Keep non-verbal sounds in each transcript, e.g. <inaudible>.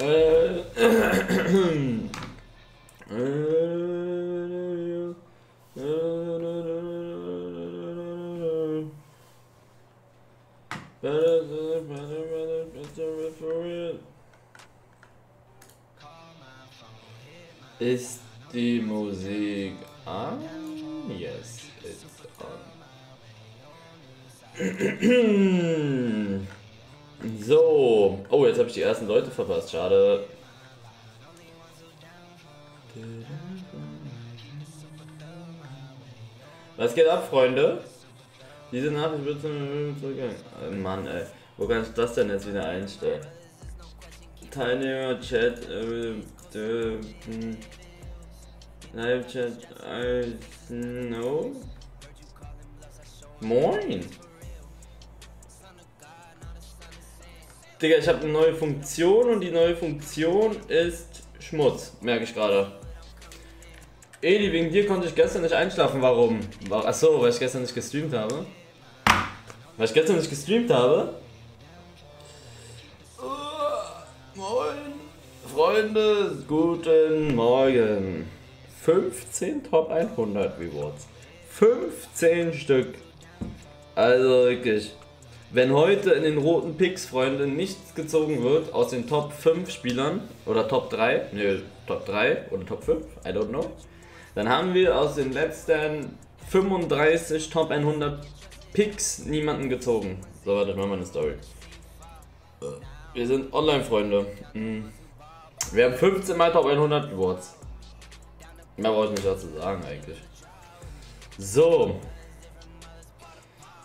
Äh, <coughs> Ist die ersten Leute verpasst. Schade. Was geht ab, Freunde? Diese Nachricht wird zum zurückgehen. Oh Mann, ey. Wo kann ich das denn jetzt wieder einstellen? Teilnehmer, Chat, äh, äh, Live Chat, I know. Moin! Digga, ich habe eine neue Funktion und die neue Funktion ist Schmutz, merke ich gerade. Eli, wegen dir konnte ich gestern nicht einschlafen. Warum? Achso, weil ich gestern nicht gestreamt habe. Weil ich gestern nicht gestreamt habe. moin, Freunde, guten Morgen. 15 Top 100 Rewards. 15 Stück. Also wirklich. Wenn heute in den roten Picks, Freunde, nichts gezogen wird aus den Top 5 Spielern oder Top 3, ne, Top 3 oder Top 5, I don't know, dann haben wir aus den letzten 35 Top 100 Picks niemanden gezogen. So, warte, mal meine Story. Wir sind Online-Freunde. Mhm. Wir haben 15 mal Top 100 Rewards. Mehr brauche ich nicht dazu sagen eigentlich. So.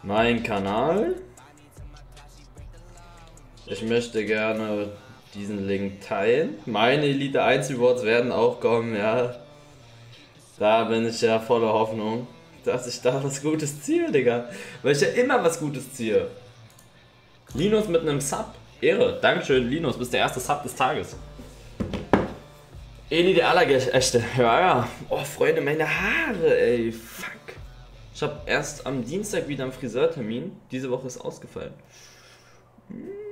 Mein Kanal. Ich möchte gerne diesen Link teilen. Meine Elite 1 Rewards werden auch kommen, ja. Da bin ich ja voller Hoffnung, dass ich da was Gutes ziehe, Digga. Weil ich ja immer was Gutes ziehe. Linus mit einem Sub. Ehre. Dankeschön, Linus. Bist der erste Sub des Tages. Eli der Allergechte. Ja, ja. Oh, Freunde, meine Haare, ey. Fuck. Ich habe erst am Dienstag wieder einen Friseurtermin. Diese Woche ist ausgefallen. Hm,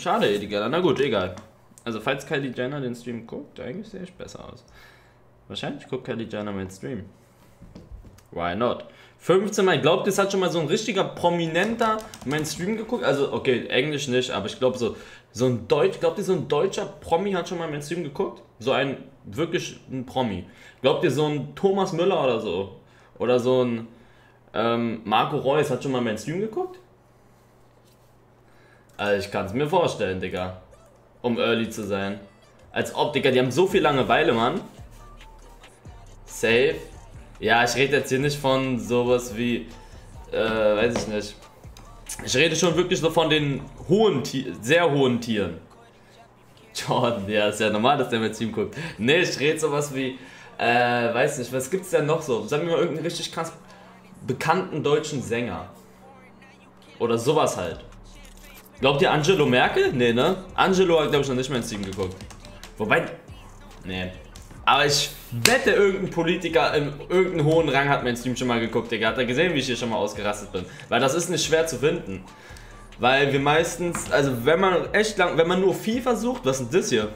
schade, Digga. Na gut, egal. Also, falls Kylie Jenner den Stream guckt, eigentlich sehe ich besser aus. Wahrscheinlich guckt Kylie Jenner meinen Stream. Why not? 15 Mal, ich glaube, das hat schon mal so ein richtiger Prominenter meinen Stream geguckt. Also, okay, Englisch nicht, aber ich glaube, so, so ein Deutsch, glaubt ihr, so ein deutscher Promi hat schon mal meinen Stream geguckt? So ein, wirklich ein Promi. Glaubt ihr, so ein Thomas Müller oder so? Oder so ein ähm, Marco Reus hat schon mal meinen Stream geguckt? Also, ich kann es mir vorstellen, Digga. Um early zu sein. Als ob, Digga, die haben so viel Langeweile, Mann. Safe. Ja, ich rede jetzt hier nicht von sowas wie, äh, weiß ich nicht. Ich rede schon wirklich so von den hohen, sehr hohen Tieren. Jordan, ja, ist ja normal, dass der mit Team guckt. Nee, ich rede sowas wie, äh, weiß nicht, was gibt's denn noch so? Sagen wir mal irgendeinen richtig krass bekannten deutschen Sänger. Oder sowas halt. Glaubt ihr Angelo Merkel? Nee, ne? Angelo hat, glaube ich, noch nicht mehr ins Team geguckt. Wobei, nee. Aber ich wette, irgendein Politiker in irgendeinem hohen Rang hat mein Stream schon mal geguckt, Digga. Hat er gesehen, wie ich hier schon mal ausgerastet bin? Weil das ist nicht schwer zu finden. Weil wir meistens, also wenn man echt lang, wenn man nur FIFA sucht, was ist das hier?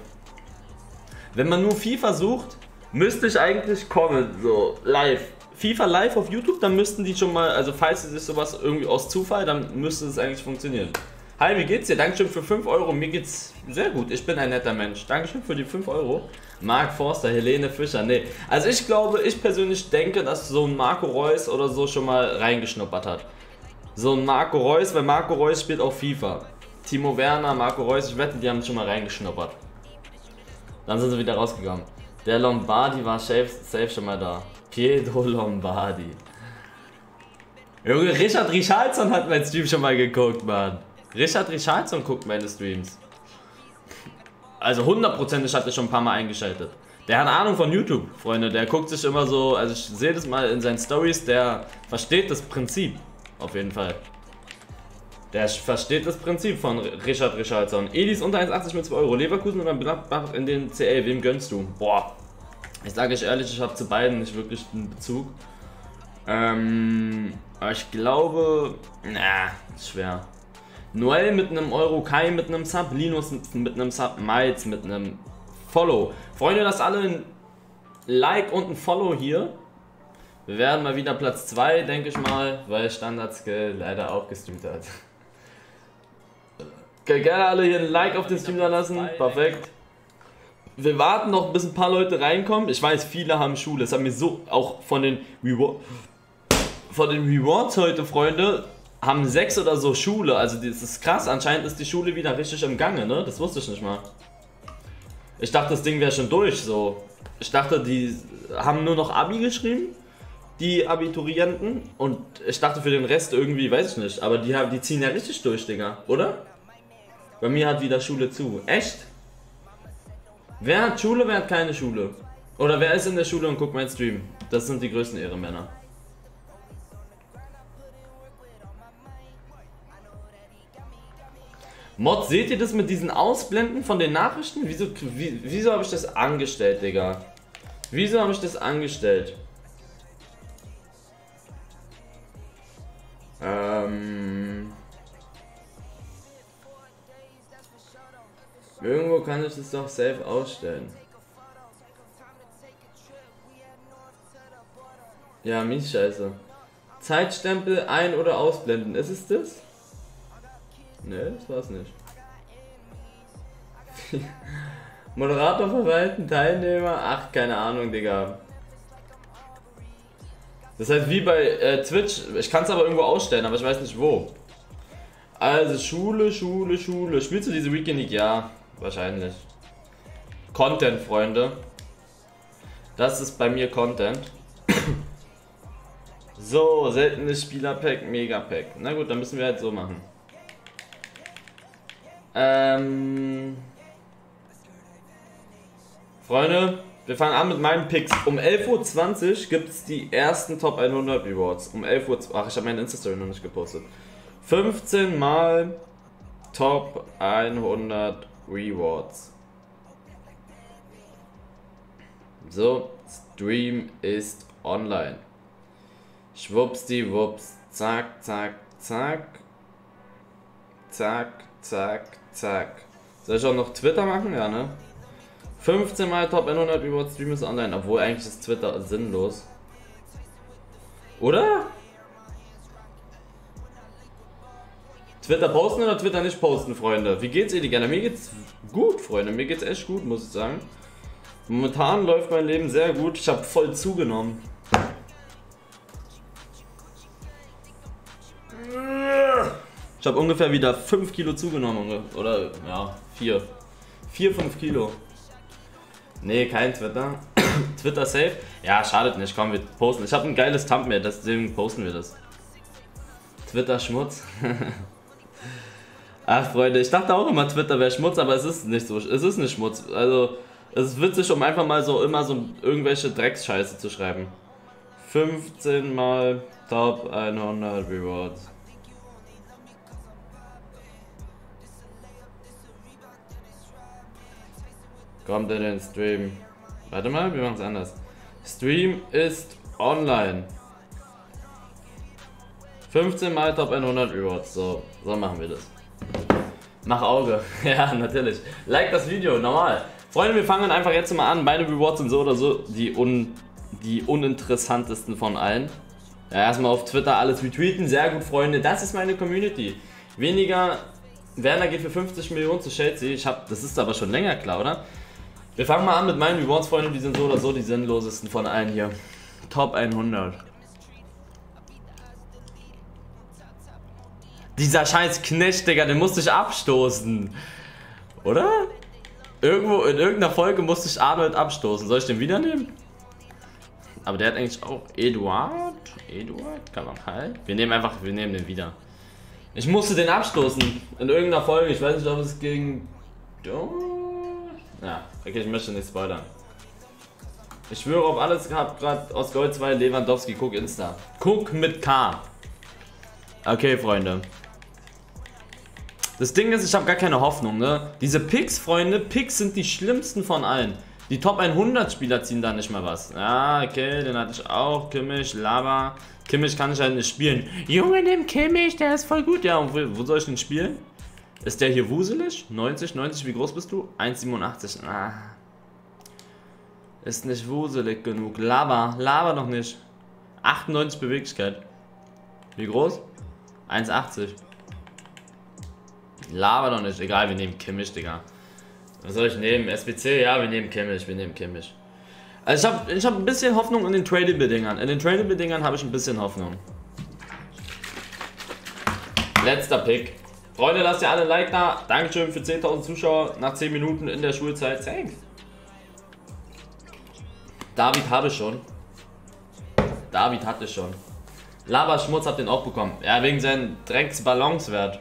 Wenn man nur FIFA sucht, müsste ich eigentlich kommen, so live. FIFA live auf YouTube, dann müssten die schon mal, also falls sie sich sowas irgendwie aus Zufall, dann müsste es eigentlich funktionieren. Hi, wie geht's dir? Dankeschön für 5 Euro. Mir geht's sehr gut. Ich bin ein netter Mensch. Dankeschön für die 5 Euro. Mark Forster, Helene Fischer. Nee. Also ich glaube, ich persönlich denke, dass so ein Marco Reus oder so schon mal reingeschnuppert hat. So ein Marco Reus, weil Marco Reus spielt auch FIFA. Timo Werner, Marco Reus, ich wette, die haben schon mal reingeschnuppert. Dann sind sie wieder rausgegangen. Der Lombardi war safe, safe schon mal da. Pietro Lombardi. Junge, Richard Richardson hat mein Stream schon mal geguckt, Mann. Richard Richardson guckt meine Streams. Also hundertprozentig hat er schon ein paar Mal eingeschaltet. Der hat Ahnung von YouTube, Freunde. Der guckt sich immer so, also ich sehe das mal in seinen Stories, der versteht das Prinzip. Auf jeden Fall. Der versteht das Prinzip von Richard Richardson. Elis unter 1,80 mit 2 Euro. Leverkusen oder Gladbach in den CL. Wem gönnst du? Boah. Ich sage euch ehrlich, ich habe zu beiden nicht wirklich einen Bezug. Ähm, aber ich glaube, na, schwer. Noel mit einem Euro, Kai mit einem Sub, Linus mit einem Sub, Miles mit einem Follow. Freunde, lasst alle ein Like und ein Follow hier. Wir werden mal wieder Platz 2, denke ich mal, weil Standard Skill leider auch gestreamt hat. Okay, gerne alle hier ein Like auf den Stream da lassen. Perfekt. Wir warten noch, bis ein paar Leute reinkommen. Ich weiß, viele haben Schule. Es hat mir so auch von den Reward von den Rewards heute, Freunde, haben sechs oder so Schule. Also das ist krass. Anscheinend ist die Schule wieder richtig im Gange, ne? Das wusste ich nicht mal. Ich dachte, das Ding wäre schon durch, so. Ich dachte, die haben nur noch Abi geschrieben, die Abiturienten. Und ich dachte für den Rest irgendwie, weiß ich nicht. Aber die, haben, die ziehen ja richtig durch, Digga, oder? Bei mir hat wieder Schule zu. Echt? Wer hat Schule, wer hat keine Schule? Oder wer ist in der Schule und guckt meinen Stream? Das sind die größten Ehrenmänner. Mod, seht ihr das mit diesen Ausblenden von den Nachrichten? Wieso, wie, wieso habe ich das angestellt, Digga? Wieso habe ich das angestellt? Ähm... Irgendwo kann ich das doch safe ausstellen. Ja, mies scheiße. Zeitstempel ein- oder ausblenden. Ist es das? Ne, das war's nicht. <laughs> Moderator verwalten, Teilnehmer, ach, keine Ahnung, Digga. Das heißt wie bei äh, Twitch, ich kann es aber irgendwo ausstellen, aber ich weiß nicht wo. Also Schule, Schule, Schule. Spielst du diese Weekend League? Ja, wahrscheinlich. Content, Freunde. Das ist bei mir Content. <coughs> so, seltenes Spielerpack, Megapack. Na gut, dann müssen wir halt so machen. Ähm, Freunde, wir fangen an mit meinen Picks. Um 11.20 Uhr gibt es die ersten Top 100 Rewards. Um 11 Uhr. Ach, ich habe meine Insta-Story noch nicht gepostet. 15 mal Top 100 Rewards. So, Stream ist online. Schwuppsdiwupps. Zack, zack, zack. Zack, zack, Zack. Soll ich auch noch Twitter machen? Ja, ne? 15 mal Top 100 Reward Stream ist online, obwohl eigentlich ist Twitter sinnlos. Oder? Twitter posten oder Twitter nicht posten, Freunde? Wie geht's gerne? Mir geht's gut, Freunde. Mir geht's echt gut, muss ich sagen. Momentan läuft mein Leben sehr gut. Ich habe voll zugenommen. Ich habe ungefähr wieder 5 Kilo zugenommen. Oder ja, 4. 4, 5 Kilo. Nee, kein Twitter. <coughs> Twitter safe? Ja, schadet nicht. Komm, wir posten. Ich habe ein geiles Thumbnail, deswegen posten wir das. Twitter Schmutz. <laughs> Ach, Freunde, ich dachte auch immer, Twitter wäre Schmutz, aber es ist nicht so. Es ist nicht Schmutz. Also, es ist witzig, um einfach mal so immer so irgendwelche Drecksscheiße zu schreiben. 15 mal Top 100 Rewards. Kommt in den Stream. Warte mal, wir machen es anders. Stream ist online. 15 mal Top 100 Rewards. So, so machen wir das. Mach Auge. <laughs> ja, natürlich. Like das Video, normal. Freunde, wir fangen einfach jetzt mal an. Meine Rewards sind so oder so die, un, die uninteressantesten von allen. Ja, erstmal auf Twitter alles retweeten. Sehr gut, Freunde. Das ist meine Community. Weniger. Werner geht für 50 Millionen zu Chelsea. Ich hab, das ist aber schon länger klar, oder? Wir fangen mal an mit meinen Rewards, Freunde. Die sind so oder so die sinnlosesten von allen hier. Top 100. Dieser scheiß Knecht, Digga, den musste ich abstoßen. Oder? Irgendwo, in irgendeiner Folge musste ich Arnold abstoßen. Soll ich den wieder nehmen? Aber der hat eigentlich auch Eduard. Eduard? Kann man halt. Wir nehmen einfach, wir nehmen den wieder. Ich musste den abstoßen. In irgendeiner Folge. Ich weiß nicht, ob es gegen... Ja, okay, ich möchte nicht spoilern. Ich schwöre auf alles, hab gerade aus Gold 2 Lewandowski, guck Insta. Guck mit K. Okay, Freunde. Das Ding ist, ich habe gar keine Hoffnung, ne? Diese Picks, Freunde, Picks sind die schlimmsten von allen. Die Top 100 Spieler ziehen da nicht mal was. Ja, okay, den hatte ich auch. Kimmich, Lava. Kimmich kann ich halt nicht spielen. Junge, nimm Kimmich, der ist voll gut. Ja, und wo, wo soll ich den spielen? Ist der hier wuselig? 90, 90, wie groß bist du? 1,87. Ah. Ist nicht wuselig genug. Lava, lava noch nicht. 98 Beweglichkeit. Wie groß? 1,80. Lava noch nicht. Egal, wir nehmen Kimmich, Digga. Was soll ich nehmen? SBC? Ja, wir nehmen Kimmich. Wir nehmen Kimmich. Also ich habe ich hab ein bisschen Hoffnung in den Tradable-Dingern. In den Tradable-Dingern habe ich ein bisschen Hoffnung. Letzter Pick. Freunde, lasst ihr alle ein Like da. Dankeschön für 10.000 Zuschauer nach 10 Minuten in der Schulzeit. Thanks. David habe schon. David hatte schon. Lava Schmutz hat den auch bekommen. Ja, wegen seinen Drecks Ballonswert.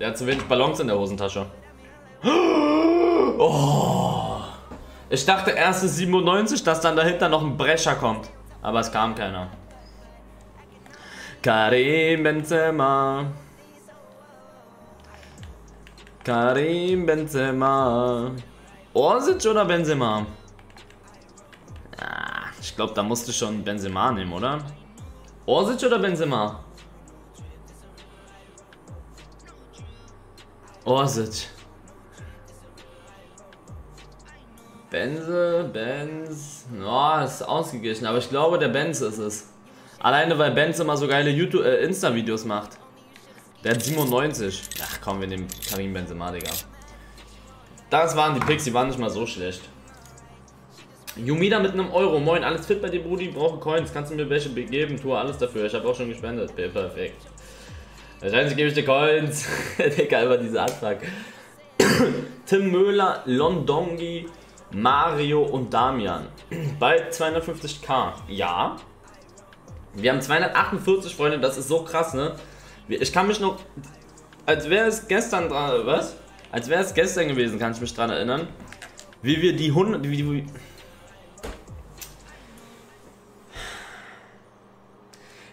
Der hat zu wenig Ballons in der Hosentasche. Oh. Ich dachte erst ist 97, dass dann dahinter noch ein Brecher kommt. Aber es kam keiner. Karim Benzema. Karim Benzema. Orsic oder Benzema? Ah, ich glaube, da musste schon Benzema nehmen, oder? Orsic oder Benzema? Orsic. Benze, Benz. Oh, ist ausgeglichen, aber ich glaube, der Benz ist es. Alleine, weil Benz immer so geile äh, Insta-Videos macht. Der hat 97. Ach komm, wir nehmen Karim Benzema, Digga. Das waren die Picks, die waren nicht mal so schlecht. Jumida mit einem Euro. Moin, alles fit bei dir, Brudi? Brauche Coins. Kannst du mir welche geben? Tue alles dafür. Ich habe auch schon gespendet. Perfekt. Wahrscheinlich gebe ich dir Coins. <laughs> Digga, über diese Anfrage. <coughs> Tim Möhler, Londongi, Mario und Damian. <coughs> Bei 250k. Ja. Wir haben 248 Freunde, das ist so krass, ne? Ich kann mich noch. Als wäre es gestern dran. Was? Als wäre es gestern gewesen, kann ich mich dran erinnern. Wie wir die 100. Wie, wie,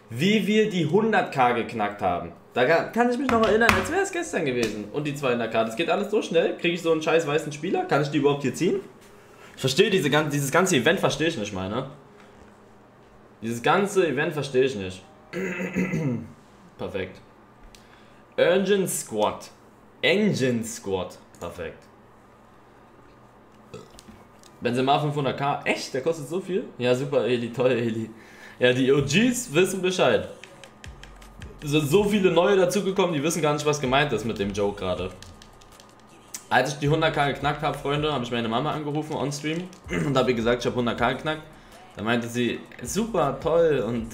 wie wir die 100k geknackt haben. Da kann ich mich noch erinnern, als wäre es gestern gewesen. Und die 200k. Das geht alles so schnell. Kriege ich so einen scheiß weißen Spieler? Kann ich die überhaupt hier ziehen? Ich verstehe diese, dieses ganze Event, verstehe ich nicht mal, ne? Dieses ganze Event verstehe ich nicht. Perfekt. Engine Squad. Engine Squad. Perfekt. Benzema 500k. Echt? Der kostet so viel? Ja, super, Eli. Toll, Eli. Ja, die OGs wissen Bescheid. Es sind so viele neue dazugekommen, die wissen gar nicht, was gemeint ist mit dem Joke gerade. Als ich die 100k geknackt habe, Freunde, habe ich meine Mama angerufen on Stream <clears throat> und habe ihr gesagt, ich habe 100k geknackt. Da meinte sie, super, toll und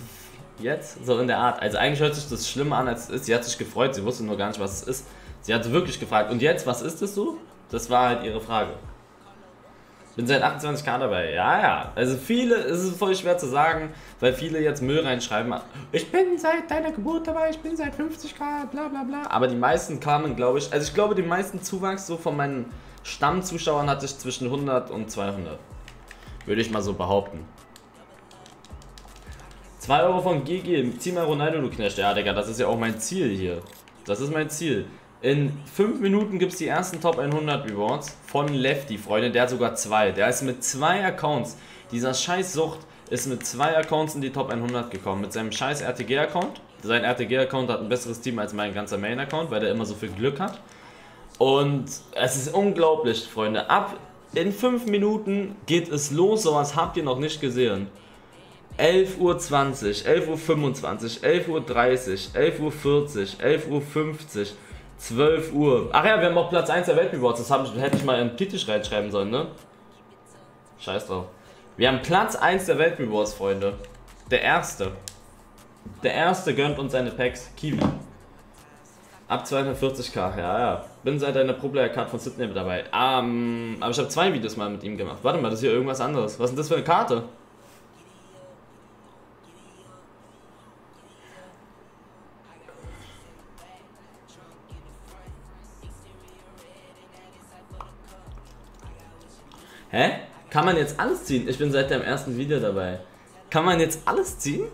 jetzt? So in der Art. Also eigentlich hört sich das schlimmer an, als es ist. Sie hat sich gefreut, sie wusste nur gar nicht, was es ist. Sie hatte wirklich gefragt, und jetzt, was ist es so? Das war halt ihre Frage. Bin seit 28k dabei. Ja, ja. Also viele, es ist voll schwer zu sagen, weil viele jetzt Müll reinschreiben. Ich bin seit deiner Geburt dabei, ich bin seit 50k, bla bla bla. Aber die meisten kamen, glaube ich, also ich glaube, den meisten Zuwachs so von meinen Stammzuschauern hatte ich zwischen 100 und 200. Würde ich mal so behaupten. 2 Euro von GG, zieh mal Ronaldo, du Knecht. Ja, Digga, das ist ja auch mein Ziel hier. Das ist mein Ziel. In 5 Minuten gibt es die ersten Top 100 Rewards von Lefty, Freunde. Der hat sogar zwei. Der ist mit zwei Accounts. Dieser scheiß Sucht ist mit zwei Accounts in die Top 100 gekommen. Mit seinem scheiß RTG-Account. Sein RTG-Account hat ein besseres Team als mein ganzer Main-Account, weil der immer so viel Glück hat. Und es ist unglaublich, Freunde. Ab in 5 Minuten geht es los. Sowas habt ihr noch nicht gesehen. 11.20 Uhr, 11.25 Uhr, 11.30 Uhr, 11.40 Uhr, 11.50 Uhr. 12 Uhr. Ach ja, wir haben auch Platz 1 der Weltrewards. Das ich, hätte ich mal in Titel reinschreiben sollen, ne? Scheiß drauf. Wir haben Platz 1 der Weltrewards, Freunde. Der erste. Der erste gönnt uns seine Packs. Kiwi. Ab 240k, ja, ja. Bin seit einer Pro-Player-Card von Sydney mit dabei. Um, aber ich habe zwei Videos mal mit ihm gemacht. Warte mal, das ist hier irgendwas anderes. Was ist denn das für eine Karte? Hä? Kann man jetzt alles ziehen? Ich bin seit dem ersten Video dabei. Kann man jetzt alles ziehen?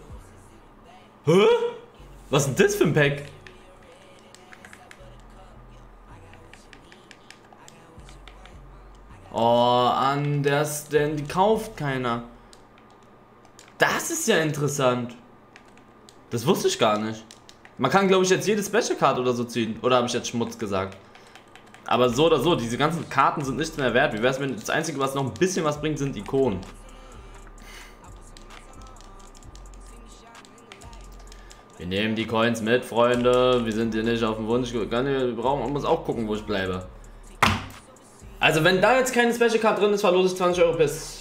Hä? Was ist denn das für ein Pack? Oh, anders, denn die kauft keiner. Das ist ja interessant. Das wusste ich gar nicht. Man kann, glaube ich, jetzt jede Special Card oder so ziehen. Oder habe ich jetzt Schmutz gesagt? Aber so oder so, diese ganzen Karten sind nichts mehr wert. Wie wäre es, wenn das Einzige, was noch ein bisschen was bringt, sind Ikonen. Wir nehmen die Coins mit, Freunde. Wir sind hier nicht auf dem Wunsch. Wir brauchen, man muss auch gucken, wo ich bleibe. Also wenn da jetzt keine Special Card drin ist, verlose ich 20 Euro bis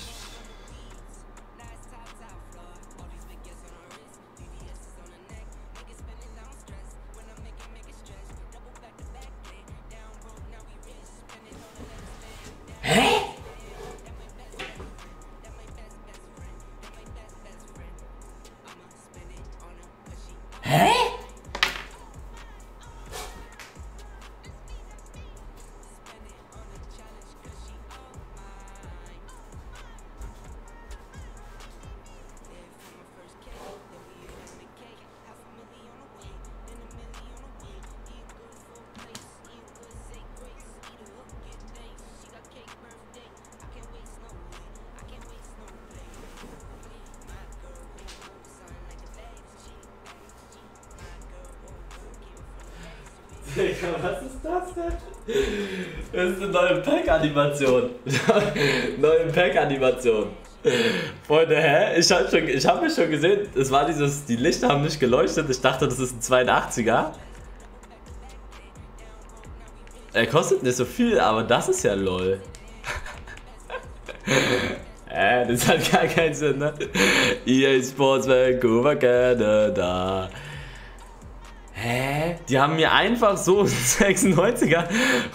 Pack-Animation. <laughs> neue Pack-Animation. Freunde, hä? Ich habe schon, hab mich schon gesehen, es war dieses, die Lichter haben nicht geleuchtet. Ich dachte, das ist ein 82er. Er kostet nicht so viel, aber das ist ja lol. <laughs> äh, das hat gar keinen Sinn, ne? EA Sports Vancouver, Canada. Die haben mir einfach so <laughs> 96er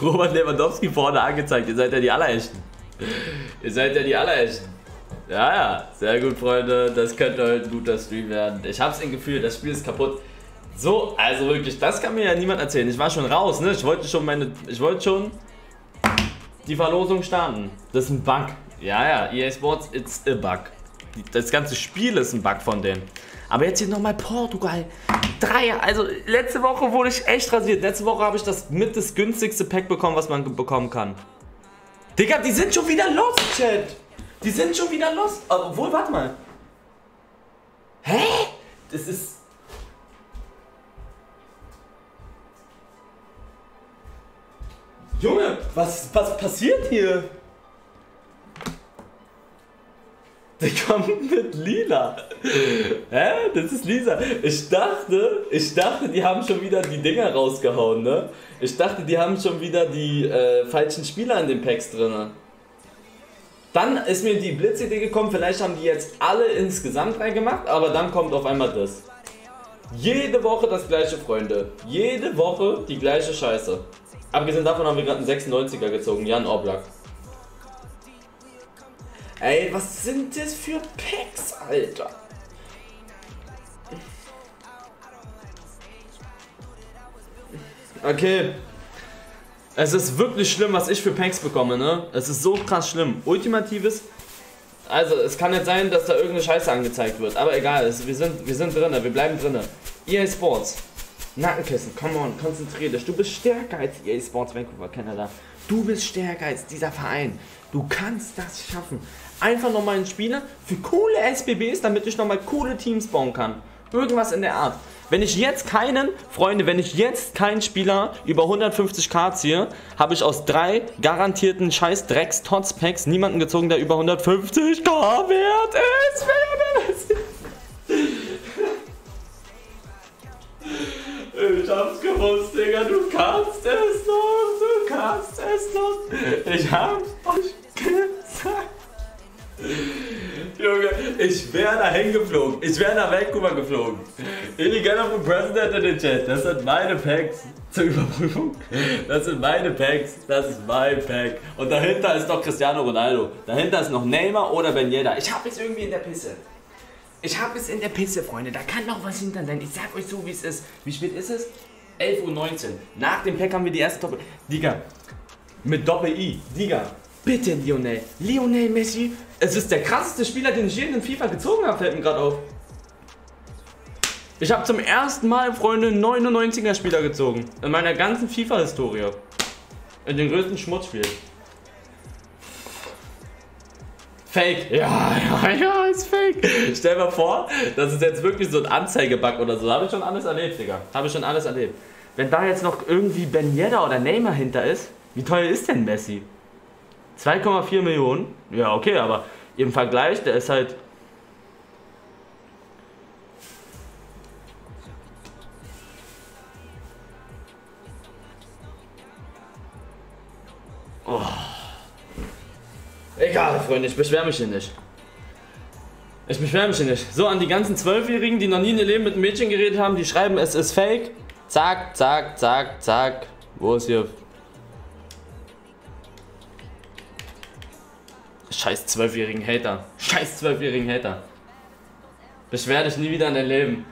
Robert Lewandowski vorne angezeigt. Ihr seid ja die Allerechten. Ihr seid ja die Allerechten. Ja, ja. Sehr gut, Freunde. Das könnte heute ein guter Stream werden. Ich hab's im Gefühl, das Spiel ist kaputt. So, also wirklich, das kann mir ja niemand erzählen. Ich war schon raus, ne? Ich wollte schon meine. Ich wollte schon die Verlosung starten. Das ist ein Bug. Ja, ja. EA Sports, it's a bug. Das ganze Spiel ist ein Bug von denen. Aber jetzt hier nochmal Portugal. Drei, also letzte Woche wurde ich echt rasiert. Letzte Woche habe ich das mit das günstigste Pack bekommen, was man bekommen kann. Digga, die sind schon wieder los, Chat. Die sind schon wieder los. Obwohl, warte mal. Hä? Das ist... Junge, was, was passiert hier? Die kommt mit Lila. Hä? Das ist Lisa. Ich dachte, ich dachte, die haben schon wieder die Dinger rausgehauen, ne? Ich dachte, die haben schon wieder die äh, falschen Spieler in den Packs drin. Dann ist mir die Blitzidee gekommen, vielleicht haben die jetzt alle insgesamt reingemacht, aber dann kommt auf einmal das. Jede Woche das gleiche, Freunde. Jede Woche die gleiche Scheiße. Abgesehen davon haben wir gerade einen 96er gezogen, Jan Oblak. Ey, was sind das für Packs, Alter? Okay. Es ist wirklich schlimm, was ich für Packs bekomme, ne? Es ist so krass schlimm. Ultimatives. Also, es kann nicht sein, dass da irgendeine Scheiße angezeigt wird. Aber egal, es, wir, sind, wir sind drin, wir bleiben drin. EA Sports. Nackenkissen, come on, konzentrier dich. Du bist stärker als EA Sports Vancouver, Canada. Du bist stärker als dieser Verein. Du kannst das schaffen. Einfach nochmal einen Spieler für coole SBBs, damit ich nochmal coole Teams bauen kann. Irgendwas in der Art. Wenn ich jetzt keinen, Freunde, wenn ich jetzt keinen Spieler über 150k ziehe, habe ich aus drei garantierten scheiß drecks tots packs niemanden gezogen, der über 150k wert ist. Ich hab's gewusst, Digga, du kannst es noch, du kannst es noch. Ich hab's euch gesagt. <laughs> Junge, ich wäre da hingeflogen. Ich wäre nach Vancouver geflogen. Illegaler vom President in den Chat. Das sind meine Packs zur Überprüfung. Das sind meine Packs. Das ist mein Pack. Und dahinter ist noch Cristiano Ronaldo. Dahinter ist noch Neymar oder Ben Yedda. Ich habe es irgendwie in der Pisse. Ich habe es in der Pisse, Freunde. Da kann noch was hinter sein. Ich sag euch so, wie es ist. Wie spät ist es? 11.19 Uhr. Nach dem Pack haben wir die erste Doppel... Digga. Mit Doppel-I. Digga. Bitte, Lionel. Lionel Messi. Es ist der krasseste Spieler, den ich je in FIFA gezogen habe, fällt mir gerade auf. Ich habe zum ersten Mal, Freunde, 99er Spieler gezogen. In meiner ganzen FIFA-Historie. In den größten Schmutzspielen. Fake. <laughs> Ja, ja, ja, ist fake. Stell mal vor, das ist jetzt wirklich so ein Anzeigebug oder so. Habe ich schon alles erlebt, Digga. Habe ich schon alles erlebt. Wenn da jetzt noch irgendwie Ben Yedda oder Neymar hinter ist, wie teuer ist denn Messi? 2,4 Millionen? Ja, okay, aber im Vergleich, der ist halt Oh. Egal, Freunde, ich beschwere mich hier nicht. Ich beschwere mich hier nicht. So, an die ganzen Zwölfjährigen, die noch nie in ihr Leben mit einem Mädchen geredet haben, die schreiben, es ist fake. Zack, zack, zack, zack. Wo ist hier? Scheiß zwölfjährigen Hater. Scheiß zwölfjährigen Hater. Beschwer dich nie wieder in dein Leben.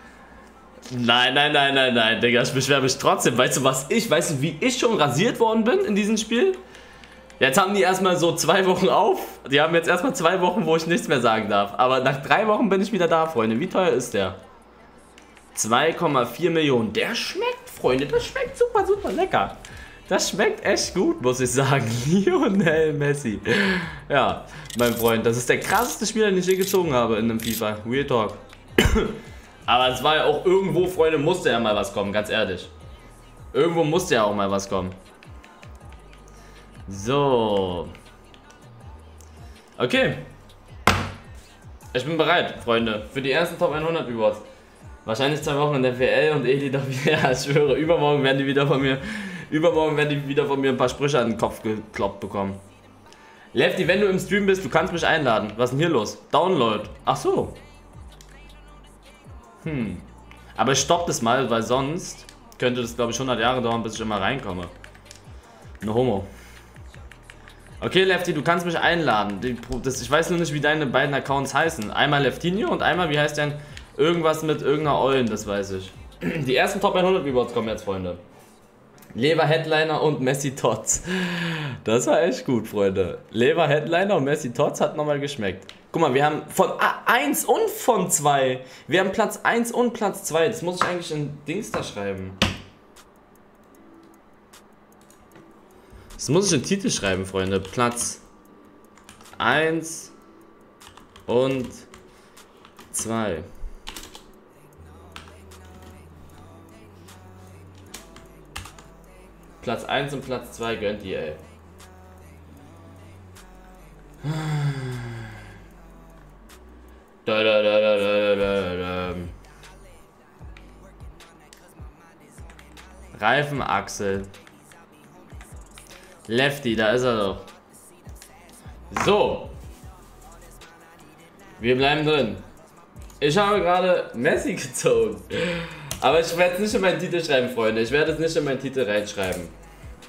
Nein, nein, nein, nein, nein, Digga, ich beschwere mich trotzdem. Weißt du, was ich, weißt du, wie ich schon rasiert worden bin in diesem Spiel? Jetzt haben die erstmal so zwei Wochen auf. Die haben jetzt erstmal zwei Wochen, wo ich nichts mehr sagen darf. Aber nach drei Wochen bin ich wieder da, Freunde. Wie teuer ist der? 2,4 Millionen. Der schmeckt, Freunde. Das schmeckt super, super lecker. Das schmeckt echt gut, muss ich sagen. <laughs> Lionel Messi. Ja, mein Freund, das ist der krasseste Spieler, den ich je gezogen habe in einem FIFA. Real Talk. <coughs> Aber es war ja auch irgendwo, Freunde, musste ja mal was kommen, ganz ehrlich. Irgendwo musste ja auch mal was kommen. So. Okay. Ich bin bereit, Freunde, für die ersten Top 100 Rewards. Wahrscheinlich zwei Wochen in der WL und Eli <laughs> doch wieder, ja, ich schwöre, übermorgen werden die wieder von mir, übermorgen werden die wieder von mir ein paar Sprüche an den Kopf gekloppt bekommen. Lefty, wenn du im Stream bist, du kannst mich einladen. Was ist denn hier los? Download. Ach so. Hm. Aber ich stopp das mal, weil sonst könnte das, glaube ich, 100 Jahre dauern, bis ich immer reinkomme. No homo. Okay, Lefty, du kannst mich einladen. Das, ich weiß nur nicht, wie deine beiden Accounts heißen. Einmal Leftinho und einmal, wie heißt der? Irgendwas mit irgendeiner Eulen, das weiß ich. Die ersten Top 100 Rewards kommen jetzt, Freunde. Lever Headliner und Messi Tots. Das war echt gut, Freunde. Lever Headliner und Messi Tots hat nochmal geschmeckt. Guck mal, wir haben von 1 und von 2. Wir haben Platz 1 und Platz 2. Das muss ich eigentlich in Dings da schreiben. Das muss ich in Titel schreiben, Freunde. Platz 1 und 2. Platz 1 und Platz 2 gönnt ihr, ey. <sighs> Da, da, da, da, da, da, da. Reifenachsel. Lefty, da ist er doch. So. Wir bleiben drin. Ich habe gerade Messi <laughs> gezogen. Aber ich werde es nicht in meinen Titel schreiben, Freunde. Ich werde es nicht in meinen Titel reinschreiben.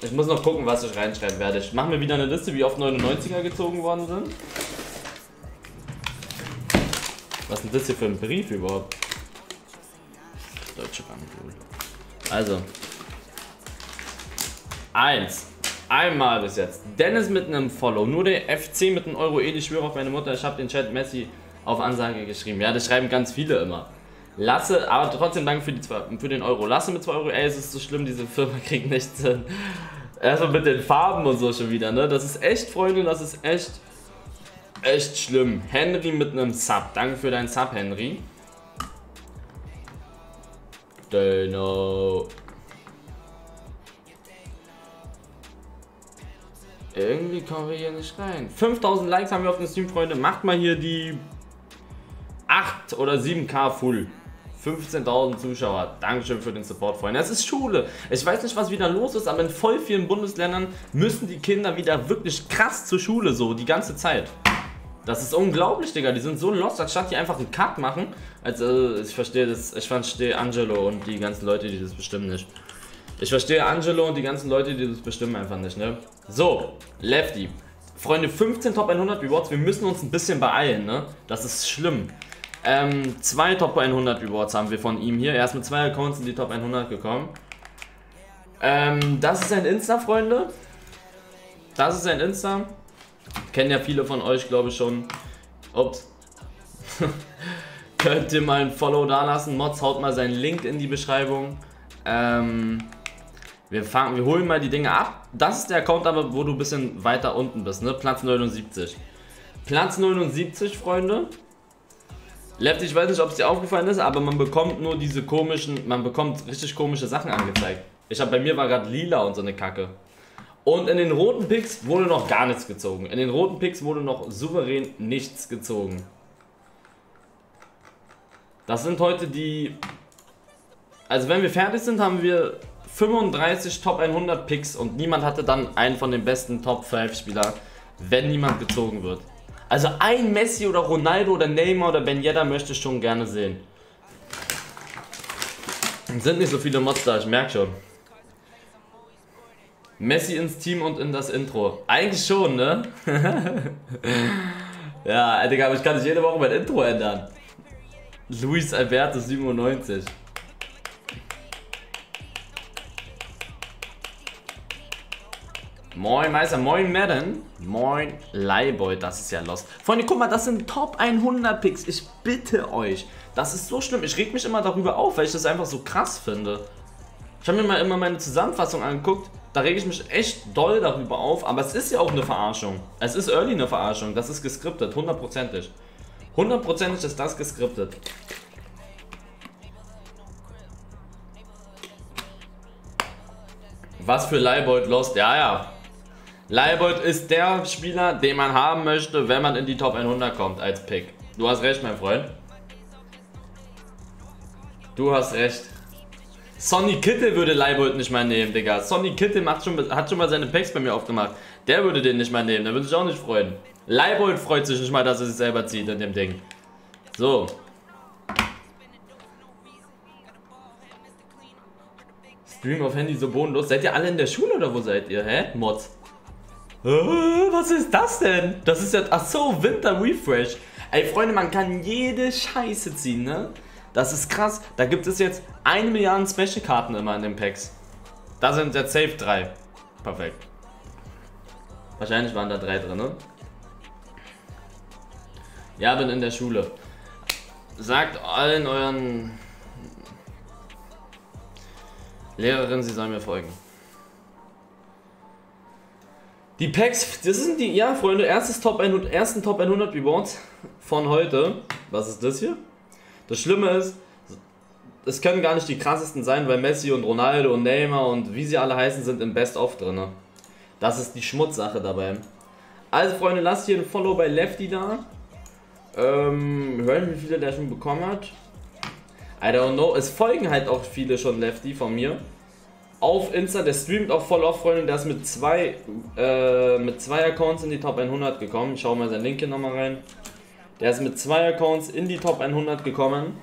Ich muss noch gucken, was ich reinschreiben werde. Ich mache mir wieder eine Liste, wie oft 99er gezogen worden sind. Was ist denn das hier für ein Brief überhaupt? Deutsche Bank. Also. Eins. Einmal bis jetzt. Dennis mit einem Follow. Nur der FC mit einem Euro E. Ich schwöre auf meine Mutter. Ich habe den Chat Messi auf Ansage geschrieben. Ja, das schreiben ganz viele immer. Lasse, aber trotzdem danke für, die zwei, für den Euro. Lasse mit 2 Euro. Ey, es ist so schlimm, diese Firma <laughs> kriegt nichts hin. Erstmal mit den Farben und so schon wieder, ne? Das ist echt, Freunde, das ist echt, echt schlimm. Henry mit einem Sub. Danke für deinen Sub, Henry. Dino. Irgendwie kommen wir hier nicht rein. 5000 Likes haben wir auf dem Stream, Freunde. Macht mal hier die 8 oder 7k full. 15.000 Zuschauer. Dankeschön für den Support, Freunde. Es ist Schule. Ich weiß nicht, was wieder los ist, aber in voll vielen Bundesländern müssen die Kinder wieder wirklich krass zur Schule, so die ganze Zeit. Das ist unglaublich, Digga. Die sind so lost, anstatt die einfach einen Cut machen. Also, ich verstehe das. Ich verstehe Angelo und die ganzen Leute, die das bestimmen nicht. Ich verstehe Angelo und die ganzen Leute, die das bestimmen einfach nicht, ne? So, Lefty. Freunde, 15 Top 100 Rewards. Wir müssen uns ein bisschen beeilen, ne? Das ist schlimm. Ähm, zwei Top 100 Rewards haben wir von ihm hier. Er ist mit zwei Accounts in die Top 100 gekommen. Ähm, das ist ein Insta, Freunde. Das ist ein Insta. Kennen ja viele von euch, glaube ich, schon. Ups. <laughs> Könnt ihr mal ein Follow da lassen. Mods haut mal seinen Link in die Beschreibung. Ähm, wir, fangen, wir holen mal die Dinge ab. Das ist der Account aber, wo du ein bisschen weiter unten bist, ne? Platz 79. Platz 79, Freunde. Lefty, ich weiß nicht, ob es dir aufgefallen ist, aber man bekommt nur diese komischen, man bekommt richtig komische Sachen angezeigt. Ich habe bei mir war gerade lila und so eine Kacke. Und in den roten Picks wurde noch gar nichts gezogen. In den roten Picks wurde noch souverän nichts gezogen. Das sind heute die... Also wenn wir fertig sind, haben wir 35 Top 100 Picks und niemand hatte dann einen von den besten Top 5 Spieler, wenn niemand gezogen wird. Also ein Messi oder Ronaldo oder Neymar oder Ben Yedda möchte ich schon gerne sehen. Sind nicht so viele Mods da, ich merke schon. Messi ins Team und in das Intro. Eigentlich schon, ne? <laughs> ja, Digga, aber ich kann nicht jede Woche mein Intro ändern. Luis Alberto 97. Moin Meister, moin Madden, moin Leiboy, das ist ja lost. Freunde, guck mal, das sind Top 100 Picks, ich bitte euch. Das ist so schlimm, ich reg mich immer darüber auf, weil ich das einfach so krass finde. Ich habe mir mal immer meine Zusammenfassung angeguckt, da rege ich mich echt doll darüber auf, aber es ist ja auch eine Verarschung. Es ist early eine Verarschung, das ist geskriptet, hundertprozentig. Hundertprozentig ist das geskriptet. Was für Leibold Lost, ja, ja. Leibold ist der Spieler, den man haben möchte, wenn man in die Top 100 kommt als Pick. Du hast recht, mein Freund. Du hast recht. Sonny Kittel würde Leibold nicht mal nehmen, Digga. Sonny Kittel macht schon, hat schon mal seine Packs bei mir aufgemacht. Der würde den nicht mal nehmen, der würde sich auch nicht freuen. Leibold freut sich nicht mal, dass er sich selber zieht in dem Ding. So. Stream auf Handy so bodenlos. Seid ihr alle in der Schule oder wo seid ihr? Hä? Mods. Äh, was ist das denn? Das ist ja... Ach so, Winter Refresh. Ey, Freunde, man kann jede Scheiße ziehen, ne? Das ist krass. Da gibt es jetzt eine Milliarde Special-Karten immer in den Packs. Da sind jetzt safe drei. Perfekt. Wahrscheinlich waren da drei drin, ne? Ja, bin in der Schule. Sagt allen euren Lehrerinnen, sie sollen mir folgen. Die Packs, das sind die, ja Freunde, erstes Top 100, ersten Top 100 Rewards von heute. Was ist das hier? Das Schlimme ist, es können gar nicht die krassesten sein, weil Messi und Ronaldo und Neymar und wie sie alle heißen, sind im Best-of drin. Das ist die Schmutzsache dabei. Also Freunde, lasst hier ein Follow bei Lefty da. Ähm, hören, wie viele der schon bekommen hat. I don't know. Es folgen halt auch viele schon Lefty von mir. Auf Insta, der streamt auch voll auf, Freunde. Der ist mit zwei, äh, mit zwei Accounts in die Top 100 gekommen. Ich schau mal seinen Link hier nochmal rein. Der ist mit zwei Accounts in die Top 100 gekommen.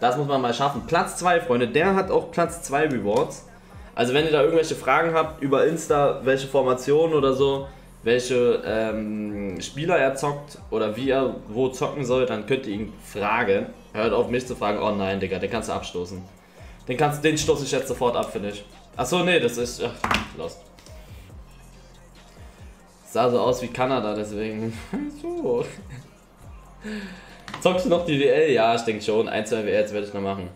Das muss man mal schaffen. Platz 2, Freunde. Der hat auch Platz 2 Rewards. Also wenn ihr da irgendwelche Fragen habt über Insta, welche Formationen oder so, welche ähm, Spieler er zockt oder wie er wo zocken soll, dann könnt ihr ihn fragen. Hört auf mich zu fragen, oh nein, Digga, den kannst du abstoßen. Den, kannst, den stoße ich jetzt sofort ab, finde ich. Achso, nee, das ist... Ach, lost. Sah so aus wie Kanada, deswegen... <laughs> so. Zockst du noch die WL? Ja, ich denke schon. Ein, zwei WLs werde ich noch machen.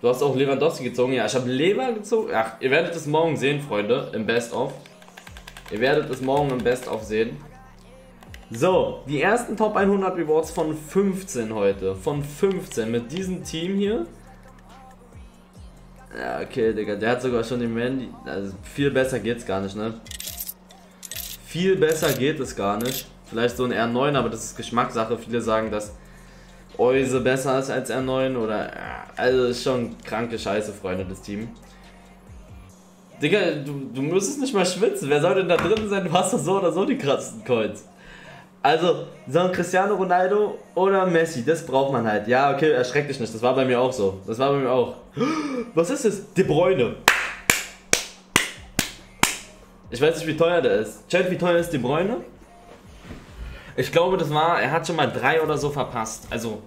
Du hast auch Lewandowski gezogen. Ja, ich habe Lever gezogen. Ach, ihr werdet es morgen sehen, Freunde, im Best-of. Ihr werdet es morgen im Best-of sehen. So, die ersten Top 100 Rewards von 15 heute. Von 15 mit diesem Team hier. Ja, okay, Digga, der hat sogar schon den Mandy. Also viel besser geht's gar nicht, ne? Viel besser geht es gar nicht. Vielleicht so ein R9, aber das ist Geschmackssache. Viele sagen, dass Euse besser ist als R9 oder. Also ist schon kranke Scheiße, Freunde, das Team. Digga, du, du müsstest nicht mal schwitzen. Wer soll denn da drin sein? Du hast doch so oder so die krassesten Coins. Also, so ein Cristiano Ronaldo oder Messi, das braucht man halt. Ja, okay, erschreck dich nicht. Das war bei mir auch so. Das war bei mir auch. Was ist das? De Bruyne. Ich weiß nicht, wie teuer der ist. Chat, wie teuer ist De Bruyne? Ich glaube, das war, er hat schon mal drei oder so verpasst. Also,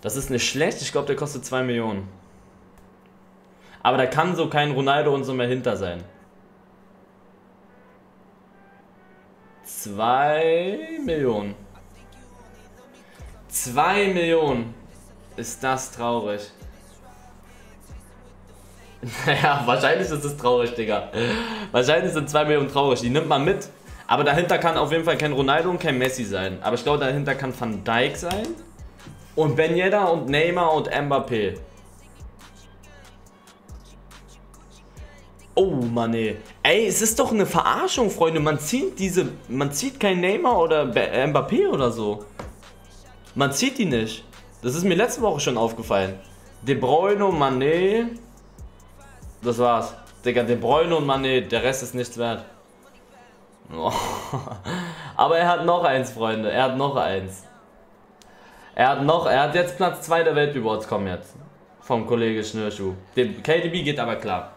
das ist nicht schlecht. Ich glaube, der kostet 2 Millionen. Aber da kann so kein Ronaldo und so mehr hinter sein. 2 Millionen. 2 Millionen. Ist das traurig. <laughs> Naja, wahrscheinlich ist es traurig, Digga. Wahrscheinlich sind 2 Millionen traurig. Die nimmt man mit. Aber dahinter kann auf jeden Fall kein Ronaldo und kein Messi sein. Aber ich glaube, dahinter kann Van Dijk sein. Und Ben Yedda und Neymar und Mbappé. Oh Mann, ey. Ey, es ist doch eine Verarschung, Freunde. Man zieht diese. Man zieht kein Neymar oder Mbappé oder so. Man zieht die nicht. Das ist mir letzte Woche schon aufgefallen. De Bruyne und Mané. Das war's. Digga, De Bruyne und Mané, der Rest ist nichts wert. Oh. <laughs> Aber er hat noch eins, Freunde. Er hat noch eins. Er hat noch, er hat jetzt Platz 2 der Weltrewards kommen jetzt. Vom Kollege Schnürschuh. Dem KDB geht aber klar.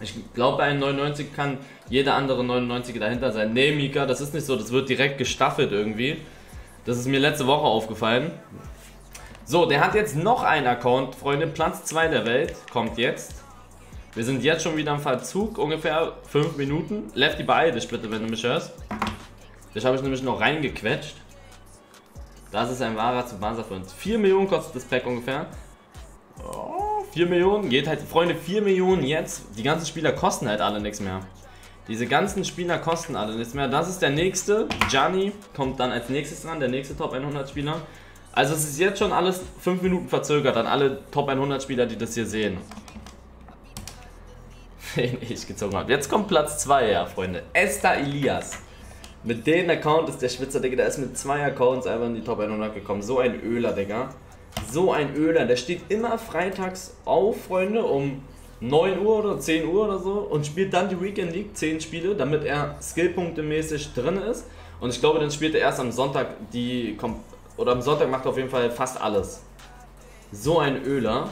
Ich glaube, bei einem 99 kann jeder andere 99 dahinter sein. Nee, Mika, das ist nicht so. Das wird direkt gestaffelt irgendwie. Das ist mir letzte Woche aufgefallen. So, der hat jetzt noch einen Account, Freunde. Platz 2 der Welt kommt jetzt. Wir sind jetzt schon wieder im Verzug, ungefähr 5 Minuten. Lefty, beeil dich bitte, wenn du mich hörst. Das habe ich nämlich noch reingequetscht. Das ist ein wahrer zu für uns. 4 Millionen kostet das Pack ungefähr. Oh, 4 Millionen, geht halt, Freunde, 4 Millionen jetzt. Die ganzen Spieler kosten halt alle nichts mehr. Diese ganzen Spieler kosten alle nichts mehr. Das ist der nächste. Gianni kommt dann als nächstes dran, der nächste Top 100 Spieler. Also es ist jetzt schon alles 5 Minuten verzögert an alle Top 100 Spieler, die das hier sehen. <laughs> Wen ich gezogen habe. Jetzt kommt Platz 2, ja, Freunde. Esther Elias. Mit dem Account ist der Schwitzer, Digga. Der ist mit zwei Accounts einfach in die Top 100 gekommen. So ein Öler, Digga. So ein Öler. Der steht immer freitags auf, Freunde, um 9 Uhr oder 10 Uhr oder so und spielt dann die Weekend League 10 Spiele, damit er Skillpunkte mäßig drin ist. Und ich glaube, dann spielt er erst am Sonntag die. Oder am Sonntag macht er auf jeden Fall fast alles. So ein Öler.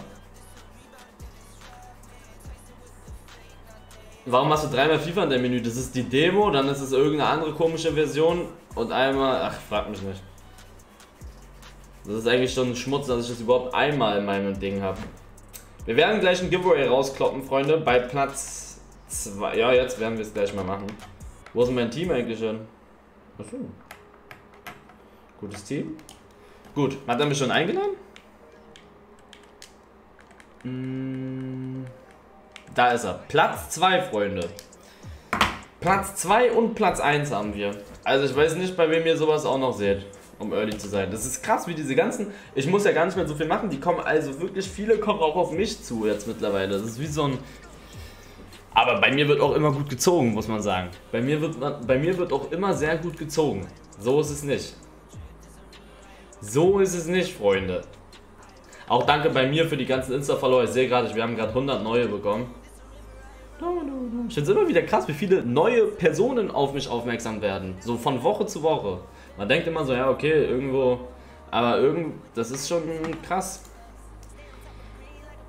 Warum hast du dreimal FIFA in der Menü? Das ist die Demo, dann ist es irgendeine andere komische Version und einmal. Ach, frag mich nicht. Das ist eigentlich schon Schmutz, dass ich das überhaupt einmal in meinem Ding habe. Wir werden gleich ein Giveaway rauskloppen, Freunde, bei Platz 2. Ja, jetzt werden wir es gleich mal machen. Wo ist mein Team eigentlich schon? Achso. Gutes Team. Gut, hat er mich schon eingeladen? Hm, da ist er. Platz 2, Freunde. Platz 2 und Platz 1 haben wir. Also ich weiß nicht, bei wem ihr sowas auch noch seht um early zu sein. Das ist krass, wie diese ganzen. Ich muss ja gar nicht mehr so viel machen. Die kommen also wirklich viele kommen auch auf mich zu jetzt mittlerweile. Das ist wie so ein. Aber bei mir wird auch immer gut gezogen, muss man sagen. Bei mir wird, bei mir wird auch immer sehr gut gezogen. So ist es nicht. So ist es nicht, Freunde. Auch danke bei mir für die ganzen Insta-Follower. Ich sehe gerade, wir haben gerade 100 neue bekommen. Ich finde es immer wieder krass, wie viele neue Personen auf mich aufmerksam werden. So von Woche zu Woche. Man denkt immer so, ja, okay, irgendwo. Aber irgend, das ist schon krass.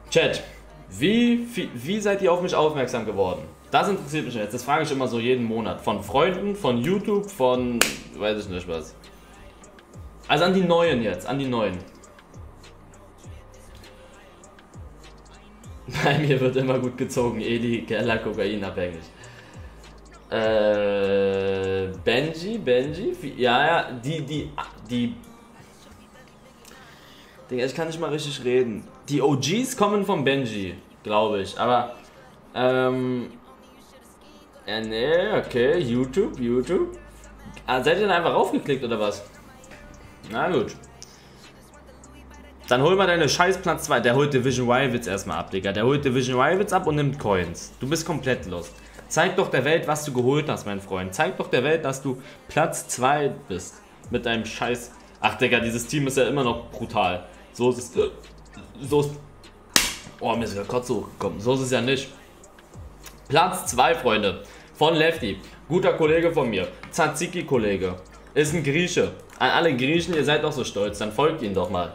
Chat, wie, wie seid ihr auf mich aufmerksam geworden? Das interessiert mich jetzt. Das frage ich immer so jeden Monat. Von Freunden, von YouTube, von weiß ich nicht was. Also an die Neuen jetzt, an die Neuen. <laughs> Bei mir wird immer gut gezogen, Edi, Keller, Kokain abhängig. Äh, Benji, Benji, ja, ja, die, die, die. Digga, ich kann nicht mal richtig reden. Die OGs kommen von Benji, glaube ich, aber, ähm, ja, ne, okay, YouTube, YouTube. Ah, seid ihr dann einfach raufgeklickt oder was? Na gut. Dann hol mal deine scheiß Platz 2. Der holt Division Rivals erstmal ab, Digga. Der holt Division Rivals ab und nimmt Coins. Du bist komplett lost. Zeig doch der Welt, was du geholt hast, mein Freund. Zeig doch der Welt, dass du Platz 2 bist. Mit deinem Scheiß. Ach, Digga, dieses Team ist ja immer noch brutal. So ist es. So ist. Oh, mir ist der Kotze hochgekommen. So ist es ja nicht. Platz 2, Freunde. Von Lefty. Guter Kollege von mir. Tzatziki-Kollege. Ist ein Grieche. An alle Griechen, ihr seid doch so stolz. Dann folgt ihn doch mal.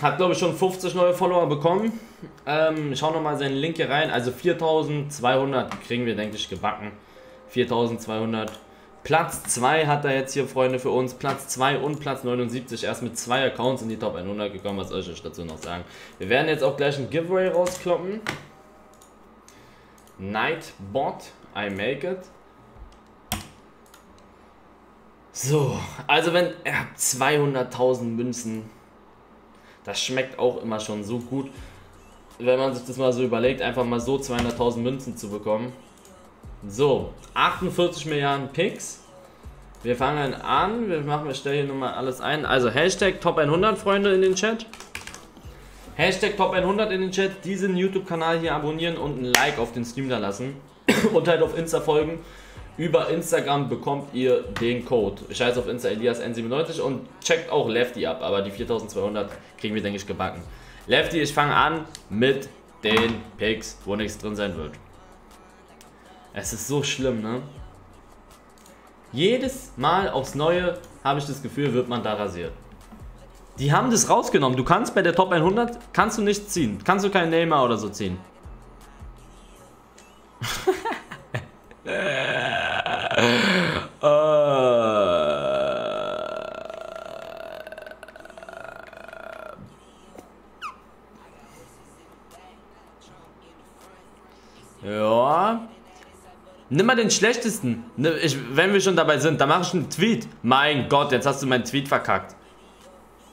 Hat, glaube ich, schon 50 neue Follower bekommen. Ähm, schau nochmal seinen Link hier rein. Also 4200 kriegen wir, denke ich, gebacken. 4200. Platz 2 hat er jetzt hier, Freunde, für uns. Platz 2 und Platz 79. Erst mit zwei Accounts in die Top 100 gekommen. Was soll ich euch dazu noch sagen? Wir werden jetzt auch gleich ein Giveaway rauskloppen. Nightbot, I make it. So, also wenn er 200.000 Münzen das schmeckt auch immer schon so gut. wenn man sich das mal so überlegt, einfach mal so 200.000 Münzen zu bekommen. So, 48 Milliarden Picks. Wir fangen an, wir machen, wir stellen hier nochmal alles ein. Also Hashtag Top 100 Freunde in den Chat. Hashtag Top 100 in den Chat, diesen YouTube-Kanal hier abonnieren und ein Like auf den Stream da lassen. <coughs> und halt auf Insta folgen. Über Instagram bekommt ihr den Code. Ich heiße auf Insta Elias N97 und checkt auch Lefty ab, aber die 4200 kriegen wir, denke ich, gebacken. Lefty, ich fange an mit den Picks, wo nichts drin sein wird. Es ist so schlimm, ne? Jedes Mal aufs Neue habe ich das Gefühl, wird man da rasiert. Die haben das rausgenommen. Du kannst bei der Top 100, kannst du nicht ziehen. Kannst du keinen Neymar oder so ziehen. <laughs> Ja. Nimm mal den schlechtesten. Ne, ich, wenn wir schon dabei sind, dann mache ich einen Tweet. Mein Gott, jetzt hast du meinen Tweet verkackt.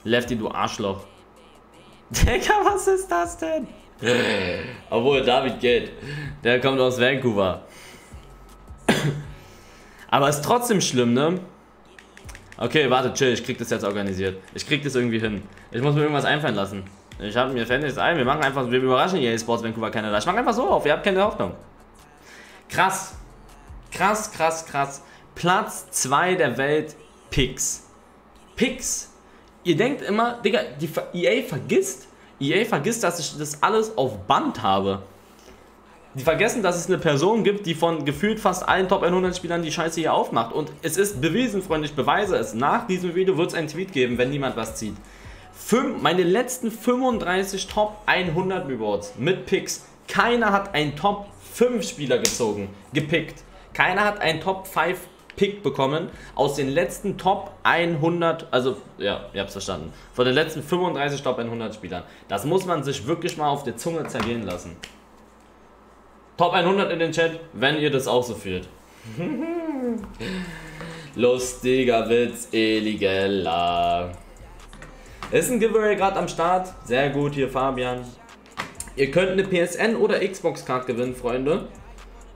Lefty, du Arschloch. <laughs> Digga, was ist das denn? Obwohl, David geht. Der kommt aus Vancouver. <coughs> Aber ist trotzdem schlimm, ne? Okay, warte, chill, ich krieg das jetzt organisiert. Ich krieg das irgendwie hin. Ich muss mir irgendwas einfallen lassen. Ich hab mir fällt ein. Wir machen einfach, wir überraschen EA Sports Vancouver Canada. Ich mach einfach so auf, ihr habt keine Hoffnung. Krass. Krass, krass, krass. Platz 2 der Welt, Pix. Pix. Ihr denkt immer, Digga, die EA vergisst, EA vergisst, dass ich das alles auf Band habe. Die vergessen, dass es eine Person gibt, die von gefühlt fast allen Top 100 Spielern die Scheiße hier aufmacht. Und es ist bewiesen, Freunde, ich beweise es. Nach diesem Video wird es einen Tweet geben, wenn niemand was zieht. Fünf, meine letzten 35 Top 100 Rewards mit Picks. Keiner hat einen Top 5 Spieler gezogen, gepickt. Keiner hat einen Top 5 Pick bekommen aus den letzten Top 100, also ja, ihr habt es verstanden, von den letzten 35 Top 100 Spielern. Das muss man sich wirklich mal auf der Zunge zergehen lassen. Top 100 in den Chat, wenn ihr das auch so fühlt. <laughs> Lustiger Witz, Eligella. Ist ein Giveaway gerade am Start. Sehr gut hier, Fabian. Ihr könnt eine PSN oder Xbox-Card gewinnen, Freunde.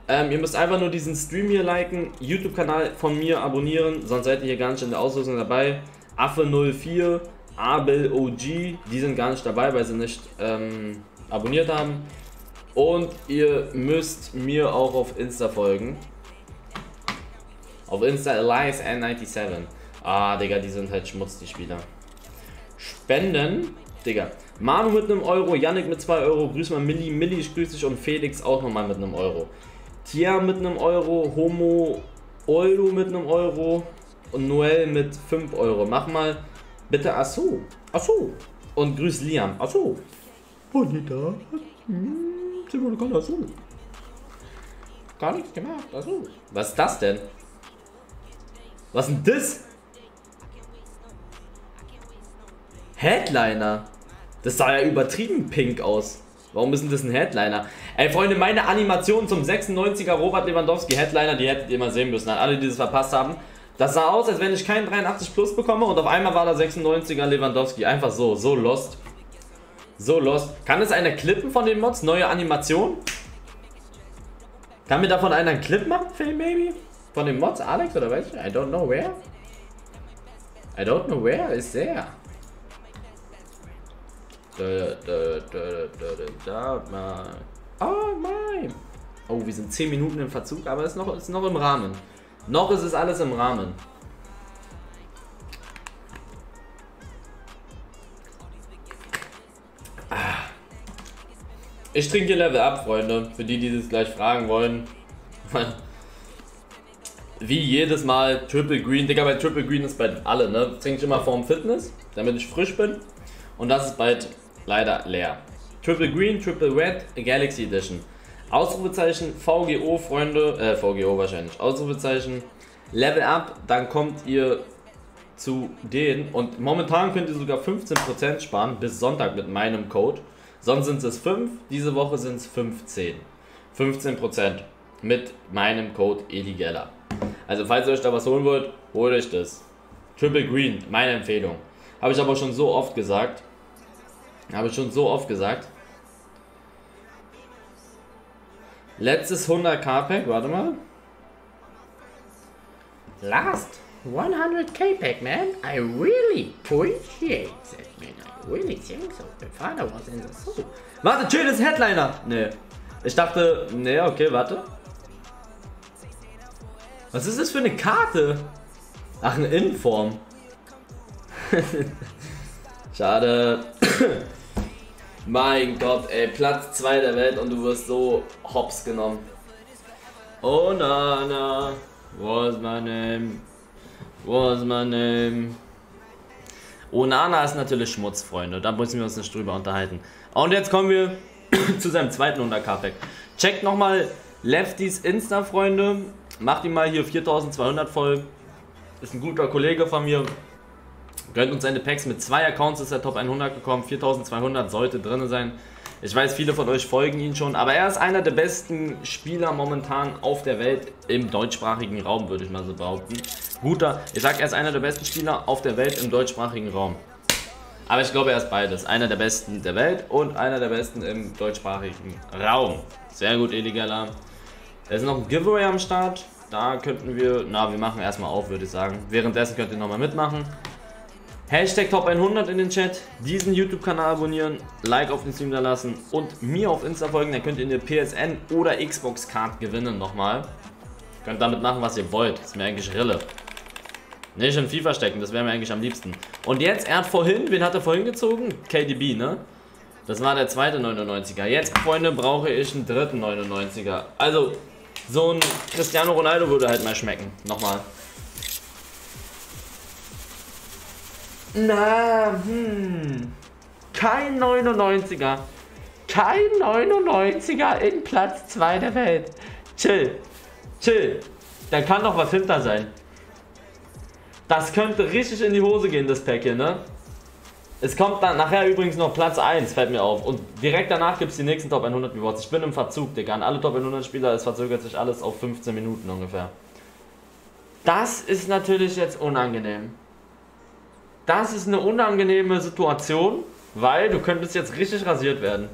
Ähm, ihr müsst einfach nur diesen Stream hier liken, YouTube-Kanal von mir abonnieren, sonst seid ihr hier gar nicht in der Auslösung dabei. Affe04, Abel OG, die sind gar nicht dabei, weil sie nicht ähm, abonniert haben. Und ihr müsst mir auch auf Insta folgen. Auf Insta Elias N97. Ah, Digga, die sind halt Schmutz, die Spieler. Spenden, Digga. Manu mit einem Euro, Yannick mit 2 Euro, grüß mal Milli, Milli, ich grüße dich und Felix auch nochmal mit einem Euro. Tia mit einem Euro, Homo Euro mit einem Euro und Noel mit 5 Euro. Mach mal bitte Achso. Achso. Und grüß Liam. Achso. Bonita. Hm. Simon kann das so. Gar nichts gemacht. Also. Was ist das denn? Was ist das? Headliner. Das sah ja übertrieben pink aus. Warum ist denn das ein Headliner? Ey, Freunde, meine Animation zum 96er Robert Lewandowski Headliner, die hättet ihr mal sehen müssen. An alle, die das verpasst haben. Das sah aus, als wenn ich keinen 83 Plus bekomme und auf einmal war da 96er Lewandowski. Einfach so, so lost. So lost. Kann es einer klippen von den Mods? Neue Animation? Kann mir davon einer einen Clip machen, Phil, maybe? Von den Mods, Alex, oder weißt du? I don't know where. I don't know where is there. Da, da, da, da, da, Oh mein. Oh, wir sind 10 Minuten im Verzug, aber es ist noch, ist noch im Rahmen. Noch ist es alles im Rahmen. Ich trinke Level ab, Freunde. Für die, die das gleich fragen wollen. <laughs> Wie jedes Mal Triple Green. Digga, bei Triple Green ist bald alle, ne? Trinke ich immer vorm Fitness, damit ich frisch bin. Und das ist bald leider leer. Triple Green, Triple Red, Galaxy Edition. Ausrufezeichen VGO, Freunde. Äh, VGO wahrscheinlich. Ausrufezeichen Level Up. Dann kommt ihr zu denen. Und momentan könnt ihr sogar 15% sparen bis Sonntag mit meinem Code. Sonst sind es 5, diese Woche sind es 15. 15% mit meinem Code EDIGELLA. Also falls ihr euch da was holen wollt, holt euch das. Triple Green, meine Empfehlung. Habe ich aber schon so oft gesagt. Habe ich schon so oft gesagt. Letztes 100k Pack, warte mal. Last 100k pack, man. I really appreciate that, really think so. My father was in the soup. Warte, chill, ist Headliner. Nee. Ich dachte, nee, okay, warte. Was ist das für eine Karte? Ach, eine Inform. <laughs> Schade. <coughs> mein Gott, ey, Platz 2 der Welt und du wirst so hops genommen. Oh Nana, what's my name? What's my name? Oh Nana ist natürlich Schmutz, Freunde. Da müssen wir uns nicht drüber unterhalten. Und jetzt kommen wir <coughs> zu seinem zweiten 100k-Pack. Checkt nochmal Lefties Insta, Freunde. Macht ihm mal hier 4200 voll. Ist ein guter Kollege von mir. Gönnt uns seine Packs. Mit zwei Accounts ist er Top 100 gekommen. 4200 sollte drin sein. Ich weiß, viele von euch folgen ihn schon, aber er ist einer der besten Spieler momentan auf der Welt im deutschsprachigen Raum, würde ich mal so behaupten. Guter, ich sag, er ist einer der besten Spieler auf der Welt im deutschsprachigen Raum. Aber ich glaube, er ist beides. Einer der besten der Welt und einer der besten im deutschsprachigen Raum. Sehr gut, Eligala. Da ist noch ein Giveaway am Start. Da könnten wir, na, wir machen erstmal auf, würde ich sagen. Währenddessen könnt ihr nochmal mitmachen. Hashtag Top 100 in den Chat, diesen YouTube-Kanal abonnieren, Like auf den Stream da lassen und mir auf Insta folgen, dann könnt ihr eine PSN oder Xbox-Card gewinnen nochmal. Könnt damit machen, was ihr wollt, ist mir eigentlich Rille. Nicht in FIFA stecken, das wäre mir eigentlich am liebsten. Und jetzt, er hat vorhin, wen hat er vorhin gezogen? KDB, ne? Das war der zweite 99er. Jetzt, Freunde, brauche ich einen dritten 99er. Also, so ein Cristiano Ronaldo würde halt mal schmecken. Nochmal. Na, hm. Kein 99er. Kein 99er in Platz 2 der Welt. Chill. Chill. Da kann doch was hinter sein. Das könnte richtig in die Hose gehen, das Pack hier, ne? Es kommt dann nachher übrigens noch Platz 1, fällt mir auf. Und direkt danach gibt es die nächsten Top 100 Rewards. Ich bin im Verzug, Digga. An alle Top 100 Spieler, es verzögert sich alles auf 15 Minuten ungefähr. Das ist natürlich jetzt unangenehm. Das ist eine unangenehme Situation, weil du könntest jetzt richtig rasiert werden.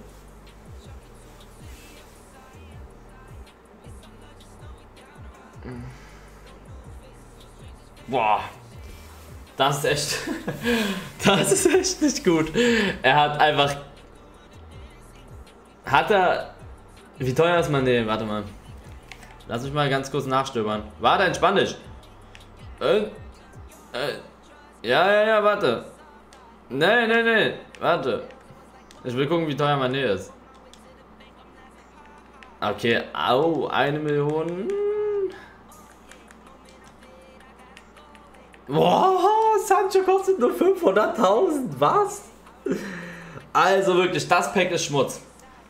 Boah. Das ist echt. <laughs> Das ist echt nicht gut. Er hat einfach. Hat er. Wie teuer ist man den? Warte mal. Lass mich mal ganz kurz nachstöbern. Warte, entspann dich. Äh, äh, ja, ja, ja, warte. Nee, nee, nee. Warte. Ich will gucken, wie teuer mein Nähe ist. Okay, au, eine Million. Boah, Sancho kostet nur 500.000. Was? Also wirklich, das Pack ist Schmutz.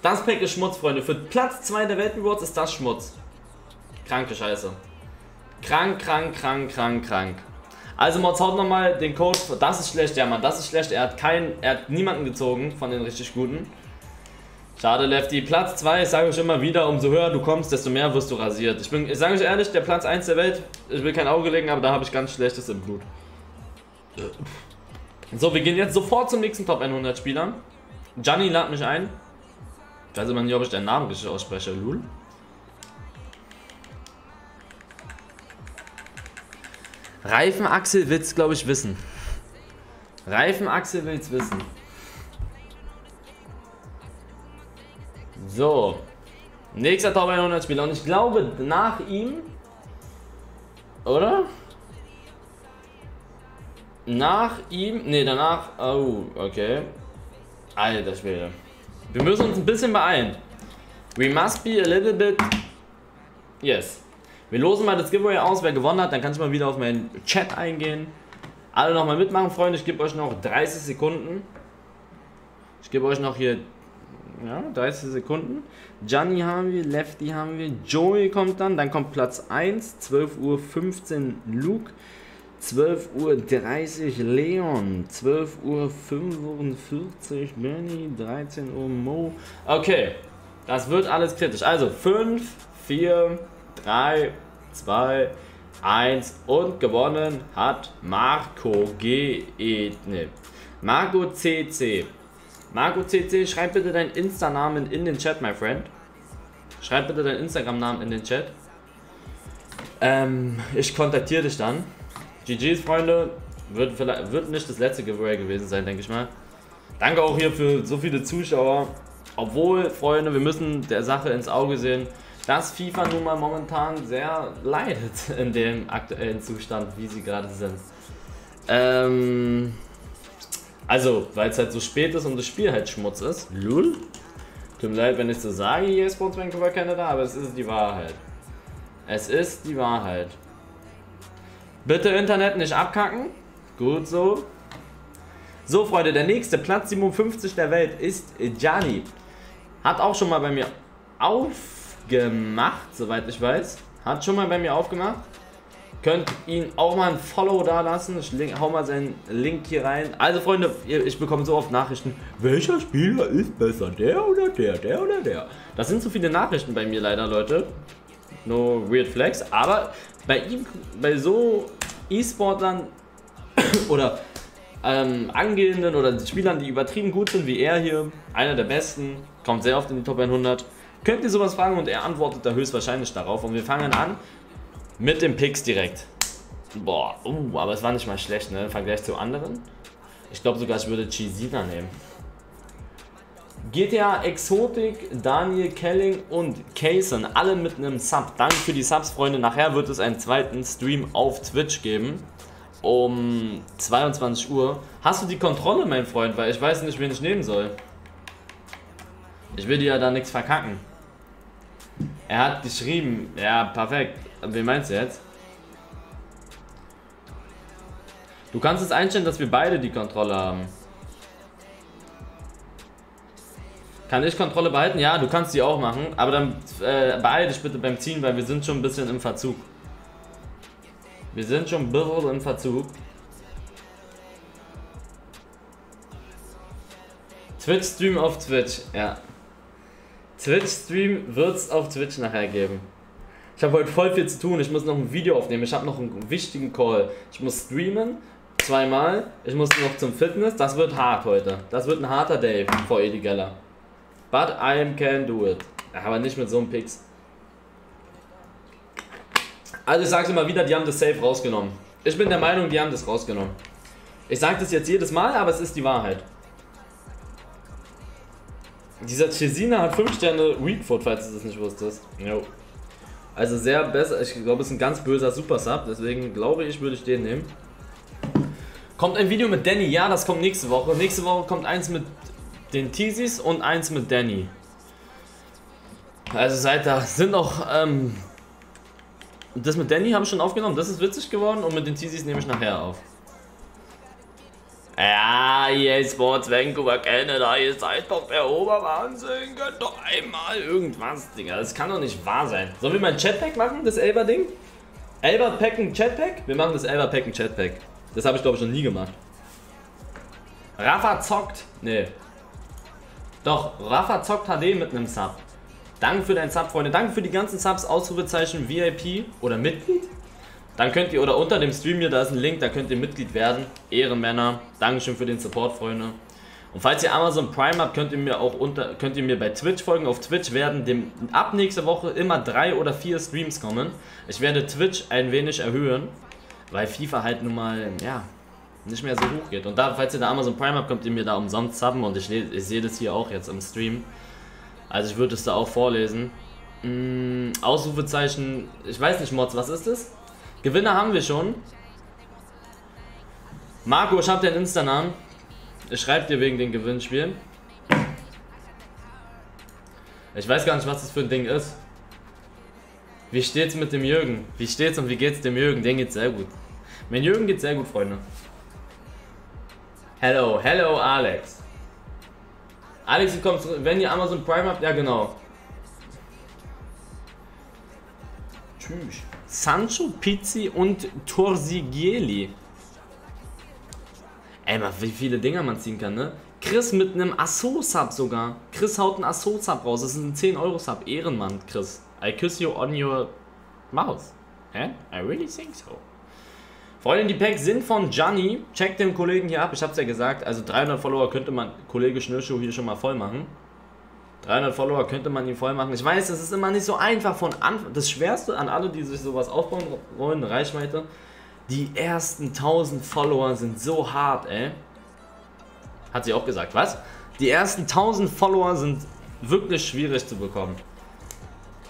Das Pack ist Schmutz, Freunde. Für Platz 2 der Weltrewards ist das Schmutz. Kranke Scheiße. Krank, krank, krank, krank, krank. Also Mods haut nochmal den Code. Das ist schlecht, ja Mann, das ist schlecht. Er hat keinen, er hat niemanden gezogen von den richtig guten. Schade, Lefty. Platz 2, ich sage euch immer wieder, umso höher du kommst, desto mehr wirst du rasiert. Ich, bin, ich sage euch ehrlich, der Platz 1 der Welt, ich will kein Auge legen, aber da habe ich ganz schlechtes im Blut. So, wir gehen jetzt sofort zum nächsten Top 100 Spielern. Gianni lad mich ein. Ich weiß immer nicht, ob ich deinen Namen richtig ausspreche, Lul. Reifenachsel will's, glaube ich, wissen. Reifenachsel will's wissen. So. Nächster Top 100 Spieler. Und ich glaube, nach ihm. Oder? Nach ihm. Ne, danach. Oh, okay. Alter Schwede. Wir müssen uns ein bisschen beeilen. We must be a little bit. Yes. Wir losen mal das Giveaway aus. Wer gewonnen hat, dann kannst du mal wieder auf meinen Chat eingehen. Alle nochmal mitmachen, Freunde. Ich gebe euch noch 30 Sekunden. Ich gebe euch noch hier ja, 30 Sekunden. Gianni haben wir, Lefty haben wir, Joey kommt dann, dann kommt Platz 1, 12.15 Uhr Luke, 12.30 Uhr Leon, 12.45 Uhr Benny, 13 Uhr Mo. Okay, das wird alles kritisch. Also 5, 4, 3, 2, 1 und gewonnen hat Marco G. E. Marco CC. Marco CC, schreib bitte deinen Insta-Namen in den Chat, my friend. Schreib bitte deinen Instagram-Namen in den Chat. Ähm, ich kontaktiere dich dann. GG's, Freunde. Wird, wird nicht das letzte Giveaway gewesen sein, denke ich mal. Danke auch hier für so viele Zuschauer. Obwohl, Freunde, wir müssen der Sache ins Auge sehen, dass FIFA nun mal momentan sehr leidet <laughs> in dem aktuellen Zustand, wie sie gerade sind. Ähm, also, weil es halt so spät ist und das Spiel halt Schmutz ist. Lul. Tut mir leid, wenn ich so sage, hier ist Sports Vancouver Canada, aber es ist die Wahrheit. Es ist die Wahrheit. Bitte Internet nicht abkacken. Gut so. So, Freunde, der nächste Platz 57 der Welt ist Gianni. Hat auch schon mal bei mir aufgemacht, soweit ich weiß. Hat schon mal bei mir aufgemacht. Könnt ihn auch mal ein Follow da lassen. Ich link, hau mal seinen Link hier rein. Also Freunde, ich bekomme so oft Nachrichten. Welcher Spieler ist besser? Der oder der? Der oder der? Das sind so viele Nachrichten bei mir leider, Leute. No weird flex. Aber bei ihm, bei so E-Sportlern <coughs> oder ähm, angehenden oder Spielern, die übertrieben gut sind, wie er hier, einer der besten, kommt sehr oft in die Top 100, könnt ihr sowas fragen und er antwortet da höchstwahrscheinlich darauf. Und wir fangen an mit den Picks direkt. Boah, uh, aber es war nicht mal schlecht, ne? Im Vergleich zu anderen. Ich glaube sogar, ich würde Chisina nehmen. GTA Exotic, Daniel Kelling und Kaysen, alle mit einem Sub. Danke für die Subs, Freunde. Nachher wird es einen zweiten Stream auf Twitch geben. Um 22 Uhr. Hast du die Kontrolle, mein Freund? Weil ich weiß nicht, wen ich nehmen soll. Ich will dir ja da nichts verkacken. Er hat geschrieben, ja, perfekt. Wen meinst du jetzt? Du kannst es einstellen, dass wir beide die Kontrolle haben. Kann ich Kontrolle behalten? Ja, du kannst die auch machen. Aber dann äh, beeil dich bitte beim Ziehen, weil wir sind schon ein bisschen im Verzug. Wir sind schon ein bisschen im Verzug. Twitch-Stream auf Twitch, ja. Twitch-Stream wird es auf Twitch nachher geben. Ich habe heute voll viel zu tun. Ich muss noch ein Video aufnehmen. Ich habe noch einen wichtigen Call. Ich muss streamen. Zweimal. Ich muss noch zum Fitness. Das wird hart heute. Das wird ein harter Day vor Edi Geller. But I can do it. Aber nicht mit so einem Pix. Also ich sage immer wieder, die haben das Safe rausgenommen. Ich bin der Meinung, die haben das rausgenommen. Ich sage das jetzt jedes Mal, aber es ist die Wahrheit. Dieser Cesina hat 5 Sterne Weakfoot, falls du das nicht wusstest. Jo. Also sehr besser, ich glaube, es ist ein ganz böser Super Sub, deswegen glaube ich, würde ich den nehmen. Kommt ein Video mit Danny, ja, das kommt nächste Woche. Nächste Woche kommt eins mit den Teasies und eins mit Danny. Also seid da, sind noch, ähm, das mit Danny habe ich schon aufgenommen, das ist witzig geworden und mit den Teasies nehme ich nachher auf. Ja, EA Sports Vancouver Canada, ihr seid doch der Oberwahnsinn. Könnt doch einmal irgendwas, Digga. Das kann doch nicht wahr sein. Sollen wir mal ein Chatpack machen, das Elber-Ding? Elber-Pack ein Chatpack? Wir machen das Elber-Pack ein Chatpack. Das habe ich glaube ich noch nie gemacht. Rafa zockt. Nee. Doch, Rafa zockt HD mit einem Sub. Danke für deinen Sub, Freunde. Danke für die ganzen Subs, Ausrufezeichen, VIP oder Mitglied. Dann könnt ihr, oder unter dem Stream hier, da ist ein Link, da könnt ihr Mitglied werden. Ehrenmänner. Dankeschön für den Support, Freunde. Und falls ihr Amazon Prime habt, könnt ihr mir auch unter, könnt ihr mir bei Twitch folgen. Auf Twitch werden dem, ab nächste Woche immer drei oder vier Streams kommen. Ich werde Twitch ein wenig erhöhen, weil FIFA halt nun mal, ja, nicht mehr so hoch geht. Und da, falls ihr da Amazon Prime habt, könnt ihr mir da umsonst subben und ich, ich sehe das hier auch jetzt im Stream. Also ich würde es da auch vorlesen. Mm, Ausrufezeichen, ich weiß nicht, Mods, was ist das? Gewinner haben wir schon. Marco, ich habe deinen Insta-Namen. Ich schreibe dir wegen den Gewinnspielen. Ich weiß gar nicht, was das für ein Ding ist. Wie steht's mit dem Jürgen? Wie steht's und wie geht's dem Jürgen? Den geht's sehr gut. Mein Jürgen geht sehr gut, Freunde. Hello, hello Alex. Alex, du kommst, wenn ihr Amazon Prime habt, ja genau. Tschüss. Sancho, Pizzi und Torsigieli. Ey, mal, wie viele Dinger man ziehen kann, ne? Chris mit einem Asso-Sub sogar. Chris haut einen Asso-Sub raus. Das ist ein 10-Euro-Sub. Ehrenmann, Chris. I kiss you on your mouth. Hä? I really think so. Freunde, die Packs sind von Gianni. Checkt den Kollegen hier ab. Ich hab's ja gesagt. Also 300 Follower könnte man Kollege Schnürschuh hier schon mal voll machen. 300 Follower könnte man ihn voll machen. Ich weiß, das ist immer nicht so einfach von Anfang. Das Schwerste an alle, die sich sowas aufbauen wollen, Reichweite. Die ersten 1000 Follower sind so hart, ey. Hat sie auch gesagt, was? Die ersten 1000 Follower sind wirklich schwierig zu bekommen.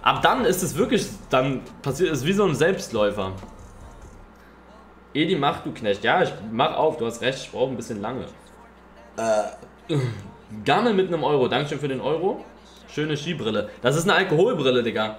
Ab dann ist es wirklich, dann passiert es wie so ein Selbstläufer. Edi, mach du Knecht. Ja, ich mach auf, du hast recht, ich brauche ein bisschen lange. Äh. Gammel mit einem Euro. Dankeschön für den Euro. Schöne Skibrille. Das ist eine Alkoholbrille, Digga.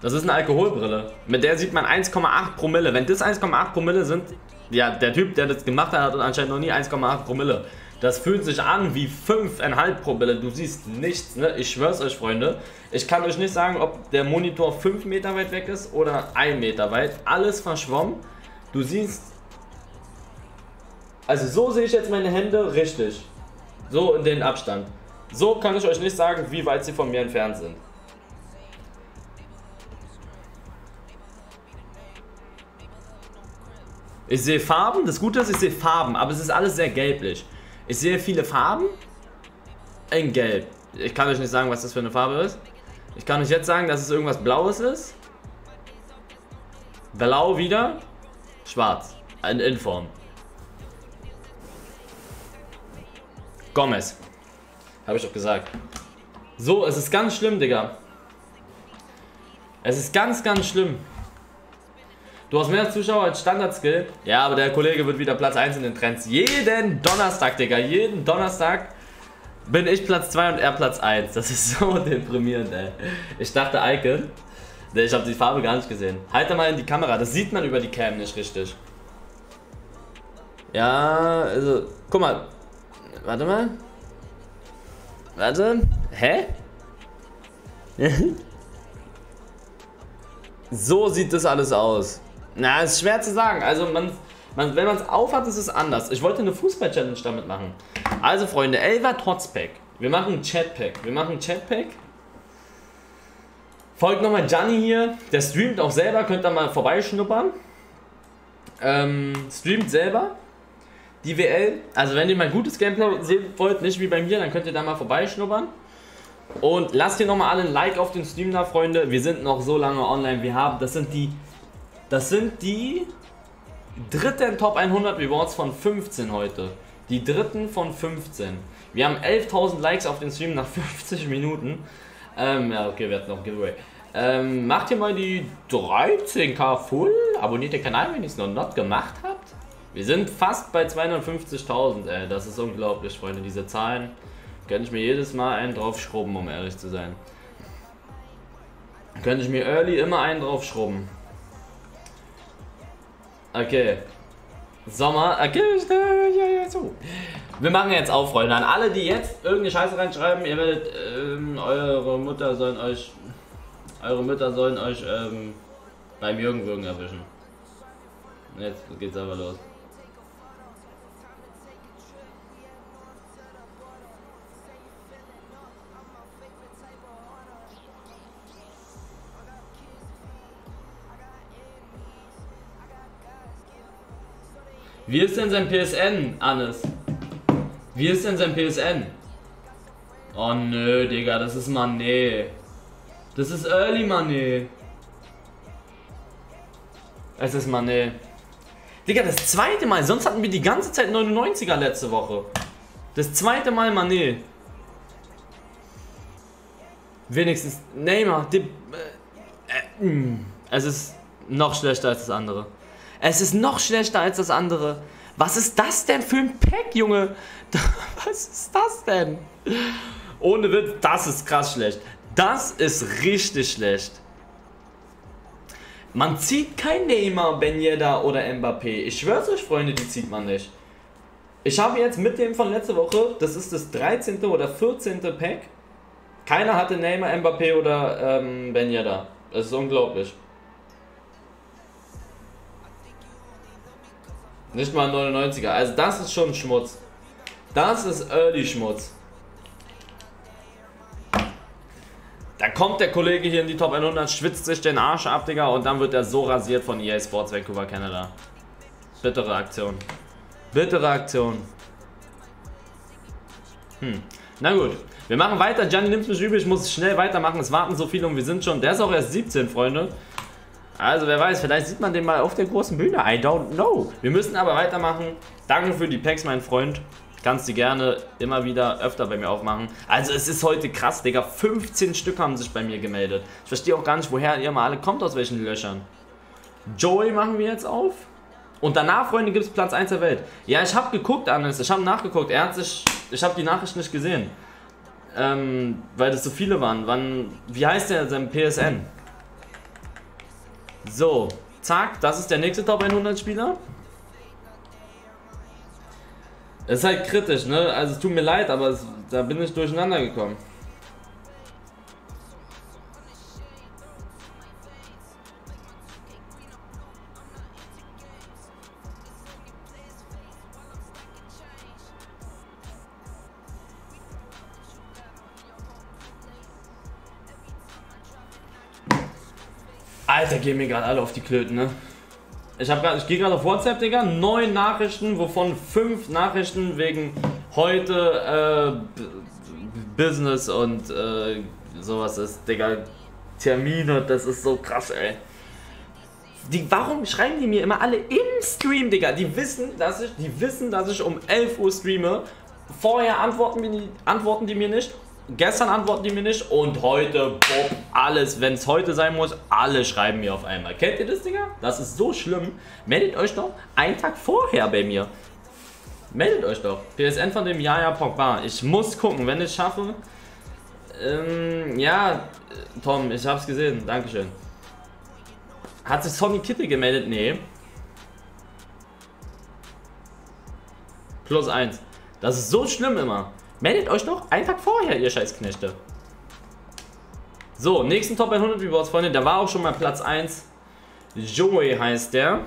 Das ist eine Alkoholbrille. Mit der sieht man 1,8 Promille. Wenn das 1,8 Promille sind, ja, der Typ, der das gemacht hat, hat anscheinend noch nie 1,8 Promille. Das fühlt sich an wie 5,5 Promille. Du siehst nichts, ne? Ich schwör's euch, Freunde. Ich kann euch nicht sagen, ob der Monitor 5 Meter weit weg ist oder 1 Meter weit. Alles verschwommen. Du siehst... Also so sehe ich jetzt meine Hände richtig. So in den Abstand. So kann ich euch nicht sagen, wie weit sie von mir entfernt sind. Ich sehe Farben, das Gute ist, ich sehe Farben, aber es ist alles sehr gelblich. Ich sehe viele Farben in Gelb. Ich kann euch nicht sagen, was das für eine Farbe ist. Ich kann euch jetzt sagen, dass es irgendwas Blaues ist. Blau wieder. Schwarz. In, in Form. Gomez. Habe ich doch gesagt. So, es ist ganz schlimm, Digga. Es ist ganz, ganz schlimm. Du hast mehr Zuschauer als Standard-Skill. Ja, aber der Kollege wird wieder Platz 1 in den Trends. Jeden Donnerstag, Digga. Jeden Donnerstag bin ich Platz 2 und er Platz 1. Das ist so <laughs> deprimierend, ey. Ich dachte Icon. Ich habe die Farbe gar nicht gesehen. Halt mal in die Kamera. Das sieht man über die Cam nicht richtig. Ja, also, guck mal. Warte mal. Warte. Hä? <laughs> so sieht das alles aus. Na, ist schwer zu sagen. Also man, man wenn man es aufhat, ist es anders. Ich wollte eine Fußball-Challenge damit machen. Also Freunde, Elva Trotzpack. Wir machen Chatpack. Wir machen Chatpack. Folgt nochmal Gianni hier. Der streamt auch selber. Könnt ihr mal vorbeischnuppern. Ähm, streamt selber. Die WL. Also wenn ihr mal gutes Gameplay sehen wollt, nicht wie bei mir, dann könnt ihr da mal vorbeischnuppern. Und lasst hier nochmal alle ein Like auf den Stream da, Freunde. Wir sind noch so lange online. Wir haben, das sind die das sind die dritten Top 100 Rewards von 15 heute. Die dritten von 15. Wir haben 11.000 Likes auf den Stream nach <laughs> 50 Minuten. Ähm, ja, okay, wir hatten noch ein Giveaway. Ähm, macht ihr mal die 13k voll. Abonniert den Kanal, wenn ihr es noch not gemacht habt. Wir sind fast bei 250.000, ey. Das ist unglaublich, Freunde. Diese Zahlen könnte ich mir jedes Mal einen draufschrubben, um ehrlich zu sein. Könnte ich mir early immer einen draufschrubben. Okay. Sommer. Okay. Wir machen jetzt auf, Freunde. An alle, die jetzt irgendeine Scheiße reinschreiben, ihr werdet, ähm, eure Mutter sollen euch, eure Mütter sollen euch, ähm, beim Jürgen erwischen. Jetzt geht's aber los. Wie ist denn sein PSN, Hannes? Wie ist denn sein PSN? Oh nö, Digga, das ist Mané. Das ist Early Mané. Es ist Mané. Digga, das zweite Mal. Sonst hatten wir die ganze Zeit 99er letzte Woche. Das zweite Mal Mané. Wenigstens Neymar. Die, äh, äh, es ist noch schlechter als das andere. Es ist noch schlechter als das andere. Was ist das denn für ein Pack, Junge? <laughs> Was ist das denn? Ohne Witz, das ist krass schlecht. Das ist richtig schlecht. Man zieht kein Neymar, Ben Yedda oder Mbappé. Ich schwör's euch, Freunde, die zieht man nicht. Ich habe jetzt mit dem von letzter Woche, das ist das 13. oder 14. Pack. Keiner hatte Neymar, Mbappé oder ähm, Ben Yedda. Das ist unglaublich. Nicht mal 99er. Also das ist schon Schmutz. Das ist Early Schmutz. Da kommt der Kollege hier in die Top 100, schwitzt sich den Arsch ab, Digga, und dann wird er so rasiert von EA Sports Vancouver, Canada. Bittere Aktion. Bittere Aktion. Hm. Na gut, wir machen weiter. Gianni nimmt mich übel. Ich muss schnell weitermachen. Es warten so viele und wir sind schon. Der ist auch erst 17, Freunde. Also wer weiß, vielleicht sieht man den mal auf der großen Bühne. I don't know. Wir müssen aber weitermachen. Danke für die Packs, mein Freund. Kannst die gerne immer wieder öfter bei mir aufmachen. Also es ist heute krass, Digga. 15 Stück haben sich bei mir gemeldet. Ich verstehe auch gar nicht, woher ihr mal alle kommt, aus welchen Löchern. Joey machen wir jetzt auf. Und danach, Freunde, gibt es Platz 1 der Welt. Ja, ich habe geguckt, Anis. Ich habe nachgeguckt. Er hat sich... Ich habe die Nachricht nicht gesehen. Ähm, weil das so viele waren. Wann... Wie heißt der sein PSN? So. Zack, das ist der nächste Top 100 Spieler. Ist halt kritisch, ne? Also es tut mir leid, aber es, da bin ich durcheinander gekommen. Alter, gehen mir gerade alle auf die Klöten, ne? Ich, grad, ich gehe gerade auf WhatsApp, Digga. Neun Nachrichten, wovon fünf Nachrichten wegen heute äh, Business und äh, sowas ist, Digga. Termine, das ist so krass, ey. Die, warum schreiben die mir immer alle im Stream, Digga? Die wissen, dass ich, die wissen, dass ich um 11 Uhr streame. Vorher antworten, antworten die mir nicht Gestern antworten die mir nicht und heute, bob, alles, wenn es heute sein muss, alle schreiben mir auf einmal. Kennt ihr das, Digga? Das ist so schlimm. Meldet euch doch einen Tag vorher bei mir. Meldet euch doch. PSN von dem Jaja Pogba. Ich muss gucken, wenn ich es schaffe. Ähm, ja, Tom, ich hab's gesehen. Dankeschön. Hat sich Sonny Kitty gemeldet? Nee. Plus eins. Das ist so schlimm immer. Meldet euch doch einen Tag vorher, ihr Scheißknechte. So, nächsten Top 100 Rewards, Freunde. Der war auch schon mal Platz 1. Joey heißt der.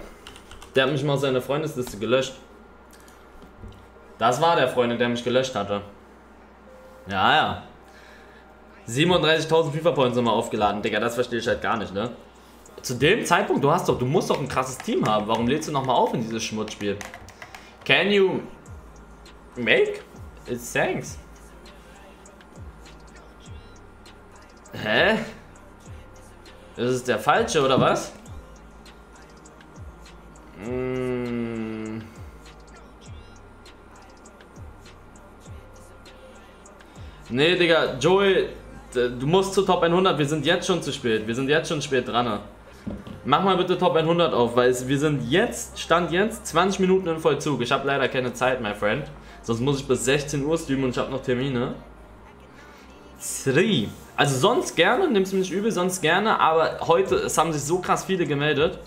Der hat mich mal aus seiner Freundesliste gelöscht. Das war der Freund, der mich gelöscht hatte. Ja, ja. 37.000 FIFA Points nochmal aufgeladen, Digga. Das verstehe ich halt gar nicht, ne? Zu dem Zeitpunkt, du hast doch, du musst doch ein krasses Team haben. Warum lädst du nochmal auf in dieses Schmutzspiel? Can you make? It's thanks. Hä? Das ist der falsche, oder was? Mmh. Nee, Digga, Joey, du musst zu Top 100, wir sind jetzt schon zu spät. Wir sind jetzt schon spät dran. Mach mal bitte Top 100 auf, weil wir sind jetzt, Stand jetzt, 20 Minuten in Vollzug. Ich habe leider keine Zeit, my friend. Sonst muss ich bis 16 Uhr streamen und ich habe noch Termine. Three. Also sonst gerne, nimmst du mich übel, sonst gerne, aber heute, es haben sich so krass viele gemeldet.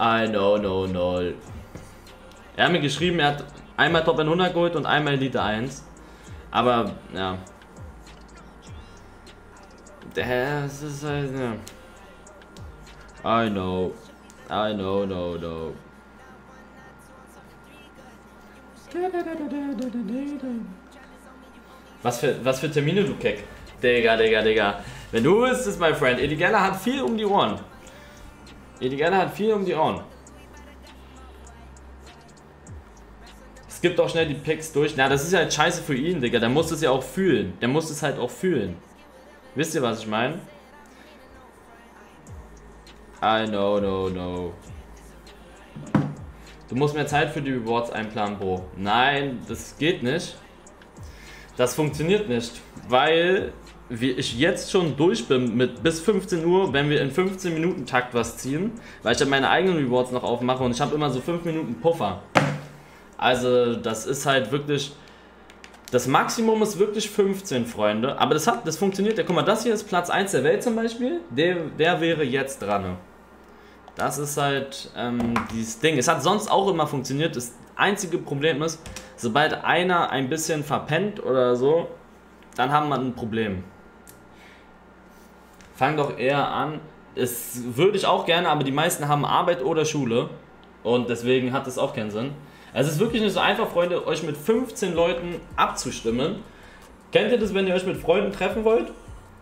I know, no, no. Er hat mir geschrieben, er hat einmal Top 100 geholt und einmal Elite 1. Aber, ja. Das ist halt, ja. I know. I know, no, no. Was für, was für Termine, du Keck? Digga, Digga, Digga. Wenn du wüsstest, my friend, Edigella hat viel um die Ohren. Edigella hat viel um die Ohren. Es gibt auch schnell die Picks durch. Na, das ist ja halt scheiße für ihn, Digga. Der muss es ja auch fühlen. Der muss es halt auch fühlen. Wisst ihr, was ich meine? I know, no, no. Du musst mehr Zeit für die Rewards einplanen, Bro. Nein, das geht nicht. Das funktioniert nicht, weil ich jetzt schon durch bin mit bis 15 Uhr, wenn wir in 15 Minuten Takt was ziehen, weil ich dann meine eigenen Rewards noch aufmache und ich habe immer so 5 Minuten Puffer. Also das ist halt wirklich, das Maximum ist wirklich 15, Freunde, aber das hat, das funktioniert, ja guck mal, das hier ist Platz 1 der Welt zum Beispiel, der, der wäre jetzt dran. Das ist halt ähm, dieses Ding. Es hat sonst auch immer funktioniert. Das einzige Problem ist, sobald einer ein bisschen verpennt oder so, dann haben wir ein Problem. Fang doch eher an. Es würde ich auch gerne, aber die meisten haben Arbeit oder Schule. Und deswegen hat es auch keinen Sinn. Es ist wirklich nicht so einfach, Freunde, euch mit 15 Leuten abzustimmen. Kennt ihr das, wenn ihr euch mit Freunden treffen wollt?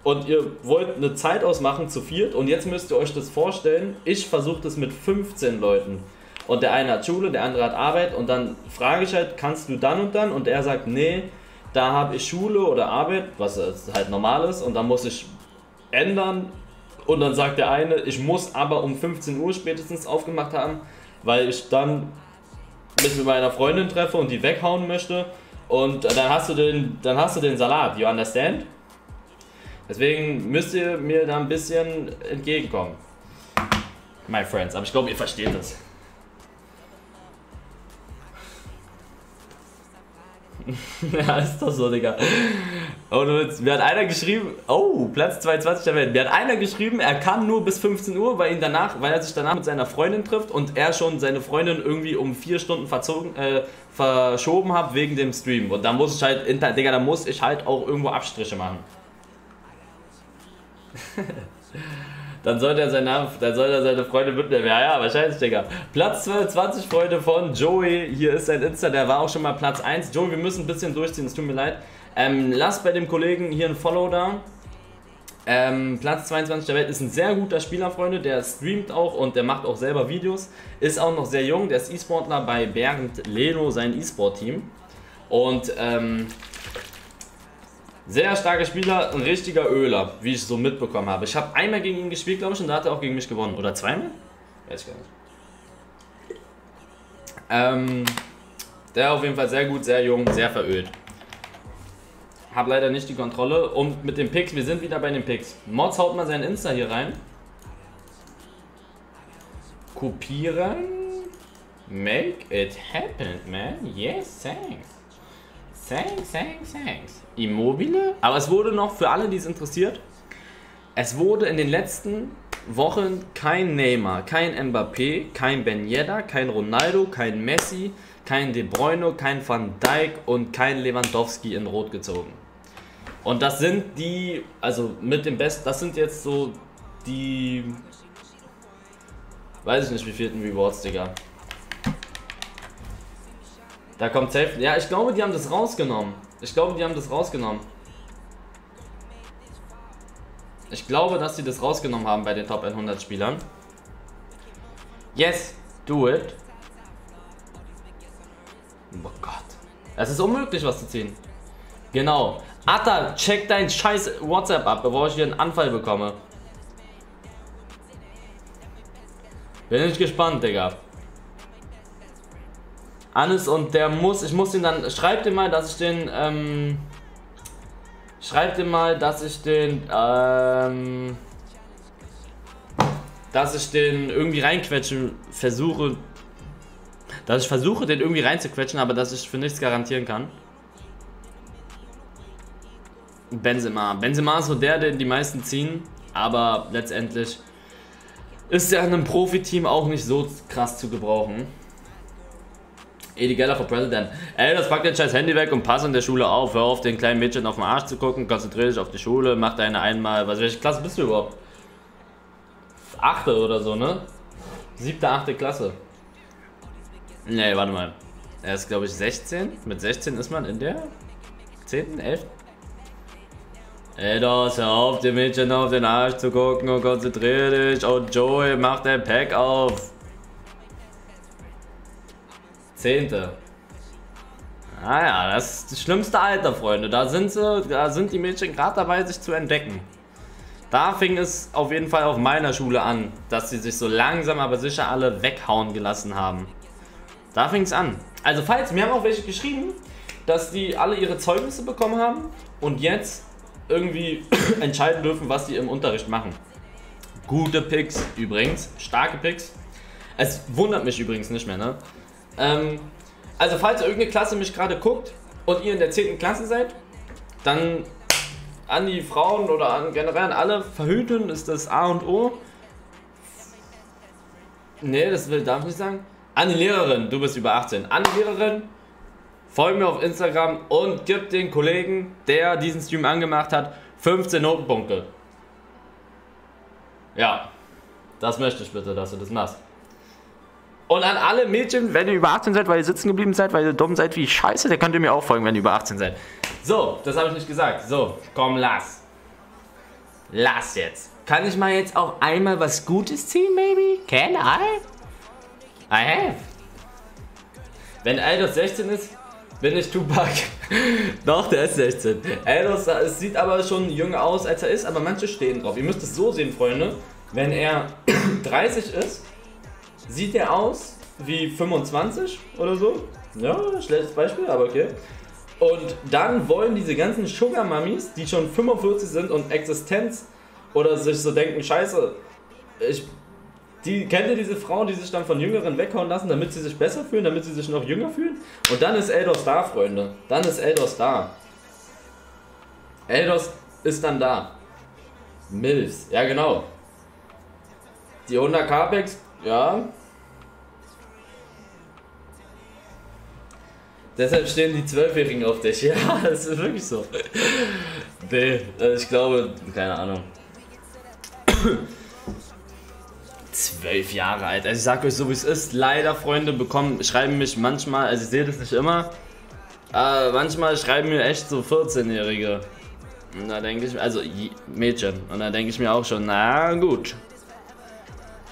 Und ihr wollt eine Zeit ausmachen zu viert. Und jetzt müsst ihr euch das vorstellen, ich versuche das mit 15 Leuten. und der eine hat Schule, der andere hat Arbeit. Und dann frage ich halt, kannst du dann und dann? Und er sagt, nee, da habe ich Schule oder Arbeit, was halt normal ist. Und dann muss ich ändern. Und dann sagt der eine, ich muss aber um 15 Uhr spätestens aufgemacht haben, weil ich dann mich mit meiner Freundin treffe und die weghauen möchte. Und dann hast du den, dann hast du den Salat, you understand? Deswegen müsst ihr mir da ein bisschen entgegenkommen. My friends, aber ich glaube, ihr versteht das. <laughs> ja, ist doch so, Digga. Und mir hat einer geschrieben, oh, Platz 22 der Welt. Mir hat einer geschrieben, er kann nur bis 15 Uhr, weil ihn danach, weil er sich danach mit seiner Freundin trifft und er schon seine Freundin irgendwie um vier Stunden verzogen, äh, verschoben hat wegen dem Stream. Und da muss ich halt, Digga, da muss ich halt auch irgendwo Abstriche machen. <laughs> Dann sollte er seinen Namen, dann sollte er seine Freunde mitnehmen. Ja, ja, wahrscheinlich, Digga. Platz 20 Freunde von Joey. Hier ist sein Insta, der war auch schon mal Platz 1. Joey, wir müssen ein bisschen durchziehen, es tut mir leid. Ähm, lass bei dem Kollegen hier ein Follow da. Ähm, Platz 22 der Welt ist ein sehr guter Spieler, Freunde. Der streamt auch und der macht auch selber Videos. Ist auch noch sehr jung. Der ist E-Sportler bei Bernd Leno, sein E-Sport-Team. Und ähm, sehr starker Spieler, ein richtiger Öler, wie ich so mitbekommen habe. Ich habe einmal gegen ihn gespielt, glaube ich, und da hat er auch gegen mich gewonnen. Oder zweimal? Weiß ich gar nicht. Ähm, der auf jeden Fall sehr gut, sehr jung, sehr verölt. Hab leider nicht die Kontrolle. Und mit den Picks, wir sind wieder bei den Picks. Mods haut mal sein Insta hier rein. Kopieren. Make it happen, man. Yes, thanks. Thanks, thanks, thanks. Immobile. Aber es wurde noch, für alle, die es interessiert, es wurde in den letzten Wochen kein Neymar, kein Mbappé, kein Ben Yedda, kein Ronaldo, kein Messi, kein De Bruyne, kein Van Dijk und kein Lewandowski in Rot gezogen. Und das sind die, also mit dem Best, das sind jetzt so die, weiß ich nicht, wie vierten Rewards, Digga. Da kommt safe. Ja, ich glaube, die haben das rausgenommen. Ich glaube, die haben das rausgenommen. Ich glaube, dass sie das rausgenommen haben bei den Top 100 Spielern. Yes, do it. Oh Gott. Es ist unmöglich, was zu ziehen. Genau. Atta, check dein scheiß WhatsApp ab, bevor ich hier einen Anfall bekomme. Bin ich gespannt, Digga. Anis und der muss, ich muss ihn dann, schreibt ihm mal, dass ich den, ähm, schreibt ihm mal, dass ich den, ähm, dass ich den irgendwie reinquetschen versuche, dass ich versuche, den irgendwie reinzuquetschen, aber dass ich für nichts garantieren kann. Benzema. Benzema ist so der, den die meisten ziehen, aber letztendlich ist er in einem Profiteam auch nicht so krass zu gebrauchen. Edi Geller for President. Ey, das pack dein scheiß Handy weg und pass in der Schule auf. Hör auf, den kleinen Mädchen auf den Arsch zu gucken. Konzentrier dich auf die Schule. Mach deine einmal. Was, welche Klasse bist du überhaupt? Achte oder so, ne? Siebte, achte Klasse. Nee, warte mal. Er ist, glaube ich, 16. Mit 16 ist man in der 10., 11. Ey, das, hör auf, dem Mädchen auf den Arsch zu gucken und konzentrier dich. Oh, Joey, mach dein Pack auf. Zehnte. Naja, ah das ist das schlimmste Alter, Freunde. Da sind sie, da sind die Mädchen gerade dabei, sich zu entdecken. Da fing es auf jeden Fall auf meiner Schule an, dass sie sich so langsam aber sicher alle weghauen gelassen haben. Da fing es an. Also falls, mir haben auch welche geschrieben, dass die alle ihre Zeugnisse bekommen haben und jetzt irgendwie <clears throat> entscheiden dürfen, was sie im Unterricht machen. Gute Picks übrigens, starke Picks. Es wundert mich übrigens nicht mehr, ne? Ähm, also falls irgendeine Klasse mich gerade guckt und ihr in der 10. Klasse seid, dann an die Frauen oder an generell an alle, verhüten ist das A und O. Nee, das will, darf ich nicht sagen. An die Lehrerin, du bist über 18. An die Lehrerin, folg mir auf Instagram und gib den Kollegen, der diesen Stream angemacht hat, 15 Notenpunkte. Ja, das möchte ich bitte, dass du das machst. Und an alle Mädchen, wenn ihr über 18 seid, weil ihr sitzen geblieben seid, weil ihr dumm seid wie scheiße, dann könnt ihr mir auch folgen, wenn ihr über 18 seid. So, das habe ich nicht gesagt. So, komm, lass. Lass jetzt. Kann ich mal jetzt auch einmal was Gutes ziehen, Baby? Can I? I have. Wenn Eidos 16 ist, bin ich Tupac. <laughs> Doch, der ist 16. Eidos es sieht aber schon jünger aus, als er ist, aber manche stehen drauf. Ihr müsst es so sehen, Freunde. Wenn er <clears throat> 30 ist, sieht er aus wie 25 oder so. Ja, schlechtes Beispiel, aber okay. Und dann wollen diese ganzen Sugar Mummies, die schon 45 sind und Existenz oder sich so denken, scheiße, ich die, kennt ihr diese Frauen, die sich dann von Jüngeren weghauen lassen, damit sie sich besser fühlen, damit sie sich noch jünger fühlen? Und dann ist Eldos da, Freunde. Dann ist Eldos da. Eldos ist dann da. Milfs, ja genau. Die 100 Carpex, ja. Deshalb stehen die Zwölfjährigen auf dich. <laughs> Ja, das ist wirklich so. Nee, äh, ich glaube, keine Ahnung zwölf Jahre alt. Also ich sag euch so wie es ist. Leider Freunde bekommen, schreiben mich manchmal, also ich sehe das nicht immer, aber manchmal schreiben mir echt so 14-Jährige. Und da denke ich, also Mädchen. Und da denke ich mir auch schon, na gut.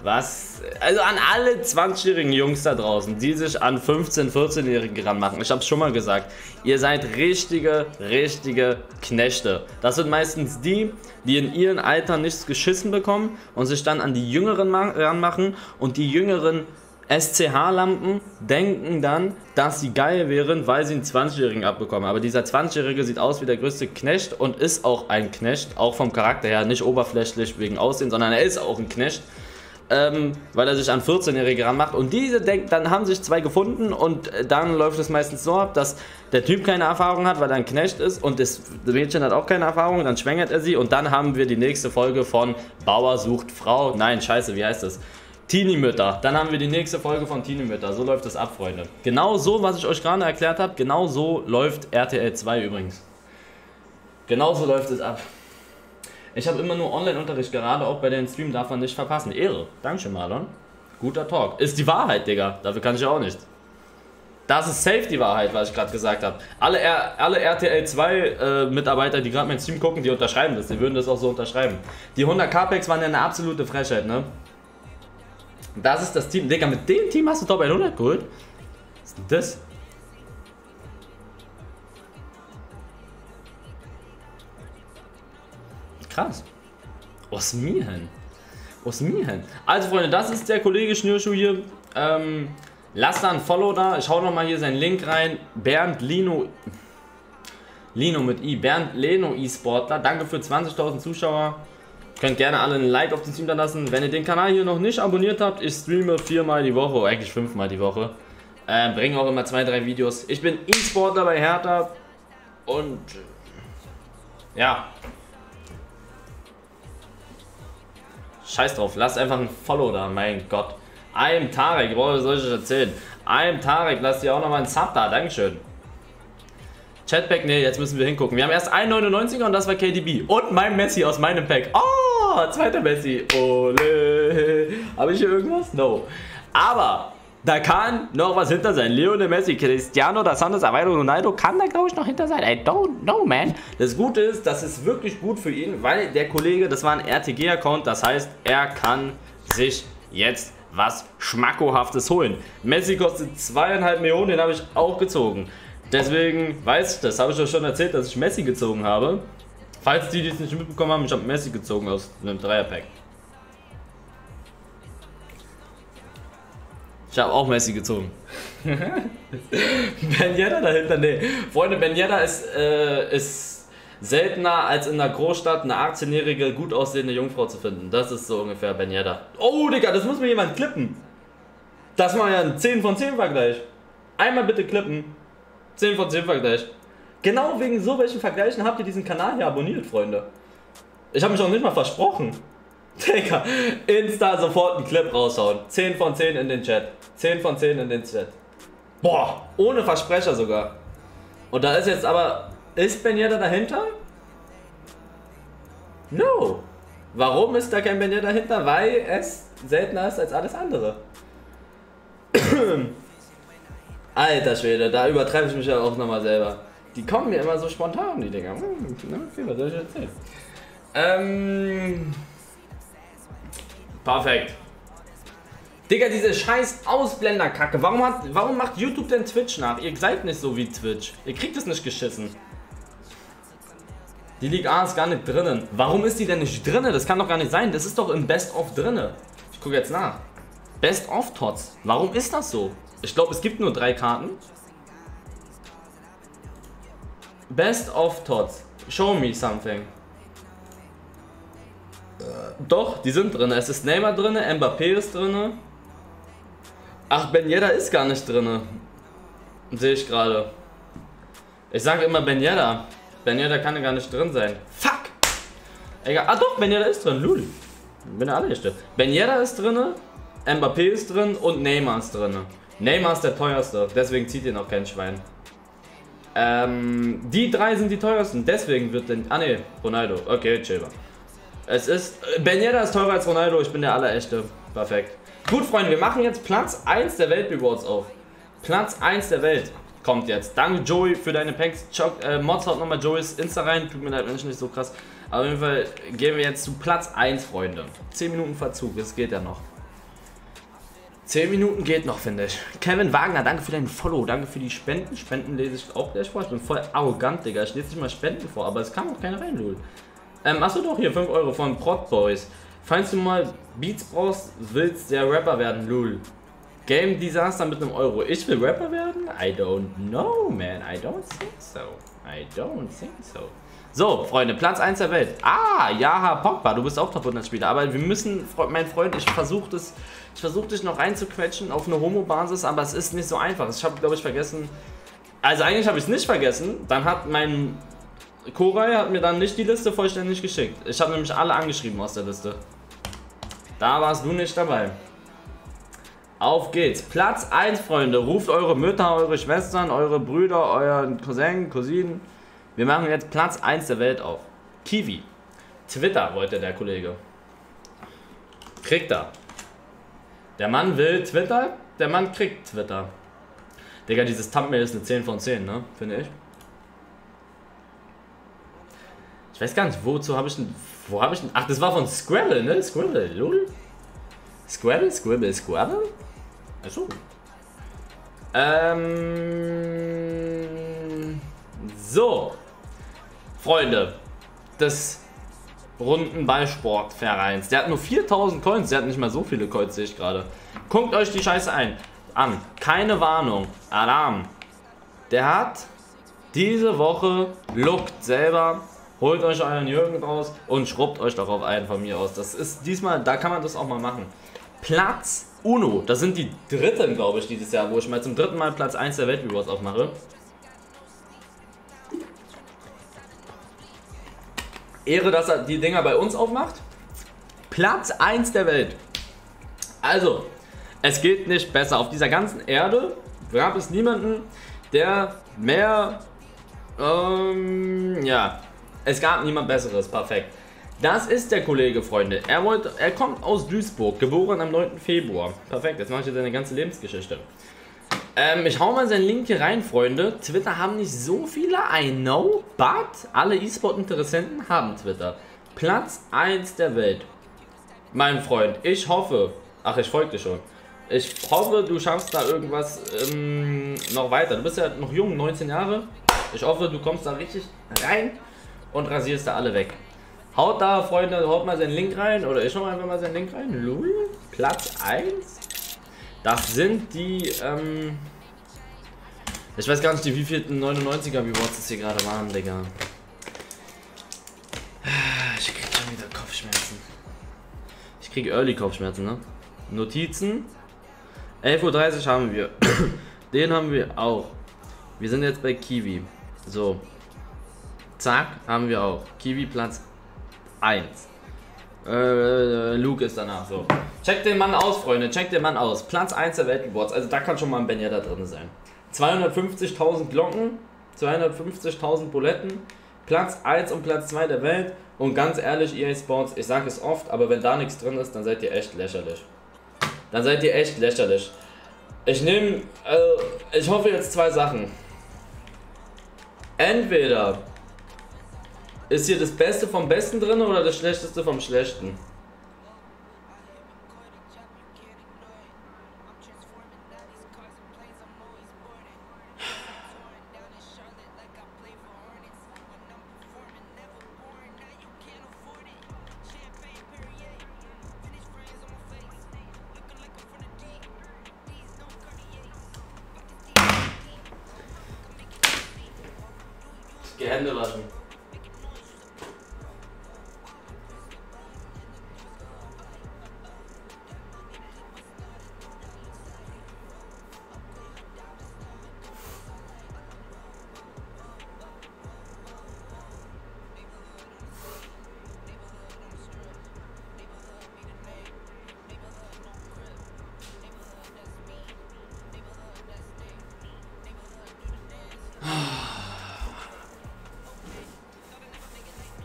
Was, also an alle 20-jährigen Jungs da draußen, die sich an 15-, 14-Jährigen ranmachen. Ich hab's schon mal gesagt. Ihr seid richtige, richtige Knechte. Das sind meistens die, die in ihren Alter nichts geschissen bekommen und sich dann an die Jüngeren ranmachen und die Jüngeren SCH-Lampen denken dann, dass sie geil wären, weil sie einen 20-Jährigen abbekommen. Aber dieser 20-Jährige sieht aus wie der größte Knecht und ist auch ein Knecht, auch vom Charakter her, nicht oberflächlich wegen Aussehen, sondern er ist auch ein Knecht ähm, weil er sich an 14-Jährige ranmacht. Und diese denken, dann haben sich zwei gefunden und dann läuft es meistens so ab, dass der Typ keine Erfahrung hat, weil er ein Knecht ist und das Mädchen hat auch keine Erfahrung, dann schwängert er sie und dann haben wir die nächste Folge von Bauer sucht Frau. Nein, scheiße, wie heißt das? Teenie-Mütter. Dann haben wir die nächste Folge von Teenie-Mütter. So läuft es ab, Freunde. Genau so, was ich euch gerade erklärt habe, genau so läuft RTL 2 übrigens. Genau so läuft es ab. Ich habe immer nur Online-Unterricht, gerade auch bei den Stream darf man nicht verpassen. Ehre. Dankeschön, Marlon. Guter Talk. Ist die Wahrheit, Digga. Dafür kann ich auch nicht. Das ist safe die Wahrheit, was ich gerade gesagt habe. Alle, alle RTL 2 äh, Mitarbeiter, die gerade meinen Stream gucken, die unterschreiben das. Die würden das auch so unterschreiben. Die 100 Capex waren ja eine absolute Frechheit, ne? Das ist das Team. Digga, mit dem Team hast du Top 100 geholt? Was ist denn das? Krass. Aus mir hin. Aus mir hin. Also Freunde, das ist der Kollege Schnürschuh hier. Ähm, lasst da ein Follow da. Ich hau nochmal hier seinen Link rein. Bernd Lino. Lino mit I. Bernd Leno E-Sportler. Danke für 20.000 Zuschauer. Könnt gerne alle ein Like auf den Stream da lassen. Wenn ihr den Kanal hier noch nicht abonniert habt, ich streame viermal die Woche, eigentlich fünfmal die Woche. Äh, bringe auch immer zwei, drei Videos. Ich bin E-Sportler bei Hertha und ja, Scheiß drauf, lass einfach ein Follow da, mein Gott. I'm Tarek, woher soll ich das erzählen? I'm Tarek, lass dir auch nochmal ein Sub da, Dankeschön. Chatpack, ne, jetzt müssen wir hingucken. Wir haben erst 1,99er und das war KDB. Und mein Messi aus meinem Pack. Oh, zweiter Messi. Ole. Habe ich hier irgendwas? No. Aber da kann noch was hinter sein. Lionel Messi, Cristiano da Santos, Aveiro Ronaldo kann da glaube ich noch hinter sein. I don't know, man. Das Gute ist, das ist wirklich gut für ihn, weil der Kollege, das war ein RTG-Account, das heißt, er kann sich jetzt was Schmackohaftes holen. Messi kostet zweieinhalb Millionen, den habe ich auch gezogen. Deswegen weiß ich das, habe ich euch schon erzählt, dass ich Messi gezogen habe. Falls die, die es nicht mitbekommen haben, ich habe Messi gezogen aus einem Dreierpack. Ich habe auch Messi gezogen. <laughs> ben Yedda dahinter, nee. Freunde, Ben Yedda ist, äh, ist seltener als in einer Großstadt eine 18-jährige, gut aussehende Jungfrau zu finden. Das ist so ungefähr Ben Yedda. Oh, Digga, das muss mir jemand klippen. Das war ja ein 10 von 10 Vergleich. Einmal bitte klippen. 10 von 10 Vergleich. Genau wegen so welchen Vergleichen habt ihr diesen Kanal hier abonniert, Freunde. Ich habe mich auch nicht mal versprochen. Digga, Insta sofort einen Clip raushauen. 10 von 10 in den Chat. 10 von 10 in den Chat. Boah, ohne Versprecher sogar. Und da ist jetzt aber, ist Benjeda dahinter? No. Warum ist da kein Benjeda dahinter? Weil es seltener ist als alles andere. <coughs> Alter Schwede, da übertreibe ich mich ja auch nochmal selber. Die kommen mir immer so spontan, die Dinger. Hm, okay, was soll ich erzählen? Ähm. Perfekt. Digga, diese scheiß Ausblenderkacke. Warum, warum macht YouTube denn Twitch nach? Ihr seid nicht so wie Twitch. Ihr kriegt es nicht geschissen. Die Liga A ist gar nicht drinnen. Warum ist die denn nicht drinnen? Das kann doch gar nicht sein. Das ist doch im Best of drinnen. Ich gucke jetzt nach. Best of Tots. Warum ist das so? Ich glaube, es gibt nur drei Karten. Best of Tots. Show me something. Doch, die sind drin. Es ist Neymar drin, Mbappé ist drin. Ach, Ben Yedda ist gar nicht drin. Sehe ich gerade. Ich sage immer Ben Yedda. Ben Yedda kann ja gar nicht drin sein. Fuck! Egal. Ah doch, Ben Yedda ist drin. Lul. Bin ja alle hier Ben Yedda ist drin, Mbappé ist drin und Neymar ist drin. Neymar ist der teuerste, deswegen zieht ihn auch kein Schwein. Ähm, die drei sind die teuersten, deswegen wird denn. Ah ne, Ronaldo. Okay, chill Es ist. Ben Yedda ist teurer als Ronaldo, ich bin der allerechte. Perfekt. Gut, Freunde, wir machen jetzt Platz 1 der Welt-Rewards auf. Platz 1 der Welt kommt jetzt. Danke, Joey, für deine Packs. Chuck, äh, Mods haut nochmal Joeys Insta rein. Tut mir leid, wenn ich nicht so krass. Aber auf jeden Fall gehen wir jetzt zu Platz 1, Freunde. 10 Minuten Verzug, es geht ja noch. 10 Minuten geht noch, finde ich. Kevin Wagner, danke für deinen Follow, danke für die Spenden. Spenden lese ich auch gleich vor. Ich bin voll arrogant, Digga. Ich lese nicht mal Spenden vor, aber es kam auch keiner rein, Lul. Ähm, achso, doch, hier 5 Euro von Prod Boys. Falls du mal Beats brauchst, willst der Rapper werden, Lul. Game Disaster mit einem Euro. Ich will Rapper werden? I don't know, man. I don't think so. I don't think so. So, Freunde, Platz 1 der Welt. Ah, Jaha Pogba, du bist auch Top 100 Spieler. Aber wir müssen, mein Freund, ich versuche das, ich versuche dich noch reinzuquetschen auf eine Homo-Basis, aber es ist nicht so einfach. Ich habe, glaube ich, vergessen. Also eigentlich habe ich es nicht vergessen. Dann hat mein Koray hat mir dann nicht die Liste vollständig geschickt. Ich habe nämlich alle angeschrieben aus der Liste. Da warst du nicht dabei. Auf geht's. Platz 1, Freunde. Ruft eure Mütter, eure Schwestern, eure Brüder, euren Cousin, Cousinen. Wir machen jetzt Platz 1 der Welt auf. Kiwi. Twitter wollte der Kollege. Kriegt er. Der Mann will Twitter, der Mann kriegt Twitter. Digga, dieses Thumbnail ist eine 10 von 10, ne? Finde ich. Ich weiß gar nicht, wozu habe ich denn. Wo habe ich denn. Ach, das war von Squirrel, ne? Squirrel, lol. Squirrel, Squirrel, Squirrel? Achso. Ähm. So. Freunde des runden Ballsportvereins. Der hat nur 4000 Coins. Der hat nicht mal so viele Coins, sehe ich gerade. Guckt euch die Scheiße ein. An. Keine Warnung. Alarm. Der hat diese Woche lookt selber. Holt euch euren Jürgen raus und schrubbt euch darauf ein von mir aus. Das ist diesmal, da kann man das auch mal machen. Platz Uno. Das sind die dritten, glaube ich, dieses Jahr, wo ich mal zum dritten Mal Platz 1 der Weltrewards aufmache. Ehre, dass er die Dinger bei uns aufmacht. Platz 1 der Welt. Also, es geht nicht besser. Auf dieser ganzen Erde gab es niemanden, der mehr. Ähm, ja, es gab niemand Besseres. Perfekt. Das ist der Kollege, Freunde. Er, wollte, er kommt aus Duisburg, geboren am 9. Februar. Perfekt, jetzt mache ich dir seine ganze Lebensgeschichte. Ähm, ich hau mal seinen Link hier rein, Freunde. Twitter haben nicht so viele, I know, but alle E-Sport-Interessenten haben Twitter. Platz 1 der Welt. Mein Freund, ich hoffe, ach, ich folge dir schon. Ich hoffe, du schaffst da irgendwas ähm, noch weiter. Du bist ja noch jung, 19 Jahre. Ich hoffe, du kommst da richtig rein und rasierst da alle weg. Haut da, Freunde, haut mal seinen Link rein. Oder ich schau einfach mal seinen Link rein. Lul, Platz 1. Das sind die, ähm Ich weiß gar nicht, die wievielten 99er Rewards das hier gerade waren, Digga. Ich krieg schon wieder Kopfschmerzen. Ich krieg Early Kopfschmerzen, ne? Notizen. 11.30 Uhr haben wir. <clears throat> Den haben wir auch. Wir sind jetzt bei Kiwi. So. Zack, haben wir auch. Kiwi Platz 1. Äh, Luke ist danach so. Checkt den Mann aus, Freunde. Checkt den Mann aus. Platz 1 der Weltrewards. Also da kann schon mal ein Benja da drin sein. 250.000 Glocken, 250.000 Buletten, Platz 1 und Platz 2 der Welt. Und ganz ehrlich, EA Sports, ich sage es oft, aber wenn da nichts drin ist, dann seid ihr echt lächerlich. Dann seid ihr echt lächerlich. Ich nehme, äh, ich hoffe jetzt zwei Sachen. Entweder ist hier das Beste vom Besten drin oder das Schlechteste vom Schlechten?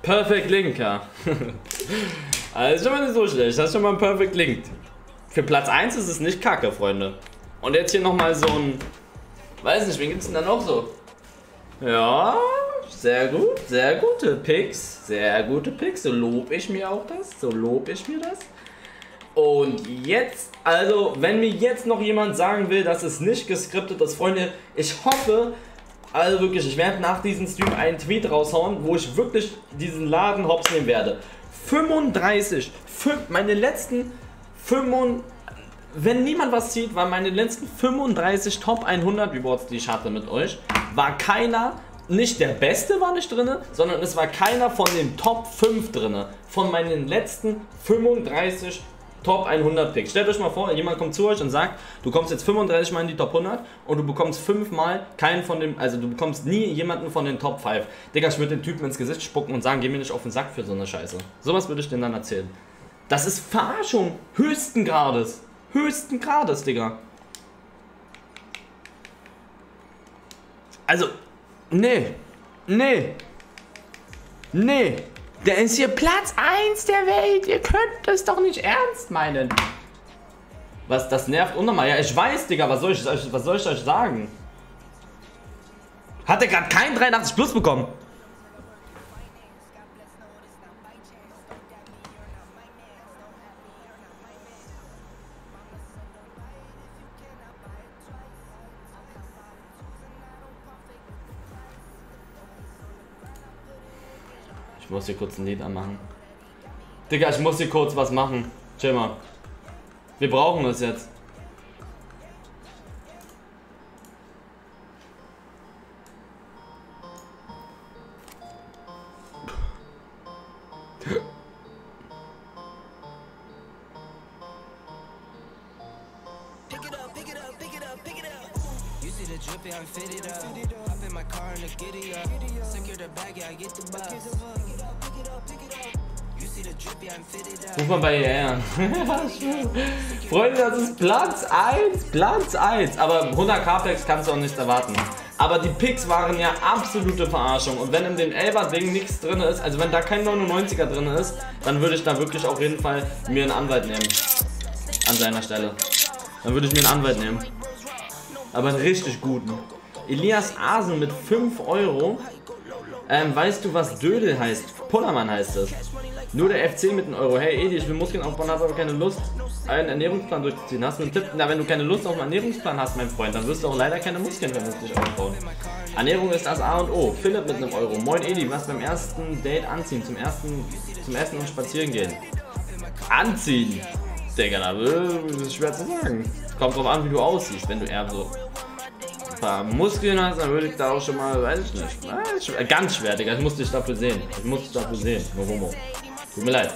Perfect Link, ja. <laughs> also schon mal nicht so schlecht. Das ist schon mal ein Perfect Link. Für Platz 1 ist es nicht kacke, Freunde. Und jetzt hier nochmal so ein. Weiß nicht, wen gibt es denn da noch so? Ja, sehr gut, sehr gute Picks. Sehr gute Picks. So lob ich mir auch das. So lob ich mir das. Und jetzt, also, wenn mir jetzt noch jemand sagen will, dass es nicht geskriptet ist, Freunde, ich hoffe, also wirklich, ich werde nach diesem Stream einen Tweet raushauen, wo ich wirklich diesen Laden hops nehmen werde. 35, meine letzten 35, wenn niemand was sieht, waren meine letzten 35 Top 100 Rewards, die ich hatte mit euch, war keiner, nicht der Beste war nicht drin, sondern es war keiner von den Top 5 drin. Von meinen letzten 35 Top 100 Picks. Stellt euch mal vor, jemand kommt zu euch und sagt, du kommst jetzt 35 Mal in die Top 100 und du bekommst 5 Mal keinen von dem, also du bekommst nie jemanden von den Top 5. Digga, ich würde den Typen ins Gesicht spucken und sagen, geh mir nicht auf den Sack für so eine Scheiße. Sowas würde ich dir dann erzählen. Das ist Verarschung höchsten Grades. Höchsten Grades, Digga. Also, nee. Nee. Nee. Der ist hier Platz 1 der Welt. Ihr könnt das doch nicht ernst meinen. Was, das nervt unnormal. Ja, ich weiß, Digga, was soll ich, was soll ich euch sagen? Hat er gerade keinen 83 Plus bekommen? Ich muss hier kurz ein Lied anmachen. Digga, ich muss hier kurz was machen. Chill mal. Wir brauchen es jetzt. Ruf mal bei ihr an. <laughs> Freunde, das ist Platz 1. Platz 1. Aber 100 Carplex kannst du auch nicht erwarten. Aber die Picks waren ja absolute Verarschung. Und wenn in dem 11er Ding nichts drin ist, also wenn da kein 99er drin ist, dann würde ich da wirklich auf jeden Fall mir einen Anwalt nehmen. An seiner Stelle. Dann würde ich mir einen Anwalt nehmen. Aber einen richtig guten. Elias Asen mit 5 Euro. Ähm, weißt du, was Dödel heißt? Pullermann heißt es. Nur der FC mit einem Euro. Hey Edi, ich will Muskeln aufbauen, habe aber keine Lust, einen Ernährungsplan durchzuziehen. Hast du einen Tipp? Na, wenn du keine Lust auf einen Ernährungsplan hast, mein Freund, dann wirst du auch leider keine Muskeln vernünftig aufbauen. Ernährung ist das A und O. Philipp mit einem Euro. Moin Edi, was beim ersten Date anziehen? Zum ersten, zum Essen und spazieren gehen. Anziehen? Digga, da ist schwer zu sagen. Kommt drauf an, wie du aussiehst, wenn du eher so ein paar Muskeln hast, dann würde ich da auch schon mal, weiß ich nicht. Ganz schwer, Digga. Ich muss dich dafür sehen. Ich muss dich dafür sehen. No homo. Tut mir leid.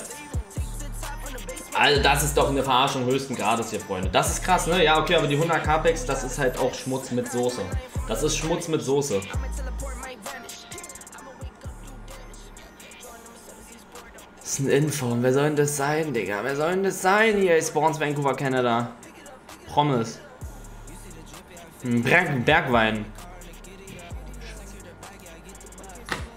Also das ist doch eine Verarschung höchsten Grades hier, Freunde. Das ist krass, ne? Ja, okay, aber die 100 Capex, das ist halt auch Schmutz mit Soße. Das ist Schmutz mit Soße. Das ist ein Info. Wer soll denn das sein, Digga? Wer soll denn das sein hier? Spawns Vancouver, Canada. Promise. Berg Bergwein.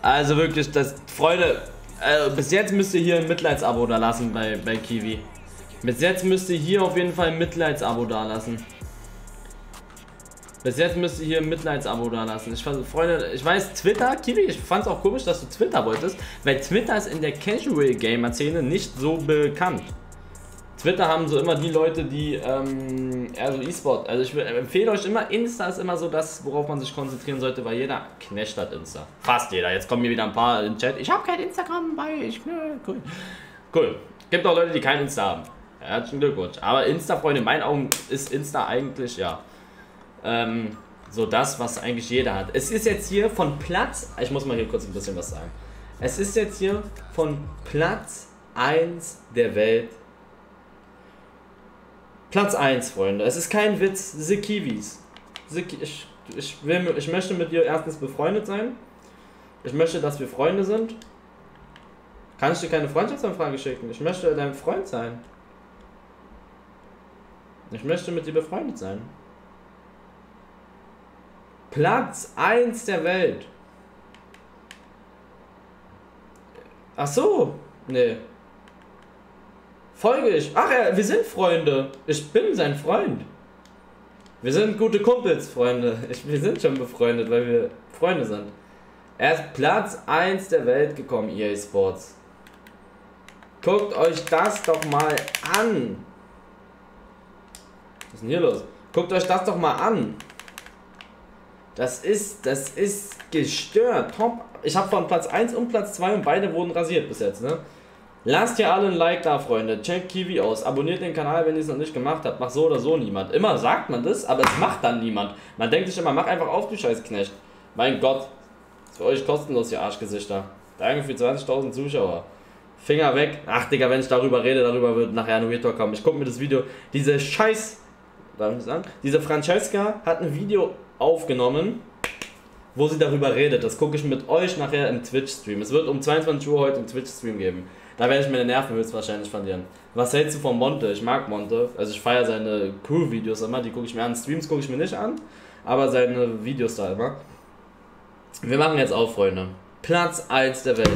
Also wirklich, das, Freunde, also bis jetzt müsst ihr hier ein Mitleidsabo da lassen bei, bei Kiwi. Bis jetzt müsst ihr hier auf jeden Fall ein Mitleidsabo da lassen. Bis jetzt müsst ihr hier ein Mitleidsabo da lassen. Ich, Freunde, ich weiß, Twitter, Kiwi, ich fand es auch komisch, dass du Twitter wolltest, weil Twitter ist in der Casual Gamer Szene nicht so bekannt. Twitter haben so immer die Leute, die ähm, eher so E-Sport. Also ich empfehle euch immer, Insta ist immer so das, worauf man sich konzentrieren sollte, weil jeder knecht hat Insta. Fast jeder. Jetzt kommen mir wieder ein paar im Chat. Ich habe kein Instagram bei. Ich, cool. Cool. Gibt auch Leute, die kein Insta haben. Herzlichen Glückwunsch. Aber Insta, Freunde, in meinen Augen ist Insta eigentlich, ja. Ähm, So das, was eigentlich jeder hat. Es ist jetzt hier von Platz, ich muss mal hier kurz ein bisschen was sagen. Es ist jetzt hier von Platz 1 der Welt. Platz 1, Freunde. Es ist kein Witz. The Kiwis. The Ki ich, ich, will, ich möchte mit dir erstens befreundet sein. Ich möchte, dass wir Freunde sind. Kann ich dir keine Freundschaftsanfrage schicken? Ich möchte dein Freund sein. Ich möchte mit dir befreundet sein. Platz 1 der Welt. Ach so. Nee. Folge ich. Ach ja, wir sind Freunde. Ich bin sein Freund. Wir sind gute Kumpels, Freunde. Ich, wir sind schon befreundet, weil wir Freunde sind. Er ist Platz 1 der Welt gekommen, EA Sports. Guckt euch das doch mal an. Was ist denn hier los? Guckt euch das doch mal an. Das ist, das ist gestört. Top. Ich habe von Platz 1 und Platz 2 und beide wurden rasiert bis jetzt, ne? Lasst hier alle ein Like da, Freunde. Checkt Kiwi aus. Abonniert den Kanal, wenn ihr es noch nicht gemacht habt. Macht so oder so niemand. Immer sagt man das, aber es macht dann niemand. Man denkt sich immer, mach einfach auf, du Scheißknecht. Mein Gott. Ist für euch kostenlos, ihr Arschgesichter. Danke für 20.000 Zuschauer. Finger weg. Ach, Digga, wenn ich darüber rede, darüber wird nachher ein Retalk kommen. Ich gucke mir das Video. Diese Scheiß. Darf ich sagen? Diese Francesca hat ein Video aufgenommen, wo sie darüber redet. Das gucke ich mit euch nachher im Twitch-Stream. Es wird um 22 Uhr heute einen Twitch-Stream geben. Da werde ich meine Nerven höchstwahrscheinlich verlieren. Was hältst du von Monte? Ich mag Monte. Also ich feiere seine Crew-Videos immer. Die gucke ich mir an. Streams gucke ich mir nicht an. Aber seine Videos da immer. Wir machen jetzt auf, Freunde. Platz 1 der Welt.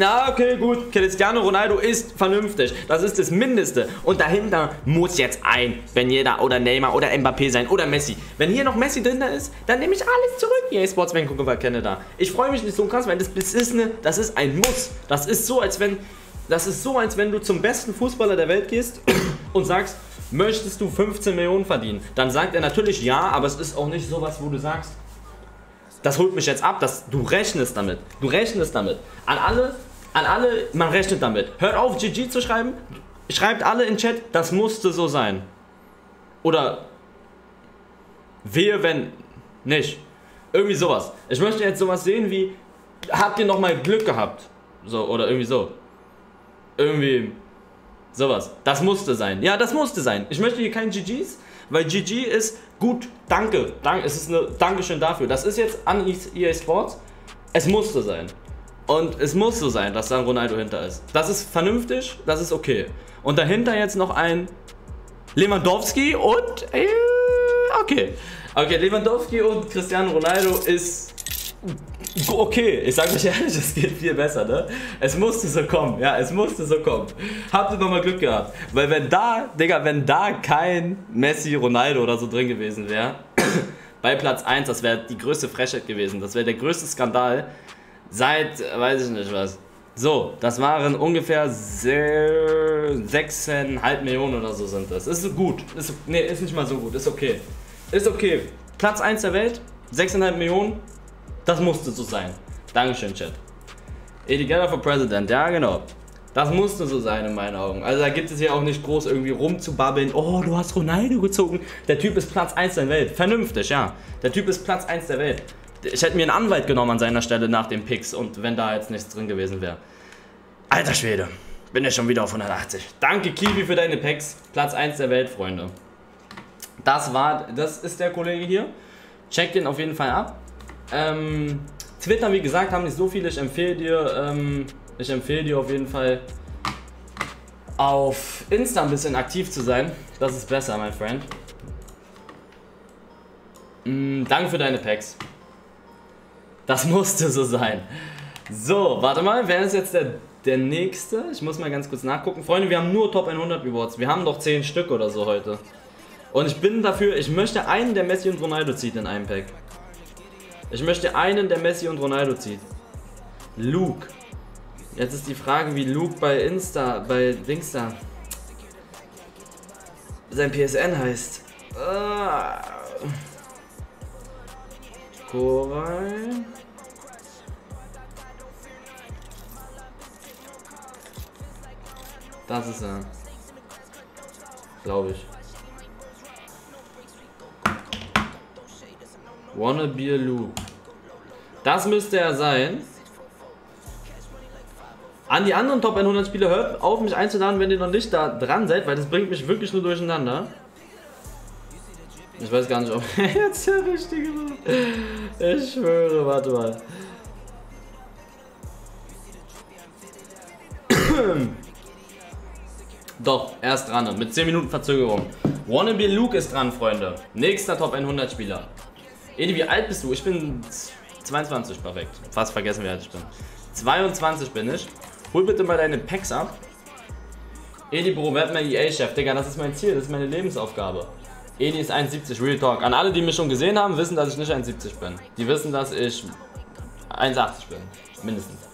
Na, okay, gut. Cristiano Ronaldo ist vernünftig. Das ist das Mindeste. Und dahinter muss jetzt ein, wenn jeder oder Neymar oder Mbappé sein oder Messi. Wenn hier noch Messi drin ist, dann nehme ich alles zurück. EA Sports Vancouver Canada. Ich freue mich nicht so krass, weil das, das ist eine, das ist ein Muss. Das ist so, als wenn, das ist so, als wenn du zum besten Fußballer der Welt gehst <coughs> und sagst, möchtest du 15 Millionen verdienen? Dann sagt er natürlich ja, aber es ist auch nicht sowas, wo du sagst, das holt mich jetzt ab, das, du rechnest damit. Du rechnest damit. An alle, an alle, man rechnet damit. Hört auf, GG zu schreiben. Schreibt alle in Chat, das musste so sein. Oder wehe, wenn nicht. Irgendwie sowas. Ich möchte jetzt sowas sehen wie, habt ihr nochmal Glück gehabt? So, oder irgendwie so. Irgendwie sowas. Das musste sein. Ja, das musste sein. Ich möchte hier kein GGs, weil GG ist gut, danke. Dank, es ist eine Dankeschön dafür. Das ist jetzt an EA Sports. Es musste sein. Und es muss so sein, dass da ein Ronaldo hinter ist. Das ist vernünftig, das ist okay. Und dahinter jetzt noch ein Lewandowski und. Äh, okay. Okay, Lewandowski und Cristiano Ronaldo ist okay. Ich sage euch <laughs> ehrlich, es geht viel besser, ne? Es musste so kommen, ja, es musste so kommen. Habt ihr nochmal Glück gehabt. Weil wenn da, Digga, wenn da kein Messi, Ronaldo oder so drin gewesen wäre, <clears throat> bei Platz 1, das wäre die größte Frechheit gewesen. Das wäre der größte Skandal seit, weiß ich nicht was. So, das waren ungefähr 6,5 Millionen oder so sind das. Ist gut. Ist, nee, ist nicht mal so gut. Ist okay. Ist okay. Platz 1 der Welt, 6,5 Millionen. Das musste so sein. Dankeschön, Chat. Geller for President, ja genau. Das musste so sein in meinen Augen. Also da gibt es hier auch nicht groß irgendwie rumzubabbeln. Oh, du hast Ronaldo gezogen. Der Typ ist Platz 1 der Welt. Vernünftig, ja. Der Typ ist Platz 1 der Welt. Ich hätte mir einen Anwalt genommen an seiner Stelle nach den Picks und wenn da jetzt nichts drin gewesen wäre. Alter Schwede, bin ja schon wieder auf 180. Danke Kiwi für deine Picks. Platz 1 der Welt, Freunde. Das war, das ist der Kollege hier. Checkt den auf jeden Fall ab. Ähm, Twitter, wie gesagt, haben nicht so viele. Ich empfehle dir, ähm, ich empfehle dir auf jeden Fall auf Insta ein bisschen aktiv zu sein. Das ist besser, mein Friend. Mm, danke für deine Packs. Das musste so sein. So, warte mal, wer ist jetzt der, der nächste? Ich muss mal ganz kurz nachgucken. Freunde, wir haben nur Top 100 Rewards. Wir haben doch 10 Stück oder so heute. Und ich bin dafür, ich möchte einen, der Messi und Ronaldo zieht in einem Pack. Ich möchte einen, der Messi und Ronaldo zieht. Luke. Jetzt ist die Frage, wie Luke bei Insta, bei Dings da sein PSN heißt. Ah. Koral. Das ist er. Glaube ich. Wanna be a Luke. Das müsste er sein. An die anderen Top 100 Spieler, hört auf mich einzuladen, wenn ihr noch nicht da dran seid, weil das bringt mich wirklich nur durcheinander. Ich weiß gar nicht, ob <laughs> jetzt der richtige war. Ich schwöre, warte mal. <clears throat> Doch, er ist dran, mit 10 Minuten Verzögerung. Wannabe Luke ist dran, Freunde. Nächster Top 100 Spieler. Edi, wie alt bist du? Ich bin 22, perfekt. Fast vergessen, wie alt ich bin. 22 bin ich. Hol bitte mal deine Packs ab. Edi, Bro, werd mal EA-Chef. Digga, das ist mein Ziel, das ist meine Lebensaufgabe. Edi ist 1,70, Real Talk. An alle, die mich schon gesehen haben, wissen, dass ich nicht 1,70 bin. Die wissen, dass ich 1,80 bin. Mindestens.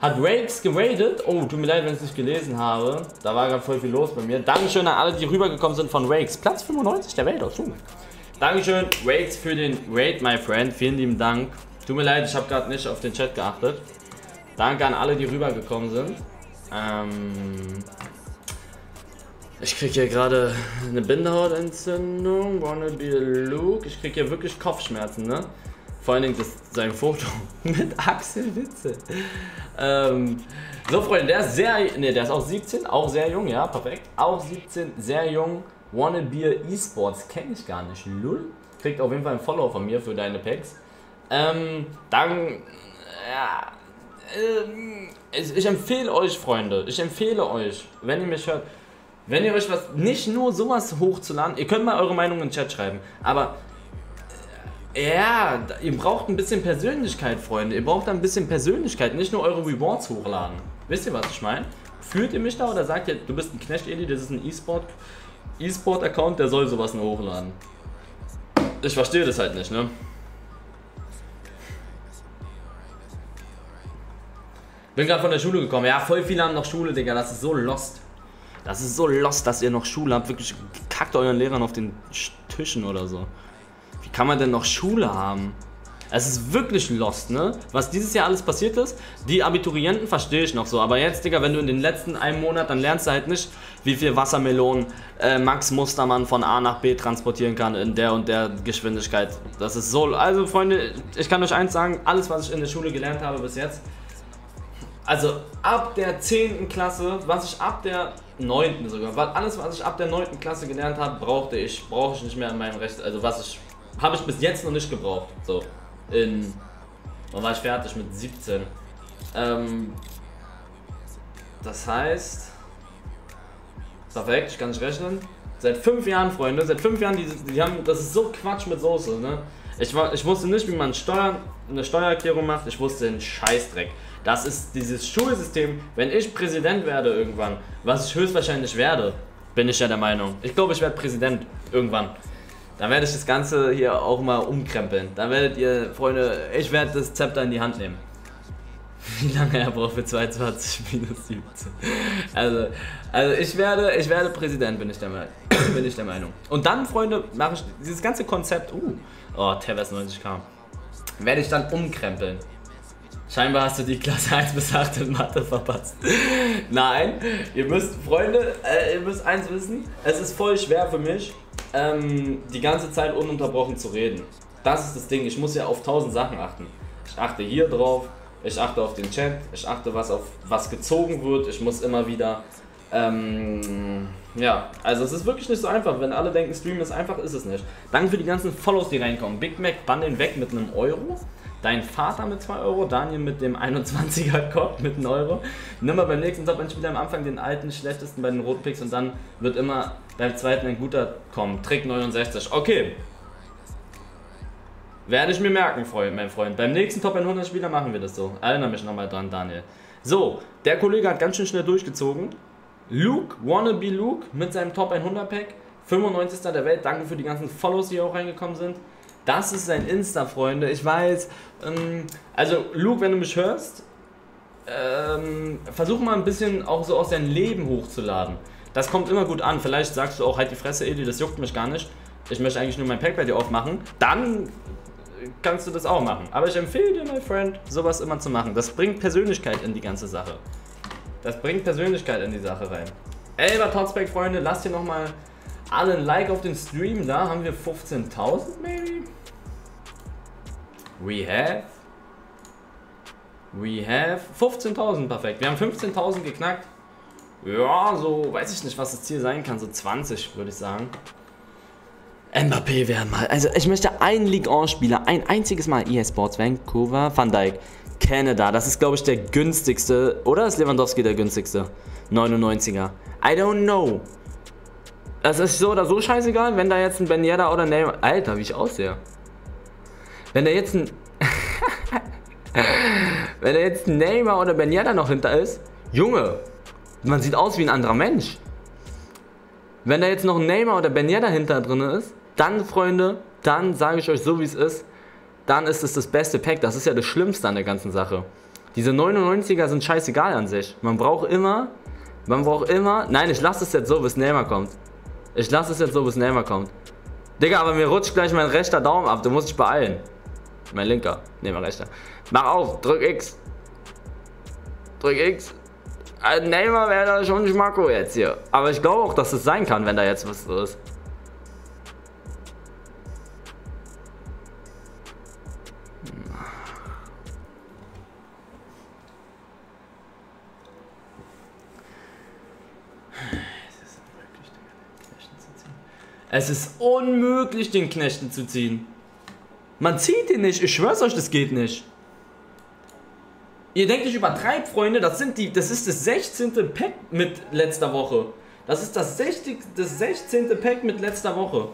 Hat Rakes geradet? Oh, tut mir leid, wenn ich es nicht gelesen habe. Da war gerade voll viel los bei mir. Dankeschön an alle, die rübergekommen sind von Rakes. Platz 95 der Welt. Oh, Dankeschön, Rakes, für den Raid, my friend. Vielen lieben Dank. Tut mir leid, ich habe gerade nicht auf den Chat geachtet. Danke an alle, die rübergekommen sind. Ähm, ich kriege hier gerade eine Bindehautentzündung. Wanna be a Luke. Ich kriege hier wirklich Kopfschmerzen, ne? Vor allen Dingen das, sein Foto <laughs> mit Axel Witze. Ähm, so, Freunde, der ist sehr. Ne, der ist auch 17, auch sehr jung, ja, perfekt. Auch 17, sehr jung. Wannabe Esports kenne ich gar nicht. Lull. Kriegt auf jeden Fall ein Follow von mir für deine Packs. Ähm, dann. Ja. Ähm, ich empfehle euch, Freunde, ich empfehle euch, wenn ihr mich hört, wenn ihr euch was, nicht nur sowas hochzuladen, ihr könnt mal eure Meinung in den Chat schreiben, aber ja, ihr braucht ein bisschen Persönlichkeit, Freunde. Ihr braucht ein bisschen Persönlichkeit, nicht nur eure Rewards hochladen. Wisst ihr, was ich meine? Fühlt ihr mich da oder sagt ihr, du bist ein Knecht, Eli, das ist ein E-Sport, E-Sport-Account, der soll sowas nur hochladen? Ich verstehe das halt nicht, ne? Bin gerade von der Schule gekommen. Ja, voll viele haben noch Schule, Digga. Das ist so lost. Das ist so lost, dass ihr noch Schule habt. Wirklich kackt euren Lehrern auf den Tischen oder so. Wie kann man denn noch Schule haben? Es ist wirklich lost, ne? Was dieses Jahr alles passiert ist. Die Abiturienten verstehe ich noch so. Aber jetzt, Digga, wenn du in den letzten einen Monat, dann lernst du halt nicht, wie viel Wassermelonen äh, Max Mustermann von A nach B transportieren kann in der und der Geschwindigkeit. Das ist so. Also, Freunde, ich kann euch eins sagen: alles, was ich in der Schule gelernt habe bis jetzt, also ab der 10. Klasse, was ich ab der 9. sogar, weil alles, was ich ab der 9. Klasse gelernt habe, brauchte ich, brauche ich nicht mehr in meinem Recht, also was ich habe ich bis jetzt noch nicht gebraucht. So, in. Wann war ich fertig mit 17? Ähm, das heißt. Perfekt, ich kann nicht rechnen. Seit fünf Jahren, Freunde, seit fünf Jahren, die, die haben, das ist so Quatsch mit Soße, ne? Ich, war, ich wusste nicht, wie man Steuern, eine Steuererklärung macht, ich wusste den Scheißdreck. Das ist dieses Schulsystem, wenn ich Präsident werde irgendwann, was ich höchstwahrscheinlich werde, bin ich ja der Meinung. Ich glaube, ich werde Präsident irgendwann. Dann werde ich das Ganze hier auch mal umkrempeln. Dann werdet ihr, Freunde, ich werde das Zepter in die Hand nehmen. <laughs> Wie lange er braucht für 22 <laughs> minus 17. Also, also ich werde, ich werde Präsident, bin ich der, Meinung. <coughs> bin ich der Meinung. Und dann, Freunde, mache ich dieses ganze Konzept, uh, oh, Tevez 90k, werde ich dann umkrempeln. Scheinbar hast du die Klasse 1 bis 8 in Mathe verpasst. <laughs> Nein, ihr müsst, Freunde, äh, ihr müsst eins wissen, es ist voll schwer für mich, ähm, die ganze Zeit ununterbrochen zu reden. Das ist das Ding, ich muss ja auf tausend Sachen achten. Ich achte hier drauf, ich achte auf den Chat, ich achte, was auf was gezogen wird, ich muss immer wieder. Ähm, ja, also es ist wirklich nicht so einfach. Wenn alle denken, Stream ist einfach, ist es nicht. Danke für die ganzen Follows, die reinkommen. Big Mac, bann den weg mit einem Euro. Dein Vater mit 2 Euro, Daniel mit dem 21er Kopf mit 1 Euro. Nimm mal beim nächsten Top-Spieler am Anfang den alten, schlechtesten bei den roten Picks und dann wird immer beim zweiten ein guter kommen. Trick 69. Okay. Werde ich mir merken, mein Freund. Beim nächsten Top 100 Spieler machen wir das so. Erinnere mich nochmal dran, Daniel. So, der Kollege hat ganz schön schnell durchgezogen. Luke, Wannabe Luke mit seinem Top 100 Pack. 95. der Welt. Danke für die ganzen Follows, die auch reingekommen sind. Das ist sein Insta, Freunde. Ich weiß. Ähm, also, Luke, wenn du mich hörst, ähm, versuch mal ein bisschen auch so aus deinem Leben hochzuladen. Das kommt immer gut an. Vielleicht sagst du auch, halt die Fresse, Edi, das juckt mich gar nicht. Ich möchte eigentlich nur mein Pack bei dir aufmachen. Dann kannst du das auch machen. Aber ich empfehle dir, mein Friend, sowas immer zu machen. Das bringt Persönlichkeit in die ganze Sache. Das bringt Persönlichkeit in die Sache rein. Elber Totsback, Freunde, lasst hier nochmal alle ein Like auf den Stream. Da haben wir 15.000, maybe? We have... We have 15.000, perfekt. Wir haben 15.000 geknackt. Ja, so weiß ich nicht, was das Ziel sein kann. So 20, würde ich sagen. Mbappé wäre mal. Also ich möchte einen League 1 Spieler, ein einziges Mal EA Sports Vancouver, Van Dijk, Canada. Das ist glaube ich der günstigste. Oder ist Lewandowski der günstigste? 99er. I don't know. Das ist so oder so scheißegal, wenn da jetzt ein Ben Yedda oder Neymar. Alter, wie ich aussehe. Wenn da jetzt ein. <laughs> wenn da jetzt ein Neymar oder Ben Yedda noch hinter ist. Junge, man sieht aus wie ein anderer Mensch. Wenn da jetzt noch ein Neymar oder Ben Yedda hinter drin ist, dann, Freunde, dann sage ich euch so, wie es ist, dann ist es das beste Pack. Das ist ja das Schlimmste an der ganzen Sache. Diese 99er sind scheißegal an sich. Man braucht immer, man braucht immer, nein, ich lasse es jetzt so, bis Neymar kommt. Ich lasse es jetzt so, bis Neymar kommt. Digga, aber mir rutscht gleich mein rechter Daumen ab, du musst dich beeilen. Mein linker, ne, mein rechter. Mach auf, drück X. Drück X. Ein Neymar wäre da schon Schmacko jetzt hier. Aber ich glaube auch, dass es sein kann, wenn da jetzt was so ist. Es ist unmöglich, den Knechten zu ziehen. Man zieht ihn nicht, ich schwör's euch, das geht nicht. Ihr denkt, ich übertreibe, Freunde, das, sind die, das ist das 16. Pack mit letzter Woche. Das ist das, 60, das 16. Pack mit letzter Woche.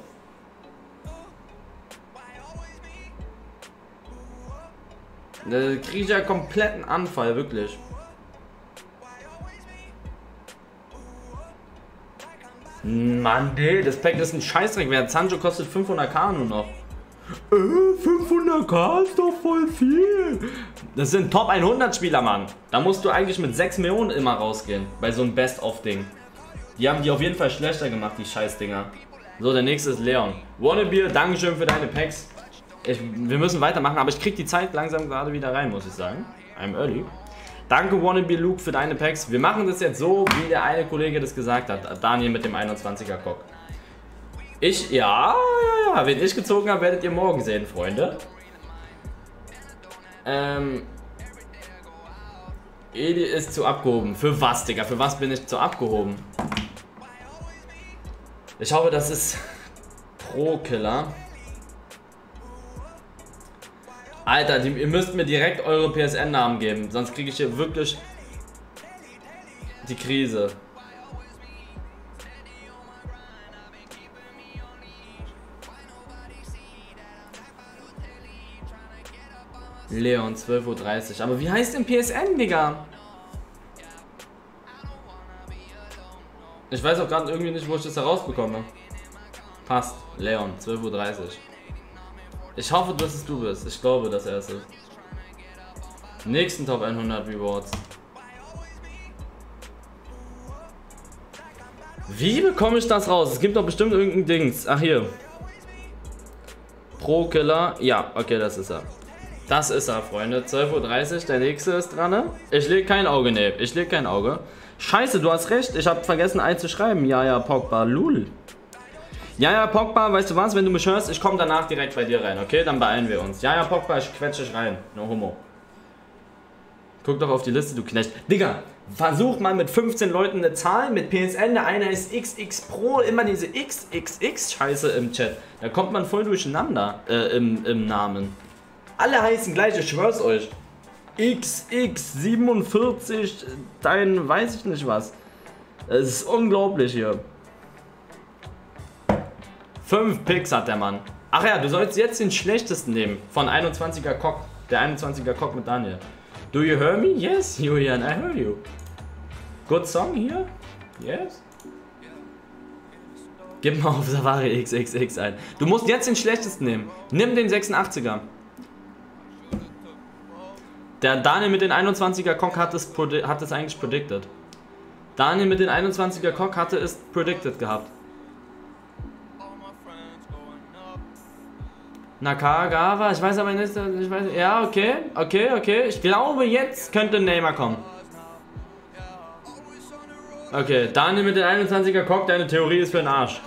Da kriege ich ja kompletten Anfall, wirklich. Mann, nee, das Pack ist ein Scheißdreck wert. Sancho kostet 500k nur noch. Äh, 500k ist doch voll viel. Das sind Top 100 Spieler, Mann. Da musst du eigentlich mit 6 Millionen immer rausgehen. Bei so einem Best-of-Ding. Die haben die auf jeden Fall schlechter gemacht, die Scheißdinger. So, der nächste ist Leon. Wannabe, Dankeschön für deine Packs. Ich, wir müssen weitermachen, aber ich krieg die Zeit langsam gerade wieder rein, muss ich sagen. I'm early. Danke Wannabe Luke für deine Packs. Wir machen das jetzt so, wie der eine Kollege das gesagt hat. Daniel mit dem 21er Cock. Ich, ja, ja, ja. Wen ich gezogen habe, werdet ihr morgen sehen, Freunde. Ähm. Edi ist zu abgehoben. Für was, Digga? Für was bin ich zu abgehoben? Ich hoffe, das ist Pro-Killer. Alter, die, ihr müsst mir direkt eure PSN-Namen geben, sonst kriege ich hier wirklich die Krise. Leon, 12.30 Uhr. Aber wie heißt denn PSN, Digga? Ich weiß auch gerade irgendwie nicht, wo ich das herausbekomme. Passt. Leon, 12.30 Uhr. Ich hoffe, dass es du bist. Ich glaube, dass er es ist. Nächsten Top 100 Rewards. Wie bekomme ich das raus? Es gibt doch bestimmt irgendein Dings. Ach hier. Pro Killer. Ja, okay, das ist er. Das ist er, Freunde. 12.30 Uhr, der nächste ist dran. Ne? Ich lege kein Auge, ne. Ich lege kein Auge. Scheiße, du hast recht. Ich habe vergessen einzuschreiben. Ja, ja, Pogba. Lul. Ja, ja, Pogba, weißt du was, wenn du mich hörst, ich komme danach direkt bei dir rein, okay? Dann beeilen wir uns. Ja, ja, Pogba, ich quetsche dich rein. No homo. Guck doch auf die Liste, du Knecht. Digga, versuch mal mit 15 Leuten eine Zahl mit PSN. Der eine ist XX Pro, immer diese XXX-Scheiße im Chat. Da kommt man voll durcheinander äh, im, im Namen. Alle heißen gleich, ich schwör's euch. XX47, dein weiß ich nicht was. Es ist unglaublich hier. Fünf Picks hat der Mann. Ach ja, du sollst jetzt den schlechtesten nehmen von 21er Cock. Der 21er Cock mit Daniel. Do you hear me? Yes, Julian, I hear you. Good song hier? Yes? Gib mal auf Savari XXX ein. Du musst jetzt den schlechtesten nehmen. Nimm den 86er. Der Daniel mit den 21er Cock hat es, hat es eigentlich predicted. Daniel mit den 21er Cock hatte es predicted gehabt. Nakagawa, ich weiß aber nicht, ich weiß, ja, okay, okay, okay. Ich glaube, jetzt könnte Neymar kommen. Okay, Daniel mit den 21er Cock, deine Theorie ist für den Arsch.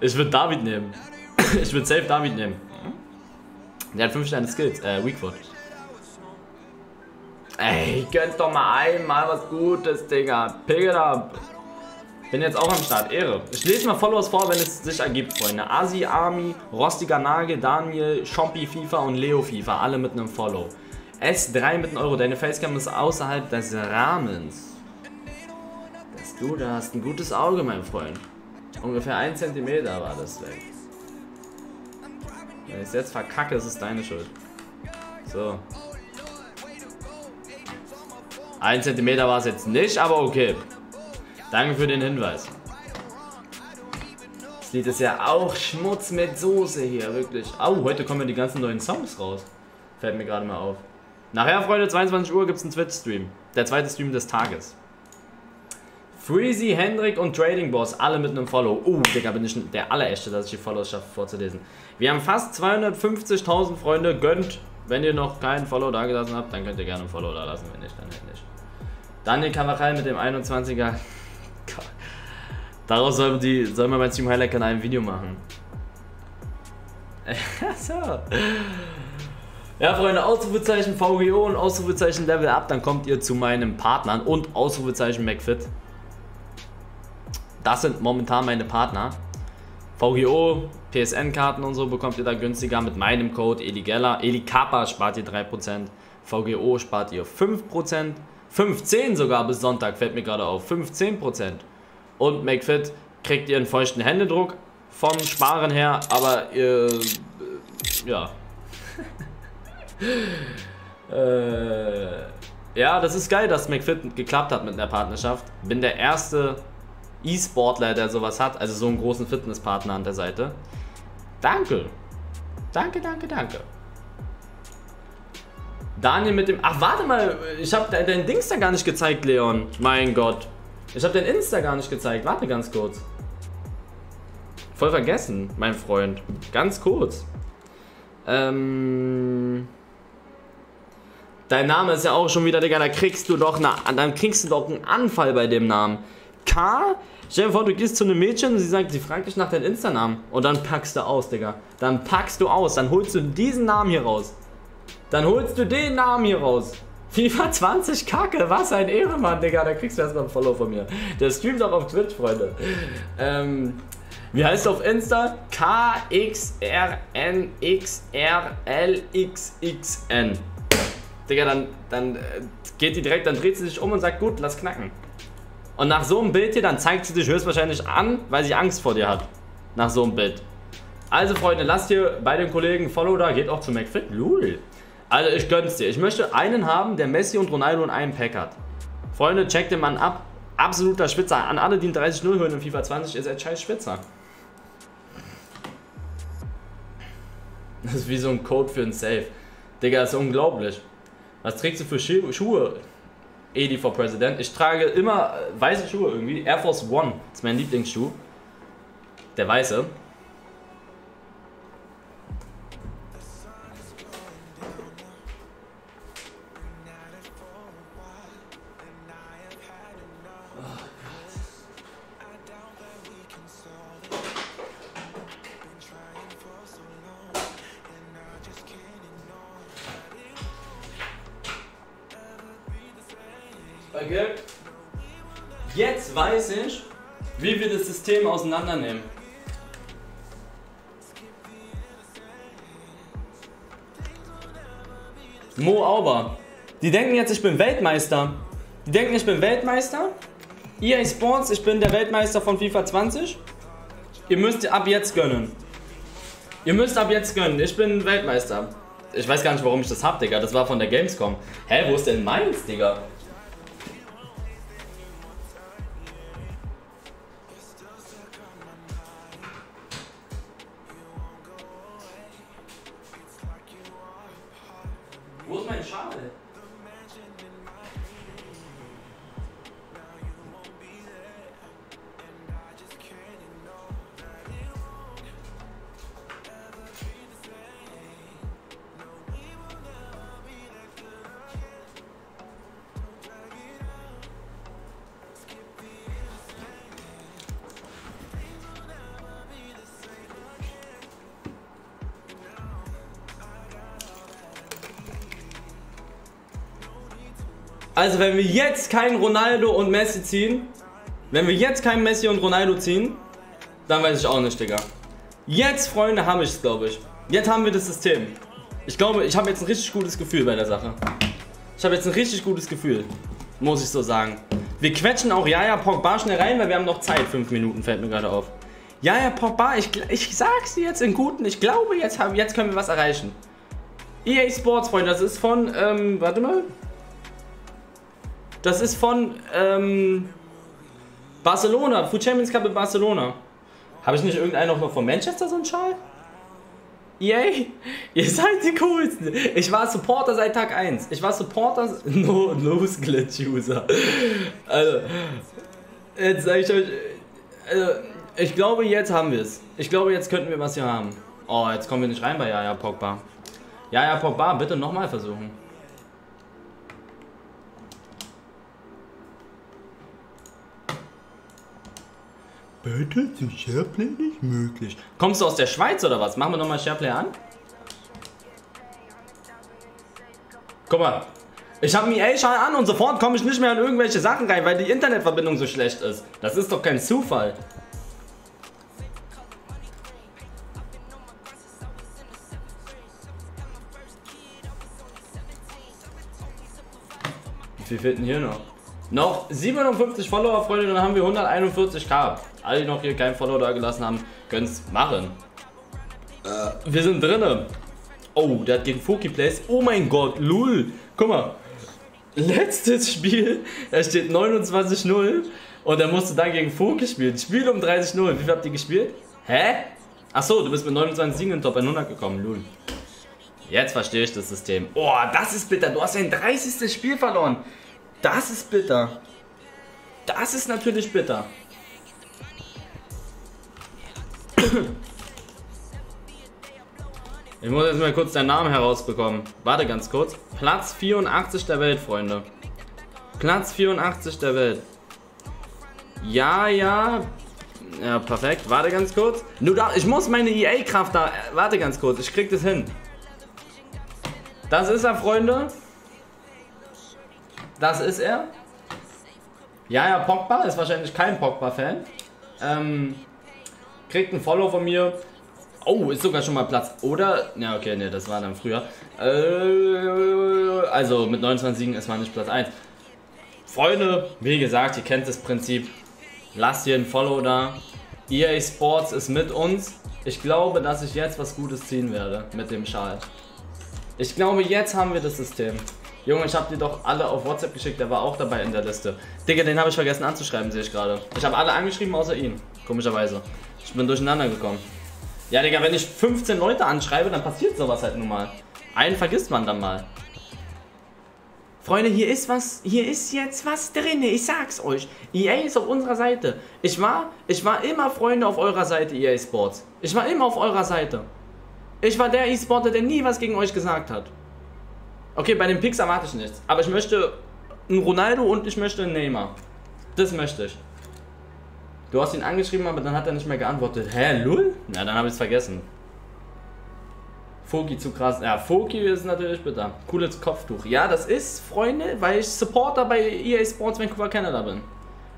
Ich würde David nehmen. Ich würde safe David nehmen. Der hat 5 Sterne Skills, äh, Weakfoot. Ey, gönn's doch mal einmal was Gutes, Digga. Pick it up. Bin jetzt auch am Start. Ehre. Ich lese mal Followers vor, wenn es sich ergibt, Freunde. Asi Army, Rostiger Nagel, Daniel, Chompy FIFA und Leo FIFA. Alle mit einem Follow. S3 mit einem Euro. Deine Facecam ist außerhalb des Rahmens. Dass du da hast ein gutes Auge, mein Freund. Ungefähr 1 cm war das weg. Wenn ich es jetzt verkacke, ist es deine Schuld. So. 1 cm war es jetzt nicht, aber okay. Danke für den Hinweis. Das Lied ist ja auch Schmutz mit Soße hier, wirklich. Au, heute kommen die ganzen neuen Songs raus. Fällt mir gerade mal auf. Nachher, Freunde, 22 Uhr gibt es einen Twitch-Stream. Der zweite Stream des Tages. Freezy, Hendrik und Trading Boss, alle mit einem Follow. Oh, Digga, bin ich der allerechte, dass ich die Follows schaffe vorzulesen. Wir haben fast 250.000 Freunde. Gönnt, wenn ihr noch keinen Follow da gelassen habt, dann könnt ihr gerne ein Follow da lassen. Wenn nicht, dann halt nicht. Daniel Cavachal mit dem 21er. <laughs> Daraus soll, die, soll man bei Stream Highlight Kanal ein Video machen. <laughs> so. Ja, Freunde, Ausrufezeichen VGO und Ausrufezeichen Level Up, dann kommt ihr zu meinen Partnern und Ausrufezeichen McFit. Das sind momentan meine Partner. VGO, PSN-Karten und so bekommt ihr da günstiger mit meinem Code ELIGELLA. ELIKAPA spart ihr 3%, VGO spart ihr 5%, 15 sogar bis Sonntag, fällt mir gerade auf, 15%. Und McFit kriegt ihr einen feuchten Händedruck vom Sparen her, aber ihr, ja. <laughs> äh, ja, das ist geil, dass McFit geklappt hat mit der Partnerschaft. Bin der erste E-Sportler, der sowas hat, also so einen großen Fitnesspartner an der Seite. Danke. Danke, danke, danke. Daniel mit dem. Ach, warte mal, ich habe dein Dings da gar nicht gezeigt, Leon. Mein Gott. Ich habe dein Insta gar nicht gezeigt. Warte ganz kurz. Voll vergessen, mein Freund. Ganz kurz. Ähm. Dein Name ist ja auch schon wieder, Digga, da kriegst du doch, eine, dann kriegst du doch einen Anfall bei dem Namen. K. Stell dir vor, du gehst zu einem Mädchen und sie sagt, sie fragt dich nach deinem Insta-Namen. Und dann packst du aus, Digga. Dann packst du aus. Dann holst du diesen Namen hier raus. Dann holst du den Namen hier raus. FIFA 20 Kacke, was ein Ehrenmann, Digga. Da kriegst du erstmal ein Follow von mir. Der streamt auch auf Twitch, Freunde. Ähm, wie heißt auf Insta? KXRNXRLXXN. Digga, dann, dann äh, geht die direkt, dann dreht sie sich um und sagt, gut, lass knacken. Und nach so einem Bild hier, dann zeigt sie sich höchstwahrscheinlich an, weil sie Angst vor dir hat. Nach so einem Bild. Also Freunde, lasst hier bei den Kollegen Follow da, geht auch zu McFit. Lul. Also ich gönn's dir. Ich möchte einen haben, der Messi und Ronaldo in einem Pack hat. Freunde, checkt den Mann ab. Absoluter Spitzer. An alle, die 30-0 hören in FIFA 20, ist er scheiß Spitzer. Das ist wie so ein Code für ein Safe. Digga, das ist unglaublich. Was trägst du für Schuhe? Edi for President. Ich trage immer äh, weiße Schuhe irgendwie. Air Force One ist mein Lieblingsschuh. Der weiße. Okay. Jetzt weiß ich, wie wir das System auseinandernehmen. Mo Auber. Die denken jetzt, ich bin Weltmeister. Die denken, ich bin Weltmeister. EA Sports, ich bin der Weltmeister von FIFA 20. Ihr müsst ab jetzt gönnen. Ihr müsst ab jetzt gönnen. Ich bin Weltmeister. Ich weiß gar nicht, warum ich das hab, Digga. Das war von der Gamescom. Hä, wo ist denn meins, Digga? Also wenn wir jetzt keinen Ronaldo und Messi ziehen, wenn wir jetzt keinen Messi und Ronaldo ziehen, dann weiß ich auch nicht, Digga. Jetzt, Freunde, habe ich es, glaube ich. Jetzt haben wir das System. Ich glaube, ich habe jetzt ein richtig gutes Gefühl bei der Sache. Ich habe jetzt ein richtig gutes Gefühl. Muss ich so sagen. Wir quetschen auch Jaja Pogba schnell rein, weil wir haben noch Zeit. Fünf Minuten fällt mir gerade auf. Jaja Pogba, ich, ich sag's dir jetzt in guten. Ich glaube, jetzt, haben, jetzt können wir was erreichen. EA Sports, Freunde, das ist von, ähm, warte mal. Das ist von, ähm, Barcelona, Food Champions Cup in Barcelona. Habe ich nicht irgendeinen noch von Manchester so einen Schal? Yay, <laughs> ihr seid die coolsten. Ich war Supporter seit Tag 1. Ich war Supporter, <laughs> no, Nose Glitch User. Also, jetzt sage ich euch, also, ich glaube, jetzt haben wir es. Ich glaube, jetzt könnten wir was hier haben. Oh, jetzt kommen wir nicht rein bei Jaja Pogba. Jaja Pogba, bitte nochmal versuchen. Bitte ist Shareplay nicht möglich. Kommst du aus der Schweiz oder was? Machen wir nochmal Shareplay an. Guck mal. Ich habe mir EA-Schal an und sofort komme ich nicht mehr an irgendwelche Sachen rein, weil die Internetverbindung so schlecht ist. Das ist doch kein Zufall. Wie viel fehlt denn hier noch? Noch 57 Follower, Freunde, dann haben wir 141k. Alle, die noch hier keinen Follower da gelassen haben, können es machen. Äh, wir sind drinnen. Oh, der hat gegen Foki Plays. Oh mein Gott, lul. Guck mal. Letztes Spiel, er steht 29-0 und er musste dann gegen Foki spielen. Spiel um 30-0. Wie viel habt ihr gespielt? Hä? Achso, du bist mit 29 Siegen in Top 100 gekommen, lul. Jetzt verstehe ich das System. Oh, das ist bitter. Du hast dein 30. Spiel verloren. Das ist bitter. Das ist natürlich bitter. Ich muss jetzt mal kurz deinen Namen herausbekommen. Warte ganz kurz. Platz 84 der Welt, Freunde. Platz 84 der Welt. Ja, ja. Ja, perfekt. Warte ganz kurz. Nur da, ich muss meine EA-Kraft da. Warte ganz kurz. Ich krieg das hin. Das ist er, Freunde. Das ist er. Ja, ja, Pogba ist wahrscheinlich kein Pogba-Fan. Ähm, kriegt ein Follow von mir. Oh, ist sogar schon mal Platz. Oder? Ja, okay, ne, das war dann früher. Äh, also mit 29 Siegen ist man nicht Platz 1. Freunde, wie gesagt, ihr kennt das Prinzip. Lasst hier ein Follow da. EA Sports ist mit uns. Ich glaube, dass ich jetzt was Gutes ziehen werde mit dem Schal. Ich glaube, jetzt haben wir das System. Junge, ich habe die doch alle auf WhatsApp geschickt, der war auch dabei in der Liste. Digga, den habe ich vergessen anzuschreiben, sehe ich gerade. Ich habe alle angeschrieben, außer ihn. Komischerweise. Ich bin durcheinander gekommen. Ja, Digga, wenn ich 15 Leute anschreibe, dann passiert sowas halt nun mal. Einen vergisst man dann mal. Freunde, hier ist was, hier ist jetzt was drin, ich sag's euch. EA ist auf unserer Seite. Ich war, ich war immer Freunde auf eurer Seite, EA Sports. Ich war immer auf eurer Seite. Ich war der E-Sporter, der nie was gegen euch gesagt hat. Okay, bei den Picks erwarte ich nichts. Aber ich möchte einen Ronaldo und ich möchte einen Neymar. Das möchte ich. Du hast ihn angeschrieben, aber dann hat er nicht mehr geantwortet. Hä, Lull? Na, dann habe ich es vergessen. Foki zu krass. Ja, Foki ist natürlich bitter. Cooles Kopftuch. Ja, das ist, Freunde, weil ich Supporter bei EA Sports Vancouver Canada bin.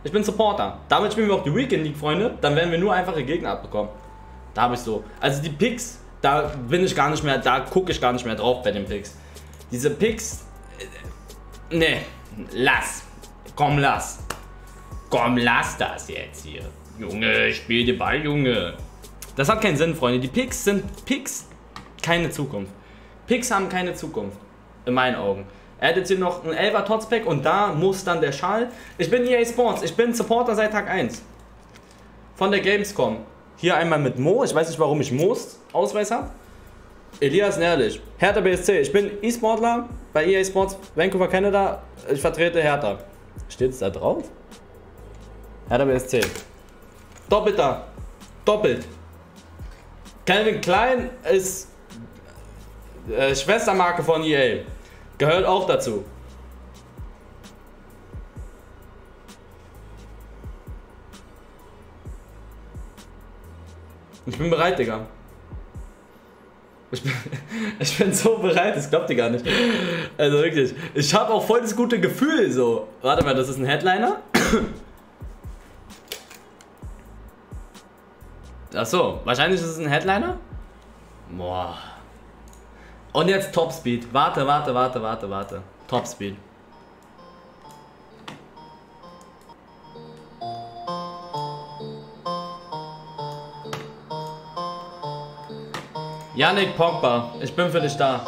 Ich bin Supporter. Damit spielen wir auch die Weekend League, Freunde. Dann werden wir nur einfache Gegner abbekommen. Da habe ich so. Also die Picks, da bin ich gar nicht mehr, da gucke ich gar nicht mehr drauf bei den Picks. Diese Picks. Äh, ne, lass. Komm, lass. Komm, lass das jetzt hier. Junge, spiel den Ball, Junge. Das hat keinen Sinn, Freunde. Die Picks sind Picks, keine Zukunft. Picks haben keine Zukunft. In meinen Augen. Er hat jetzt hier noch ein 11er Totspack und da muss dann der Schal. Ich bin EA Sports, ich bin Supporter seit Tag 1. Von der Gamescom. Hier einmal mit Mo, ich weiß nicht warum ich Mo's Ausweis habe. Elias Nährlich, Hertha BSC. Ich bin E-Sportler bei EA Sports Vancouver, Canada. Ich vertrete Hertha. Steht es da drauf? BSC. Doppelter. Doppelt. Calvin Klein ist äh, Schwestermarke von EA. Gehört auch dazu. Ich bin bereit, Digga. Ich bin, <laughs> ich bin so bereit, das glaubt ihr gar nicht. Also wirklich, ich habe auch voll das gute Gefühl so. Warte mal, das ist ein Headliner. Ach so, wahrscheinlich ist es ein Headliner. Boah. Und jetzt Topspeed. Warte, warte, warte, warte, warte. Topspeed. Yannick Pogba, ich bin für dich da.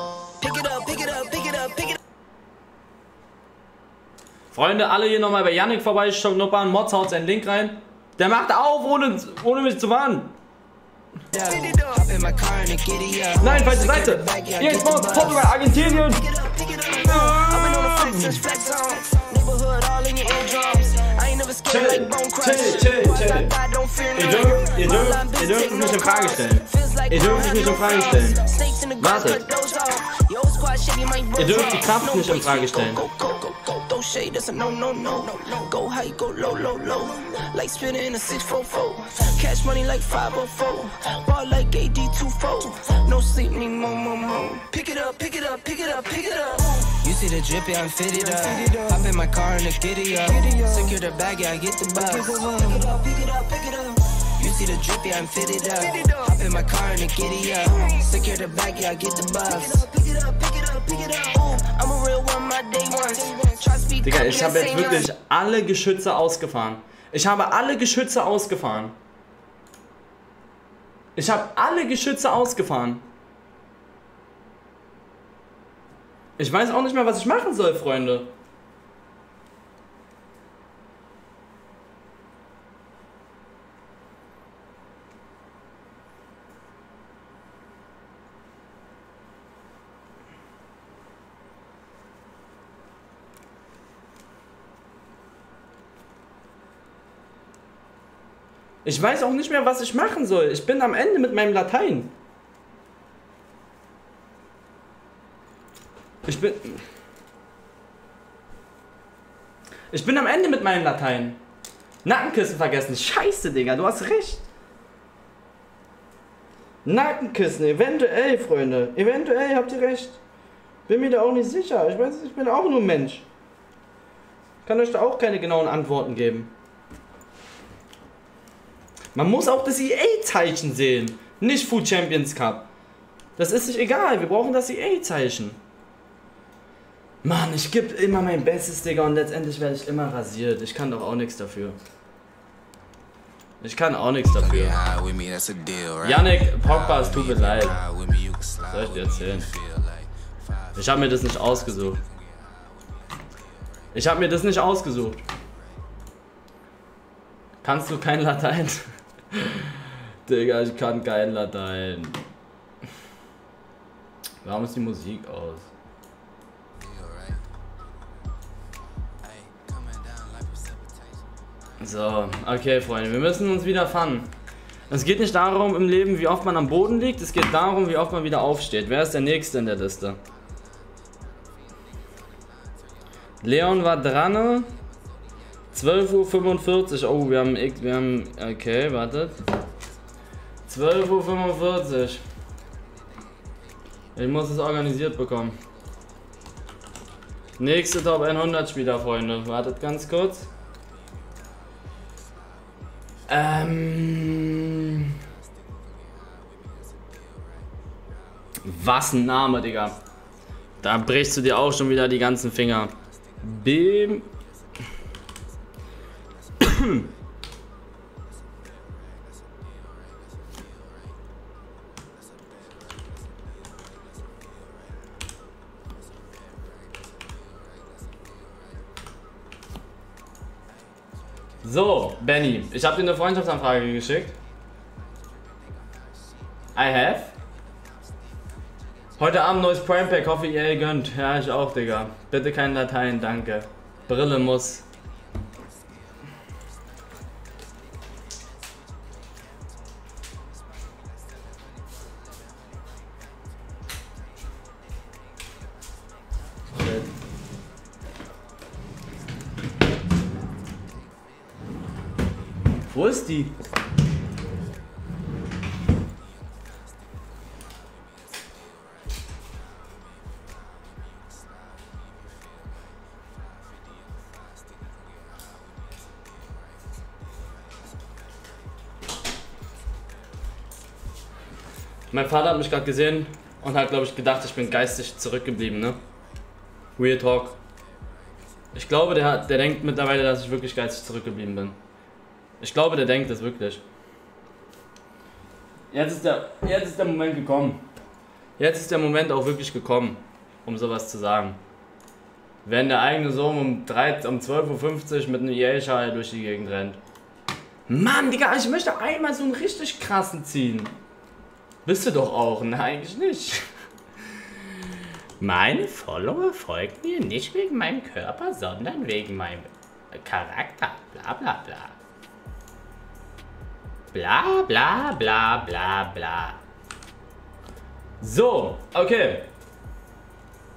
Freunde, alle hier nochmal bei Yannick vorbeischnuppern. Mods haut seinen Link rein. Der macht auf, ohne, ohne mich zu warnen. Nein, falsche Seite. Ist Mods, Portugal, Argentinien. Chill, chill, chill, chill. Ihr dürft, ihr dürft, ihr dürft nicht in Frage stellen. Ihr dürft es nicht in Frage stellen. Wartet. Ihr dürft die Kraft nicht in Frage stellen. shade, that's a no no no. Go high, go low, low, low. Like spinning in a 644. Cash money like 504. Ball like AD24. No sleep, need more, more, more. Pick it up, pick it up, pick it up, pick it up. You see the drippy, I'm fitted up. Hop in my car and the giddy up. Secure the bag, yeah, I get the bus. Pick it up, pick it up, pick it up. You see the drippy, I'm fitted up. Hop in my car and the giddy up. Secure the bag, yeah, I get the bus. Pick it up, pick it up, pick it up. Ooh, I'm a real one, my day ones. Digga, ich habe jetzt wirklich alle Geschütze ausgefahren. Ich habe alle Geschütze ausgefahren. Ich habe alle Geschütze ausgefahren. Ich weiß auch nicht mehr, was ich machen soll, Freunde. Ich weiß auch nicht mehr, was ich machen soll. Ich bin am Ende mit meinem Latein. Ich bin... Ich bin am Ende mit meinem Latein. Nackenkissen vergessen. Scheiße, Digga, du hast recht. Nackenkissen, eventuell, Freunde. Eventuell habt ihr recht. Bin mir da auch nicht sicher. Ich weiß, ich bin auch nur Mensch. Kann euch da auch keine genauen Antworten geben. Man muss auch das EA-Zeichen sehen, nicht Food Champions Cup. Das ist nicht egal, wir brauchen das EA-Zeichen. Mann, ich gebe immer mein Bestes, Digga, und letztendlich werde ich immer rasiert. Ich kann doch auch nichts dafür. Ich kann auch nichts dafür. Yannick Pogba, es tut mir leid. Soll ich dir erzählen? Ich habe mir das nicht ausgesucht. Ich habe mir das nicht ausgesucht. Kannst du kein Latein? Digga, ich kann kein Latein. Warum ist die Musik aus? So, okay, Freunde, wir müssen uns wieder fangen. Es geht nicht darum im Leben, wie oft man am Boden liegt, es geht darum, wie oft man wieder aufsteht. Wer ist der Nächste in der Liste? Leon war dran. 12.45 Uhr. Oh, wir haben, wir haben. Okay, wartet. 12.45 Uhr. Ich muss es organisiert bekommen. Nächste Top 100 Spieler, Freunde. Wartet ganz kurz. Ähm. Was ein Name, Digga. Da brichst du dir auch schon wieder die ganzen Finger. Bim. <clears throat> So, Benny, ich habe dir eine Freundschaftsanfrage geschickt. I have. Heute Abend neues Prime Pack, hoffe ihr gönnt. Ja, ich auch, Digga. Bitte kein Dateien, danke. Brille muss. Wo ist die? Mein Vater hat mich gerade gesehen und hat, glaube ich, gedacht, ich bin geistig zurückgeblieben, ne? Weird Talk. Ich glaube, der, hat, der denkt mittlerweile, dass ich wirklich geistig zurückgeblieben bin. Ich glaube, der denkt das wirklich. Jetzt ist, der, jetzt ist der Moment gekommen. Jetzt ist der Moment auch wirklich gekommen, um sowas zu sagen. Wenn der eigene Sohn um, 3, um 12.50 Uhr mit einem EA-Schal durch die Gegend rennt. Mann, Digga, ich möchte einmal so einen richtig krassen ziehen. Bist du doch auch? Nein, eigentlich nicht. Meine Follower folgen mir nicht wegen meinem Körper, sondern wegen meinem Charakter. Bla bla bla. Bla bla bla bla bla. So, okay.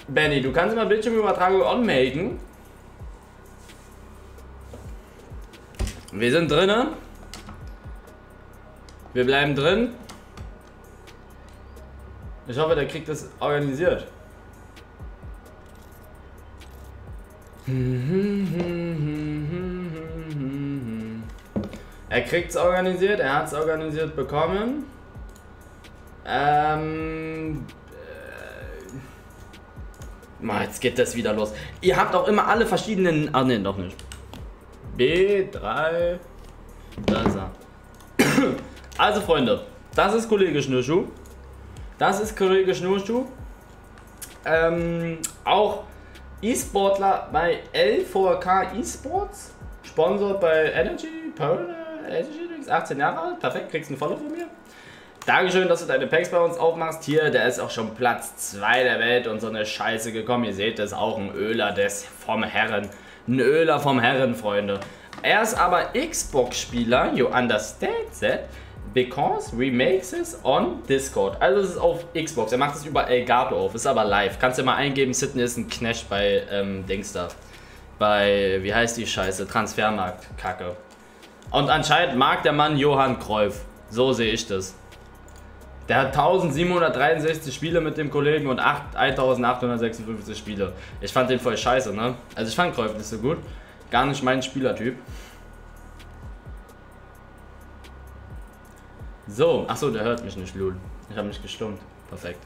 Benny, du kannst mal Bildschirmübertragung anmelden. Wir sind drinnen. Wir bleiben drin. Ich hoffe, der kriegt das organisiert. Er kriegt es organisiert, er hat es organisiert bekommen. Ähm. Äh, jetzt geht das wieder los. Ihr habt auch immer alle verschiedenen. Ah, ne, doch nicht. B3. Da ist er. <coughs> Also, Freunde, das ist Kollege Schnürschuh. Das ist Kollege Schnürschuh. Ähm, auch E-Sportler bei L4K Esports. Sponsort bei Energy, Energy 18 Jahre alt. Perfekt, kriegst ein Follow von mir. Dankeschön, dass du deine Packs bei uns aufmachst. Hier, der ist auch schon Platz 2 der Welt und so eine Scheiße gekommen. Ihr seht, das ist auch ein Öler des vom Herren. Ein Öler vom Herren, Freunde. Er ist aber Xbox-Spieler, you understand that? Because we make this on Discord. Also es ist auf Xbox. Er macht es über Elgato auf. Ist aber live. Kannst du mal eingeben, Sydney ist ein Knecht bei ähm, Dings da. Bei, wie heißt die Scheiße? Transfermarkt. Und anscheinend mag der Mann Johann Kreuf. So sehe ich das. Der hat 1763 Spiele mit dem Kollegen und 8, 1856 Spiele. Ich fand den voll scheiße, ne? Also ich fand Kreuf nicht so gut. Gar nicht mein Spielertyp. So, achso, der hört mich nicht, Lul. Ich habe mich gestummt. Perfekt.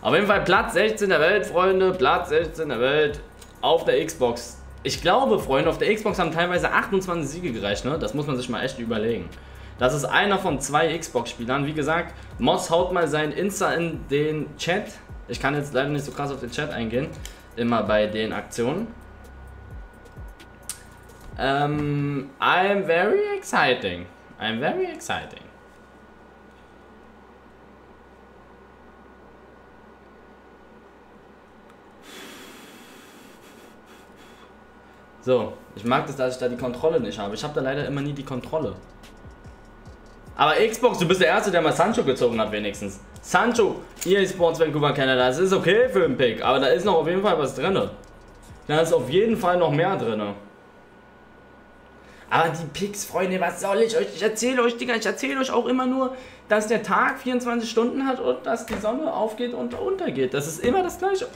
Auf jeden Fall Platz 16 der Welt, Freunde. Platz 16 der Welt auf der Xbox. Ich glaube, Freunde, auf der Xbox haben teilweise 28 Siege gereicht, ne? Das muss man sich mal echt überlegen. Das ist einer von zwei Xbox-Spielern. Wie gesagt, Moss haut mal sein Insta in den Chat. Ich kann jetzt leider nicht so krass auf den Chat eingehen. Immer bei den Aktionen. Ähm, I'm very exciting. I'm very exciting. So, ich mag das, dass ich da die Kontrolle nicht habe. Ich habe da leider immer nie die Kontrolle. Aber Xbox, du bist der Erste, der mal Sancho gezogen hat wenigstens. Sancho, EA Sports Vancouver Canada, das ist okay für einen Pick, aber da ist noch auf jeden Fall was drin. Da ist auf jeden Fall noch mehr drin. Aber die Picks, Freunde, was soll ich euch? Ich erzähle euch, Digga, ich erzähle euch auch immer nur, dass der Tag 24 Stunden hat und dass die Sonne aufgeht und untergeht. Das ist immer das Gleiche.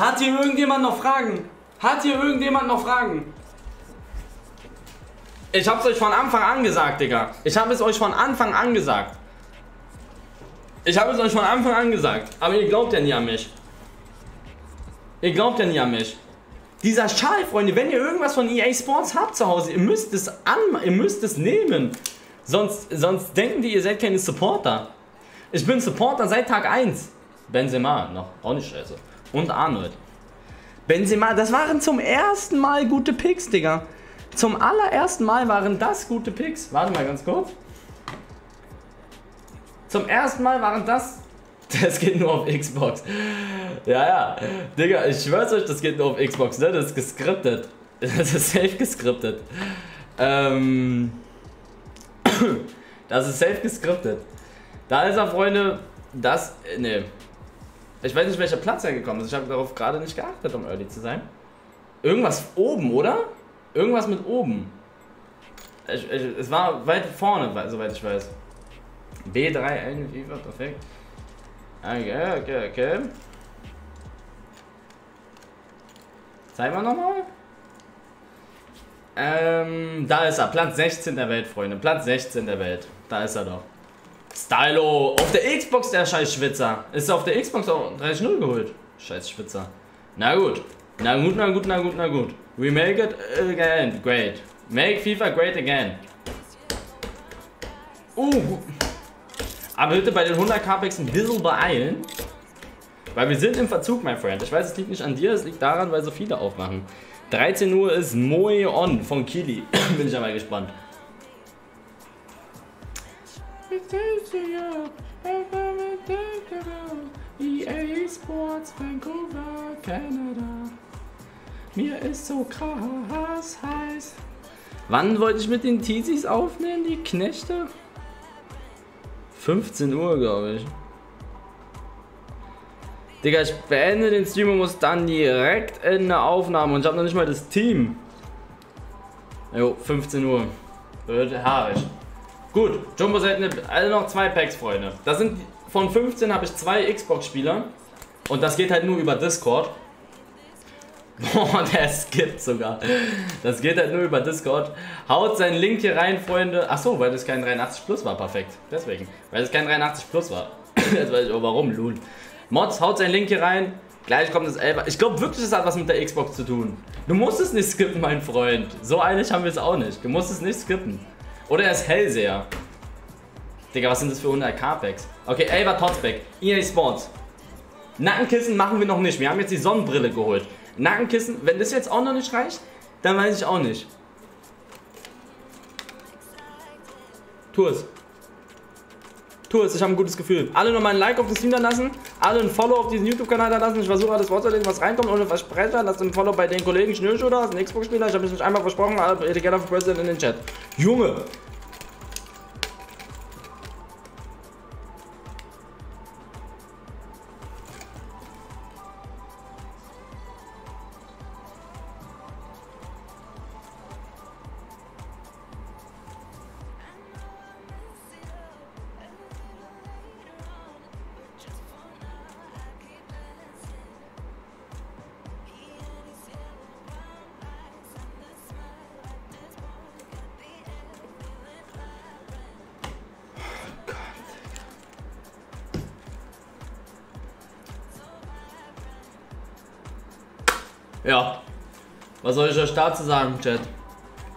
Hat hier irgendjemand noch Fragen? Hat hier irgendjemand noch Fragen? Ich hab's euch von Anfang an gesagt, Digga. Ich habe es euch von Anfang an gesagt. Ich habe es euch von Anfang an gesagt. Aber ihr glaubt ja nie an mich. Ihr glaubt ja nie an mich. Dieser Schal, Freunde, wenn ihr irgendwas von EA Sports habt zu Hause, ihr müsst es an, ihr müsst es nehmen. Sonst, sonst denken die, ihr seid keine Supporter. Ich bin Supporter seit Tag 1. Benzema noch, auch nicht scheiße und Arnold. Benzema, das waren zum ersten Mal gute Picks, Digga. Zum allerersten Mal waren das gute Picks. Warte mal ganz kurz. Zum ersten Mal waren das. <laughs> Das geht nur auf Xbox. Ja, ja. Digga, ich schwör's euch, das geht nur auf Xbox, ne? Das ist geskriptet. <laughs> Das ist safe geskriptet. Ähm. <clears throat> Das ist safe geskriptet. Da ist er, Freunde. Das. Ne. Ich weiß nicht, welcher Platz er gekommen ist. Ich habe darauf gerade nicht geachtet, um early zu sein. Irgendwas oben, oder? Irgendwas mit oben. Ich, ich, es war weit vorne, soweit ich weiß. B3N FIFA, perfekt. Okay, okay, okay. Zeigen wir nochmal. Ähm, da ist er. Platz 16 der Welt, Freunde. Platz 16 der Welt. Da ist er doch. Stylo. Auf der Xbox, der scheiß Schwitzer. Ist auf der Xbox auch 30-0 geholt? Scheiß Schwitzer. Na gut. Na gut, na gut, na gut, na gut. We make it again. Great. Make FIFA great again. Uh. Aber bitte bei den 100 Capex ein bisschen beeilen. Weil wir sind im Verzug, mein Freund. Ich weiß, es liegt nicht an dir, es liegt daran, weil so viele aufmachen. 13 Uhr ist Moe On von Kili. <coughs> Bin ich ja mal gespannt. EA Sports Vancouver, Canada. Mir ist so krass heiß. Wann wollte ich mit den Teasies aufnehmen, die Knechte? 15 Uhr, glaube ich. Digga, ich beende den Stream und muss dann direkt in eine Aufnahme und ich habe noch nicht mal das Team. Jo, 15 Uhr. Wird haarig. Gut, Jumbo Set alle noch zwei Packs, Freunde. Das sind von 15 habe ich zwei Xbox-Spieler und das geht halt nur über Discord. <laughs> Boah, der skippt sogar. Das geht halt nur über Discord. Haut seinen Link hier rein, Freunde. Achso, weil das kein 83 Plus war. Perfekt. Deswegen. Weil es kein 83 Plus war. <coughs> Jetzt weiß ich auch warum, Lul. Mods, haut seinen Link hier rein. Gleich kommt das 11. Ich glaube wirklich, das hat was mit der Xbox zu tun. Du musst es nicht skippen, mein Freund. So eilig haben wir es auch nicht. Du musst es nicht skippen. Oder er ist Hellseher. Digga, was sind das für 100 Carpacks? Okay, Elva Totzbeck. EA Sports. Nackenkissen machen wir noch nicht. Wir haben jetzt die Sonnenbrille geholt. Nackenkissen, wenn das jetzt auch noch nicht reicht, dann weiß ich auch nicht. Tu es. Tu es, ich habe ein gutes Gefühl. Alle nochmal ein Like auf den Stream da lassen, alle ein Follow auf diesen YouTube-Kanal da lassen. Ich versuche alles vorzulesen, was reinkommt, ohne Versprecher. Lasst ein Follow bei den Kollegen Schnürschuh da, ist ein Xbox-Spieler. Ich habe es nicht einmal versprochen, alle Etikette auf President in den Chat. Junge, Ja. Was soll ich euch dazu sagen, Chat?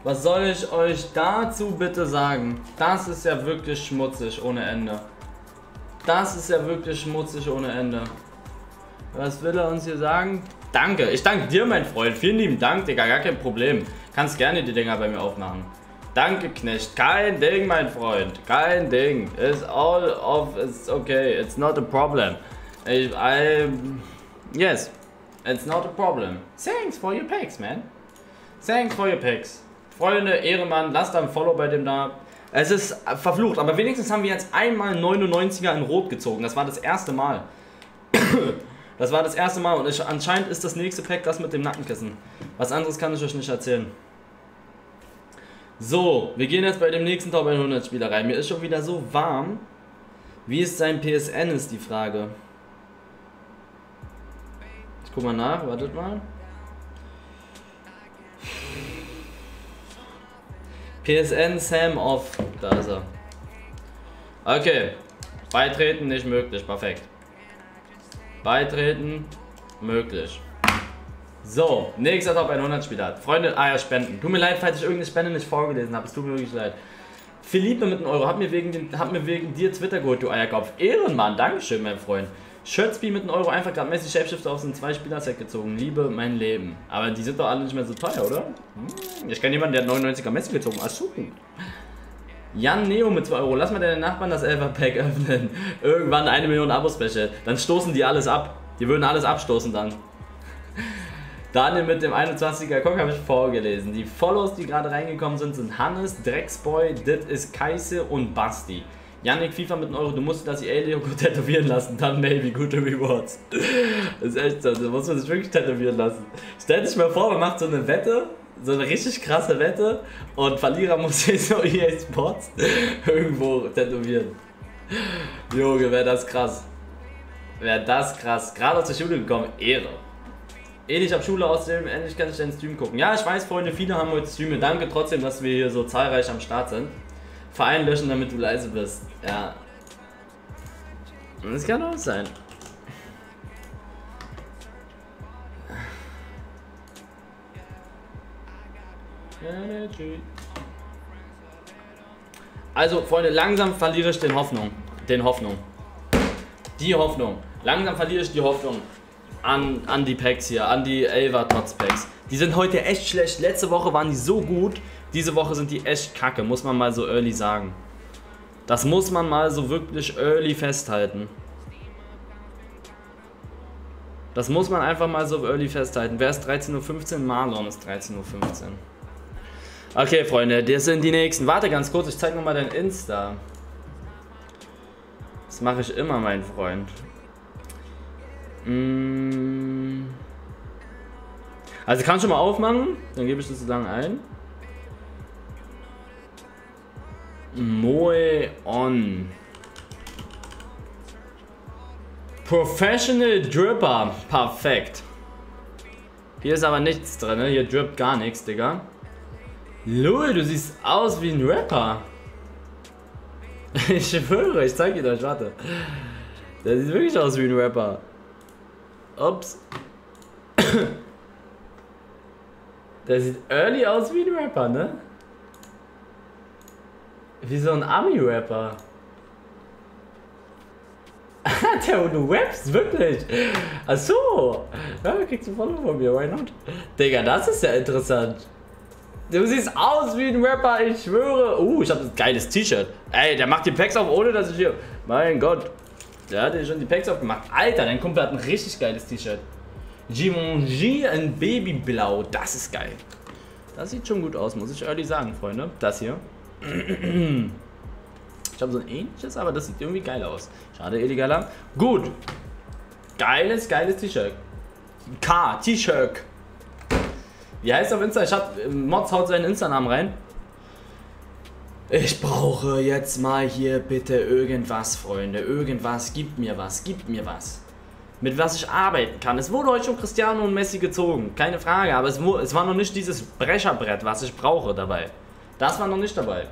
Was soll ich euch dazu bitte sagen? Das ist ja wirklich schmutzig ohne Ende. Das ist ja wirklich schmutzig ohne Ende. Was will er uns hier sagen? Danke. Ich danke dir, mein Freund. Vielen lieben Dank, Digga. Gar kein Problem. Kannst gerne die Dinger bei mir aufmachen. Danke, Knecht. Kein Ding, mein Freund. Kein Ding. It's all of... It's okay. It's not a problem. I... I yes. It's not a problem. Thanks for your picks, man. Thanks for your picks. Freunde, Ehremann, lasst ein Follow bei dem da. Es ist verflucht, aber wenigstens haben wir jetzt einmal 99er in Rot gezogen. Das war das erste Mal. <coughs> Das war das erste Mal und ich, anscheinend ist das nächste Pack das mit dem Nackenkissen. Was anderes kann ich euch nicht erzählen. So, wir gehen jetzt bei dem nächsten Top 100 Spieler rein. Mir ist schon wieder so warm. Wie ist sein PSN, ist die Frage. Guck mal nach, wartet mal. PSN Sam off. Da ist er. Okay. Beitreten nicht möglich. Perfekt. Beitreten möglich. So, nächster Top 100 Spieler. Freunde, ah ja, Spenden. Tut mir leid, falls ich irgendeine Spende nicht vorgelesen habe. Es tut mir wirklich leid. Philippe mit einem Euro. Hab mir, wegen den, hab mir wegen dir Twitter geholt, du Eierkopf. Ehrenmann, Dankeschön, mein Freund. Shirtsby mit einem Euro einfach gerade Messi Shapeshifter aus einem Zwei-Spieler-Set gezogen. Liebe mein Leben. Aber die sind doch alle nicht mehr so teuer, oder? Hm. Ich kenne jemanden, der hat 99er Messi gezogen. Ach so. Jan Neo mit 2 Euro. Lass mal deine Nachbarn das Elfer-Pack <laughs> öffnen. Irgendwann eine Million Abo-Special. Dann stoßen die alles ab. Die würden alles abstoßen dann. Daniel mit dem 21er Cock habe ich vorgelesen. Die Follows, die gerade reingekommen sind, sind Hannes, Drecksboy, Dit ist Kaise und Basti. Yannick FIFA mit einem Euro, du musst das EA Logo tätowieren lassen, dann maybe gute Rewards. <laughs> Das ist echt so, da muss man sich wirklich tätowieren lassen. Stell dich mal vor, man macht so eine Wette, so eine richtig krasse Wette und Verlierer muss sich so EA Sports irgendwo tätowieren. Junge, wäre das krass. Wäre das krass. Gerade aus der Schule gekommen, Ehre. Ähnlich ab Schule außerdem, endlich kann ich deinen Stream gucken. Ja, ich weiß, Freunde, viele haben heute Streame. Danke trotzdem, dass wir hier so zahlreich am Start sind. Verein löschen, damit du leise bist. Ja. Das kann auch sein. Also, Freunde, langsam verliere ich den Hoffnung. Den Hoffnung. Die Hoffnung. Langsam verliere ich die Hoffnung an, an die Packs hier, an die Elva Tots Packs. Die sind heute echt schlecht. Letzte Woche waren die so gut. Diese Woche sind die echt kacke, muss man mal so early sagen. Das muss man mal so wirklich early festhalten. Das muss man einfach mal so early festhalten. Wer ist 13.15 Uhr? Marlon ist 13.15 Uhr. Okay, Freunde, das sind die nächsten. Warte ganz kurz, ich zeig nochmal dein Insta. Das mache ich immer, mein Freund. Mm. Also kann schon mal aufmachen, dann gebe ich das so lange ein. Moe on. Professional Dripper. Perfekt. Hier ist aber nichts drin, ne? Hier drippt gar nichts, Digga. Lul, du siehst aus wie ein Rapper. <laughs> Ich schwöre, ich zeig dir das, warte. Der sieht wirklich aus wie ein Rapper. Ups. <coughs> Der sieht early aus wie ein Rapper, ne? Wie so ein Ami-Rapper. <laughs> Der du rappst, wirklich. Achso. Ja, kriegst du Follow von mir, why not? Digga, das ist ja interessant. Du siehst aus wie ein Rapper, ich schwöre. Uh, ich hab ein geiles T-Shirt. Ey, der macht die Packs auf, ohne dass ich hier... Mein Gott. Der hat ja schon die Packs aufgemacht. Alter, dein Kumpel hat ein richtig geiles T-Shirt. Givenchy in Babyblau. Das ist geil. Das sieht schon gut aus, muss ich ehrlich sagen, Freunde. Das hier. Ich habe so ein ähnliches, aber das sieht irgendwie geil aus. Schade, illegaler. Gut. Geiles, geiles T-Shirt. K, T-Shirt. Wie heißt auf Insta? Ich hab, Mods haut seinen Insta-Namen rein. Ich brauche jetzt mal hier bitte irgendwas, Freunde. Irgendwas. Gibt mir was. Gibt mir was. Mit was ich arbeiten kann. Es wurde heute schon Cristiano und Messi gezogen. Keine Frage. Aber es, es war noch nicht dieses Brecherbrett, was ich brauche dabei. Das war noch nicht dabei.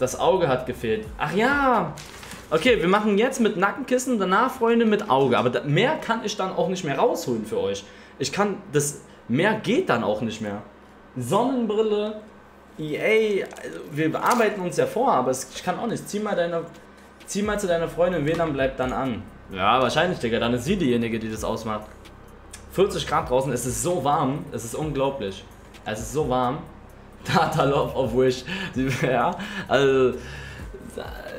Das Auge hat gefehlt. Ach ja. Okay, wir machen jetzt mit Nackenkissen, danach, Freunde, mit Auge. Aber mehr kann ich dann auch nicht mehr rausholen für euch. Ich kann, das, mehr geht dann auch nicht mehr. Sonnenbrille, EA, also wir bearbeiten uns ja vor, aber ich kann auch nicht. Zieh mal, deine, zieh mal zu deiner Freundin, WLAN bleibt dann an. Ja, wahrscheinlich, Digga, dann ist sie diejenige, die das ausmacht. 40 Grad draußen, es ist so warm, es ist unglaublich. Es ist so warm. Data Love of Wish. <laughs> Ja, also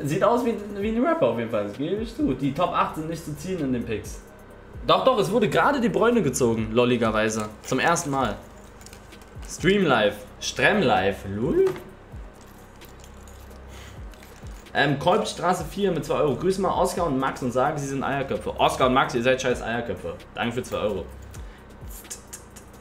sieht aus wie, wie ein Rapper auf jeden Fall, das gebe ich zu. Die Top 8 sind nicht zu ziehen in den Picks. Doch, doch, es wurde gerade die Bräune gezogen, lolligerweise. Zum ersten Mal. Stream Live, Stream Live, lul. Ähm, Kolbstraße 4 mit 2 Euro. Grüß mal Oskar und Max und sagen, sie sind Eierköpfe. Oskar und Max, ihr seid scheiß Eierköpfe. Danke für 2 Euro.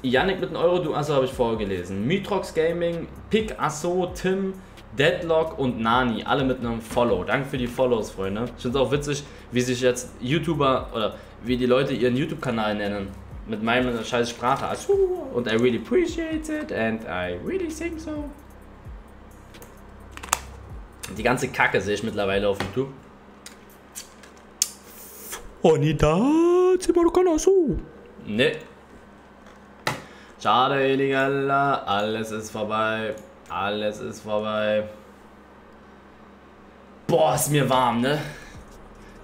Yannick mit einem Euro, du Asso habe ich vorgelesen. Mitrox Gaming, Pick Asso, Tim, Deadlock und Nani, alle mit einem Follow. Danke für die Follows, Freunde. Ich finde es auch witzig, wie sich jetzt YouTuber oder wie die Leute ihren YouTube-Kanal nennen. Mit meiner scheiß Sprache. Asso. Und I really appreciate it and I really think so. Die ganze Kacke sehe ich mittlerweile auf YouTube. Onida, Asso. Ne, Schade, Illegala, alles ist vorbei. Alles ist vorbei. Boah, ist mir warm, ne?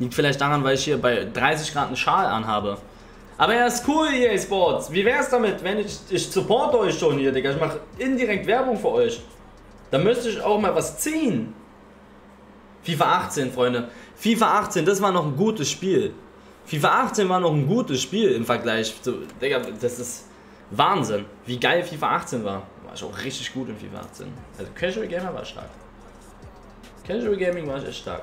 Liegt vielleicht daran, weil ich hier bei 30 Grad einen Schal anhabe. Aber er ist cool, EA Sports. Wie wär's damit, wenn ich, ich supporte euch schon hier, Digga. Ich mache indirekt Werbung für euch. Da müsste ich auch mal was ziehen. FIFA 18, Freunde. FIFA 18, das war noch ein gutes Spiel. FIFA 18 war noch ein gutes Spiel im Vergleich zu. Digga, das ist. Wahnsinn, wie geil FIFA 18 war. War ich auch richtig gut in FIFA 18. Also Casual Gamer war stark. Casual Gaming war ich echt stark.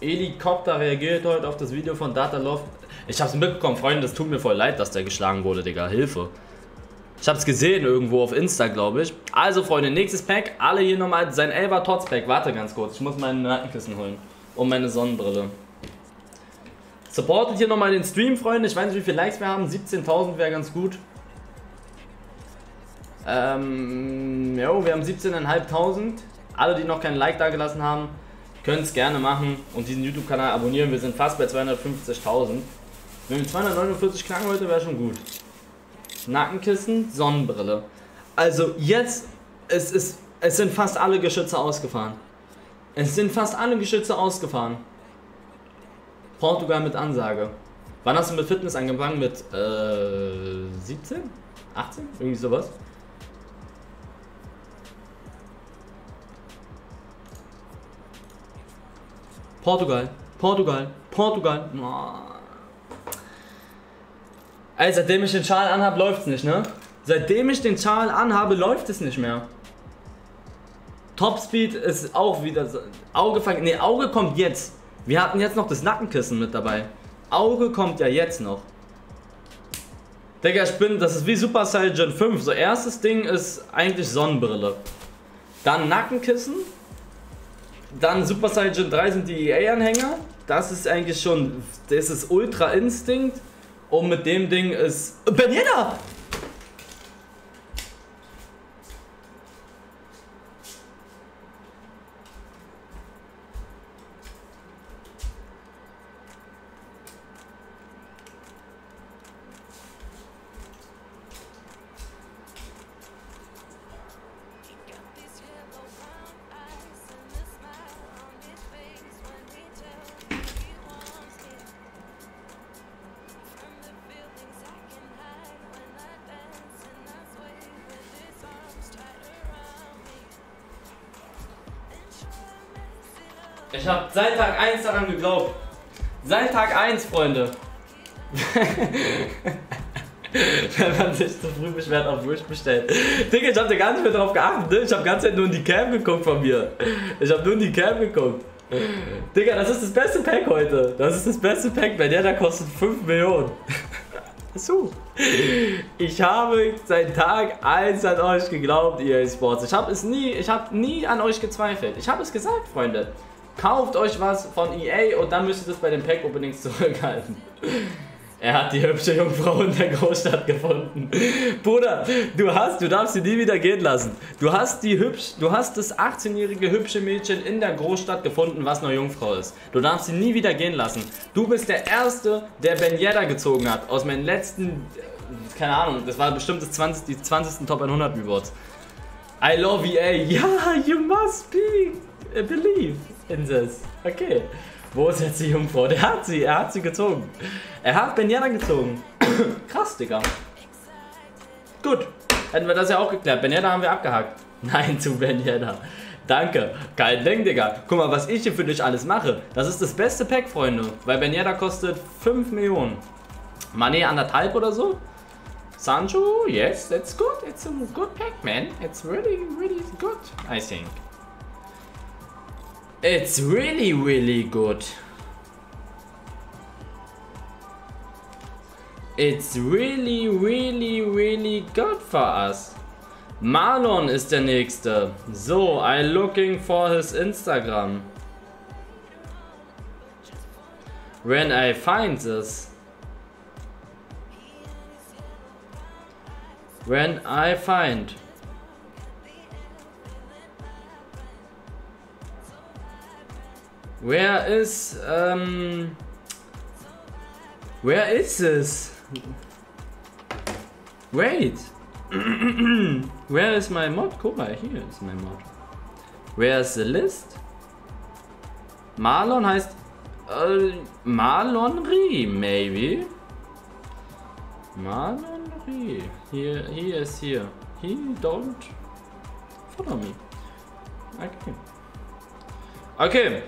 Helikopter reagiert heute auf das Video von Data Love. Ich hab's mitbekommen, Freunde, das tut mir voll leid, dass der geschlagen wurde, Digga. Hilfe. Ich hab's gesehen irgendwo auf Insta, glaube ich. Also, Freunde, nächstes Pack. Alle hier nochmal sein Elva Tots Pack. Warte ganz kurz, ich muss mein Nackenkissen holen. Und meine Sonnenbrille. Supportet hier nochmal den Stream, Freunde. Ich weiß nicht, wie viele Likes wir haben. 17.000 wäre ganz gut. Ähm, jo, wir haben 17.500. Alle, die noch kein Like da gelassen haben, können es gerne machen und diesen YouTube-Kanal abonnieren. Wir sind fast bei 250.000. Wenn wir 249 knacken heute, wäre schon gut. Nackenkissen, Sonnenbrille. Also jetzt, es, ist, es sind fast alle Geschütze ausgefahren. Es sind fast alle Geschütze ausgefahren. Portugal mit Ansage. Wann hast du mit Fitness angefangen? Mit äh, 17? 18? Irgendwie sowas. Portugal, Portugal, Portugal. Ey, seitdem ich den Schal anhabe, läuft's nicht, ne? Seitdem ich den Schal anhabe, läuft es nicht mehr. Topspeed ist auch wieder so. Auge fangen. Ne, Auge kommt jetzt. Wir hatten jetzt noch das Nackenkissen mit dabei. Auge kommt ja jetzt noch. Digga, ich bin, das ist wie Super Saiyan 5. So, erstes Ding ist eigentlich Sonnenbrille. Dann Nackenkissen. Dann Super Saiyan 3 sind die EA-Anhänger. Das ist eigentlich schon, das ist Ultra Instinct. Und mit dem Ding ist... Benjeda! Seit Tag 1 daran geglaubt. Seit Tag 1, Freunde. <laughs> Wenn man sich zu früh beschwert auf Wish bestellt. Digga, ich hab da gar nicht mehr drauf geachtet. Ne? Ich hab ganze Zeit nur in die Cam geguckt von mir. Ich hab nur in die Cam geguckt. Digga, das ist das beste Pack heute. Das ist das beste Pack. Bei der, da kostet 5 Millionen. <laughs> So. Ich habe seit Tag 1 an euch geglaubt, EA Sports. Ich habe es nie, ich habe nie an euch gezweifelt. Ich habe es gesagt, Freunde. Kauft euch was von EA und dann müsst ihr das bei den Pack-Openings zurückhalten. <laughs> Er hat die hübsche Jungfrau in der Großstadt gefunden. Bruder, du hast, du darfst sie nie wieder gehen lassen. Du hast die hübsch, du hast das 18-jährige hübsche Mädchen in der Großstadt gefunden, was eine Jungfrau ist. Du darfst sie nie wieder gehen lassen. Du bist der Erste, der Ben Yedda gezogen hat. Aus meinen letzten, keine Ahnung, das war bestimmt das 20, die 20. Top 100 Rewards. I love EA. Ja, you must be, believe in this. Okay. Wo ist jetzt die Jungfrau? Der hat sie, er hat sie gezogen. Er hat Benjana gezogen. <coughs> Krass, Digga. Gut, hätten wir das ja auch geklärt. Benjana haben wir abgehakt. <laughs> Nein zu Benjana. Danke. Kein Ding, Digga. Guck mal, was ich hier für dich alles mache. Das ist das beste Pack, Freunde. Weil Benjana kostet 5 Millionen. Mané anderthalb oder so. Sancho, yes, that's good. It's a good pack, man. It's really, really good, I think. It's really, really good. It's really, really, really good for us. Marlon ist der nächste. So, I'm looking for his Instagram. When I find this. When I find. Where is, um, where is this? Wait. <clears throat> where is my mod? Guck mal, hier ist mein Mod. Where is the list? Marlon heißt äh, Marlon Rie, maybe. Marlon Rie. Here, he is here. He don't follow me. Okay. Okay.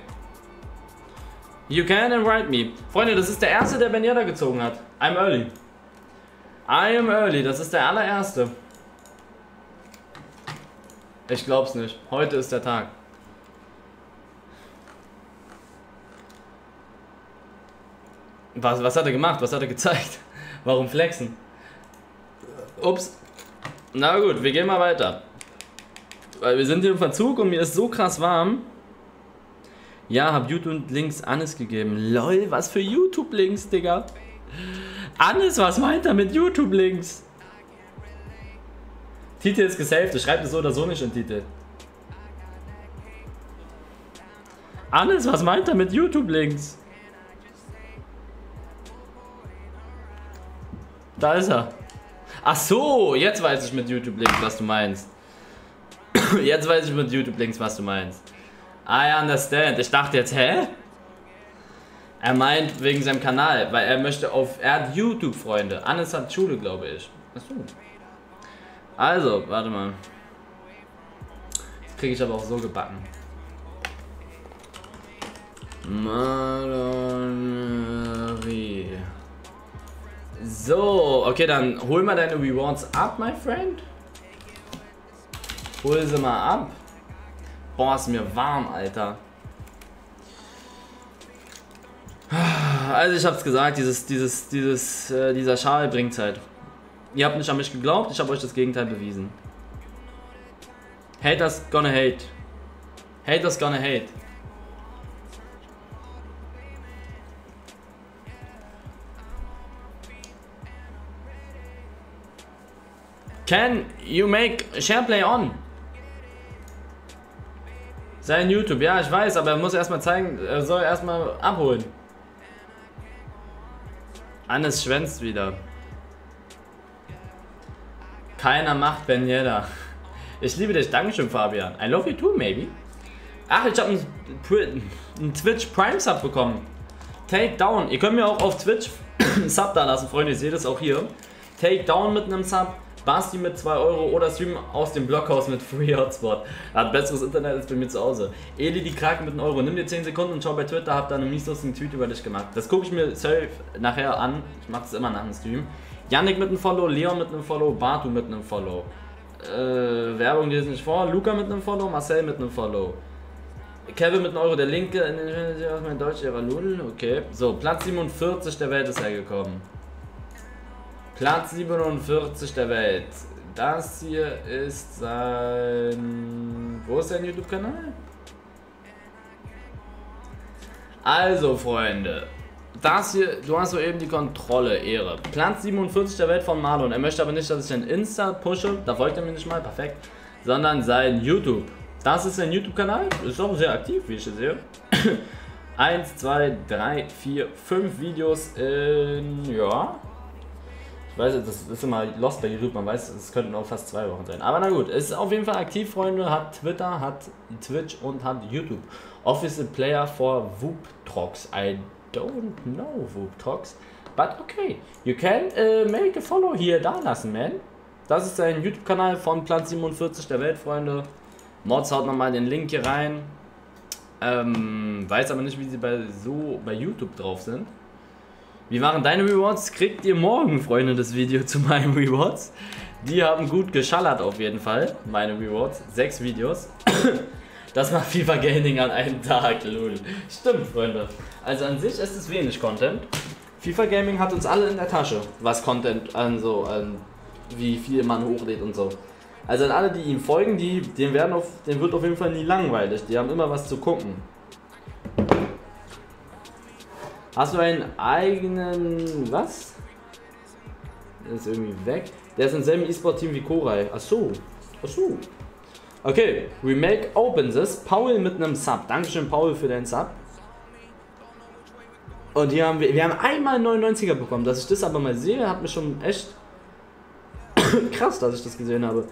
You can invite me. Freunde, das ist der erste, der Benjada gezogen hat. I'm early. I am early. Das ist der allererste. Ich glaub's nicht. Heute ist der Tag. Was, was hat er gemacht? Was hat er gezeigt? <laughs> Warum flexen? Ups. Na gut, wir gehen mal weiter. Weil wir sind hier im Verzug und mir ist so krass warm. Ja, hab YouTube-Links Annes gegeben. Lol, was für YouTube-Links, Digga. Annes, was meint er mit YouTube-Links? Titel ist gesaved, schreibt es so oder so nicht in Titel. Annes, was meint er mit YouTube-Links? Da ist er. Ach so, jetzt weiß ich mit YouTube-Links, was du meinst. <coughs> jetzt weiß ich mit YouTube-Links, was du meinst. I understand. Ich dachte jetzt, hä? Er meint wegen seinem Kanal, weil er möchte auf. Er hat YouTube-Freunde. Annes hat Schule, glaube ich. Achso. Also, warte mal. Das kriege ich aber auch so gebacken. Marie. So, okay, dann hol mal deine Rewards ab, my friend. Hol sie mal ab. Boah, ist mir warm, Alter. Also ich hab's gesagt, dieses, dieses, dieses, äh, dieser Schal bringt halt. Ihr habt nicht an mich geglaubt, ich habe euch das Gegenteil bewiesen. Haters gonna hate. Haters gonna hate. Can you make SharePlay on? Sein YouTube, ja, ich weiß, aber er muss erstmal zeigen, er soll erstmal abholen. Annes schwänzt wieder. Keiner macht Ben Yedda. Ich liebe dich, Dankeschön, Fabian. I love you too, maybe. Ach, ich habe einen, Twitch Prime Sub bekommen. Takedown. Ihr könnt mir auch auf Twitch <coughs> Sub da lassen, Freunde. Ich sehe das auch hier. Takedown mit einem Sub. Basti mit 2 Euro oder streamen aus dem Blockhaus mit Free Hotspot. Hat besseres Internet als bei mir zu Hause. Eli die Kraken mit einem Euro. Nimm dir 10 Sekunden und schau bei Twitter, hab da einen mies lustigen Tweet über dich gemacht. Das gucke ich mir safe nachher an. Ich mache das immer nach dem Stream. Yannick mit einem Follow, Leon mit einem Follow, Batu mit einem Follow. Äh, Werbung lese nicht vor. Luca mit einem Follow, Marcel mit einem Follow. Kevin mit einem Euro, der linke in den aus mein Deutsch ihrer Lul. Okay. So, Platz 47 der Welt ist hergekommen. Platz 47 der Welt. Das hier ist sein. Wo ist sein YouTube-Kanal? Also, Freunde. Das hier, du hast soeben die Kontrolle, Ehre. Platz 47 der Welt von Marlon. Er möchte aber nicht, dass ich ein Insta pushe. Da folgt er mir nicht mal, perfekt. Sondern sein YouTube. Das ist sein YouTube-Kanal. Ist auch sehr aktiv, wie ich sehe. 1, 2, 3, 4, 5 Videos in. Ja, ich weiß, das ist immer lost bei YouTube, man weiß, es könnten auch fast zwei Wochen sein. Aber na gut, ist auf jeden Fall aktiv, Freunde, hat Twitter, hat Twitch und hat YouTube. Official Player for Whooptrox. I don't know Whooptrox, but okay. You can uh, make a follow hier da lassen, man. Das ist ein YouTube-Kanal von Platz 47 der Welt, Freunde. Mods haut nochmal den Link hier rein. Ähm, weiß aber nicht, wie sie bei so bei YouTube drauf sind. Wie waren deine Rewards? Kriegt ihr morgen, Freunde, das Video zu meinen <laughs> Rewards. Die haben gut geschallert auf jeden Fall, meine Rewards. Sechs Videos. <coughs> Das macht FIFA Gaming an einem Tag, lol. Stimmt, Freunde. Also an sich ist es wenig Content. FIFA Gaming hat uns alle in der Tasche, was Content an so, wie viel man hochlädt und so. Also an alle, die ihm folgen, die, denen, werden auf, denen wird auf jeden Fall nie langweilig. Die haben immer was zu gucken. Hast du einen eigenen. Was? Der ist irgendwie weg. Der ist im selben E-Sport-Team wie Koray. Achso. Achso. Okay, Remake Open This. Paul mit einem Sub. Dankeschön, Paul, für deinen Sub. Und hier haben wir, wir haben einmal 99er bekommen. Dass ich das aber mal sehe, hat mich schon echt <coughs> krass, dass ich das gesehen habe.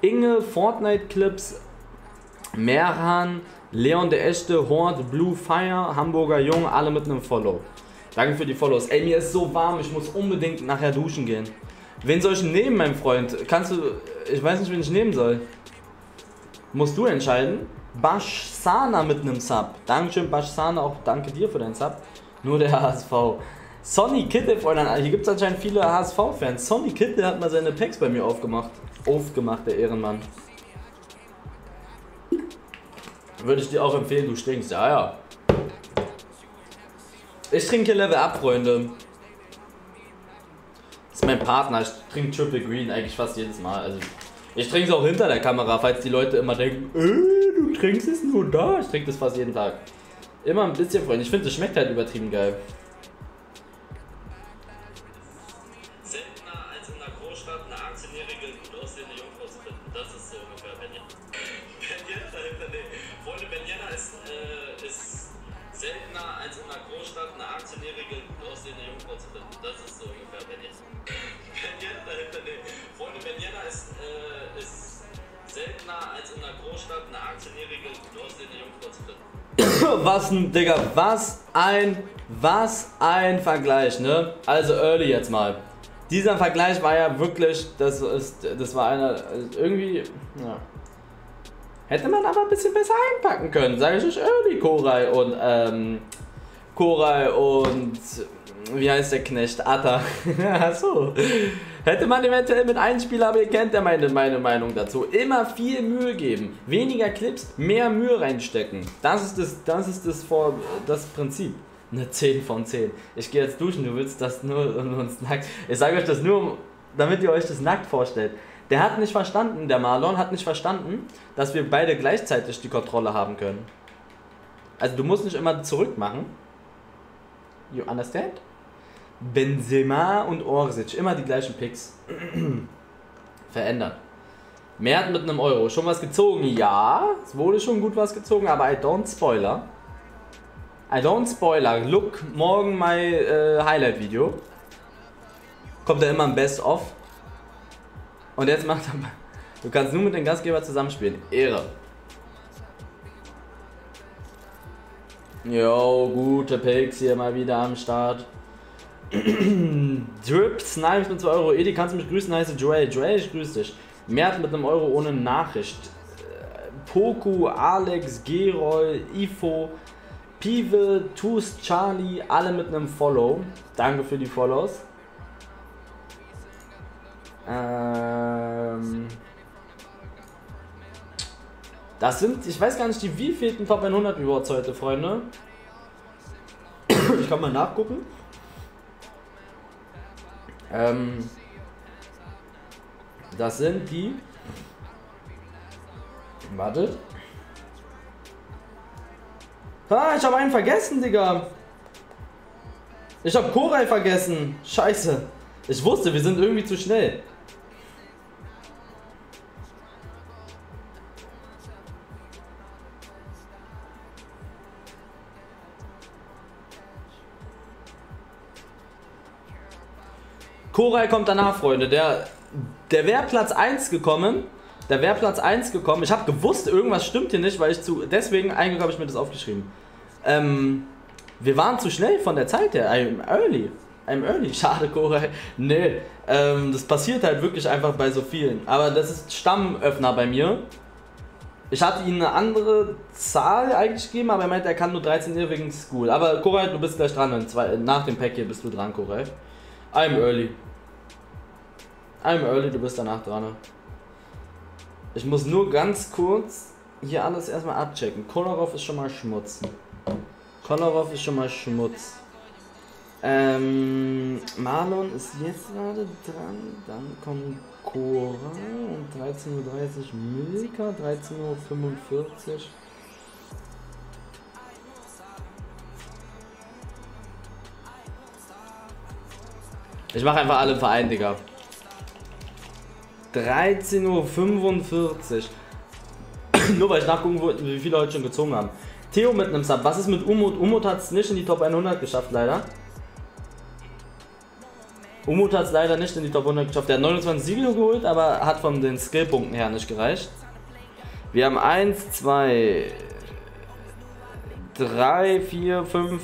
Inge, Fortnite Clips, Merhan, Leon der Echte, Horde, Blue Fire, Hamburger Jung, alle mit einem Follow. Danke für die Follows. Ey, mir ist so warm, ich muss unbedingt nachher duschen gehen. Wen soll ich nehmen, mein Freund? Kannst du. Ich weiß nicht, wen ich nehmen soll. Musst du entscheiden. Bashsana mit einem Sub. Dankeschön, Bashsana, auch danke dir für deinen Sub. Nur der HSV. Sonny Kittel, Freunde, hier gibt es anscheinend viele HSV-Fans. Sonny Kittel hat mal seine Packs bei mir aufgemacht. Aufgemacht, der Ehrenmann. Würde ich dir auch empfehlen, du stinkst. Ja, ja. Ich trinke Level Up, Freunde. Das ist mein Partner. Ich trinke Triple Green eigentlich fast jedes Mal. Also ich trinke es auch hinter der Kamera, falls die Leute immer denken, äh, du trinkst es nur da. Ich trinke das fast jeden Tag. Immer ein bisschen, Freunde. Ich finde, es schmeckt halt übertrieben geil. Was ein, Digga, was ein, was ein Vergleich, ne? Also Early jetzt mal. Dieser Vergleich war ja wirklich, das ist, das war einer, irgendwie, ja. Hätte man aber ein bisschen besser einpacken können, sage ich euch Early, Koray und, ähm, Koray und, wie heißt der Knecht? Atta. <laughs> Achso. Hätte man eventuell mit einem Spieler, aber ihr kennt ja meine, meine Meinung dazu. Immer viel Mühe geben. Weniger Clips, mehr Mühe reinstecken. Das ist das, das, ist das, Vor, das Prinzip. Eine 10 von 10. Ich gehe jetzt duschen, du willst das nur <laughs> uns nackt. Ich sage euch das nur, damit ihr euch das nackt vorstellt. Der hat nicht verstanden, der Marlon hat nicht verstanden, dass wir beide gleichzeitig die Kontrolle haben können. Also du musst nicht immer zurück machen. You understand? Benzema und Orsic, immer die gleichen Picks. <clears throat> Verändert. Mert mit einem Euro. Schon was gezogen? Ja, es wurde schon gut was gezogen, aber I don't spoiler. I don't spoiler. Look, morgen mein äh, Highlight-Video. Kommt da immer ein Best-of. Und jetzt macht er. Du kannst nur mit dem Gastgeber zusammenspielen. Ehre. Jo, gute Picks hier mal wieder am Start. Drip, Snipe mit 2 Euro. Edi, kannst du mich grüßen? Heiße Joel. Joel, ich grüße dich. Mert mit einem Euro ohne Nachricht. Äh, Poku, Alex, Geroy, Ifo, Pive, Toost, Charlie, alle mit einem Follow. Danke für die Follows. Ähm. Das sind, ich weiß gar nicht, die wievielten Top 100 Rewards heute, Freunde. Ich kann mal nachgucken. Ähm, das sind die. Wartet. Ah, ich habe einen vergessen, Digga. Ich habe Koray vergessen. Scheiße. Ich wusste, wir sind irgendwie zu schnell. Koray kommt danach, Freunde. Der, der wäre Platz 1 gekommen. Der wäre Platz 1 gekommen. Ich habe gewusst, irgendwas stimmt hier nicht, weil ich zu. Deswegen, eigentlich habe ich mir das aufgeschrieben. Ähm, wir waren zu schnell von der Zeit her. I'm early. I'm early. <laughs> Schade, Koray. Nee, ähm, das passiert halt wirklich einfach bei so vielen. Aber das ist Stammöffner bei mir. Ich hatte ihm eine andere Zahl eigentlich gegeben, aber er meinte, er kann nur 13 Uhr wegen School. Aber Koray, du bist gleich dran. Nach dem Pack hier bist du dran, Koray. I'm early. I'm early, du bist danach dran. Ich muss nur ganz kurz hier alles erstmal abchecken. Kolarov ist schon mal Schmutz. Kolarov ist schon mal Schmutz. Ähm, Marlon ist jetzt gerade dran. Dann kommt Cora um 13.30 Uhr Milka, 13.45 Uhr. Ich mache einfach alle im Verein, Digga. 13.45 Uhr. <coughs> Nur weil ich nachgucken wollte, wie viele heute schon gezogen haben. Theo mit einem Sub. Was ist mit Umut? Umut hat es nicht in die Top 100 geschafft, leider. Umut hat es leider nicht in die Top 100 geschafft. Der hat 29 Siege geholt, aber hat von den Skillpunkten her nicht gereicht. Wir haben 1, 2, 3, 4, 5,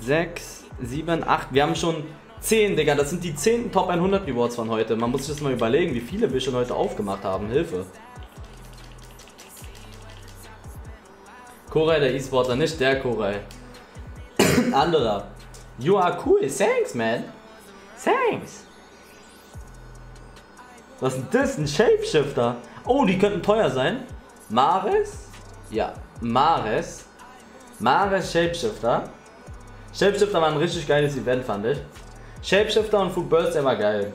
6, 7, 8. Wir haben schon 10, Digga, das sind die 10. Top 100 Rewards von heute. Man muss sich das mal überlegen, wie viele wir schon heute aufgemacht haben. Hilfe. Koray, der E-Sportler, nicht der Koray. <coughs> Anderer. You are cool. Thanks, man. Thanks. Was ist denn das? Ein Shapeshifter. Oh, die könnten teuer sein. Mares? Ja, Mares. Mares Shapeshifter. Shapeshifter war ein richtig geiles Event, fand ich. Shapeshifter und Food Burst, der war geil.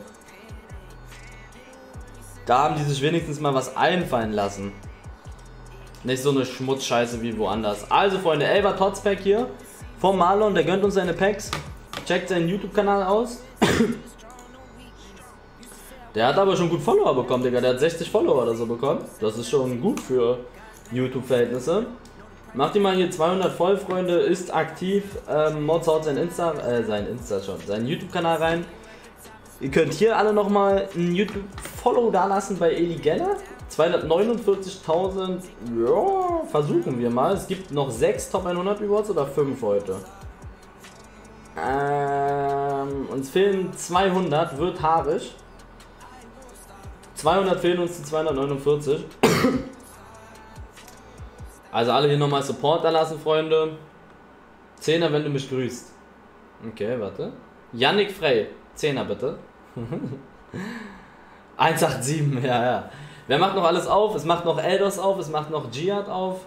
Da haben die sich wenigstens mal was einfallen lassen. Nicht so eine Schmutzscheiße wie woanders. Also Freunde, Elva Totzpack hier. Vom Marlon, der gönnt uns seine Packs. Checkt seinen YouTube-Kanal aus. Der hat aber schon gut Follower bekommen, Digga. Der hat 60 Follower oder so bekommen. Das ist schon gut für YouTube-Verhältnisse. Macht ihm mal hier 200 voll, Freunde. Ist aktiv. Ähm, Mods haut sein Insta, äh, sein Insta schon, seinen YouTube-Kanal rein. Ihr könnt hier alle nochmal ein YouTube-Follow dalassen bei Eli Geller. 249.000, ja, versuchen wir mal. Es gibt noch 6 Top 100 Rewards oder 5 heute. Ähm, uns fehlen 200, wird haarig. 200 fehlen uns zu 249. Also alle hier nochmal Support da lassen, Freunde. 10er, wenn du mich grüßt. Okay, warte. Yannick Frey, 10er bitte. <laughs> 187, ja, ja. Wer macht noch alles auf? Es macht noch Eldos auf, es macht noch Jihad auf.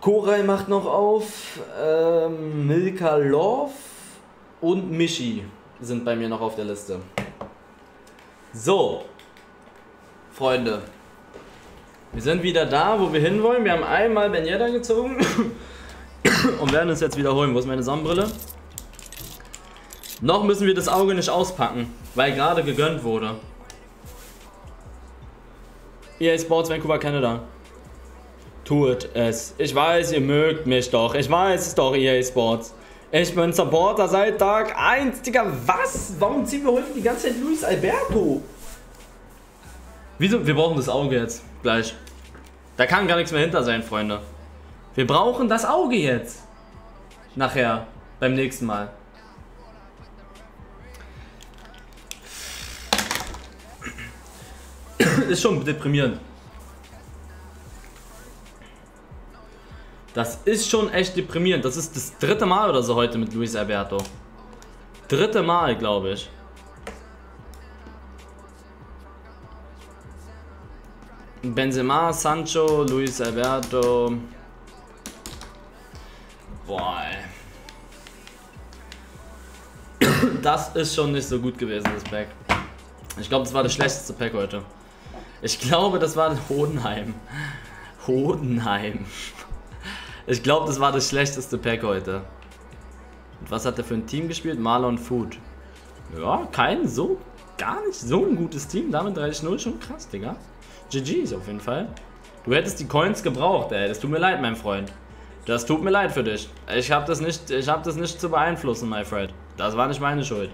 Koray macht noch auf. Ähm, Milka Love und Michi sind bei mir noch auf der Liste. So, Freunde. Wir sind wieder da, wo wir hinwollen. Wir haben einmal Benjeda gezogen <coughs> und werden uns jetzt wiederholen. Wo ist meine Sonnenbrille? Noch müssen wir das Auge nicht auspacken, weil gerade gegönnt wurde. EA Sports Vancouver, Canada. Tut es. Ich weiß, ihr mögt mich doch. Ich weiß es doch, EA Sports. Ich bin Supporter seit Tag 1. Digga, was? Warum ziehen wir heute die ganze Zeit Luis Alberto? Wieso? Wir brauchen das Auge jetzt. Gleich. Da kann gar nichts mehr hinter sein, Freunde. Wir brauchen das Auge jetzt. Nachher. Beim nächsten Mal. <clears throat> ist schon deprimierend. Das ist schon echt deprimierend. Das ist das dritte Mal oder so heute mit Luis Alberto. Dritte Mal, glaube ich. Benzema, Sancho, Luis Alberto. Boah, ey. Das ist schon nicht so gut gewesen, das Pack. Ich glaube, das war das schlechteste Pack heute. Ich glaube, das war Hodenheim. Hodenheim. Ich glaube, das war das schlechteste Pack heute. Und was hat er für ein Team gespielt? Marlon Food. Ja, kein so, gar nicht so ein gutes Team. Damit 30-0 schon krass, Digga. GG's auf jeden Fall. Du hättest die Coins gebraucht, ey. Das tut mir leid, mein Freund. Das tut mir leid für dich. Ich habe das nicht, ich habe das nicht zu beeinflussen, my friend. Das war nicht meine Schuld.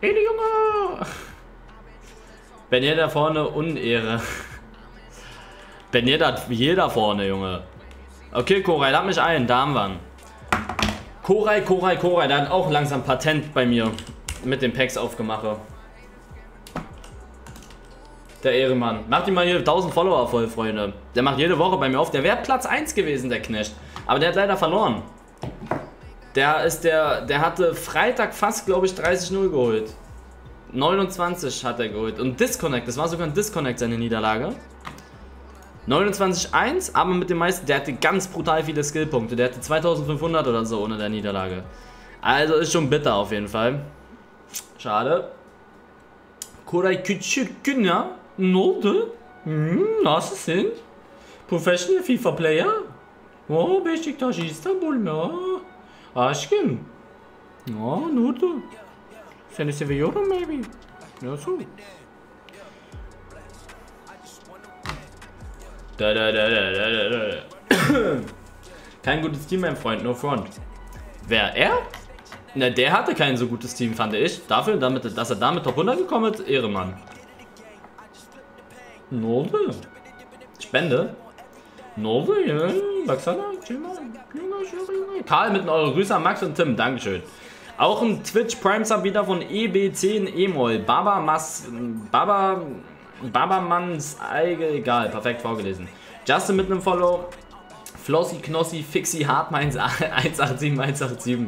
Ey, Junge! Ben da vorne Unehre. Ben <laughs> hat jeder vorne, Junge. Okay, Koray, lad mich ein. Da haben wir ihn. Koray, Koray, Koray. Der hat auch langsam Patent bei mir mit den Packs aufgemacht. Der Ehremann. Macht ihm mal hier 1000 Follower voll, Freunde. Der macht jede Woche bei mir auf. Der wäre Platz 1 gewesen, der Knecht. Aber der hat leider verloren. Der ist der, der hatte Freitag fast, glaube ich, 30-0 geholt. 29 hat er geholt. Und Disconnect, das war sogar ein Disconnect, seine Niederlage. 29-1, aber mit den meisten, der hatte ganz brutal viele Skillpunkte. Der hatte 2500 oder so ohne der Niederlage. Also ist schon bitter auf jeden Fall. Schade. Koray Küçükgünya ne oldu? Hmm, nasılsın? Professional FIFA player? Oh Beşiktaş İstanbul mu? Aşkım. Oh, ne oldu? Seni seviyorum baby. Nasıl? Da, da, da, da, da, da. Kein gutes Team, mein Freund, no front. Wer? Er? Na, der hatte kein so gutes Team, fand ich. Dafür, damit, dass er damit Top 100 gekommen ist, Ehremann. Nove. Spende. Nove, ja. Baxana, Karl mit eurer Grüße an Max und Tim, Dankeschön. Auch ein Twitch Prime Sub wieder von EB10 Emol. Baba Mas. Baba. Babamanns Eige. Egal, perfekt vorgelesen. Justin mit einem Follow. Flossi Knossi Fixi Hartmann 187 187.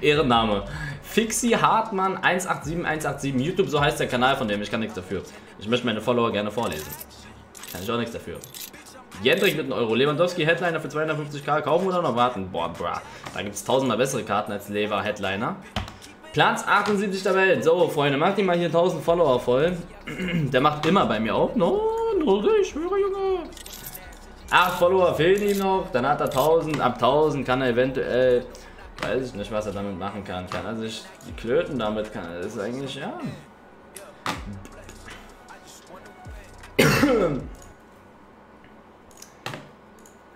Ehrenname. Fixi Hartmann 187 187. YouTube, so heißt der Kanal von dem. Ich kann nichts dafür. Ich möchte meine Follower gerne vorlesen. Kann ich auch nichts dafür. Jendrik mit einem Euro. Lewandowski Headliner für 250k kaufen oder noch warten? Boah, bra. Da gibt es tausendmal bessere Karten als Lever Headliner. Platz 78 der Welt. So, Freunde, macht die mal hier 1000 Follower voll. <clears throat> Der macht immer bei mir auf. No, no, ich schwöre, Junge. 8 Follower fehlen ihm noch. Dann hat er 1000. Ab 1000 kann er eventuell. Weiß ich nicht, was er damit machen kann. Kann er sich die Klöten damit kann. Das ist eigentlich, ja.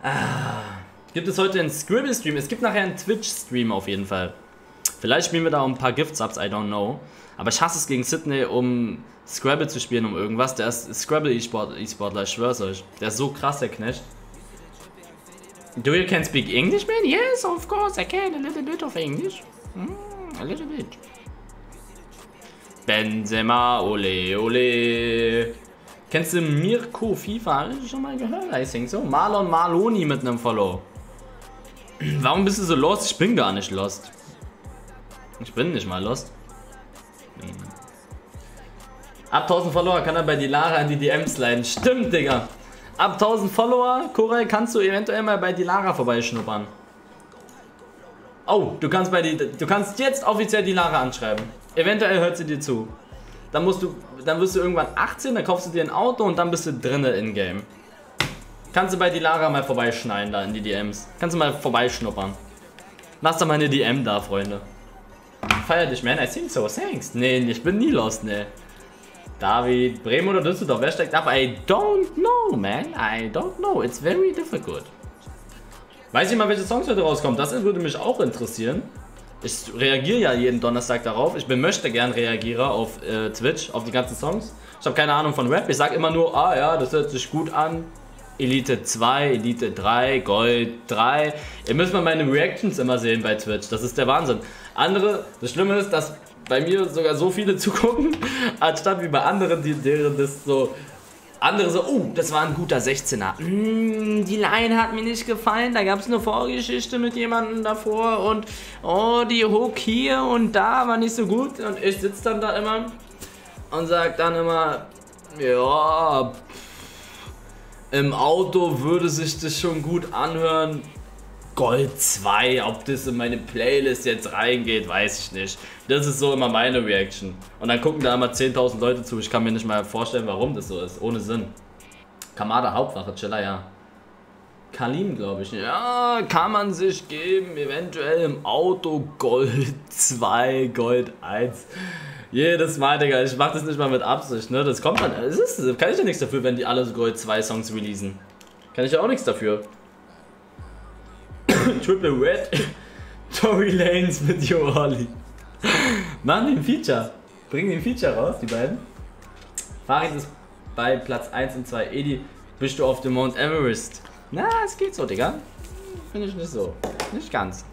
Ah. Gibt es heute einen Scribble-Stream? Es gibt nachher einen Twitch-Stream auf jeden Fall. Vielleicht spielen wir da ein paar Gift-Subs, I don't know. Aber ich hasse es gegen Sydney, um Scrabble zu spielen, um irgendwas. Der ist Scrabble-E-Sportler, ich schwör's euch. Der ist so krass, der Knecht. Do you can speak English, man? Yes, of course, I can. A little bit of English. Mm, a little bit. Benzema, ole, ole. Kennst du Mirko FIFA? Schon mal gehört, I think so. Marlon Marloni mit einem Follow. Warum bist du so lost? Ich bin gar nicht lost. Ich bin nicht mal lost. Ab 1000 Follower kann er bei Dilara in die DMs leiden. Stimmt, Digga. Ab 1000 Follower, Korel, kannst du eventuell mal bei Dilara vorbeischnuppern. Oh, du kannst bei die, du kannst jetzt offiziell Dilara anschreiben. Eventuell hört sie dir zu. Dann musst du, dann wirst du irgendwann 18, dann kaufst du dir ein Auto und dann bist du drinne in Game. Kannst du bei Dilara mal vorbeischneiden da in die DMs. Kannst du mal vorbeischnuppern. Lass doch mal eine DM da, Freunde. Feier dich, man. I think so. Thanks. Nee, ich bin nie lost, ne. David, Bremen oder Düsseldorf? Wer steigt ab? I don't know, man. I don't know. It's very difficult. Weiß ich mal, welche Songs heute rauskommen? Das würde mich auch interessieren. Ich reagiere ja jeden Donnerstag darauf. Ich bin möchte gern Reagierer auf äh, Twitch, auf die ganzen Songs. Ich habe keine Ahnung von Rap. Ich sage immer nur, ah ja, das hört sich gut an. Elite 2, Elite 3, Gold 3. Ihr müsst mal meine Reactions immer sehen bei Twitch. Das ist der Wahnsinn. Andere, das Schlimme ist, dass bei mir sogar so viele <laughs> zugucken, anstatt wie bei anderen, die, deren das so. Andere so, oh, das war ein guter 16er. Mm, die Line hat mir nicht gefallen, da gab es eine Vorgeschichte mit jemandem davor und oh, die Hook hier und da war nicht so gut. Und ich sitze dann da immer und sag dann immer, ja, im Auto würde sich das schon gut anhören. Gold 2, ob das in meine Playlist jetzt reingeht, weiß ich nicht. Das ist so immer meine Reaction. Und dann gucken da immer 10.000 Leute zu. Ich kann mir nicht mal vorstellen, warum das so ist. Ohne Sinn. Kamada Hauptwache, Chiller, ja. Kalim, glaube ich. Ja, kann man sich geben. Eventuell im Auto Gold 2, Gold 1. Jedes Mal, Digga. Ich mach das nicht mal mit Absicht, ne? Das kommt dann. Das ist, kann ich ja nichts dafür, wenn die alle Gold 2 Songs releasen. Kann ich ja auch nichts dafür. <laughs> Triple Red, Tory Lanes mit Yo Holly. Machen den Feature. Bringen den Feature raus, die beiden. Farid ist bei Platz 1 und 2. Edi, bist du auf dem Mount Everest? Na, es geht so, Digga. Finde ich nicht so. Nicht ganz.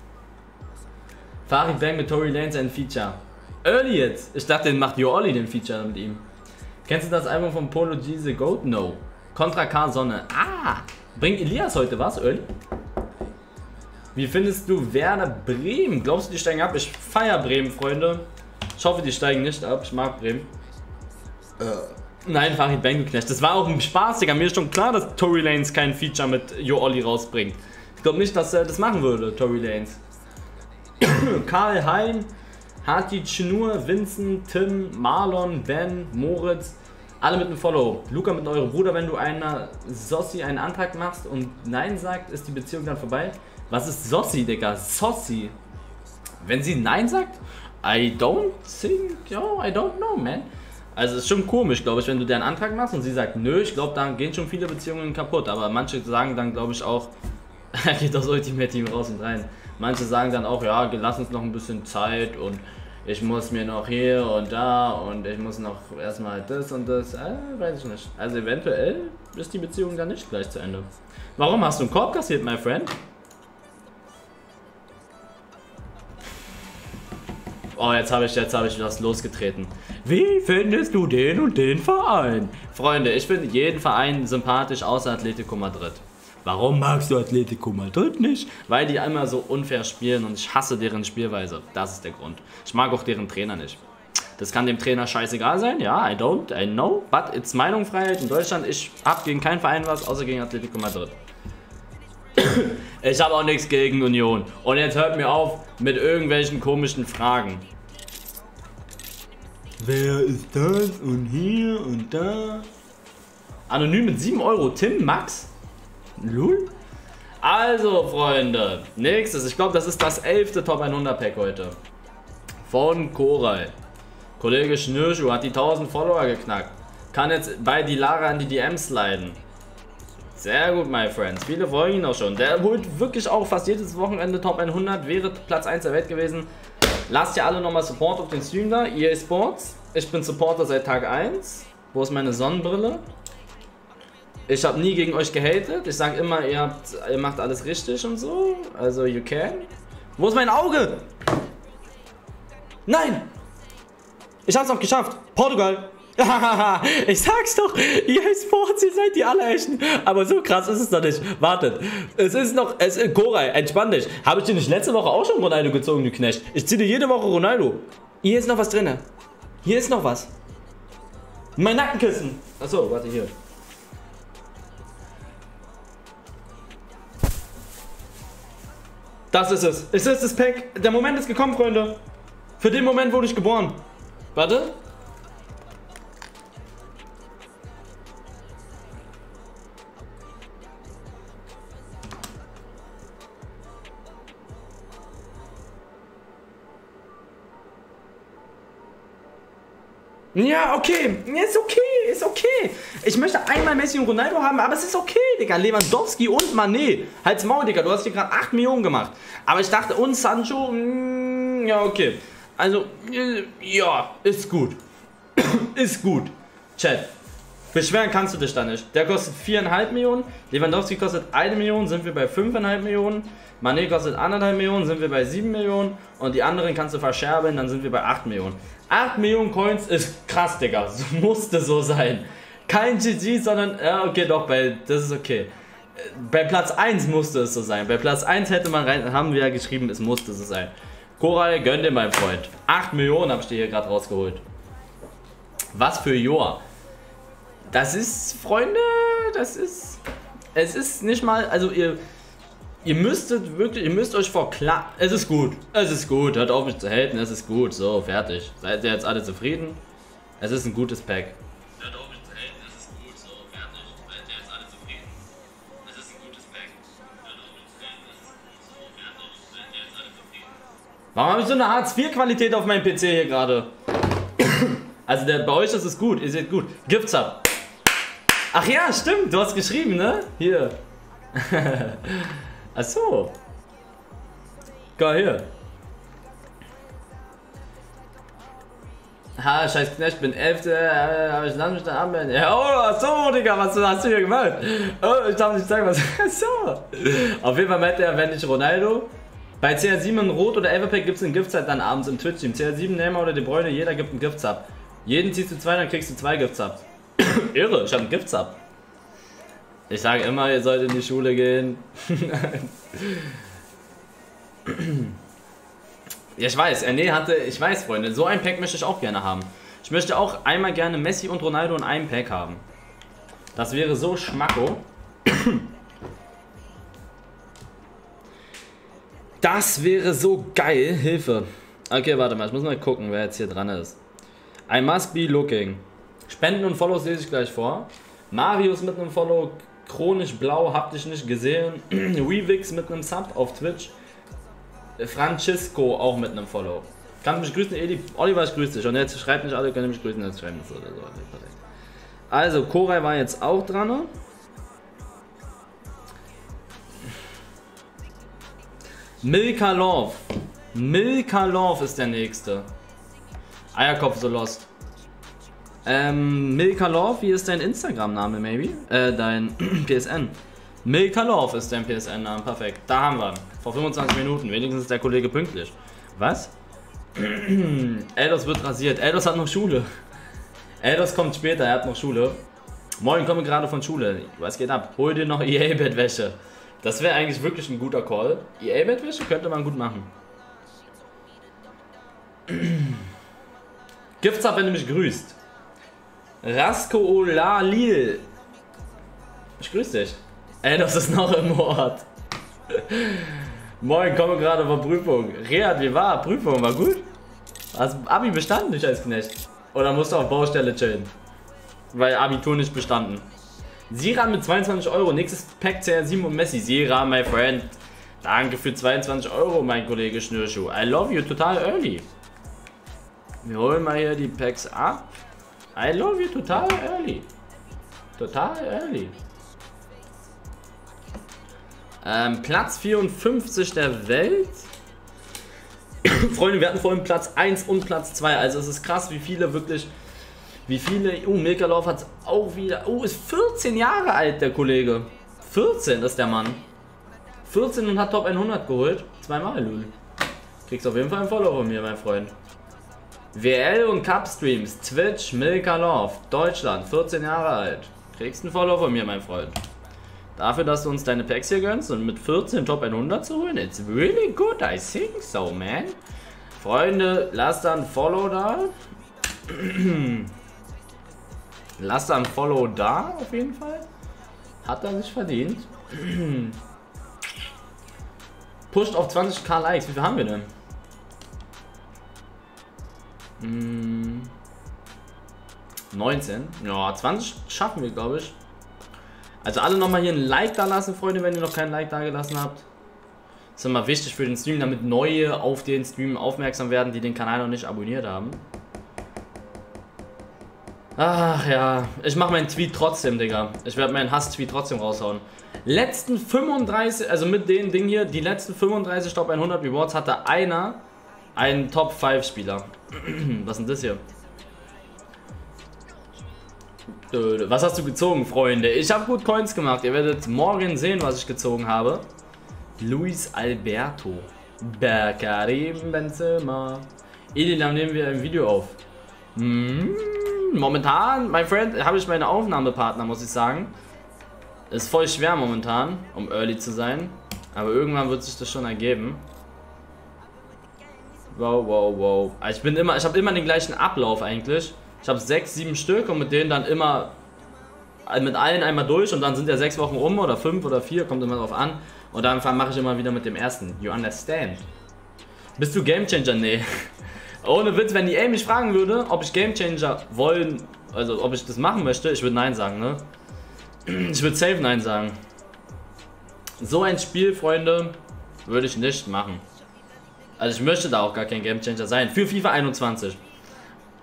Farid Bang mit Tory Lanes ein Feature. Early jetzt. Ich dachte, den macht Yo Olli den Feature mit ihm. Kennst du das Album von Polo G The Goat? No. Contra K Sonne. Ah! Bringt Elias heute was, Early? Wie findest du Werder Bremen? Glaubst du, die steigen ab? Ich feiere Bremen, Freunde. Ich hoffe, die steigen nicht ab. Ich mag Bremen. Äh. Nein, Farid Bengelknecht. Das war auch ein Spaß, Digga. Mir ist schon klar, dass Tory Lanes kein Feature mit Jo Olli rausbringt. Ich glaube nicht, dass er das machen würde, Tory Lanes. <coughs> Karl Hein, Hati Chnur, Vincent, Tim, Marlon, Ben, Moritz, alle mit einem Follow. Luca mit eurem Bruder, wenn du einer Sossi einen Antrag machst und Nein sagt, ist die Beziehung dann vorbei. Was ist Sossi, Digga? Sossi. Wenn sie Nein sagt, I don't think, yo, I don't know, man. Also ist schon komisch, glaube ich, wenn du dir einen Antrag machst und sie sagt, nö, ich glaube, da gehen schon viele Beziehungen kaputt. Aber manche sagen dann, glaube ich, auch, <laughs> geht aus Ultimate Team raus und rein. Manche sagen dann auch, ja, lass uns noch ein bisschen Zeit und ich muss mir noch hier und da und ich muss noch erstmal das und das. Äh, weiß ich nicht. Also eventuell ist die Beziehung dann nicht gleich zu Ende. Warum hast du einen Korb kassiert, my friend? Oh, jetzt habe ich, jetzt habe ich was losgetreten. Wie findest du den und den Verein? Freunde, ich finde jeden Verein sympathisch, außer Atletico Madrid. Warum magst du Atletico Madrid nicht? Weil die einmal so unfair spielen und ich hasse deren Spielweise. Das ist der Grund. Ich mag auch deren Trainer nicht. Das kann dem Trainer scheißegal sein. Ja, I don't, I know. But it's Meinungsfreiheit in Deutschland. Ich hab gegen keinen Verein was, außer gegen Atletico Madrid. ich habe auch nichts gegen Union. Und jetzt hört mir auf mit irgendwelchen komischen Fragen. Wer ist das und hier und da? Anonym mit 7 Euro. Tim, Max? Lul? Also, Freunde. Nächstes. Ich glaube, das ist das 11. Top 100 Pack heute. Von Koray. Kollege Schnürschuh hat die 1000 Follower geknackt. Kann jetzt bei die Lara in die DMs leiden. Sehr gut, my friends. Viele folgen ihn auch schon. Der holt wirklich auch fast jedes Wochenende Top 100. Wäre Platz 1 der Welt gewesen. Lasst ja alle nochmal Support auf den Stream da. EA Sports. Ich bin Supporter seit Tag 1. Wo ist meine Sonnenbrille? Ich habe nie gegen euch gehatet. Ich sage immer, ihr, habt, ihr macht alles richtig und so. Also, you can. Wo ist mein Auge? Nein! Ich hab's noch geschafft. Portugal. <laughs> ich sag's doch, ihr Sports, ihr seid die allerersten. Aber so krass ist es doch nicht. Wartet. Es ist noch, es ist, Koray, entspann dich. Habe ich dir nicht letzte Woche auch schon Ronaldo gezogen, du Knecht? Ich zieh dir jede Woche Ronaldo. Hier ist noch was drin. Hier ist noch was. Mein Nackenkissen. Achso, warte hier. Das ist es. Es ist das Pack. Der Moment ist gekommen, Freunde. Für den Moment wurde ich geboren. Warte. Ja, okay. Ist okay, ist okay. Ich möchte einmal Messi und Ronaldo haben, aber es ist okay, Digga. Lewandowski und Mané. Halt's Maul, Digga. Du hast hier gerade 8 Millionen gemacht. Aber ich dachte, und Sancho, mm, ja, okay. Also, äh, ja, ist gut. <coughs> ist gut. Chat. Beschweren kannst du dich da nicht. Der kostet 4,5 Millionen. Lewandowski kostet 1 Million, sind wir bei 5,5 Millionen. Mané kostet 1,5 Millionen, sind wir bei 7 Millionen. Und die anderen kannst du verscherbeln, dann sind wir bei 8 Millionen. 8 Millionen Coins ist krass, Digga. So <laughs> musste so sein. Kein GG, sondern, ja, okay, doch, bei, das ist okay. Bei Platz 1 musste es so sein. Bei Platz 1 hätte man rein, haben wir ja geschrieben, es musste so sein. Koral, gönn dir, mein Freund. 8 Millionen habe ich dir hier gerade rausgeholt. Was für Joa. Das ist, Freunde, das ist. Es ist nicht mal, also ihr. Ihr müsstet wirklich, ihr müsst euch vor klar. Es ist gut. Es ist gut. Hört auf mich zu haten. Es ist gut. So, fertig. Seid ihr jetzt alle zufrieden? Es ist ein gutes Pack. Hört auf mich zu haten. Es ist gut. So, fertig. Seid ihr jetzt alle zufrieden? Es ist ein gutes Pack. Hört auf mich zu haten. Es ist gut. So, fertig. Seid ihr jetzt alle zufrieden? Warum habe ich so eine Hartz-IV-Qualität auf meinem PC hier gerade? Also der, bei euch ist es gut. Ihr seht gut. Gifts ab. Ach ja, stimmt. Du hast geschrieben, ne? Hier. <laughs> Ach so. Geil, hier. Ha, scheiß Knecht, bin Elfte, äh, aber ich lass mich da anmelden. Ja, oh, so, Digga, was hast du hier gemacht? Oh, ich darf nicht sagen, was. <laughs> so. Auf jeden Fall meinte er, wenn ich Ronaldo. Bei CR7 in Rot oder Everpack gibt es einen Gifts dann abends im Twitch-Team. CR7, Neymar oder De Bruyne, jeder gibt einen Gifts ab. Jeden ziehst du zwei, dann kriegst du zwei Gifts ab. <coughs> Irre, ich hab einen Gifts ab. Ich sage immer, ihr sollt in die Schule gehen. <coughs> ja, ich weiß, Erne hatte, ich weiß, Freunde, so ein Pack möchte ich auch gerne haben. Ich möchte auch einmal gerne Messi und Ronaldo in einem Pack haben. Das wäre so schmacko. <coughs> Das wäre so geil. Hilfe. Okay, warte mal, ich muss mal gucken, wer jetzt hier dran ist. I must be looking. Spenden und Follows lese ich gleich vor. Marius mit einem Follow, Chronisch Blau, habt ihr nicht gesehen. <clears throat> Weavix mit einem Sub auf Twitch. Francisco auch mit einem Follow. Kannst mich grüßen, Edi. Oliver, ich grüße dich. Und jetzt schreibt nicht alle, können mich grüßen, jetzt schreiben es oder so. Also, Koray war jetzt auch dran. Ne? Milka Love. Milka Love ist der nächste. Eierkopf so lost. Ähm, Milka Love, wie ist dein Instagram-Name, maybe? Äh, dein <clears throat> PSN. Milka Love ist dein PSN-Name, perfekt. Da haben wir. Vor 25 Minuten, wenigstens ist der Kollege pünktlich. Was? <clears throat> Eldos wird rasiert. Eldos hat noch Schule. <laughs> Eldos kommt später, er hat noch Schule. Moin, komme gerade von Schule. Was geht ab? Hol dir noch EA-Bettwäsche. Das wäre eigentlich wirklich ein guter Call. EA-Bettwäsche könnte man gut machen. <clears throat> Gifts ab, wenn du mich grüßt. Rasko Olalil. Ich grüße dich. Ey, das ist noch im Ort. <laughs> Moin, komme gerade von Prüfung. Rehat, wie war? Prüfung, war gut? Hast Abi bestanden, als Knecht? Oder musst du auf Baustelle chillen? Weil Abitur nicht bestanden. Sira mit 22 Euro, nächstes Pack CR7 und Messi. Sira, my friend. Danke für 22 Euro, mein Kollege Schnürschuh. I love you total early. Wir holen mal hier die Packs ab. I love you total early. Total early. Ähm, Platz 54 der Welt. <coughs> Freunde, wir hatten vorhin Platz 1 und Platz 2. Also es ist krass, wie viele wirklich, wie viele, oh, Milkerlauf hat auch wieder, oh, ist 14 Jahre alt, der Kollege. 14 ist der Mann. 14 und hat Top 100 geholt. Zweimal, Lul. Kriegst auf jeden Fall ein Follow von mir, mein Freund. WL und Cup Streams, Twitch, Milka Love, Deutschland, 14 Jahre alt. Kriegst ein Follow von mir, mein Freund. Dafür, dass du uns deine Packs hier gönnst und mit 14 Top 100 zu holen, it's really good, I think so, man. Freunde, lasst dann Follow da. <clears throat> lasst dann Follow da, auf jeden Fall. Hat er sich verdient. <clears throat> Pusht auf 20k Likes. Wie viel haben wir denn? Hm, 19. Ja, 20 schaffen wir, glaube ich. Also alle nochmal hier ein Like da lassen, Freunde, wenn ihr noch kein Like da gelassen habt. Ist immer wichtig für den Stream, damit neue auf den Stream aufmerksam werden, die den Kanal noch nicht abonniert haben. Ach ja, ich mache meinen Tweet trotzdem, Digga. Ich werde meinen Hass-Tweet trotzdem raushauen. Letzten 35, also mit den Ding hier, die letzten 35 Top 100 Rewards hatte einer einen Top 5 Spieler. <clears throat> Was ist denn das hier? Was hast du gezogen, Freunde? Ich habe gut Coins gemacht. Ihr werdet morgen sehen, was ich gezogen habe. Luis Alberto. Karim Benzema. Edil, dann nehmen wir ein Video auf. Hm, momentan, mein Friend, habe ich meine Aufnahmepartner, muss ich sagen. Ist voll schwer momentan, um early zu sein. Aber irgendwann wird sich das schon ergeben. Wow, wow, wow. Ich bin immer, ich habe immer den gleichen Ablauf eigentlich. Ich habe sechs, sieben Stück und mit denen dann immer mit allen einmal durch und dann sind ja sechs Wochen um oder fünf oder vier, kommt immer drauf an. Und dann mache ich immer wieder mit dem ersten. You understand? Bist du Gamechanger? Nee. <laughs> Ohne Witz, wenn die A mich fragen würde, ob ich Gamechanger wollen, also ob ich das machen möchte, ich würde Nein sagen, ne? <clears throat> Ich würde safe Nein sagen. So ein Spiel, Freunde, würde ich nicht machen. Also ich möchte da auch gar kein Gamechanger sein. Für FIFA 21.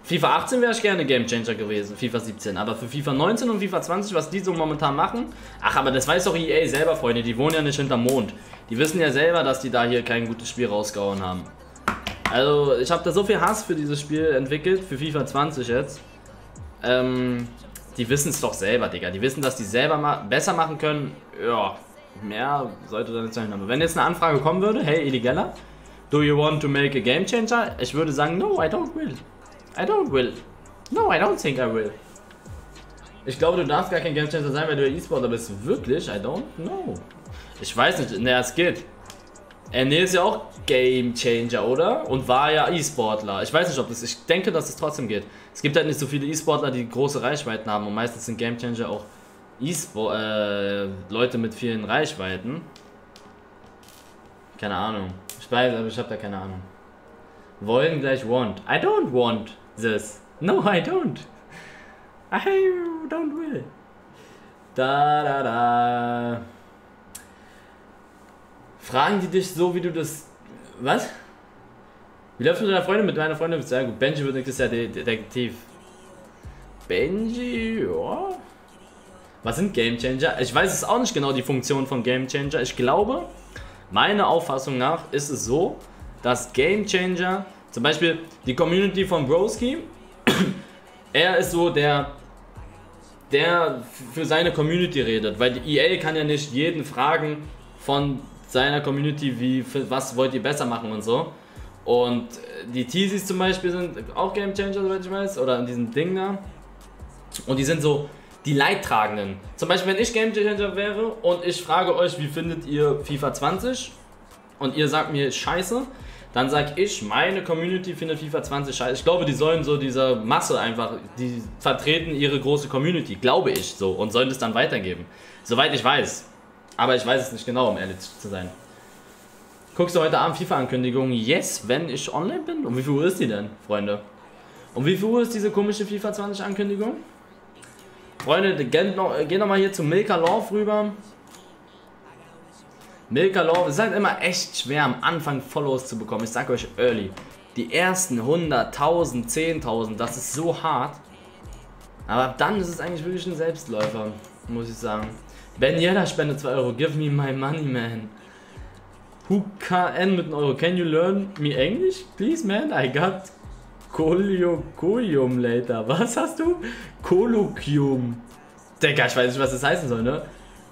FIFA 18 wäre ich gerne Gamechanger gewesen, FIFA 17. Aber für FIFA 19 und FIFA 20, was die so momentan machen, ach, aber das weiß doch EA selber, Freunde. Die wohnen ja nicht hinterm Mond. Die wissen ja selber, dass die da hier kein gutes Spiel rausgehauen haben. Also, ich habe da so viel Hass für dieses Spiel entwickelt, für FIFA 20 jetzt. Ähm, die wissen es doch selber, Digga. Die wissen, dass die selber ma besser machen können. Ja, mehr sollte da nicht sein. Aber wenn jetzt eine Anfrage kommen würde, hey, Illegaler, do you want to make a game changer? Ich würde sagen, no, I don't will. I don't will. No, I don't think I will. Ich glaube, du darfst gar kein Game Changer sein, weil du E-Sportler bist. Wirklich? I don't know. Ich weiß nicht. Naja, es geht. Erne ist ja auch Game Changer, oder? Und war ja E-Sportler. Ich weiß nicht, ob das. Ich denke, dass es trotzdem geht. Es gibt halt nicht so viele E-Sportler, die große Reichweiten haben. Und meistens sind Game Changer auch E-Sport, äh, Leute mit vielen Reichweiten. Keine Ahnung. Ich weiß, aber ich habe da keine Ahnung. Wollen gleich want. I don't want this. No, I don't. I don't will. Da, da, da. Fragen die dich so, wie du das. Was? Wie läuft mit deiner Freundin? Mit deiner Freundin sehr gut. Benji wird nächstes Jahr De Detektiv. Benji, ja. Was sind Game Changer? Ich weiß es auch nicht genau, die Funktion von Game Changer. Ich glaube, meiner Auffassung nach ist es so, dass Game Changer zum Beispiel die Community von Broski, <clears throat> er ist so der, der für seine Community redet, weil die EA kann ja nicht jeden fragen von seiner Community, wie, was wollt ihr besser machen und so. Und die Teasies zum Beispiel sind auch Game Changer, soweit ich weiß, oder in diesem Ding da. Und die sind so die Leidtragenden. Zum Beispiel, wenn ich Game Changer wäre und ich frage euch, wie findet ihr FIFA 20 und ihr sagt mir Scheiße, dann sag ich, meine Community findet FIFA 20 scheiße. Ich glaube, die sollen so dieser Masse einfach, die vertreten ihre große Community, glaube ich so, und sollen es dann weitergeben. Soweit ich weiß. Aber ich weiß es nicht genau, um ehrlich zu sein. Guckst du heute Abend FIFA-Ankündigung? Yes, wenn ich online bin. Um wie viel Uhr ist die denn, Freunde? Um wie viel Uhr ist diese komische FIFA 20 Ankündigung? Freunde, gehen noch, geh noch mal hier zu Milka Love rüber. Milka Love, es ist halt immer echt schwer am Anfang Follows zu bekommen. Ich sag euch early. Die ersten 100.000, 10.000, das ist so hart. Aber dann ist es eigentlich wirklich ein Selbstläufer, muss ich sagen. Ben Yedda spendet 2 Euro. Give me my money, man. Who can mit einem Euro? Can you learn me English? Please, man. I got Kolloquium later. Was hast du? Kolloquium. Digga, ich weiß nicht, was das heißen soll, ne?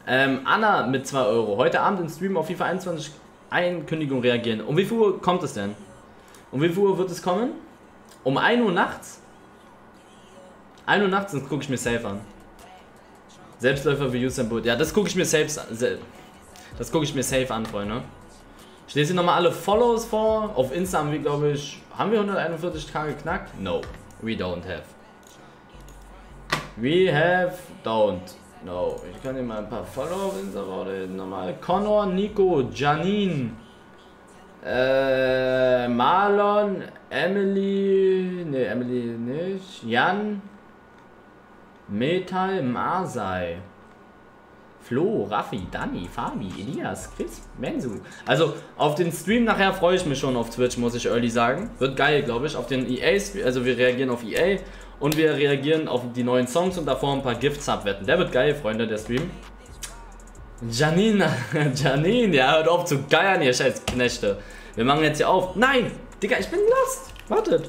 Ähm, Anna mit 2 Euro. Heute Abend im Stream auf FIFA 21 Einkündigung reagieren. Um wie viel Uhr kommt es denn? Um wie viel Uhr wird es kommen? Um 1 Uhr nachts? 1 Uhr nachts, dann gucke ich mir safe an. Selbstläufer wie Usain Bolt. Ja, das gucke ich mir safe, das gucke ich mir safe an, Freunde. Ich lese hier nochmal alle Follows vor. Auf Insta haben wir, glaube ich, haben wir 141k geknackt? No, we don't have. We have, don't. No, ich kann hier mal ein paar Follower Insta nochmal. Connor, Nico, Janine, äh, Marlon, Emily, ne, Emily nicht, Jan, Metal, Marsai. Flo, Raffi, Dani, Fabi, Elias, Chris, Mensu. Also auf den Stream nachher freue ich mich schon auf Twitch, muss ich early sagen. Wird geil, glaube ich. Auf den EA, also wir reagieren auf EA und wir reagieren auf die neuen Songs und davor ein paar Gifts abwetten. Der wird geil, Freunde, der Stream. Janine, <laughs> Janine, ja, hört auf zu geiern, ihr scheiß Knechte. Wir machen jetzt hier auf. Nein, Digga, ich bin lost. Wartet.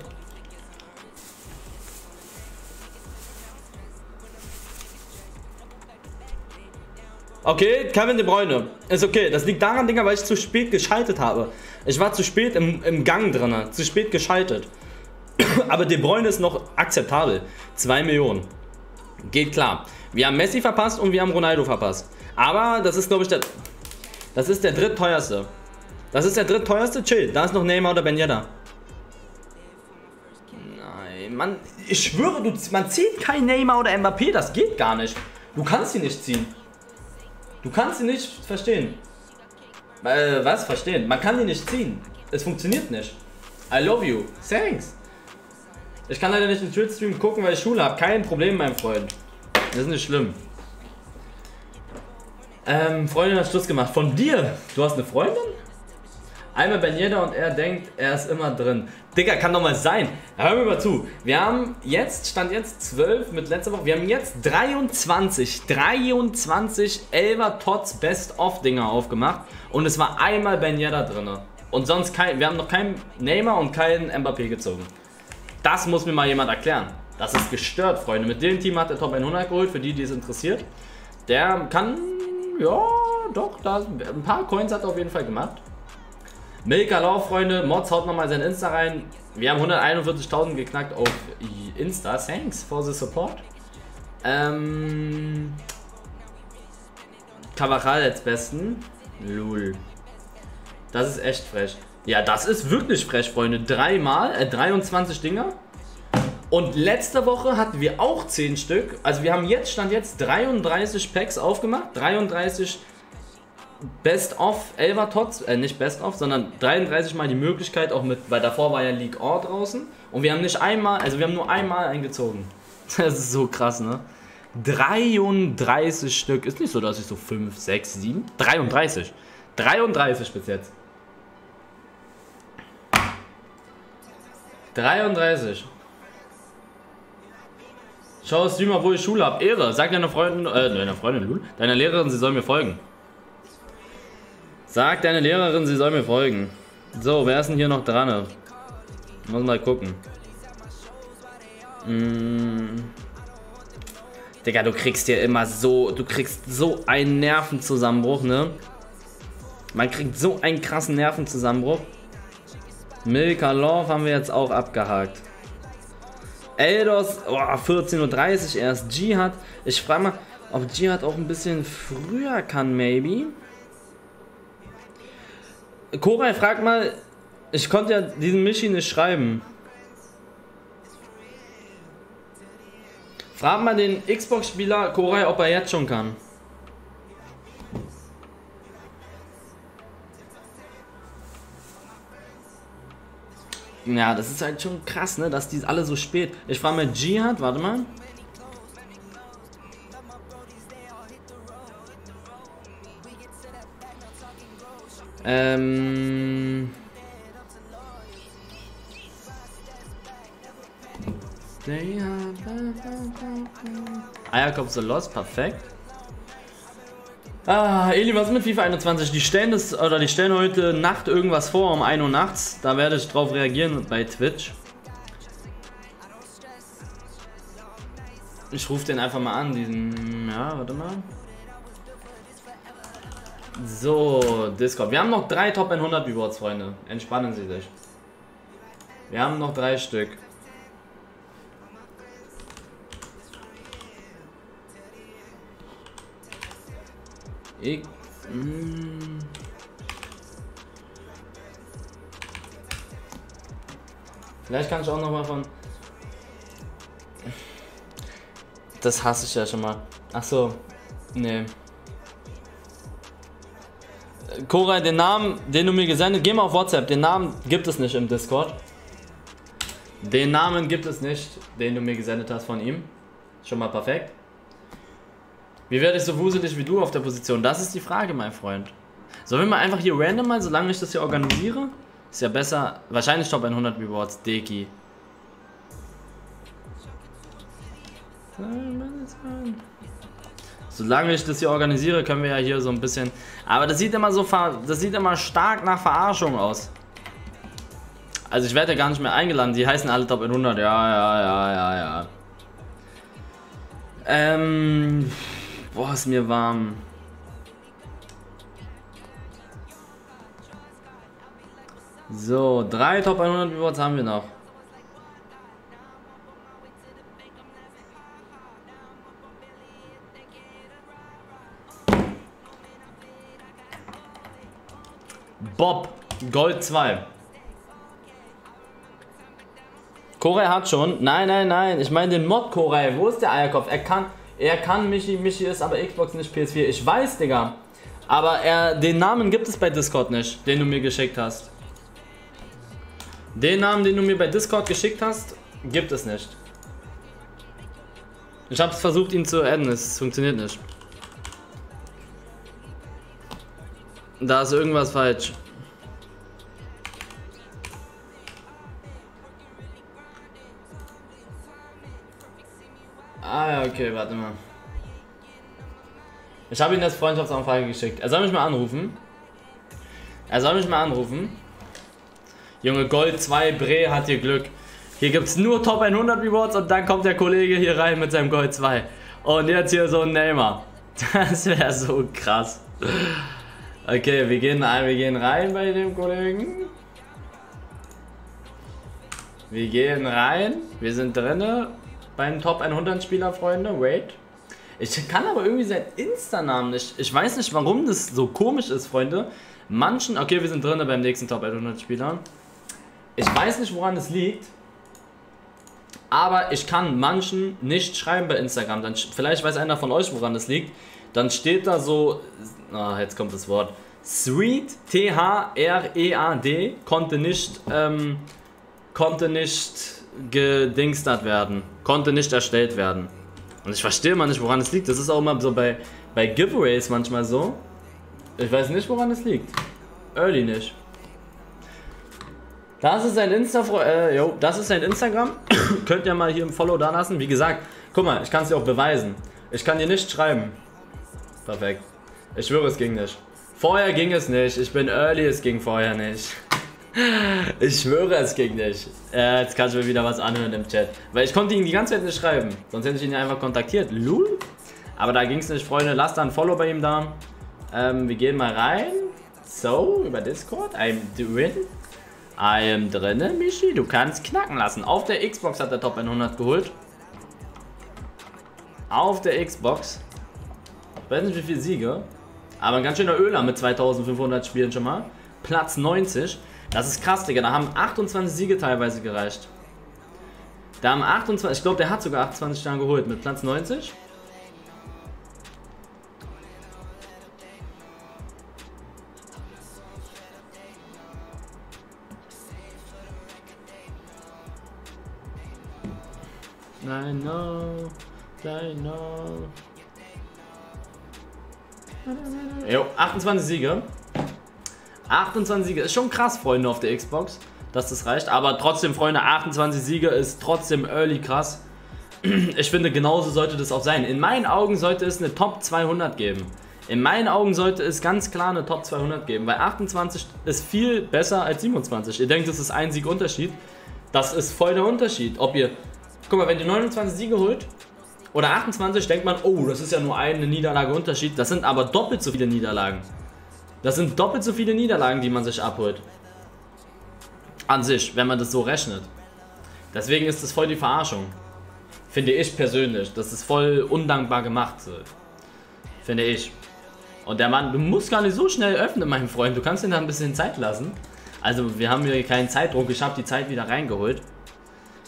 Okay, Kevin De Bruyne. Ist okay. Das liegt daran, Digga, weil ich zu spät geschaltet habe. Ich war zu spät im, im Gang drin. Zu spät geschaltet. <coughs> Aber De Bruyne ist noch akzeptabel. 2 Millionen. Geht klar. Wir haben Messi verpasst und wir haben Ronaldo verpasst. Aber das ist, glaube ich, der. Das ist der drittteuerste. Das ist der drittteuerste. Chill. Da ist noch Neymar oder Ben Yedda. Nein, man. Ich schwöre, du, man zieht kein Neymar oder Mbappé. Das geht gar nicht. Du kannst sie nicht ziehen. Du kannst sie nicht verstehen. Äh, was? Verstehen? Man kann die nicht ziehen. Es funktioniert nicht. I love you. Thanks. Ich kann leider nicht in Twitch-Stream gucken, weil ich Schule habe. Kein Problem, mein Freund. Das ist nicht schlimm. Ähm, Freundin hat Schluss gemacht. Von dir? Du hast eine Freundin? Einmal Ben Yedda und er denkt, er ist immer drin. Digga, kann doch mal sein. Hör mir mal zu. Wir haben jetzt, stand jetzt 12 mit letzter Woche, wir haben jetzt 23, 23 Elver Tots Best-of-Dinger aufgemacht und es war einmal Ben Yedda drin. Und sonst kein, wir haben noch keinen Neymar und keinen Mbappé gezogen. Das muss mir mal jemand erklären. Das ist gestört, Freunde. Mit dem Team hat der Top 100 geholt, für die, die es interessiert. Der kann, ja, doch, da, ein paar Coins hat er auf jeden Fall gemacht. Milka Lauf, Freunde. Mods haut nochmal sein Insta rein. Wir haben 141.000 geknackt auf Insta. Thanks for the support. Ähm. Cavachal als besten. Lul. Das ist echt frech. Ja, das ist wirklich frech, Freunde. Dreimal, äh, 23 Dinger. Und letzte Woche hatten wir auch 10 Stück. Also wir haben jetzt, stand jetzt 33 Packs aufgemacht. 33 Best of Elva Tots, äh, nicht Best of, sondern 33 Mal die Möglichkeit, auch mit, weil davor war ja League Or draußen und wir haben nicht einmal, also wir haben nur einmal eingezogen. <laughs> Das ist so krass, ne? 33 Stück, ist nicht so, dass ich so 5, 6, 7, 33. 33 bis jetzt. 33. Schau Streamer, wo ich Schule habe. Ehre. Sag deiner Freundin, äh, deiner Freundin, deiner Lehrerin, sie soll mir folgen. Sag deine Lehrerin, sie soll mir folgen. So, wer ist denn hier noch dran? Muss mal gucken. Mmh. Digga, du kriegst dir immer so, du kriegst so einen Nervenzusammenbruch, ne? Man kriegt so einen krassen Nervenzusammenbruch. Milka Love haben wir jetzt auch abgehakt. Eldos, oh, 14.30 Uhr erst. Jihad. Ich frage mal, ob Jihad auch ein bisschen früher kann, maybe. Koray fragt mal, Ich konnte ja diesen Michi nicht schreiben. Frag mal den Xbox-Spieler Koray, ob er jetzt schon kann. Ja, das ist halt schon krass, ne, dass die alle so spät. Ich frage mal Jihad, warte mal. Ähm. Eierkopf the Lost, perfekt. Ah, Eli, was mit FIFA 21? Die stellen das, oder die stellen heute Nacht irgendwas vor, um 1 Uhr nachts. Da werde ich drauf reagieren bei Twitch. Ich rufe den einfach mal an, diesen, ja, warte mal. So, Discord. Wir haben noch drei Top 100 Rewards, Freunde. Entspannen Sie sich. Wir haben noch drei Stück. Ich. Mm. Vielleicht kann ich auch noch mal von. Das hasse ich ja schon mal. Ach so. Nee. Cora, den Namen, den du mir gesendet, geh mal auf WhatsApp. Den Namen gibt es nicht im Discord. Den Namen gibt es nicht, den du mir gesendet hast von ihm. Schon mal perfekt. Wie werde ich so wuselig wie du auf der Position? Das ist die Frage, mein Freund. Sollen wir mal einfach hier random mal, solange ich das hier organisiere? Ist ja besser. Wahrscheinlich Top 100 Rewards, Deki. Solange ich das hier organisiere, können wir ja hier so ein bisschen... Aber das sieht immer so... Das sieht immer stark nach Verarschung aus. Also ich werde ja gar nicht mehr eingeladen. Die heißen alle Top 100. Ja, ja, ja, ja, ja. Ähm... Boah, ist mir warm. So, drei Top 100 Rewards haben wir noch. Bob, Gold 2. Koray hat schon. Nein, nein, nein. Ich meine den Mod Koray. Wo ist der Eierkopf? Er kann. Er kann Michi, Michi ist aber Xbox nicht PS4. Ich weiß, Digga. Aber er, den Namen gibt es bei Discord nicht, den du mir geschickt hast. Den Namen, den du mir bei Discord geschickt hast, gibt es nicht. Ich habe versucht, ihn zu adden, es funktioniert nicht. Da ist irgendwas falsch. Ah ja, okay, warte mal. Ich habe ihm das Freundschaftsanfrage geschickt. Er soll mich mal anrufen. Er soll mich mal anrufen. Junge, Gold 2 Bre hat hier Glück. Hier gibt es nur Top 100 Rewards und dann kommt der Kollege hier rein mit seinem Gold 2. Und jetzt hier so ein Neymar. <laughs> Das wäre so krass. Okay, wir gehen, wir gehen rein bei dem Kollegen. Wir gehen rein. Wir sind drinne beim Top 100 Spieler, Freunde. Wait. Ich kann aber irgendwie seinen Insta-Namen nicht. Ich weiß nicht, warum das so komisch ist, Freunde. Manchen. Okay, wir sind drin beim nächsten Top 100 Spieler. Ich weiß nicht, woran es liegt. Aber ich kann manchen nicht schreiben bei Instagram. Dann, vielleicht weiß einer von euch, woran das liegt. Dann steht da so. Ah, jetzt kommt das Wort. Sweet, T-H-R-E-A-D, konnte nicht, ähm, konnte nicht gedingstert werden. Konnte nicht erstellt werden. Und ich verstehe mal nicht, woran es liegt. Das ist auch immer so bei, bei Giveaways manchmal so. Ich weiß nicht, woran es liegt. Early nicht. Das ist sein Insta, äh, Instagram. <coughs> Könnt ihr mal hier im Follow da lassen. Wie gesagt, guck mal, ich kann es dir auch beweisen. Ich kann dir nicht schreiben. Perfekt. Ich schwöre, es ging nicht. Vorher ging es nicht. Ich bin early, es ging vorher nicht. Ich schwöre, es ging nicht. Äh, jetzt kann ich mir wieder was anhören im Chat. Weil ich konnte ihn die ganze Zeit nicht schreiben. Sonst hätte ich ihn einfach kontaktiert. Lul. Aber da ging es nicht, Freunde. Lasst da ein Follow bei ihm da. Ähm, wir gehen mal rein. So, über Discord. I'm doing. I am drinne, Michi. Du kannst knacken lassen. Auf der Xbox hat der Top 100 geholt. Auf der Xbox. Ich weiß nicht, wie viele Siege. Aber ein ganz schöner Öler mit 2500 Spielen schon mal. Platz 90. Das ist krass, Digga. Da haben 28 Siege teilweise gereicht. Da haben 28, ich glaube, der hat sogar 28 Sterne geholt mit Platz 90. I know, I know. Jo, 28 Siege. 28 Siege. Ist schon krass, Freunde, auf der Xbox, dass das reicht. Aber trotzdem, Freunde, 28 Siege ist trotzdem early krass. <clears throat> Ich finde, genauso sollte das auch sein. In meinen Augen sollte es eine Top 200 geben. In meinen Augen sollte es ganz klar eine Top 200 geben, weil 28 ist viel besser als 27. Ihr denkt, das ist ein Sieg Unterschied. Das ist voll der Unterschied. Ob ihr, guck mal, wenn ihr 29 Siege holt oder 28, denkt man, oh, das ist ja nur eine Niederlage Unterschied. Das sind aber doppelt so viele Niederlagen. Das sind doppelt so viele Niederlagen, die man sich abholt. An sich, wenn man das so rechnet. Deswegen ist das voll die Verarschung. Finde ich persönlich. Das ist voll undankbar gemacht. Finde ich. Und der Mann, du musst gar nicht so schnell öffnen, mein Freund. Du kannst ihn da ein bisschen Zeit lassen. Also, wir haben hier keinen Zeitdruck. Ich habe die Zeit wieder reingeholt.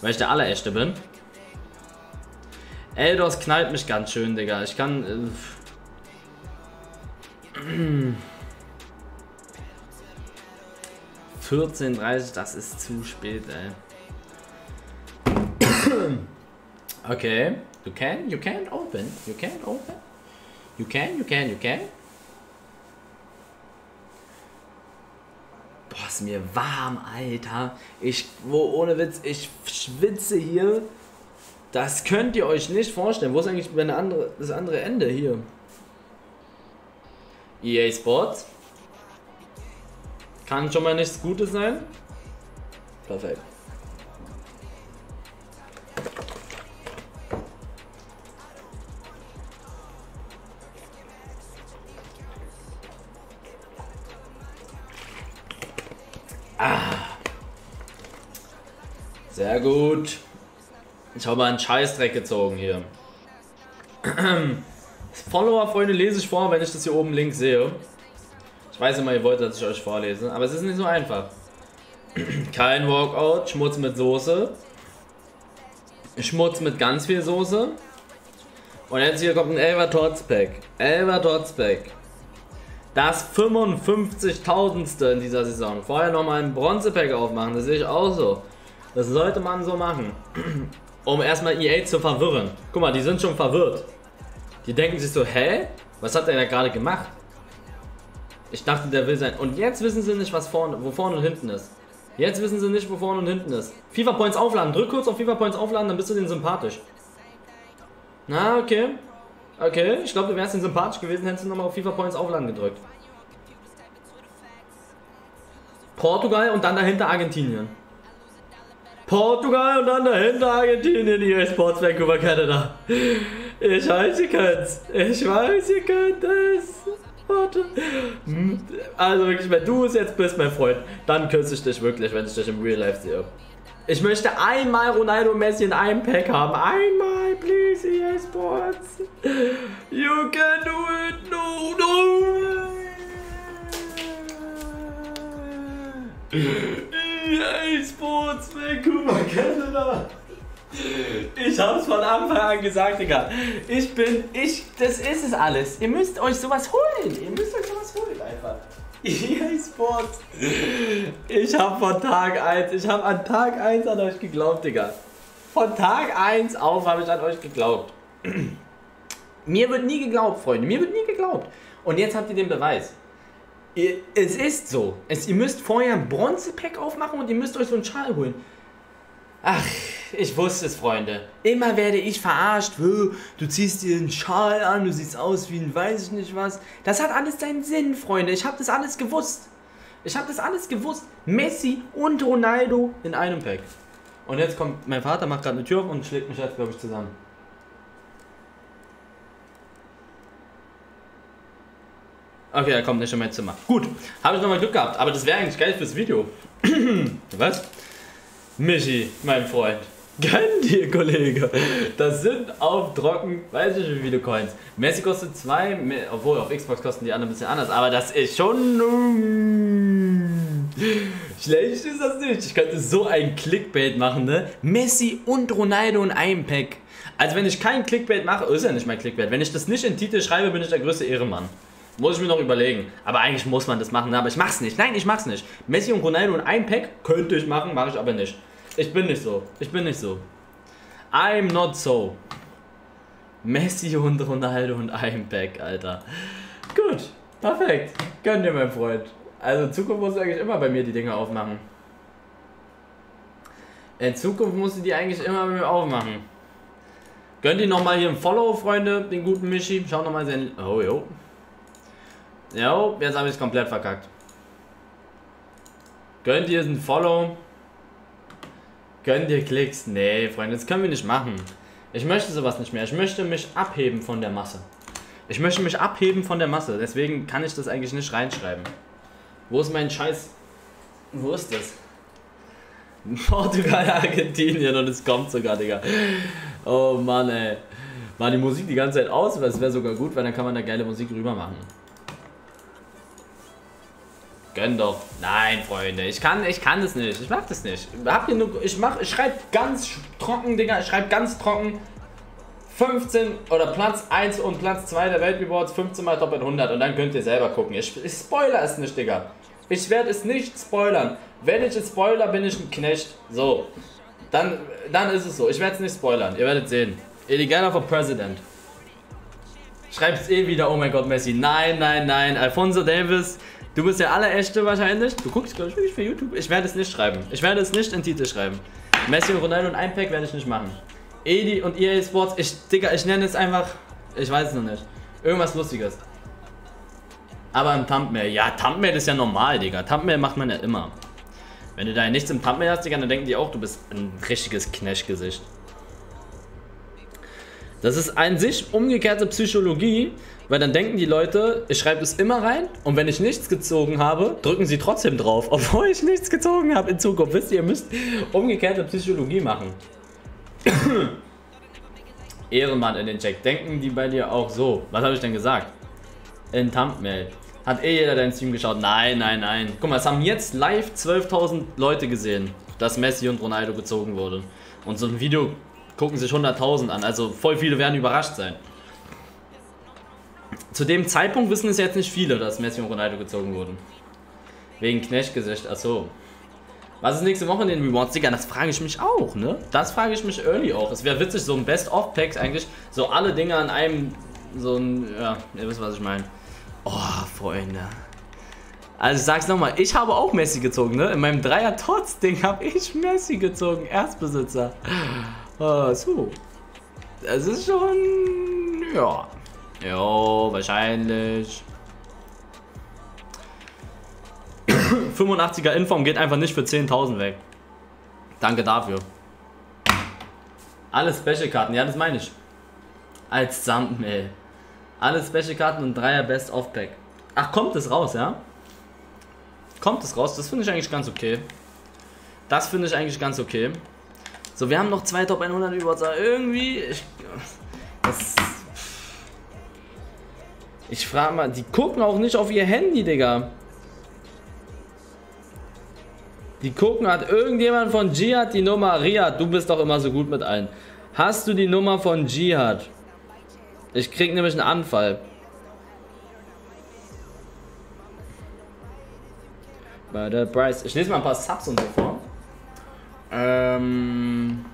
Weil ich der Allerechte bin. Eldos knallt mich ganz schön, Digga. Ich kann... Äh, <clears throat> 14.30 das ist zu spät, ey. <coughs> okay, you can, you can open, you can open. You can, you can, you can. Boah, ist mir warm, Alter. Ich, wo, ohne Witz, ich schwitze hier. Das könnt ihr euch nicht vorstellen. Wo ist eigentlich meine andere, das andere Ende hier? EA Sports. Kann schon mal nichts Gutes sein. Perfekt. Ah. Sehr gut. Ich habe einen Scheißdreck gezogen hier. <clears throat> Follower-Freunde lese ich vor, wenn ich das hier oben links sehe. Weiß immer, ihr wollt, dass ich euch vorlese, aber es ist nicht so einfach. Kein Walkout, Schmutz mit Soße. Schmutz mit ganz viel Soße. Und jetzt hier kommt ein Elver Totspack. Elver Totspack. Das 55.000. in dieser Saison. Vorher nochmal ein Bronzepack aufmachen, das sehe ich auch so. Das sollte man so machen. Um erstmal EA zu verwirren. Guck mal, die sind schon verwirrt. Die denken sich so, hä? Was hat er da gerade gemacht? Ich dachte, der will sein. Und jetzt wissen sie nicht, was vorne, wo vorne und hinten ist. Jetzt wissen sie nicht, wo vorne und hinten ist. FIFA Points aufladen. Drück kurz auf FIFA Points aufladen, dann bist du den sympathisch. Na, okay. Okay, ich glaube, du wärst den sympathisch gewesen, hättest du nochmal auf FIFA Points aufladen gedrückt. Portugal und dann dahinter Argentinien. Portugal und dann dahinter Argentinien, EA Sports Vancouver, Canada. Ich weiß, ihr könnt's. Ich weiß, ihr könnt es. Warte. Hm, also wirklich, wenn du es jetzt bist, mein Freund, dann küsse ich dich wirklich, wenn ich dich im Real Life sehe. Ich möchte einmal Ronaldo Messi in einem Pack haben. Einmal, please, EA Sports. You can do it. No, no. EA Sports, Vancouver, Canada. Ich hab's von Anfang an gesagt, Digga. Ich bin, ich, das ist es alles. Ihr müsst euch sowas holen. Ihr müsst euch sowas holen einfach. <laughs> EA Sports. Ich hab von Tag 1, ich hab an Tag 1 an euch geglaubt, Digga. Von Tag 1 auf habe ich an euch geglaubt. <clears throat> Mir wird nie geglaubt, Freunde. Mir wird nie geglaubt. Und jetzt habt ihr den Beweis. Es ist so. Es, ihr müsst vorher ein Bronzepack aufmachen und ihr müsst euch so einen Schal holen. Ach, ich wusste es, Freunde. Immer werde ich verarscht. Du ziehst dir einen Schal an, du siehst aus wie ein weiß ich nicht was. Das hat alles seinen Sinn, Freunde. Ich habe das alles gewusst. Ich habe das alles gewusst. Messi und Ronaldo in einem Pack. Und jetzt kommt, mein Vater macht gerade eine Tür auf und schlägt mich jetzt, glaube ich, zusammen. Okay, er kommt nicht in mein Zimmer. Gut, habe ich nochmal Glück gehabt. Aber das wäre eigentlich geil fürs Video. <clears throat> was? Michi, mein Freund. Gönn dir, Kollege. Das sind auf trocken, weiß ich nicht wie viele Coins. Messi kostet 2, obwohl auf Xbox kosten die anderen ein bisschen anders, aber das ist schon. Schlecht ist das nicht. Ich könnte so ein Clickbait machen, ne? Messi und Ronaldo in einem Pack. Also wenn ich kein Clickbait mache, ist ja nicht mein Clickbait. Wenn ich das nicht in Titel schreibe, bin ich der größte Ehrenmann. Muss ich mir noch überlegen. Aber eigentlich muss man das machen, aber ich mach's nicht. Nein, ich mach's nicht. Messi und Ronaldo in einem Pack könnte ich machen, mache ich aber nicht. Ich bin nicht so. Ich bin nicht so. I'm not so. Messi und Ronaldo in einem Pack, Alter. Gut, perfekt. Gönn dir, mein Freund. Also in Zukunft musst du eigentlich immer bei mir die Dinge aufmachen. In Zukunft musst du die eigentlich immer bei mir aufmachen. Gönnt ihr nochmal hier ein Follow, Freunde, den guten Michi. Schau nochmal sein... Oh, jo. Jo, jetzt habe ich es komplett verkackt. Gönnt ihr ein Follow? Gönnt ihr Klicks? Nee, Freunde, das können wir nicht machen. Ich möchte sowas nicht mehr. Ich möchte mich abheben von der Masse. Ich möchte mich abheben von der Masse. Deswegen kann ich das eigentlich nicht reinschreiben. Wo ist mein Scheiß? Wo ist das? <laughs> Portugal, Argentinien und es kommt sogar, Digga. Oh Mann, ey. War die Musik die ganze Zeit aus, weil es wäre sogar gut, weil dann kann man da geile Musik rüber machen. Gönn doch. Nein, Freunde, ich kann, ich kann das nicht. Ich mach das nicht. Habt ihr nur, ich mach, ich schreibe ganz trocken, Digga. Ich schreibe ganz trocken 15 oder Platz 1 und Platz 2 der Weltrewards 15 mal Top 100 und dann könnt ihr selber gucken. Ich, ich spoiler es nicht, Digga. Ich werde es nicht spoilern. Wenn ich es spoiler, bin ich ein Knecht. So. Dann, dann ist es so. Ich werde es nicht spoilern. Ihr werdet sehen. Illegaler for President. Schreibt's eh wieder, oh mein Gott, Messi. Nein, nein, nein. Alfonso Davis, du bist der allerechte wahrscheinlich. Du guckst, glaube ich, für YouTube. Ich werde es nicht schreiben. Ich werde es nicht in Titel schreiben. Messi und Ronaldo und ein Pack werde ich nicht machen. Edi und EA Sports, ich, Digga, ich nenne es einfach, ich weiß es noch nicht. Irgendwas Lustiges. Aber im Thumbnail, ja, Thumbnail ist ja normal, Digga. Thumbnail macht man ja immer. Wenn du da nichts im Thumbnail hast, Digga, dann denken die auch, du bist ein richtiges Knashgesicht. Das ist an sich umgekehrte Psychologie, weil dann denken die Leute, ich schreibe es immer rein und wenn ich nichts gezogen habe, drücken sie trotzdem drauf, <laughs> obwohl ich nichts gezogen habe in Zukunft. Wisst ihr, ihr müsst umgekehrte Psychologie machen. <coughs> Ehrenmann in den Check. Denken die bei dir auch so? Was habe ich denn gesagt? In Thumbnail. Hat eh jeder dein Stream geschaut? Nein, nein, nein. Guck mal, es haben jetzt live 12.000 Leute gesehen, dass Messi und Ronaldo gezogen wurden. Und so ein Video gucken sich 100.000 an. Also voll viele werden überrascht sein. Zu dem Zeitpunkt wissen es jetzt nicht viele, dass Messi und Ronaldo gezogen wurden. Wegen Knechtgesicht, achso. Was ist nächste Woche in den Rewards? Digga, das frage ich mich auch, ne? Das frage ich mich early auch. Es wäre witzig, so ein Best-of-Packs eigentlich, so alle Dinge an einem, so ein, ja, ihr wisst, was ich meine. Oh, Freunde. Also ich sag's nochmal, ich habe auch Messi gezogen, ne? In meinem Dreier-Tots-Ding habe ich Messi gezogen, Erstbesitzer. Oh, so. Das ist schon, ja. Jo, wahrscheinlich. <coughs> 85er Inform geht einfach nicht für 10.000 weg. Danke dafür. Alle Special-Karten, ja, das meine ich. Als Thumbnail. Alle Special-Karten und Dreier Best of Pack. Ach, kommt es raus, ja? Kommt es raus? Das finde ich eigentlich ganz okay. Das finde ich eigentlich ganz okay. So, wir haben noch zwei Top 100 über irgendwie. Ich, das, ich frage mal, die gucken auch nicht auf ihr Handy, Digga. Die gucken, hat irgendjemand von Jihad die Nummer? Riyad, du bist doch immer so gut mit allen. Hast du die Nummer von Jihad? Ich krieg nämlich einen Anfall. Bei der Price. Ich lese mal ein paar Subs und so vor. Ähm,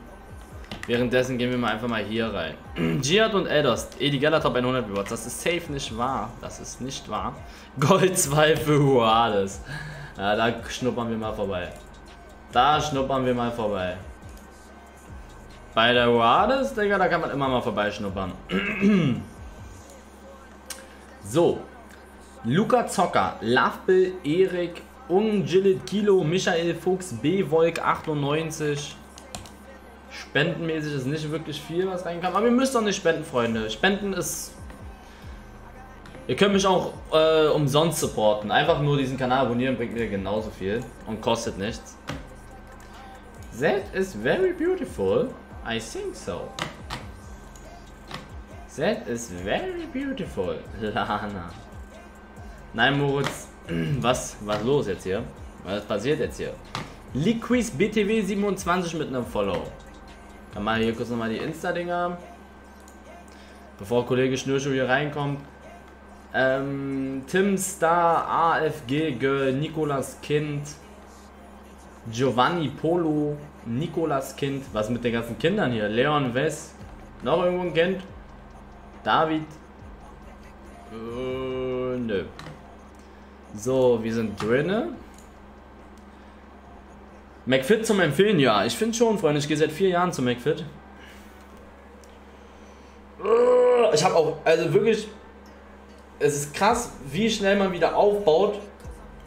währenddessen gehen wir mal einfach mal hier rein. <clears throat> Jihad und Eldos. Edi Geller Top 100 Rewards. Das ist safe nicht wahr. Das ist nicht wahr. <laughs> Gold 2 für Huades. Ja, da schnuppern wir mal vorbei. Da schnuppern wir mal vorbei. Bei der Huades, Digga, da kann man immer mal vorbeischnuppern. <clears throat> so. Luca Zocker, Lovebill, Erik, Ungillit Kilo, Michael Fuchs, B-Volk 98. Spendenmäßig ist nicht wirklich viel, was reinkam. Aber ihr müsst doch nicht spenden, Freunde. Spenden ist Ihr könnt mich auch äh, umsonst supporten. Einfach nur diesen Kanal abonnieren bringt mir genauso viel und kostet nichts. That is very beautiful. I think so. That is very beautiful. <laughs> Lana. Nein, Moritz. <clears throat> Was? Was los jetzt hier? Was passiert jetzt hier? Liquis BTW 27 mit einem Follow. Kann mal hier kurz nochmal die Insta-Dinger. Bevor Kollege Schnürschuh hier reinkommt. Ähm, Tim Star, AFG Nikolas Kind, Giovanni Polo, Nikolas Kind. Was mit den ganzen Kindern hier? Leon West. Noch irgendwo ein Kind? David? Äh, nö. So, wir sind drinne. McFit zum Empfehlen, ja. Ich finde schon, Freunde. Ich gehe seit vier Jahren zum McFit. Ich habe auch, also wirklich, es ist krass, wie schnell man wieder aufbaut.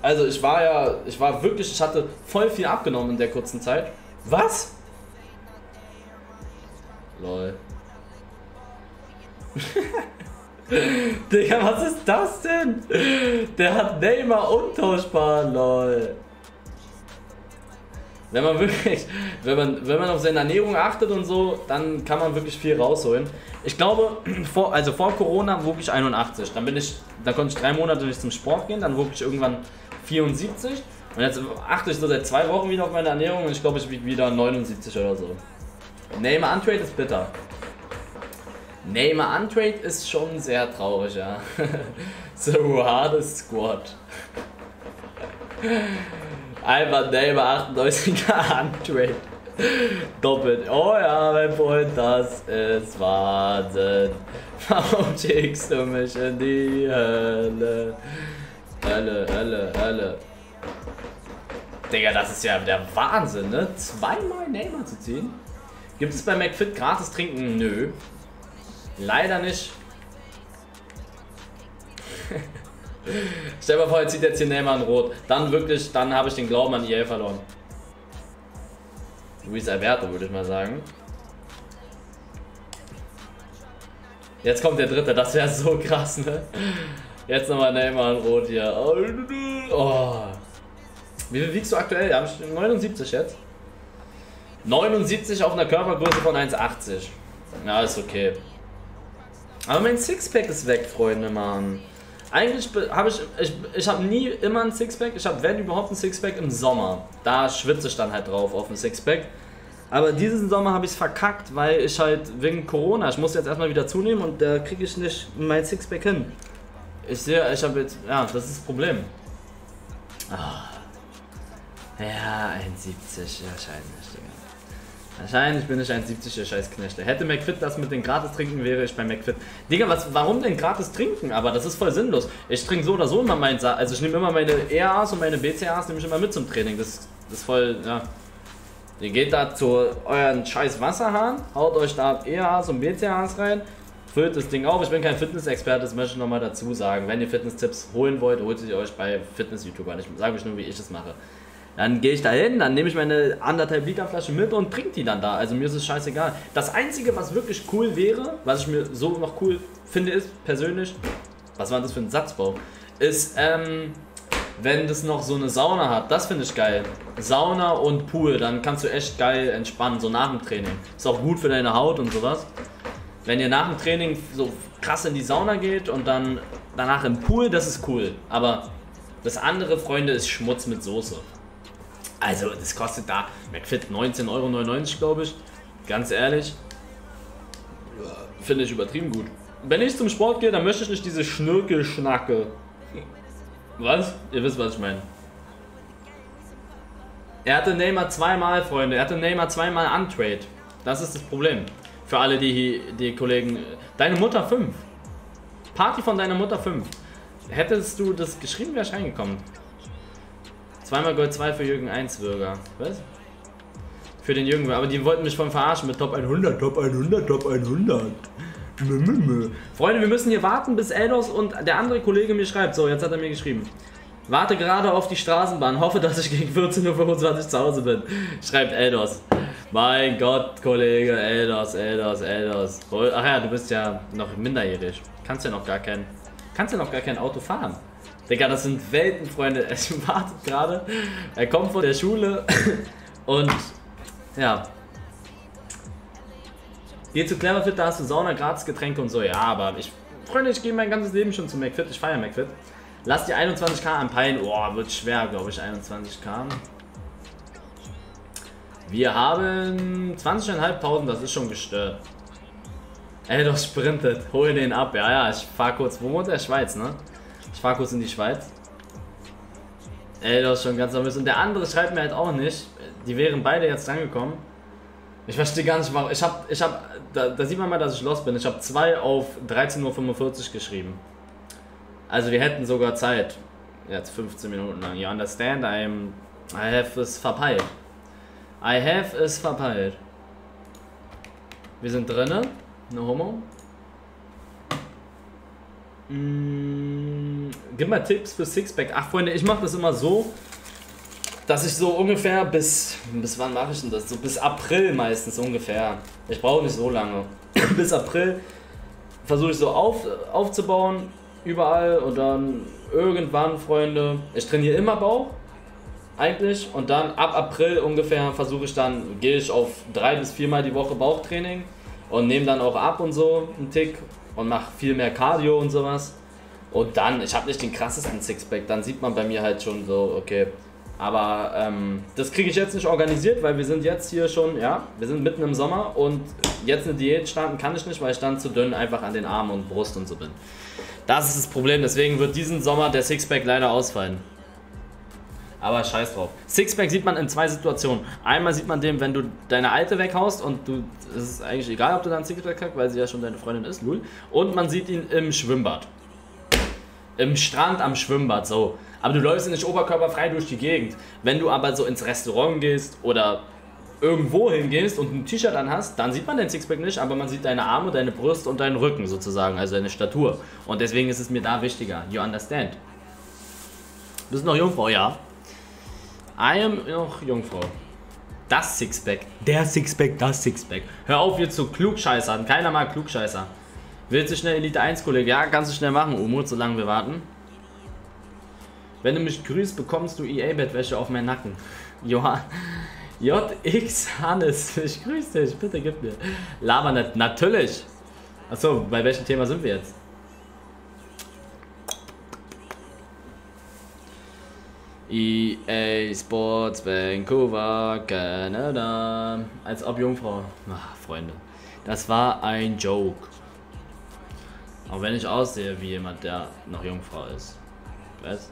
Also ich war ja, ich war wirklich, ich hatte voll viel abgenommen in der kurzen Zeit. Was? Lol. <laughs> Digga, was ist das denn? Der hat Neymar untauschbar, lol. Wenn man <laughs> wirklich, wenn man, wenn man auf seine Ernährung achtet und so, dann kann man wirklich viel rausholen. Ich glaube, <clears throat> vor, also vor Corona wog ich 81. Dann bin ich, da konnte ich drei Monate nicht zum Sport gehen, dann wog ich irgendwann 74. Und jetzt achte ich so seit zwei Wochen wieder auf meine Ernährung und ich glaube, ich wiege wieder 79 oder so. Neymar Untrade ist bitter. Neymar Untrade ist schon sehr traurig, ja. <laughs> so hardest Squad. <laughs> Einfach Neymar 98er Untrade. Doppelt. Oh ja, mein Freund, das ist Wahnsinn. Warum schickst du mich in die Hölle? Hölle, Hölle, Hölle. Digga, das ist ja der Wahnsinn, ne? Zweimal Neymar zu ziehen. Gibt es bei McFit gratis trinken? Nö. Leider nicht. <laughs> Stell dir vor, jetzt zieht jetzt hier Neymar in Rot. Dann wirklich, dann habe ich den Glauben an EA verloren. Luis Alberto, würde ich mal sagen. Jetzt kommt der dritte, das wäre so krass, ne? Jetzt nochmal Neymar in Rot hier. Oh. Wie viel wiegst du aktuell? Ja, 79 jetzt. 79 auf einer Körpergröße von 1,80. Ja, ist okay. Aber mein Sixpack ist weg, Freunde, Mann. Eigentlich habe ich, ich, ich habe nie immer ein Sixpack. Ich habe, wenn überhaupt, ein Sixpack im Sommer. Da schwitze ich dann halt drauf auf dem Sixpack. Aber diesen Sommer habe ich es verkackt, weil ich halt wegen Corona, ich muss jetzt erstmal wieder zunehmen und da kriege ich nicht mein Sixpack hin. Ich sehe, ich habe jetzt, ja, das ist das Problem. Oh. Ja, 1,70 wahrscheinlich. Wahrscheinlich bin ich 1,70 der Scheißknechte. Hätte McFit das mit den gratis trinken, wäre ich bei McFit. Digga, was, warum denn gratis trinken? Aber das ist voll sinnlos. Ich trinke so oder so immer mein Sa Also ich nehme immer meine ERAs und meine BCAs nehme ich immer mit zum Training. Das, das ist voll, ja. Ihr geht da zu euren scheiß Wasserhahn, haut euch da ERAs und BCAs rein, füllt das Ding auf. Ich bin kein Fitness-Experte, das möchte ich nochmal dazu sagen. Wenn ihr Fitness-Tipps holen wollt, holt sie euch bei Fitness-YouTubern. Ich sage euch nur, wie ich es mache. Dann gehe ich da hin, dann nehme ich meine anderthalb Liter Flasche mit und trinke die dann da. Also mir ist es scheißegal. Das Einzige, was wirklich cool wäre, was ich mir so noch cool finde, ist persönlich, was war das für ein Satzbau, ist, ähm, wenn das noch so eine Sauna hat, das finde ich geil. Sauna und Pool, dann kannst du echt geil entspannen, so nach dem Training. Ist auch gut für deine Haut und sowas. Wenn ihr nach dem Training so krass in die Sauna geht und dann danach im Pool, das ist cool. Aber das andere, Freunde, ist Schmutz mit Soße. Also, das kostet da McFit 19,99 Euro, glaube ich. Ganz ehrlich. Finde ich übertrieben gut. Wenn ich zum Sport gehe, dann möchte ich nicht diese Schnürkelschnacke. Was? Ihr wisst, was ich meine. Er hatte Neymar zweimal, Freunde. Er hatte Neymar zweimal untrade. Das ist das Problem. Für alle, die, die Kollegen. Deine Mutter 5. Party von deiner Mutter 5. Hättest du das geschrieben, wäre ich reingekommen. Zweimal Gold 2 für Jürgen 1 Bürger. Was? Für den Jürgen, aber die wollten mich voll verarschen mit Top 100, Top 100, Top 100. Freunde, wir müssen hier warten, bis Eldos und der andere Kollege mir schreibt. So, jetzt hat er mir geschrieben. Warte gerade auf die Straßenbahn, hoffe, dass ich gegen 14.25 Uhr zu Hause bin. Schreibt Eldos. Mein Gott, Kollege, Eldos, Eldos, Eldos. Ach ja, du bist ja noch minderjährig. Kannst ja noch gar kein, kannst ja noch gar kein Auto fahren. Digga, das sind Welten, Freunde. <laughs> Er wartet gerade. Er kommt von der Schule <coughs> und ja. Geh zu Cleverfit, da hast du Sauna, gratis Getränke und so. Ja, aber ich, Freunde, ich gehe mein ganzes Leben schon zu McFit. Ich feiere McFit. Lass die 21k anpeilen. Oh, wird schwer, glaube ich, 21k. Wir haben 20.500, das ist schon gestört. Ey, doch sprintet. Hol den ab. Ja, ja, ich fahr kurz. Wo wohnt der? Schweiz, ne? Ich fahr kurz in die Schweiz. Ey, das ist schon ganz nervös. Und der andere schreibt mir halt auch nicht. Die wären beide jetzt rangekommen. Ich verstehe gar nicht, warum. Ich hab, ich hab, da, da sieht man mal, dass ich los bin. Ich habe zwei auf 13.45 Uhr geschrieben. Also wir hätten sogar Zeit. Jetzt 15 Minuten lang. You understand? I'm, I have es verpeilt. I have es verpeilt. Wir sind drinnen. No homo. Mm, gib mal Tipps für Sixpack. Ach Freunde, ich mache das immer so, dass ich so ungefähr bis, bis wann mache ich denn das? So bis April meistens ungefähr. Ich brauche nicht so lange. <clears throat> bis April versuche ich so auf, aufzubauen, überall und dann irgendwann, Freunde, ich trainiere immer Bauch, eigentlich, und dann ab April ungefähr versuche ich dann, gehe ich auf drei bis viermal die Woche Bauchtraining und nehme dann auch ab und so einen Tick und mache viel mehr Cardio und sowas. Und dann, ich habe nicht den krassesten Sixpack, dann sieht man bei mir halt schon so, okay. Aber ähm, das kriege ich jetzt nicht organisiert, weil wir sind jetzt hier schon, ja, wir sind mitten im Sommer und jetzt eine Diät starten kann ich nicht, weil ich dann zu dünn einfach an den Armen und Brust und so bin. Das ist das Problem, deswegen wird diesen Sommer der Sixpack leider ausfallen. Aber scheiß drauf. Sixpack sieht man in zwei Situationen. Einmal sieht man den, wenn du deine alte weghaust und du, es ist eigentlich egal, ob du dann Sixpack hast, weil sie ja schon deine Freundin ist, lul. Und man sieht ihn im Schwimmbad. Im Strand am Schwimmbad, so. Aber du läufst nicht oberkörperfrei durch die Gegend. Wenn du aber so ins Restaurant gehst oder irgendwo hingehst und ein T-Shirt an hast, dann sieht man den Sixpack nicht, aber man sieht deine Arme, deine Brust und deinen Rücken sozusagen, also deine Statur. Und deswegen ist es mir da wichtiger. You understand? Bist du noch Jungfrau? Ja. I am noch Jungfrau. Das Sixpack. Der Sixpack, das Sixpack. Hör auf, jetzt zu klugscheißern. Keiner mag Klugscheißer. Willst du schnell Elite 1, Kollege? Ja, kannst du schnell machen, Umut, solange wir warten. Wenn du mich grüßt, bekommst du EA-Bettwäsche auf meinen Nacken. Johann. JX Hannes, ich grüße dich, bitte gib mir. Laber nicht, natürlich. Achso, bei welchem Thema sind wir jetzt? EA Sports Vancouver, Canada. Als ob Jungfrau. Ach, Freunde. Das war ein Joke. Auch wenn ich aussehe wie jemand, der noch Jungfrau ist. Was?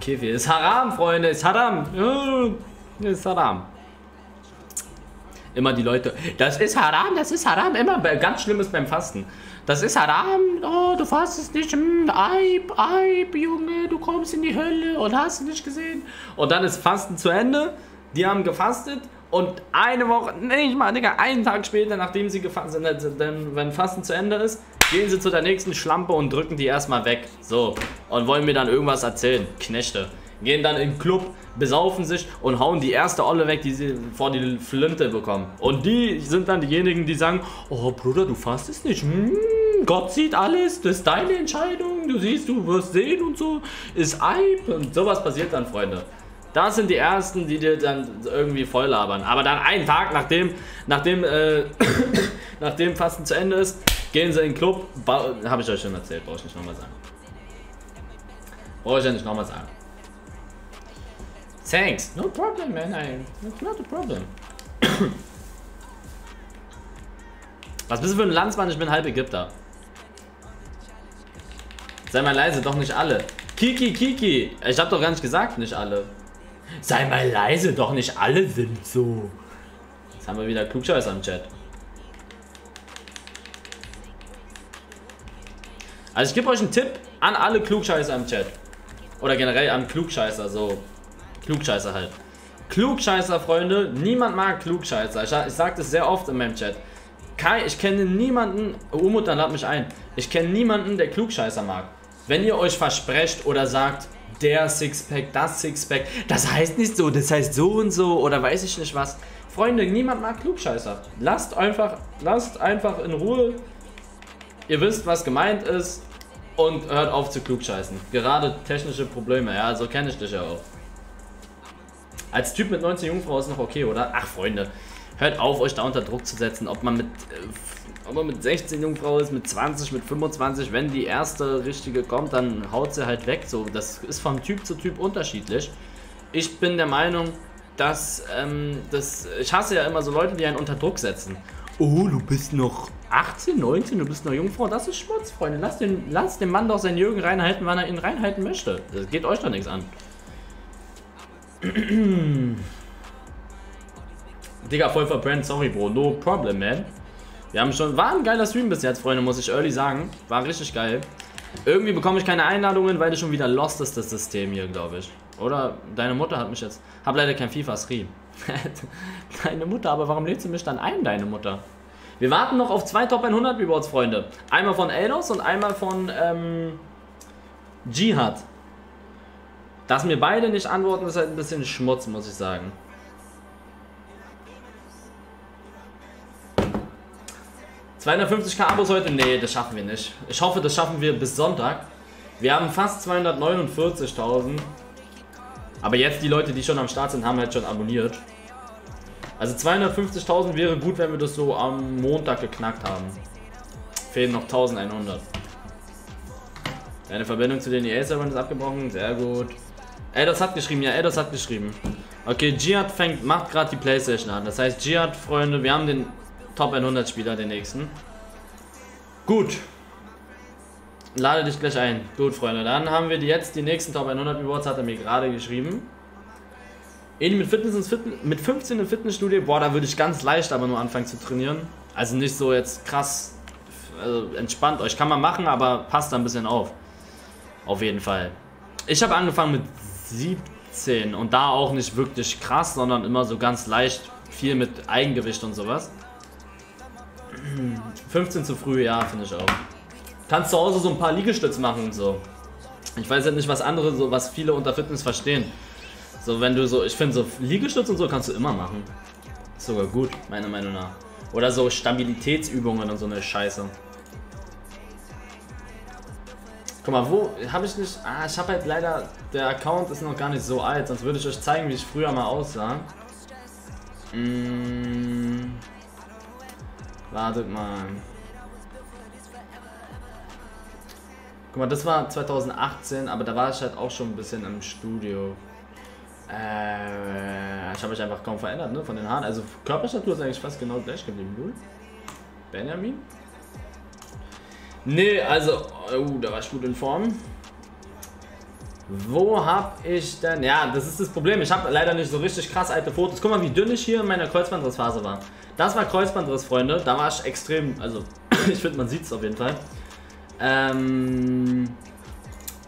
Kiffi. Ist Haram, Freunde. Ist Haram. Ist Haram. Immer die Leute. Das ist Haram, das ist Haram. Immer ganz schlimm ist beim Fasten. Das ist Haram. Oh, du fastest nicht. Hm, Eib, Eib, Junge. Du kommst in die Hölle und hast nicht gesehen. Und dann ist Fasten zu Ende. Die haben gefastet und eine Woche, nicht mal, Digga, einen Tag später, nachdem sie gefastet sind, denn wenn Fasten zu Ende ist, gehen sie zu der nächsten Schlampe und drücken die erstmal weg. So. Und wollen mir dann irgendwas erzählen. Knechte. Gehen dann in den Club, besaufen sich und hauen die erste Olle weg, die sie vor die Flinte bekommen. Und die sind dann diejenigen, die sagen, oh Bruder, du fastest nicht. Hm, Gott sieht alles, das ist deine Entscheidung. Du siehst, du wirst sehen und so. Ist Eib. Und sowas passiert dann, Freunde. Das sind die ersten, die dir dann irgendwie voll labern. Aber dann einen Tag nachdem, nachdem, äh, <coughs> nachdem Fasten zu Ende ist, gehen sie in den Club. Habe ich euch schon erzählt, brauche ich nicht nochmal sagen. Brauche ich ja nicht nochmal sagen. Thanks. No problem, man. I, it's not a problem. <coughs> Was bist du für ein Landsmann? Ich bin halb Ägypter. Sei mal leise, doch nicht alle. Kiki, Kiki. Ich hab doch gar nicht gesagt, nicht alle. Sei mal leise, doch nicht alle sind so. Jetzt haben wir wieder Klugscheißer im Chat. Also ich gebe euch einen Tipp an alle Klugscheißer im Chat. Oder generell an Klugscheißer, so. Klugscheißer halt. Klugscheißer, Freunde. Niemand mag Klugscheißer. Ich, ich sage das sehr oft in meinem Chat. Kai, ich kenne niemanden, Umut, dann lad mich ein. Ich kenne niemanden, der Klugscheißer mag. Wenn ihr euch versprecht oder sagt, der Sixpack, das Sixpack. Das heißt nicht so, das heißt so und so oder weiß ich nicht was. Freunde, niemand mag Klugscheißer. Lasst einfach, lasst einfach in Ruhe. Ihr wisst, was gemeint ist und hört auf zu klugscheißen. Gerade technische Probleme, ja, so kenne ich dich ja auch. Als Typ mit 19 Jungfrau ist noch okay, oder? Ach, Freunde. Hört auf, euch da unter Druck zu setzen, ob man mit, äh, ob man mit 16 Jungfrau ist, mit 20, mit 25. Wenn die erste richtige kommt, dann haut sie halt weg. So, das ist von Typ zu Typ unterschiedlich. Ich bin der Meinung, dass, ähm, das, ich hasse ja immer so Leute, die einen unter Druck setzen. Oh, du bist noch 18, 19, du bist noch Jungfrau. Das ist Schmutz, Freunde. Lass den, lass den Mann doch seinen Jürgen reinhalten, wann er ihn reinhalten möchte. Das geht euch doch nichts an. <clears throat> Digga, voll verbrannt, sorry, Bro. No problem, man. Wir haben schon, war ein geiler Stream bis jetzt, Freunde, muss ich early sagen. War richtig geil. Irgendwie bekomme ich keine Einladungen, weil es schon wieder lost ist, das System hier, glaube ich. Oder deine Mutter hat mich jetzt... Hab leider kein FIFA-Screen. <laughs> deine Mutter, aber warum lädst du mich dann ein, deine Mutter? Wir warten noch auf zwei Top 100 Rewards, Freunde. Einmal von Eldos und einmal von ähm, Jihad. Dass mir beide nicht antworten, ist halt ein bisschen Schmutz, muss ich sagen. ...250k Abos heute? Nee, das schaffen wir nicht. Ich hoffe, das schaffen wir bis Sonntag. Wir haben fast 249.000. Aber jetzt die Leute, die schon am Start sind, haben halt schon abonniert. Also 250.000 wäre gut, wenn wir das so am Montag geknackt haben. Fehlen noch 1100. Deine Verbindung zu den EA-Servern ist abgebrochen. Sehr gut. Edos hat geschrieben. Ja, Edos hat geschrieben. Okay, Jihad fängt, macht gerade die Playstation an. Das heißt, Jihad, Freunde, wir haben den Top 100 Spieler, den nächsten. Gut. Lade dich gleich ein. Gut, Freunde. Dann haben wir jetzt die nächsten Top 100 Rewards, hat er mir gerade geschrieben. Eni mit, Fitness ins Fitness, mit 15 im Fitnessstudio. Boah, da würde ich ganz leicht aber nur anfangen zu trainieren. Also nicht so jetzt krass also entspannt euch. Kann man machen, aber passt da ein bisschen auf. Auf jeden Fall. Ich habe angefangen mit 17 und da auch nicht wirklich krass, sondern immer so ganz leicht. Viel mit Eigengewicht und sowas. 15 zu früh, ja, finde ich auch. Kannst zu Hause so ein paar Liegestütze machen und so. Ich weiß halt nicht, was andere, so was viele unter Fitness verstehen. So, wenn du so, ich finde so Liegestütze und so kannst du immer machen. Ist sogar gut, meiner Meinung nach. Oder so Stabilitätsübungen und so eine Scheiße. Guck mal, wo habe ich nicht. Ah, ich habe halt leider. Der Account ist noch gar nicht so alt, sonst würde ich euch zeigen, wie ich früher mal aussah. Mmh, wartet mal. Guck mal, das war 2018, aber da war ich halt auch schon ein bisschen im Studio. Äh, ich habe mich einfach kaum verändert, ne, von den Haaren. Also Körperstatur ist eigentlich fast genau gleich geblieben, du? Benjamin? Nee, also, oh, da war ich gut in Form. Wo hab ich denn? Ja, das ist das Problem. Ich habe leider nicht so richtig krass alte Fotos. Guck mal, wie dünn ich hier in meiner Kreuzbandrissphase war. Das war Kreuzbandriss, Freunde. Da war ich extrem, also, <clears throat> ich finde, man sieht es auf jeden Fall. Ähm,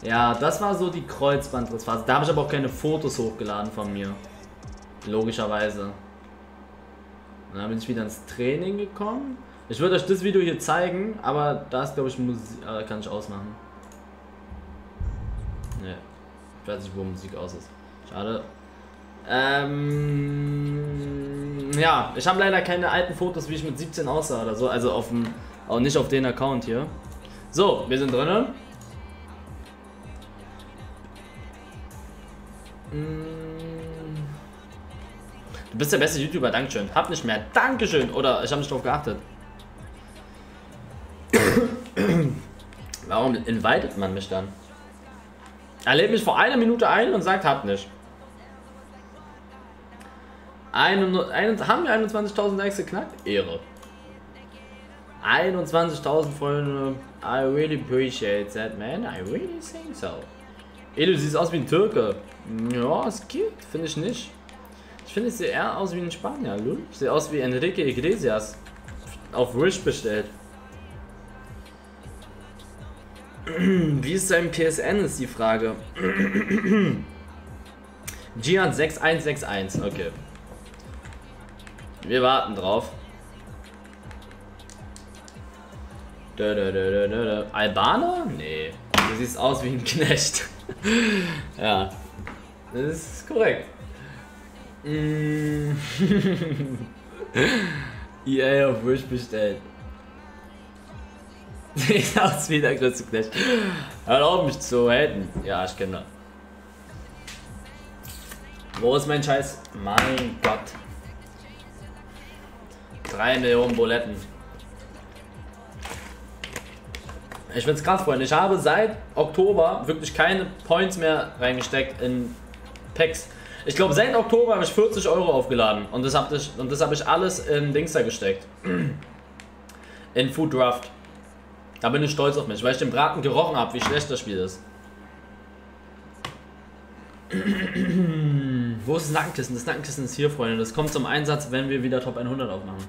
ja, das war so die Kreuzbandrissphase. Da habe ich aber auch keine Fotos hochgeladen von mir. Logischerweise. dann bin ich wieder ins Training gekommen. Ich würde euch das Video hier zeigen, aber da ist glaube ich Musik, äh, kann ich ausmachen. Ich weiß nicht, wo Musik aus ist. Schade. Ähm, ja, ich habe leider keine alten Fotos, wie ich mit 17 aussah oder so. Also auf dem, auch nicht auf den Account hier. So, wir sind drinnen. Mm. Du bist der beste YouTuber, Dankeschön. Hab nicht mehr. Dankeschön. Oder ich habe nicht drauf geachtet. <coughs> Warum invitet man mich dann? Er lädt mich vor einer Minute ein und sagt, hab nicht. Ein, ein, haben wir 21.000 Likes geknackt? Ehre. 21.000 Freunde. I really appreciate that, man. I really think so. Ey, du siehst aus wie ein Türke. Ja, es geht, finde ich nicht. Ich finde, ich sehe eher aus wie ein Spanier, Lul. Ich sehe aus wie Enrique Iglesias. Auf Wish bestellt. Wie ist sein PSN, ist die Frage. Gian 6161, okay. Wir warten drauf. Da, da, da. Albaner? Nee. Du siehst aus wie ein Knecht. <laughs> ja. Das ist korrekt. Mm. <laughs> EA auf Wish bestellt. <laughs> Sieht aus wie der größte Knecht. Auf mich zu haten. Ja, ich kenne das. Wo ist mein Scheiß? Mein Gott. 3 Millionen Buletten. Ich find's krass, Freunde. Ich habe seit Oktober wirklich keine Points mehr reingesteckt in Packs. Ich glaube, seit Oktober habe ich 40 Euro aufgeladen und das habe ich, und das hab ich alles in Dings da gesteckt. <clears throat> In Food Draft. Da bin ich stolz auf mich, weil ich den Braten gerochen habe, wie schlecht das Spiel ist. <clears throat> Wo ist das Nackenkissen? Das Nackenkissen ist hier, Freunde. Das kommt zum Einsatz, wenn wir wieder Top 100 aufmachen.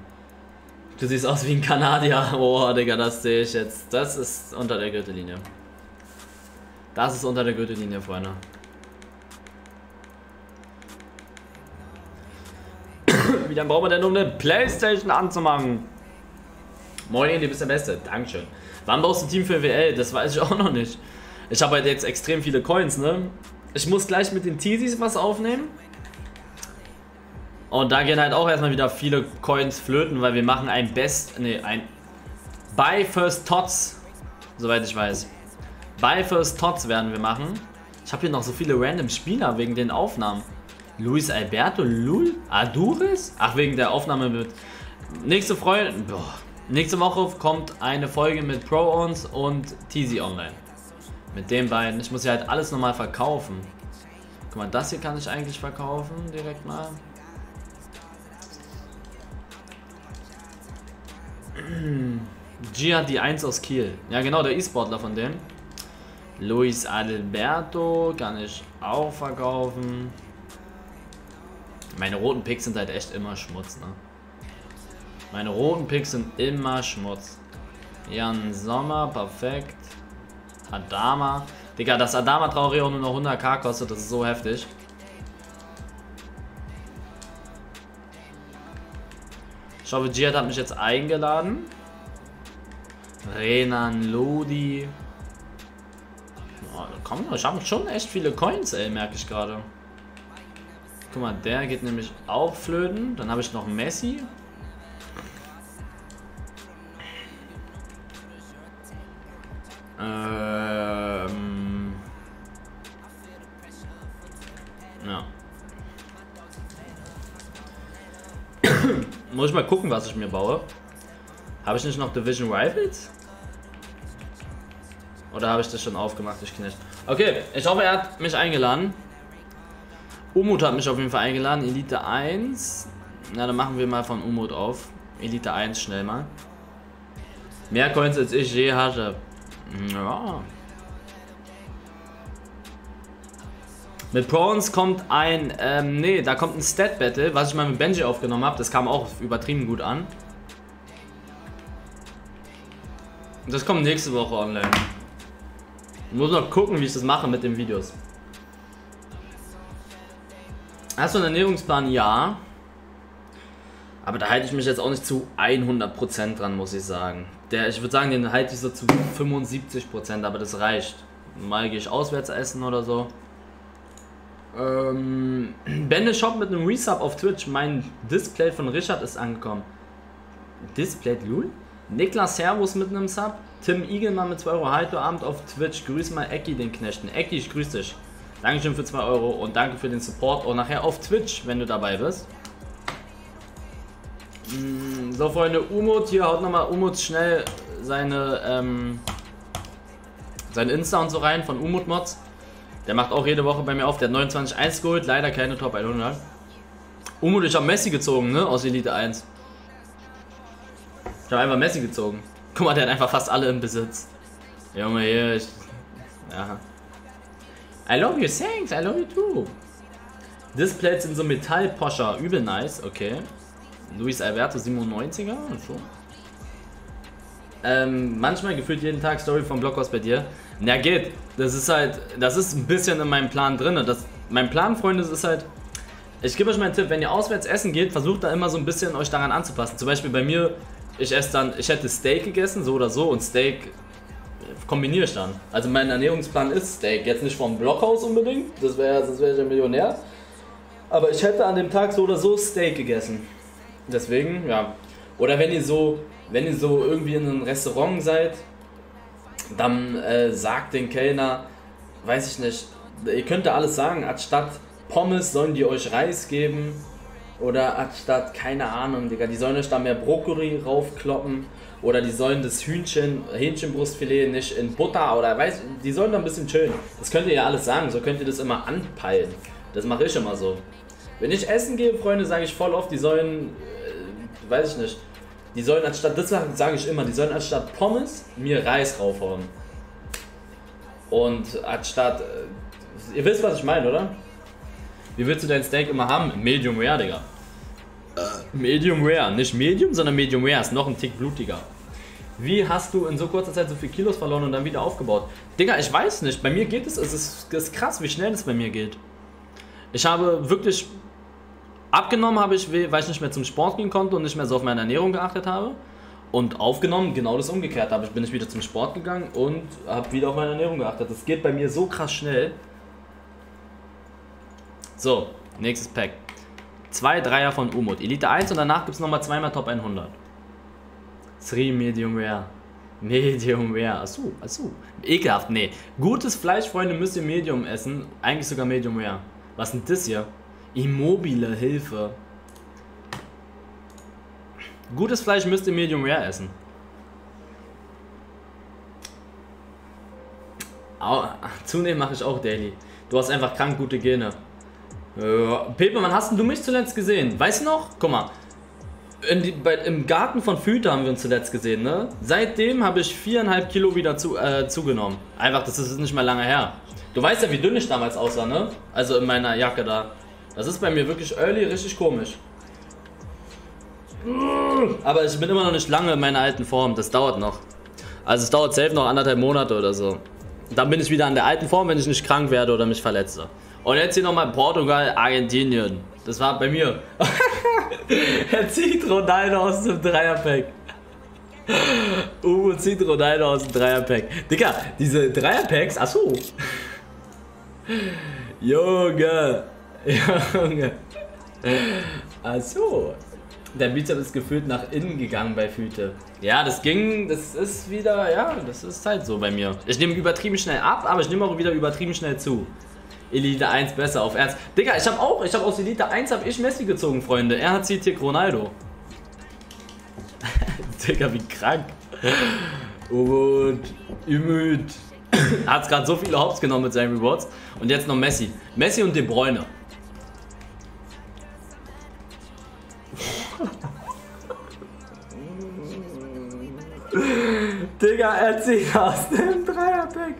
Du siehst aus wie ein Kanadier. Oh, Digga, das sehe ich jetzt. Das ist unter der Gürtellinie. Das ist unter der Gürtellinie, Freunde. <clears throat> wie lange brauchen wir denn, um eine Playstation anzumachen? Moin, du bist der Beste. Dankeschön. Wann baust du ein Team für WL? Das weiß ich auch noch nicht. Ich habe halt jetzt extrem viele Coins, ne? Ich muss gleich mit den Teasies was aufnehmen. Und da gehen halt auch erstmal wieder viele Coins flöten, weil wir machen ein Best, ne, ein Buy First Tots, soweit ich weiß. Buy First Tots werden wir machen. Ich habe hier noch so viele random Spieler wegen den Aufnahmen. Luis Alberto, Lul, Aduris? Ach, wegen der Aufnahme mit... Nächste Freude, boah. Nächste Woche kommt eine Folge mit Pro-Ons und Teasy Online. Mit den beiden. Ich muss ja halt alles nochmal verkaufen. Guck mal, das hier kann ich eigentlich verkaufen direkt mal. <clears throat> Gia die 1 aus Kiel. Ja genau, der E-Sportler von dem. Luis Alberto kann ich auch verkaufen. Meine roten Picks sind halt echt immer Schmutz, ne? Meine roten Picks sind immer Schmutz. Jan Sommer, perfekt. Adama. Digga, das Adama Traoré auch nur noch 100k kostet, das ist so heftig. Ich hoffe, Jihad hat mich jetzt eingeladen. Renan Lodi. Komm, ich habe schon echt viele Coins, ey, merke ich gerade. Guck mal, der geht nämlich auch flöten. Dann habe ich noch Messi. Ähm. Ja. <coughs> Muss ich mal gucken, was ich mir baue. Habe ich nicht noch Division Rivals? Oder habe ich das schon aufgemacht, ich Knecht? Okay, ich hoffe, er hat mich eingeladen. Umut hat mich auf jeden Fall eingeladen. Elite 1. Na, dann machen wir mal von Umut auf. Elite 1 schnell mal. Mehr Coins als ich je hatte. Ja. Mit Prawns kommt ein, ähm, nee, da kommt ein Stat Battle, was ich mal mit Benji aufgenommen habe. Das kam auch übertrieben gut an. Das kommt nächste Woche online. Ich muss noch gucken, wie ich das mache mit den Videos. Hast du einen Ernährungsplan? Ja. Aber da halte ich mich jetzt auch nicht zu 100% dran, muss ich sagen. Der, ich würde sagen, den halte ich so zu 75%, aber das reicht. Mal gehe ich auswärts essen oder so. Ähm, <clears throat> Bende Shop mit einem Resub auf Twitch. Mein Display von Richard ist angekommen. Display, Lul? Niklas Servus mit einem Sub. Tim Igelmann mit 2 Euro. Halt Abend auf Twitch. Grüß mal Ecki, den Knechten. Ecki, ich grüß dich. Dankeschön für 2 Euro und danke für den Support. Und nachher auf Twitch, wenn du dabei bist. Mm, so, Freunde, Umut hier haut nochmal Umut schnell seine, ähm, sein Insta und so rein von Umut Mods. Der macht auch jede Woche bei mir auf. Der hat 29-1 geholt, leider keine Top 100. Umut, ich habe Messi gezogen, ne? Aus Elite 1. Ich habe einfach Messi gezogen. Guck mal, der hat einfach fast alle im Besitz. Junge, hier, ich, ja. I love you, thanks, I love you too. Displays sind so Metall-Poscher, übel nice, okay. Luis Alberto 97er und so. Ähm, manchmal gefühlt jeden Tag Story vom Blockhaus bei dir. Na geht. Das ist halt, das ist ein bisschen in meinem Plan drin. Das, mein Plan, Freunde, ist halt, ich gebe euch mal einen Tipp, wenn ihr auswärts essen geht, versucht da immer so ein bisschen euch daran anzupassen. Zum Beispiel bei mir, ich esse dann, ich hätte Steak gegessen, so oder so, und Steak kombiniere ich dann. Also mein Ernährungsplan ist Steak. Jetzt nicht vom Blockhaus unbedingt, das wäre, sonst wäre ich ein Millionär. Aber ich hätte an dem Tag so oder so Steak gegessen. Deswegen, ja. Oder wenn ihr so, wenn ihr so irgendwie in einem Restaurant seid, dann äh, sagt den Kellner, weiß ich nicht, ihr könnt da alles sagen, anstatt Pommes sollen die euch Reis geben Oder anstatt, keine Ahnung, Digga, die sollen euch da mehr Brokkoli raufkloppen. Oder die sollen das Hühnchen, Hähnchenbrustfilet nicht in Butter oder weiß, die sollen da ein bisschen chillen. Das könnt ihr ja alles sagen, so könnt ihr das immer anpeilen. Das mache ich immer so. Wenn ich essen gehe, Freunde, sage ich voll oft, die sollen, weiß ich nicht, die sollen anstatt, das sage ich immer, die sollen anstatt Pommes mir Reis raufhauen. Und anstatt, äh, ihr wisst, was ich meine, oder? Wie willst du dein Steak immer haben? Medium rare, Digga. Medium rare, nicht Medium, sondern Medium rare, ist noch ein Tick blutiger. Wie hast du in so kurzer Zeit so viel Kilos verloren und dann wieder aufgebaut? Digga, ich weiß nicht. Bei mir geht es, es ist, es ist krass, wie schnell es bei mir geht. Ich habe wirklich abgenommen, habe ich, weil ich nicht mehr zum Sport gehen konnte und nicht mehr so auf meine Ernährung geachtet habe. Und aufgenommen, genau das umgekehrt habe. Ich bin ich wieder zum Sport gegangen und habe wieder auf meine Ernährung geachtet. Das geht bei mir so krass schnell. So, nächstes Pack. Zwei Dreier von Umut. Elite 1 und danach gibt es nochmal zweimal Top 100. Three Medium Rare. Medium Rare. Achso, achso. Ekelhaft, nee. Gutes Fleisch, Freunde, müsst ihr Medium essen. Eigentlich sogar Medium Rare. Was ist denn das hier? Immobile Hilfe. Gutes Fleisch müsst ihr Medium Rare essen. Au, zunehmen mache ich auch daily. Du hast einfach krank gute Gene. Pepe, wann hast du mich zuletzt gesehen? Weißt du noch? Guck mal. Die, bei, Im Garten von Füter haben wir uns zuletzt gesehen, ne? Seitdem habe ich viereinhalb Kilo wieder zu, äh, zugenommen. Einfach, das ist nicht mehr lange her. Du weißt ja, wie dünn ich damals aussah, ne? Also in meiner Jacke da. Das ist bei mir wirklich early richtig komisch. Aber ich bin immer noch nicht lange in meiner alten Form. Das dauert noch. Also es dauert selbst noch anderthalb Monate oder so. Dann bin ich wieder an der alten Form, wenn ich nicht krank werde oder mich verletze. Und jetzt hier nochmal Portugal, Argentinien. Das war bei mir. <laughs> er zieht Ronaldo aus dem Dreierpack. Uwe zieht Ronaldo aus dem Dreierpack. Digga, diese Dreierpacks, achso. <laughs> Junge. Junge. Achso. Der Bizeps ist gefühlt nach innen gegangen bei Füte. Ja, das ging, das ist wieder, ja, das ist halt so bei mir. Ich nehme übertrieben schnell ab, aber ich nehme auch wieder übertrieben schnell zu. Elite 1 besser auf Ernst. Digga, ich habe auch, ich habe aus Elite 1 habe ich Messi gezogen, Freunde. Er hat zitiert Ronaldo. <laughs> Digga, wie krank. Und Ümüd hat gerade so viele Hops genommen mit seinen Rewards. Und jetzt noch Messi. Messi und De Bruyne. Digga, er zieht aus dem Dreierpack.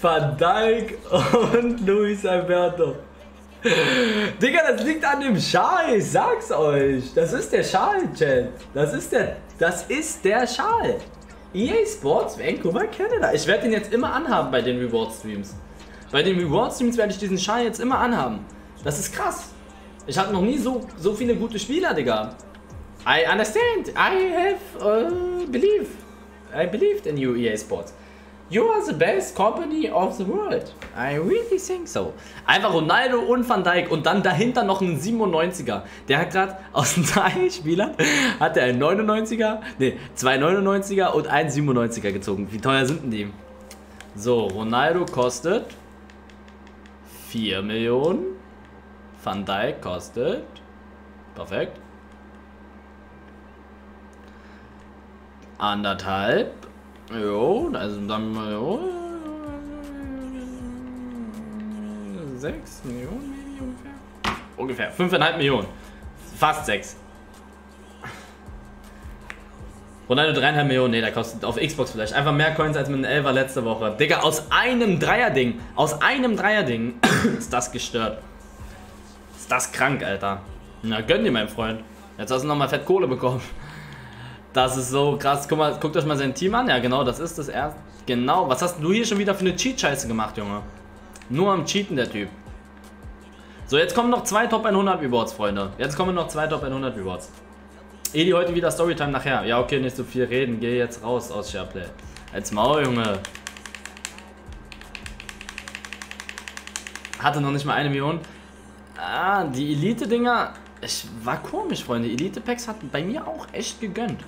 Van Dijk und Luis Alberto. Digga, das liegt an dem Schal, ich sag's euch. Das ist der Schal, Chat. Das ist der, das ist der Schal. EA Sports Vancouver, Canada. Ich werde den jetzt immer anhaben bei den Reward Streams. Bei den Reward Streams werde ich diesen Schal jetzt immer anhaben. Das ist krass. Ich habe noch nie so, so viele gute Spieler, Digga. I understand. I have uh, believe. I believed in you, EA Sports. You are the best company of the world. I really think so. Einfach Ronaldo und Van Dijk und dann dahinter noch ein 97er. Der hat gerade aus drei Spielern hat er einen 99er, ne, zwei 99er und einen 97er gezogen. Wie teuer sind denn die? So, Ronaldo kostet 4 Millionen. Van Dijk kostet perfekt anderthalb Jo, also dann mal. Jo, 6 Millionen ungefähr. Ungefähr 5,5 Millionen. Fast 6. Ronaldo 3,5 Millionen, ne, der kostet auf Xbox vielleicht einfach mehr Coins als mit einem 11er letzte Woche. Digga, aus einem Dreier-Ding, aus einem Dreier-Ding <coughs> ist das gestört. Das krank, Alter. Na, gönn dir, mein Freund. Jetzt hast du nochmal fett Kohle bekommen. Das ist so krass. Guck mal, guckt euch mal sein Team an. Ja, genau, das ist das erste. Genau. Was hast du hier schon wieder für eine Cheat-Scheiße gemacht, Junge? Nur am Cheaten, der Typ. So, jetzt kommen noch zwei Top 100 Rewards, Freunde. Jetzt kommen noch zwei Top 100 Rewards. Edi, heute wieder Storytime nachher. Ja, okay, nicht so viel reden. Geh jetzt raus aus Shareplay. Als Maul, Junge. Hatte noch nicht mal eine Million. Ah, die Elite-Dinger. Es war komisch, Freunde. Elite-Packs hatten bei mir auch echt gegönnt.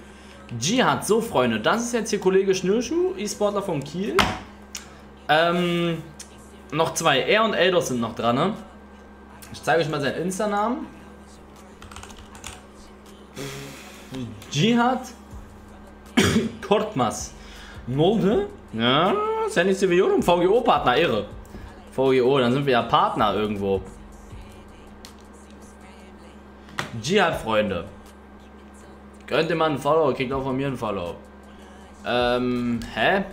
Jihad, so Freunde, das ist jetzt hier Kollege Schnürschuh, E-Sportler von Kiel. Ähm, noch zwei, er und Eldos sind noch dran, ne? Ich zeige euch mal seinen Insta-Namen. Jihad <coughs> Kortmas. Molde? Ja, Sandy Civiolum, VGO-Partner, Ehre. VGO, dann sind wir ja Partner irgendwo. Jihad-Freunde. Gönnt ihr mal einen Follow, kriegt auch von mir einen Follow. Ähm, hä?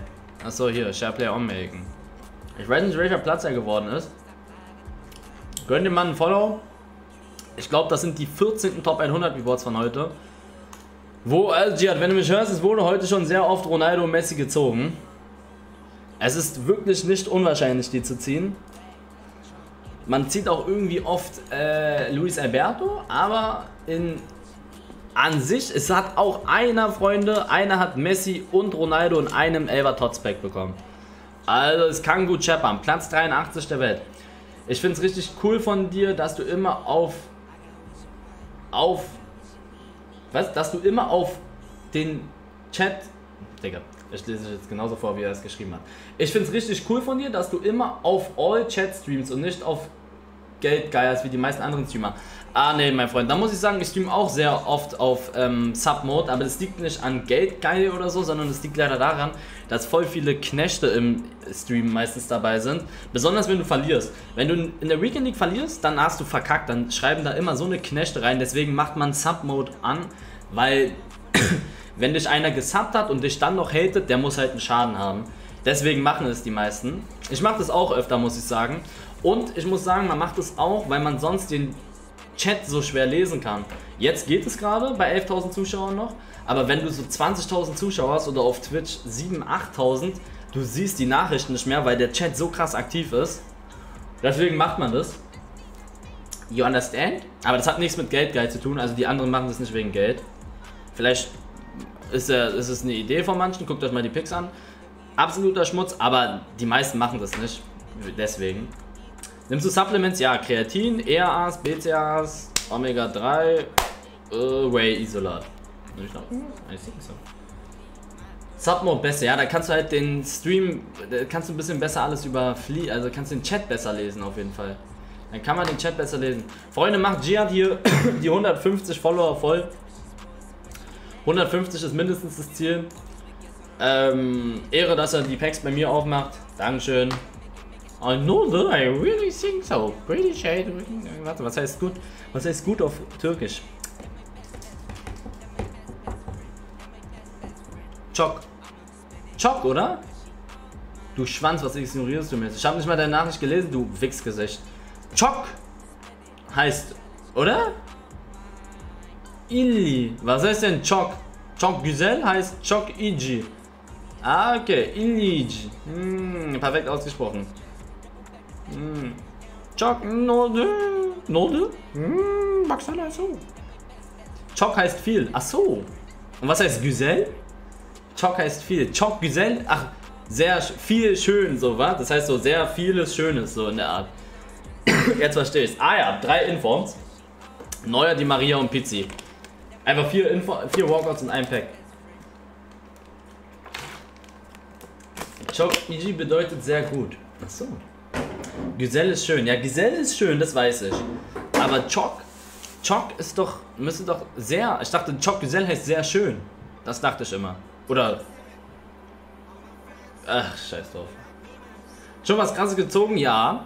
Achso, hier, SharePlay onmaken. Ich weiß nicht, welcher Platz er geworden ist. Gönnt ihr mal einen Follow. Ich glaube, das sind die 14. Top 100 Rewards von heute. Wo, also Jihad, wenn du mich hörst, es wurde heute schon sehr oft Ronaldo und Messi gezogen. Es ist wirklich nicht unwahrscheinlich, die zu ziehen. Man zieht auch irgendwie oft äh, Luis Alberto, aber in an sich, es hat auch einer, Freunde, einer hat Messi und Ronaldo in einem Elber Totsback bekommen. Also es kann gut scheppern. Platz 83 der Welt. Ich finde es richtig cool von dir, dass du immer auf auf was, dass du immer auf den Chat Digga, ich lese es jetzt genauso vor, wie er es geschrieben hat. Ich finde es richtig cool von dir, dass du immer auf All Chat streamst und nicht auf Geldgeiers wie die meisten anderen Streamer. Ah ne, mein Freund, da muss ich sagen, ich streame auch sehr oft auf ähm, Sub-Mode, aber das liegt nicht an Geldgeil oder so, sondern das liegt leider daran, dass voll viele Knechte im Stream meistens dabei sind. Besonders wenn du verlierst. Wenn du in der Weekend League verlierst, dann hast du verkackt, dann schreiben da immer so eine Knechte rein, deswegen macht man Sub-Mode an, weil wenn dich einer gesubbt hat und dich dann noch hatet, der muss halt einen Schaden haben. Deswegen machen es die meisten. Ich mache das auch öfter, muss ich sagen. Und ich muss sagen, man macht es auch, weil man sonst den Chat so schwer lesen kann. Jetzt geht es gerade bei 11.000 Zuschauern noch, aber wenn du so 20.000 Zuschauer hast oder auf Twitch 7.000, 8.000, du siehst die Nachrichten nicht mehr, weil der Chat so krass aktiv ist. Deswegen macht man das. You understand? Aber das hat nichts mit Geldgeil zu tun, also die anderen machen das nicht wegen Geld. Vielleicht ist, äh, ist es eine Idee von manchen, guckt euch mal die Pics an. Absoluter Schmutz, aber die meisten machen das nicht. Deswegen. Nimmst du Supplements? Ja, Kreatin, ERAs, BCAAs, Omega 3, äh, Whey Isolat. Ich glaube, I think so. Submode besser, ja, da kannst du halt den Stream, da kannst du ein bisschen besser alles überfliegen, also kannst du den Chat besser lesen auf jeden Fall. Dann kann man den Chat besser lesen. Freunde, macht Jihad hier <coughs> die 150 Follower voll. 150 ist mindestens das Ziel. Ähm, Ehre, dass er die Packs bei mir aufmacht. Dankeschön. I know that I really think so. Pretty shade. Warte, was heißt gut? Was heißt gut auf Türkisch? Chok. Chok, oder? Du Schwanz, was ignorierst du mir? Ich habe nicht mal deine Nachricht gelesen, du Wichsgesicht. Chok heißt, oder? Illi. Was heißt denn Chok? Chok Güzel heißt Chok Iji. Ah, okay. Illij. Hm, perfekt ausgesprochen. Hm. Chok Node. Node? Hm, Baksana so. Chok heißt viel. Ach so. Und was heißt Güzel? Chok heißt viel. Chok Güzel? Ach, sehr viel schön, so, was? Das heißt so sehr vieles Schönes, so in der Art. Jetzt verstehe ich Ah ja, drei Informs. Neuer, die Maria und Pizzi. Einfach vier, Info vier Walkouts in einem Pack. Chok Iji bedeutet sehr gut. Achso. Giselle ist schön. Ja, Giselle ist schön, das weiß ich. Aber Chok, Chok ist doch, müsste doch sehr, ich dachte Chok Giselle heißt sehr schön. Das dachte ich immer. Oder, ach, scheiß drauf. Schon was krasses gezogen? Ja.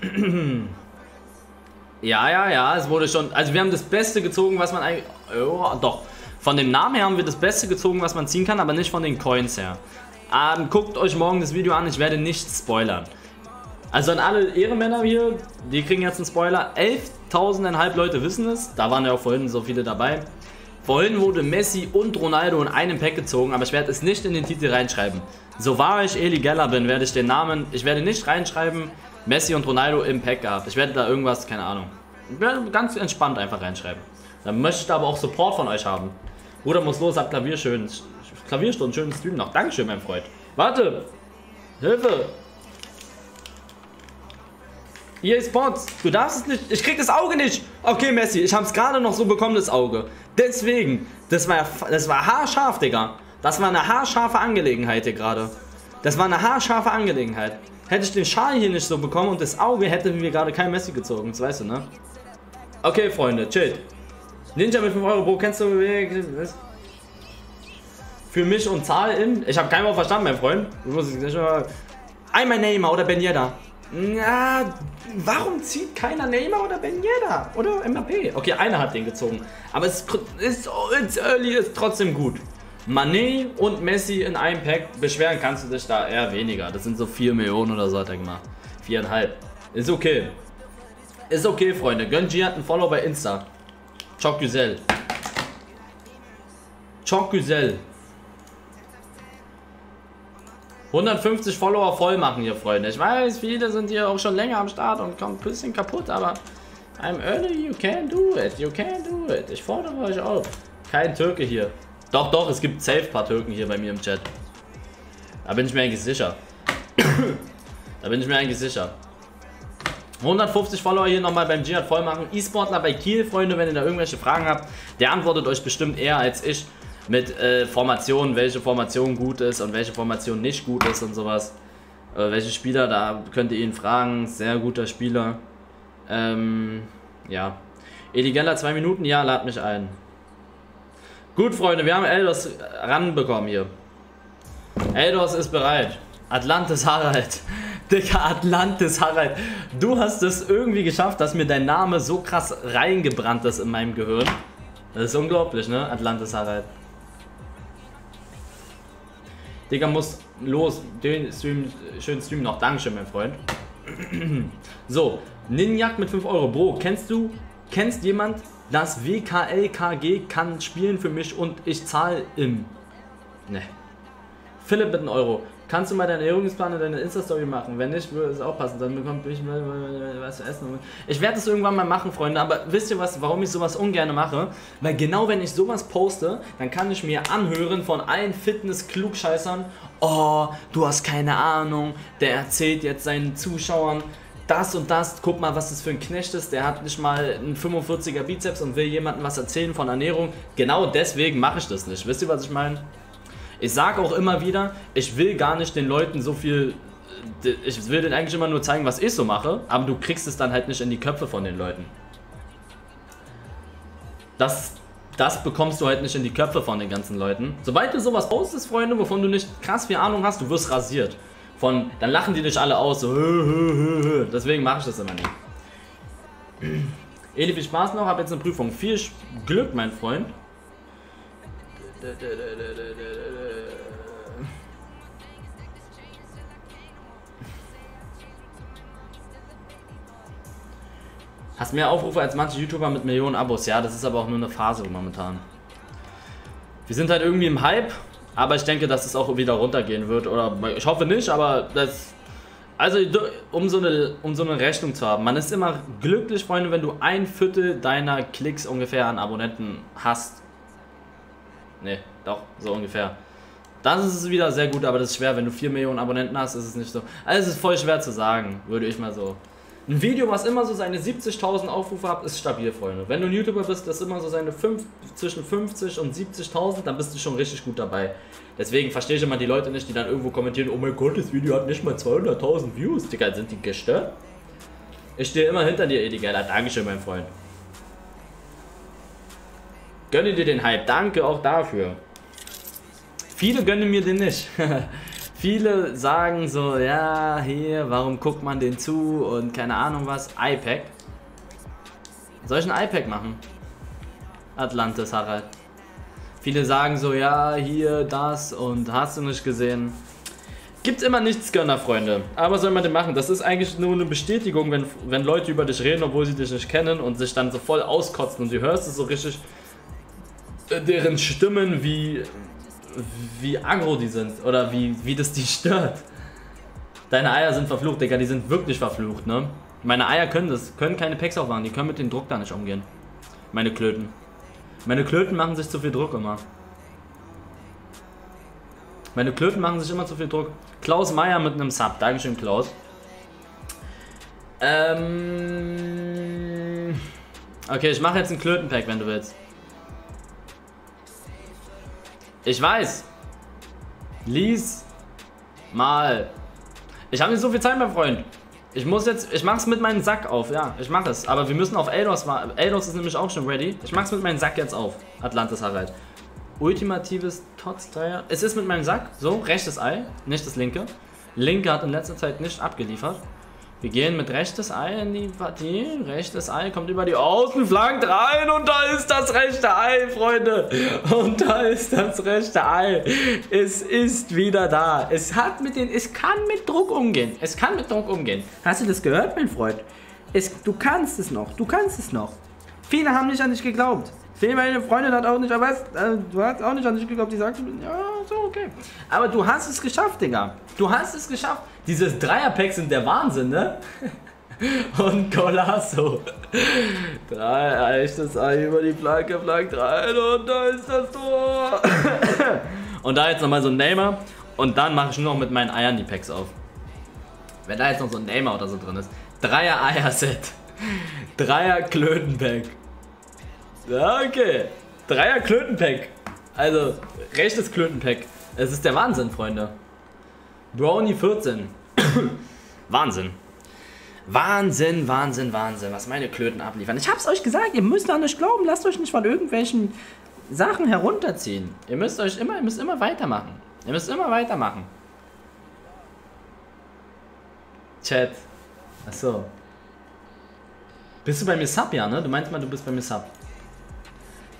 <clears throat> Ja, ja, ja, es wurde schon. Also, wir haben das Beste gezogen, was man eigentlich. Oh, doch. Von dem Namen her haben wir das Beste gezogen, was man ziehen kann, aber nicht von den Coins her. Ähm, guckt euch morgen das Video an, ich werde nicht spoilern. Also an alle Ehrenmänner hier, die kriegen jetzt einen Spoiler. 11.000 Leute wissen es, da waren ja auch vorhin so viele dabei. Vorhin wurde Messi und Ronaldo in einem Pack gezogen, aber ich werde es nicht in den Titel reinschreiben. So wahr ich Eli Geller bin, werde ich den Namen, ich werde nicht reinschreiben, Messi und Ronaldo im Pack gehabt. Ich werde da irgendwas, keine Ahnung. Ganz entspannt einfach reinschreiben. Dann möchte ich da aber auch Support von euch haben. Bruder muss los, hat Klavier schön. Klavierstunde, schönen Stream noch. Dankeschön, mein Freund. Warte! Hilfe! EA Sports, du darfst es nicht. Ich krieg das Auge nicht. Okay, Messi, ich hab's gerade noch so bekommen, das Auge. Deswegen, das war, das war haarscharf, Digga. Das war eine haarscharfe Angelegenheit hier gerade. Das war eine haarscharfe Angelegenheit. Hätte ich den Schal hier nicht so bekommen und das Auge, hätten wir gerade kein Messi gezogen. Das weißt du, ne? Okay, Freunde, chillt. Ninja mit 5 Euro, Bro, kennst du? Für mich und Zahl in. Ich habe keinen Wort verstanden, mein Freund. Du musst nicht mal. Einmal Neymar oder Ben Yedda. Na, warum zieht keiner Neymar oder Ben Yedda? Oder Mbappé? Okay, einer hat den gezogen. Aber es ist, it's early, ist trotzdem gut. Mané und Messi in einem Pack. Beschweren kannst du dich da eher weniger. Das sind so 4 Millionen oder so hat er gemacht. 4,5. Ist okay. Ist okay, Freunde. Gönji hat einen Follow bei Insta. Choc Güzel. Choc Güzel. 150 Follower voll machen hier, Freunde. Ich weiß, viele sind hier auch schon länger am Start und kommen ein bisschen kaputt, aber I'm early, you can do it, you can do it. Ich fordere euch auf. Kein Türke hier. Doch, doch, es gibt safe paar Türken hier bei mir im Chat. Da bin ich mir eigentlich sicher. da bin ich mir eigentlich sicher. 150 Follower hier nochmal beim Jihad voll machen. E-Sportler bei Kiel, Freunde, wenn ihr da irgendwelche Fragen habt, der antwortet euch bestimmt eher als ich mit äh, Formationen, welche Formation gut ist und welche Formation nicht gut ist und sowas. Äh, welche Spieler, da könnt ihr ihn fragen. Sehr guter Spieler. Ähm, ja. Eligella, zwei Minuten, ja, lad mich ein. Gut, Freunde, wir haben Eldos ranbekommen hier. Eldos ist bereit. Atlantis Harald. <laughs> Digga, Atlantis Harald. Du hast es irgendwie geschafft, dass mir dein Name so krass reingebrannt ist in meinem Gehirn. Das ist unglaublich, ne? Atlantis Harald. Digga, muss los. Den Stream, schönen Stream noch. Dankeschön, mein Freund. <clears throat> so, Ninjak mit 5 Euro. Bro, kennst du, kennst jemand, das WKLKG kann spielen für mich und ich zahle im. Ne. Philipp mit 1 Euro. Kannst du mal deinen Erinnerungsplan in deine Insta-Story machen? Wenn nicht, würde es auch passen. Dann bekommt ich was zu essen. Ich werde es irgendwann mal machen, Freunde. Aber wisst ihr was, warum ich sowas ungern mache? Weil genau wenn ich sowas poste, dann kann ich mir anhören von allen Fitness-Klugscheißern, oh, du hast keine Ahnung, der erzählt jetzt seinen Zuschauern, das und das, guck mal, was das für ein Knecht ist, der hat nicht mal einen 45er Bizeps und will jemandem was erzählen von Ernährung. Genau deswegen mache ich das nicht. Wisst ihr, was ich meine? Ich sage auch immer wieder, ich will gar nicht den Leuten so viel. Ich will denen eigentlich immer nur zeigen, was ich so mache, aber du kriegst es dann halt nicht in die Köpfe von den Leuten. Das, das bekommst du halt nicht in die Köpfe von den ganzen Leuten. Sobald du sowas postest, Freunde, wovon du nicht krass viel Ahnung hast, du wirst rasiert. Von, dann lachen die dich alle aus, so, deswegen mache ich das immer nicht. Eli, viel Spaß noch, hab jetzt eine Prüfung. Viel Glück, mein Freund. Hast mehr Aufrufe als manche YouTuber mit Millionen Abos. Ja, das ist aber auch nur eine Phase momentan. Wir sind halt irgendwie im Hype, aber ich denke, dass es auch wieder runtergehen wird. Oder ich hoffe nicht, aber das. Also, um so, eine, um so eine Rechnung zu haben. Man ist immer glücklich, Freunde, wenn du ein Viertel deiner Klicks ungefähr an Abonnenten hast. Ne, doch, so ungefähr. Dann ist es wieder sehr gut, aber das ist schwer. Wenn du 4 Millionen Abonnenten hast, ist es nicht so. Also, es ist voll schwer zu sagen, würde ich mal so ein Video, was immer so seine 70.000 Aufrufe hat, ist stabil, Freunde. Wenn du ein YouTuber bist, das immer so seine 5, zwischen 50 und 70.000, dann bist du schon richtig gut dabei. Deswegen verstehe ich immer die Leute nicht, die dann irgendwo kommentieren, oh mein Gott, das Video hat nicht mal 200.000 Views. Digga, sind die gestört? Ich stehe immer hinter dir, Edi Geiler. Dankeschön, mein Freund. Gönne dir den Hype. Danke auch dafür. Viele gönnen mir den nicht. <laughs> Viele sagen so, ja, hier, warum guckt man den zu und keine Ahnung was. iPad. Soll ich ein iPad machen? Atlantis, Harald. Viele sagen so, ja, hier, das und hast du nicht gesehen. Gibt immer nichts Gönner, Freunde. Aber soll man denn machen? Das ist eigentlich nur eine Bestätigung, wenn, wenn Leute über dich reden, obwohl sie dich nicht kennen und sich dann so voll auskotzen und du hörst es so richtig, äh, deren Stimmen wie, wie aggro die sind oder wie, wie das die stört. Deine Eier sind verflucht, Digga, die sind wirklich verflucht, ne? Meine Eier können das, können keine Packs aufmachen, die können mit dem Druck da nicht umgehen. Meine Klöten. Meine Klöten machen sich zu viel Druck immer. Meine Klöten machen sich immer zu viel Druck. Klaus Meier mit einem Sub. Dankeschön, Klaus. Ähm. Okay, ich mache jetzt ein Klötenpack, wenn du willst. Ich weiß. Lies mal. Ich habe nicht so viel Zeit, mein Freund. Ich muss jetzt, ich mach's mit meinem Sack auf, ja, ich mach es. Aber wir müssen auf Eldos warten. Eldos ist nämlich auch schon ready. Ich mach's mit meinem Sack jetzt auf. Atlantis Harald. Ultimatives Tots Dreier. Es ist mit meinem Sack, so, rechtes Ei, nicht das linke. Linke hat in letzter Zeit nicht abgeliefert. Wir gehen mit rechtes Ei in die Partie. Rechtes Ei kommt über die Außenflanke rein und da ist das rechte Ei, Freunde. Und da ist das rechte Ei. Es ist wieder da. Es hat mit den, es kann mit Druck umgehen. Es kann mit Druck umgehen. Hast du das gehört, mein Freund? Es, du kannst es noch. Du kannst es noch. Viele haben nicht an dich geglaubt. Viele meine Freundin hat auch nicht, aber weißt, äh, du hast auch nicht an dich geglaubt. Die sagte, ja, so, okay. Aber du hast es geschafft, Digga. Du hast es geschafft. Dieses Dreierpack sind der Wahnsinn, ne? <laughs> Und Colasso. Drei, echtes Ei über die Flanke, flankt rein und da ist das Tor. <coughs> Und da jetzt nochmal so ein Neymar. Und dann mache ich nur noch mit meinen Eiern die Packs auf. Wenn da jetzt noch so ein Neymar oder so drin ist. Dreier Eier-Set. <laughs> Dreier Klötenpack. Ja, okay. Dreier Klötenpack. Also, rechtes Klötenpack. Es ist der Wahnsinn, Freunde. Brownie 14. <coughs> Wahnsinn. Wahnsinn, Wahnsinn, Wahnsinn, was meine Klöten abliefern. Ich hab's euch gesagt, ihr müsst an euch glauben, lasst euch nicht von irgendwelchen Sachen herunterziehen. Ihr müsst euch immer, ihr müsst immer weitermachen. Ihr müsst immer weitermachen. Chat. Achso. Bist du bei mir Sub, ja, ne? Du meinst mal, du bist bei mir Sub.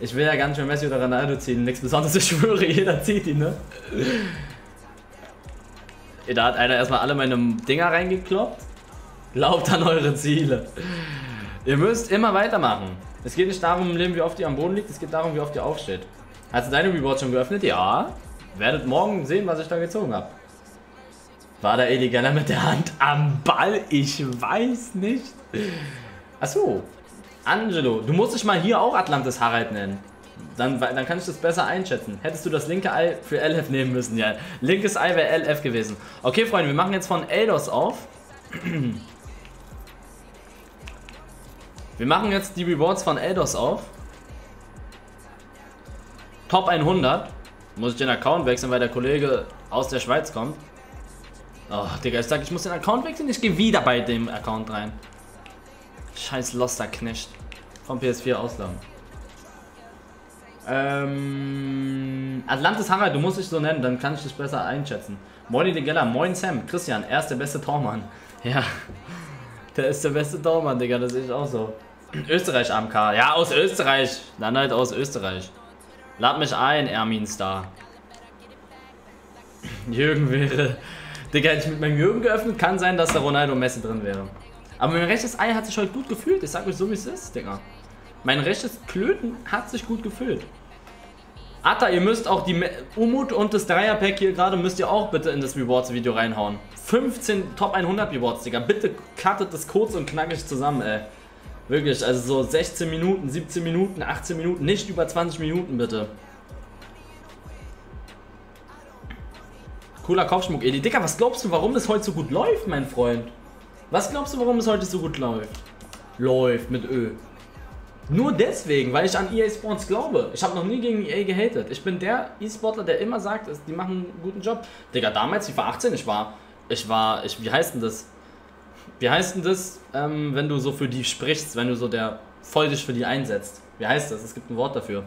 Ich will ja gar nicht mehr Messi oder Ronaldo ziehen. Nichts Besonderes, ich schwöre, <laughs> jeder zieht ihn, ne? Da hat einer erstmal alle meine Dinger reingekloppt. Glaubt an eure Ziele. Ihr müsst immer weitermachen. Es geht nicht darum, wie oft ihr am Boden liegt, es geht darum, wie oft ihr aufsteht. Hast du deine Reward schon geöffnet? Ja. Werdet morgen sehen, was ich da gezogen habe. War der Illegaler mit der Hand am Ball? Ich weiß nicht. Achso. Angelo, du musst dich mal hier auch Atlantis Harald nennen. Dann, dann kann ich das besser einschätzen. Hättest du das linke Ei für LF nehmen müssen, ja. Linkes Ei wäre LF gewesen. Okay, Freunde, wir machen jetzt von Eldos auf. Wir machen jetzt die Rewards von Eldos auf. Top 100. Muss ich den Account wechseln, weil der Kollege aus der Schweiz kommt. Oh, Digga, ich sag, ich muss den Account wechseln. Ich gehe wieder bei dem Account rein. Scheiß Loster Knecht. Vom PS4 ausladen. Ähm, Atlantis Harald, du musst dich so nennen, dann kann ich dich besser einschätzen. Moin Geller, moin Sam, Christian, er ist der beste Tormann. <laughs> Ja, der ist der beste Tormann, Digga, das sehe ich auch so. Österreich AMK, ja, aus Österreich. Dann halt aus Österreich. Lad mich ein, Ermin Star. <laughs> Jürgen wäre. Digga, hätte ich mit meinem Jürgen geöffnet, kann sein, dass da Ronaldo Messi drin wäre. Aber mein rechtes Ei hat sich heute gut gefühlt. Ich sag euch so, wie es ist, Digga. Mein rechtes Klöten hat sich gut gefühlt. Atta, ihr müsst auch die Umut und das Dreierpack hier gerade müsst ihr auch bitte in das Rewards-Video reinhauen. 15 Top 100 Rewards, Digga. Bitte cuttet das kurz und knackig zusammen, ey. Wirklich, also so 16 Minuten, 17 Minuten, 18 Minuten, nicht über 20 Minuten, bitte. Cooler Kopfschmuck, Edi. Digga, was glaubst du, warum das heute so gut läuft, mein Freund? Was glaubst du, warum es heute so gut läuft? Läuft mit Ö. Nur deswegen, weil ich an EA Sports glaube. Ich habe noch nie gegen EA gehatet. Ich bin der E-Sportler, der immer sagt, die machen einen guten Job. Digga, damals, ich war 18, ich war, ich war, ich, wie heißt denn das? Wie heißt denn das, ähm, wenn du so für die sprichst, wenn du so der voll dich für die einsetzt? Wie heißt das? Es gibt ein Wort dafür.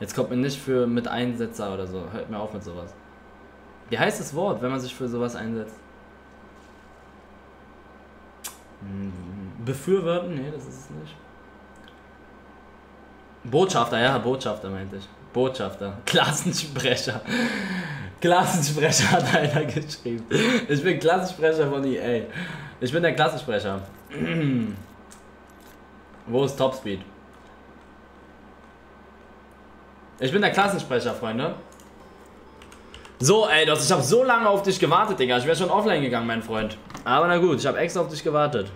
Jetzt kommt mir nicht für mit Einsetzer oder so. Hört mir auf mit sowas. Wie heißt das Wort, wenn man sich für sowas einsetzt? Hm, befürworten? Nee, das ist es nicht. Botschafter, ja, Botschafter meinte ich. Botschafter. <laughs> Klassensprecher. Klassensprecher hat einer geschrieben. Ich bin Klassensprecher von EA. Ich bin der Klassensprecher. <clears throat> Wo ist Topspeed? Ich bin der Klassensprecher, Freunde. So, ey, das, ich habe so lange auf dich gewartet, Digga. Ich wäre schon offline gegangen, mein Freund. Aber na gut, ich habe extra auf dich gewartet.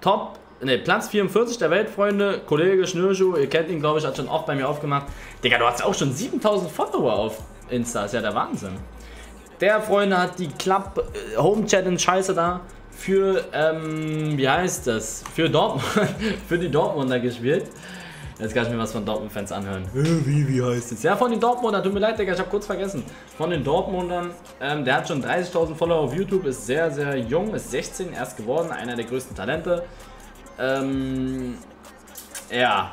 Top, ne, Platz 44 der Welt, Freunde. Kollege Schnürschuh, ihr kennt ihn, glaube ich, hat schon oft bei mir aufgemacht. Digga, du hast auch schon 7000 Follower auf Insta. Ist ja der Wahnsinn. Der, Freunde, hat die Club äh, Home Challenge Scheiße da für, ähm, wie heißt das? Für Dortmund, <laughs> für die Dortmunder gespielt. Jetzt kann ich mir was von Dortmund-Fans anhören. Wie, wie heißt es? Ja, von den Dortmundern, tut mir leid, Digga, ich habe kurz vergessen. Von den Dortmundern, ähm, der hat schon 30.000 Follower auf YouTube, ist sehr, sehr jung, ist 16 erst geworden, einer der größten Talente. Ähm, ja.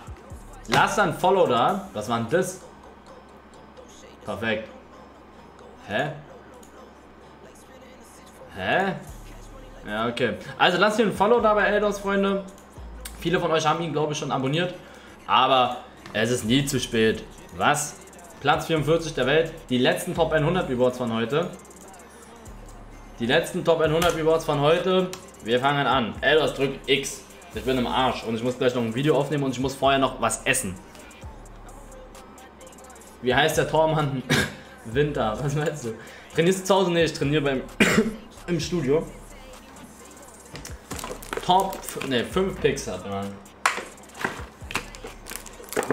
Lass dann Follow da. Was war denn das? Perfekt. Hä? Hä? Ja, okay. Also lasst hier ein Follow da bei Eldos, Freunde. Viele von euch haben ihn, glaube ich, schon abonniert. Aber es ist nie zu spät. Was? Platz 44 der Welt. Die letzten Top 100 Rewards von heute. Die letzten Top 100 Rewards von heute. Wir fangen an. Eldos, drück X. Ich bin im Arsch und ich muss gleich noch ein Video aufnehmen und ich muss vorher noch was essen. Wie heißt der Tormann? <coughs> Winter, was meinst du? Trainierst du zu Hause? Nee, ich trainiere beim <coughs> im Studio. Top, ne, 5 Picks hat man.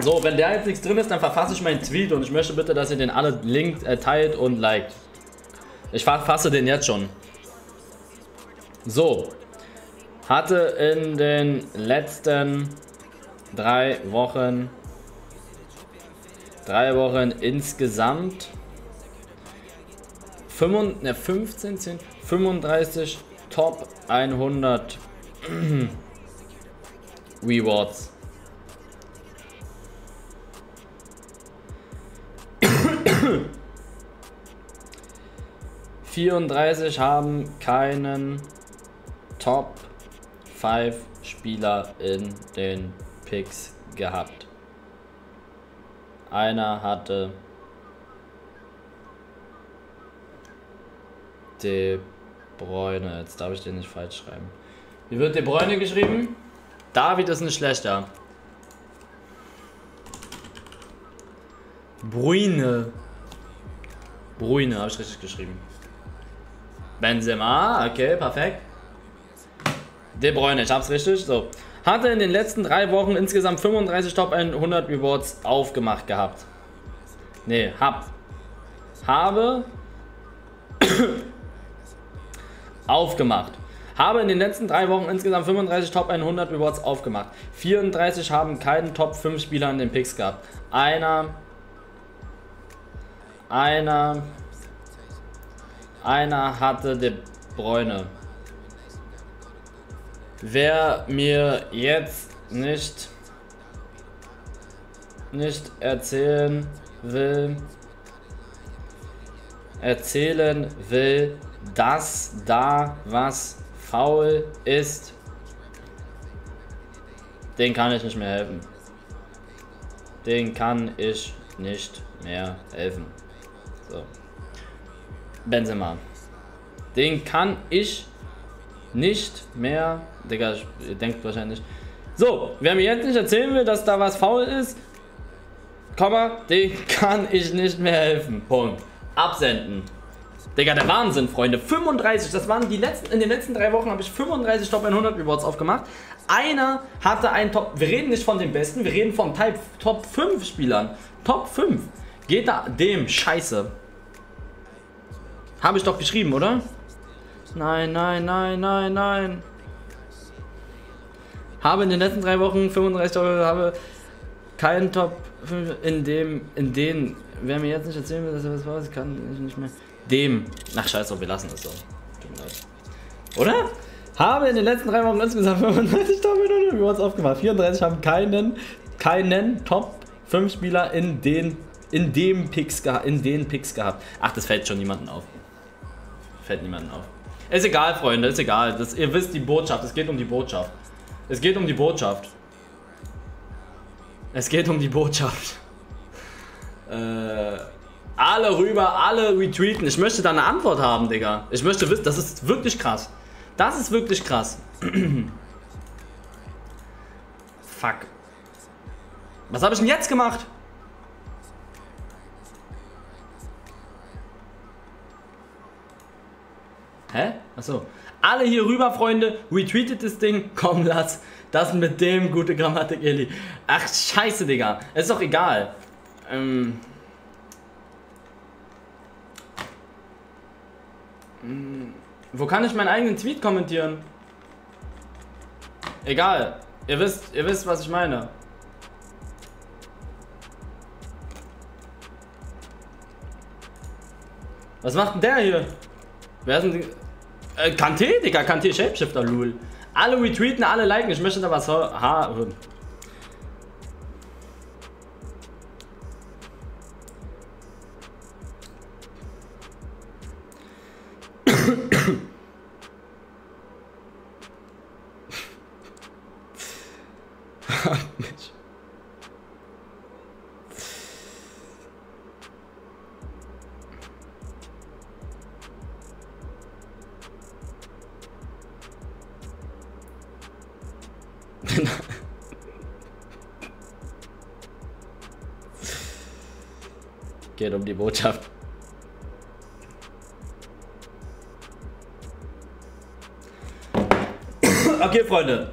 So, wenn der jetzt nichts drin ist, dann verfasse ich meinen Tweet und ich möchte bitte, dass ihr den alle linkt, äh, teilt und liked. Ich verfasse den jetzt schon. So. Hatte in den letzten drei Wochen, drei Wochen insgesamt 15, ne, 15, 10, 35 Top 100 <clears throat> Rewards. <clears throat> 34 haben keinen Top 5 Spieler in den Picks gehabt. Einer hatte De Bräune. Jetzt darf ich den nicht falsch schreiben. Wie wird De Bräune geschrieben? David ist nicht schlechter. Bruyne. Bruyne habe ich richtig geschrieben. Benzema, okay, perfekt. De Bruyne, ich hab's richtig. So. Hatte in den letzten drei Wochen insgesamt 35 Top 100 Rewards aufgemacht gehabt. Nee, hab. Habe <coughs> aufgemacht. Habe in den letzten drei Wochen insgesamt 35 Top 100 Rewards aufgemacht. 34 haben keinen Top 5 Spieler in den Picks gehabt. Einer einer, einer hatte De Bräune. Wer mir jetzt nicht, nicht erzählen will, erzählen will, dass da was faul ist, den kann ich nicht mehr helfen. Den kann ich nicht mehr helfen. So. Benzema. Den kann ich nicht mehr. Digga, ihr denkt wahrscheinlich. So, wer mir jetzt nicht erzählen will, dass da was faul ist, Komma, den kann ich nicht mehr helfen. Punkt. Absenden. Digga, der Wahnsinn, Freunde. 35, das waren die letzten, in den letzten drei Wochen habe ich 35 Top 100 Rewards aufgemacht. Einer hatte einen Top, wir reden nicht von den Besten, wir reden von Type Top 5 Spielern. Top 5. Geht da dem Scheiße. Habe ich doch geschrieben, oder? Nein, nein, nein, nein, nein. Habe in den letzten drei Wochen 35 Euro, habe keinen Top 5 in dem, in den, wer mir jetzt nicht erzählen will, dass er was war, ich kann ich nicht mehr. Dem. Ach scheiße, wir lassen es so. Oder? Habe in den letzten drei Wochen insgesamt 35 Top 100 Rewards aufgemacht. 34 haben keinen, keinen Top 5 Spieler in den, in dem Picks, in den Picks gehabt. Ach, das fällt schon niemandem auf fällt niemandem auf. Ist egal, Freunde, ist egal. Das, ihr wisst die Botschaft. Es geht um die Botschaft. Es geht um die Botschaft. Es geht um die Botschaft. Äh, alle rüber, alle retweeten. Ich möchte da eine Antwort haben, Digga. Ich möchte wissen, das ist wirklich krass. Das ist wirklich krass. <clears throat> Fuck. Was habe ich denn jetzt gemacht? Hä? Achso. Alle hier rüber, Freunde. Retweetet das Ding. Komm, lass. Das mit dem gute Grammatik, Eli. Ach, scheiße, Digga. Ist doch egal. Ähm... Hm. Wo kann ich meinen eigenen Tweet kommentieren? Egal. Ihr wisst, ihr wisst, was ich meine. Was macht denn der hier? Wer ist denn... Äh, Kanté, Digga, Kanté Shapeshifter, lul. Alle retweeten, alle liken, ich möchte da was haben. Die Botschaft. Okay, Freunde.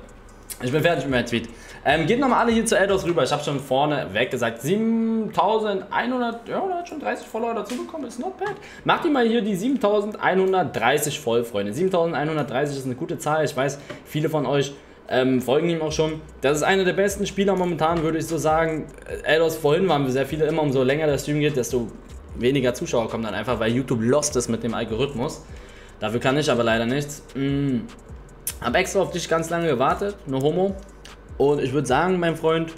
Ich bin fertig mit meinem Tweet. Ähm, geht nochmal alle hier zu Eldos rüber. Ich habe schon vorne weg gesagt, 7100, ja, da hat schon 30 Follower dazu bekommen, ist not bad. Macht ihr mal hier die 7130 voll, Freunde. 7130 ist eine gute Zahl. Ich weiß, viele von euch ähm, folgen ihm auch schon. Das ist einer der besten Spieler momentan, würde ich so sagen. Eldos vorhin waren wir sehr viele, immer umso länger der Stream geht, desto weniger Zuschauer kommen dann einfach, weil YouTube lost ist mit dem Algorithmus. Dafür kann ich aber leider nichts. Mm. Hab extra auf dich ganz lange gewartet, no homo. Und ich würde sagen, mein Freund,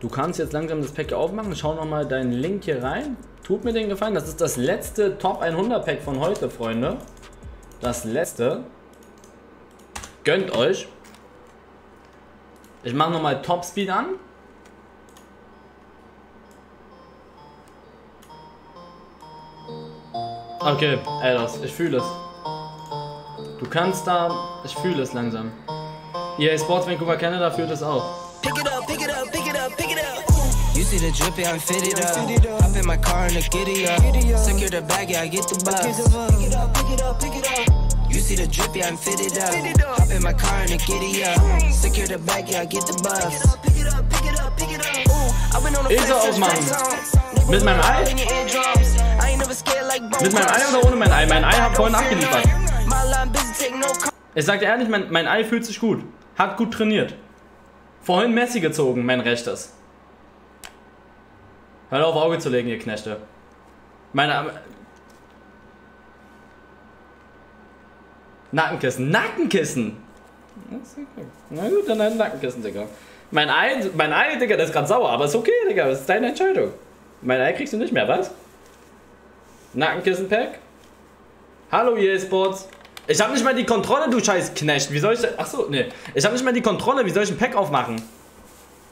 du kannst jetzt langsam das Pack hier aufmachen. Schau nochmal deinen Link hier rein. Tut mir den Gefallen. Das ist das letzte Top 100 Pack von heute, Freunde. Das letzte. Gönnt euch. Ich mache nochmal Top Speed an. Okay, Eldos, ich fühle es. Du kannst da, ich fühle es langsam. EA Sports Vancouver Canada führt es auch. Pick it up, pick it up, pick it up, pick it up. You see the drippy, I'm fitted up. Hop in my car and the giddy up. Secure the bag, yeah, I get the bus. Pick it up, pick it up, pick it up. You see the drippy, I'm fitted up. Hop in my car and the giddy up. Secure the bag, yeah, I get the bus. Pick it up, pick it up, pick it up. Ooh, I've been on the Ist er auch, Mann. Mit meinem Ei? Mit meinem Ei oder ohne mein Ei? Mein Ei hat vorhin abgeliefert. Ich sag dir ehrlich, mein, mein Ei fühlt sich gut. Hat gut trainiert. Vorhin Messi gezogen, mein rechtes. Hör auf Auge zu legen, ihr Knechte. Meine. Nackenkissen. Nackenkissen! Na gut, dann ein Nackenkissen, Digga. Mein Ei, mein Ei, Digga, das ist gerade sauer, aber ist okay, Digga, das ist deine Entscheidung. Mein Ei kriegst du nicht mehr, was? Nackenkissen-Pack? Hallo, EA Sports. Ich hab nicht mal die Kontrolle, du scheiß Knecht. Wie soll ich denn... Achso, nee. Ich hab nicht mal die Kontrolle. Wie soll ich ein Pack aufmachen?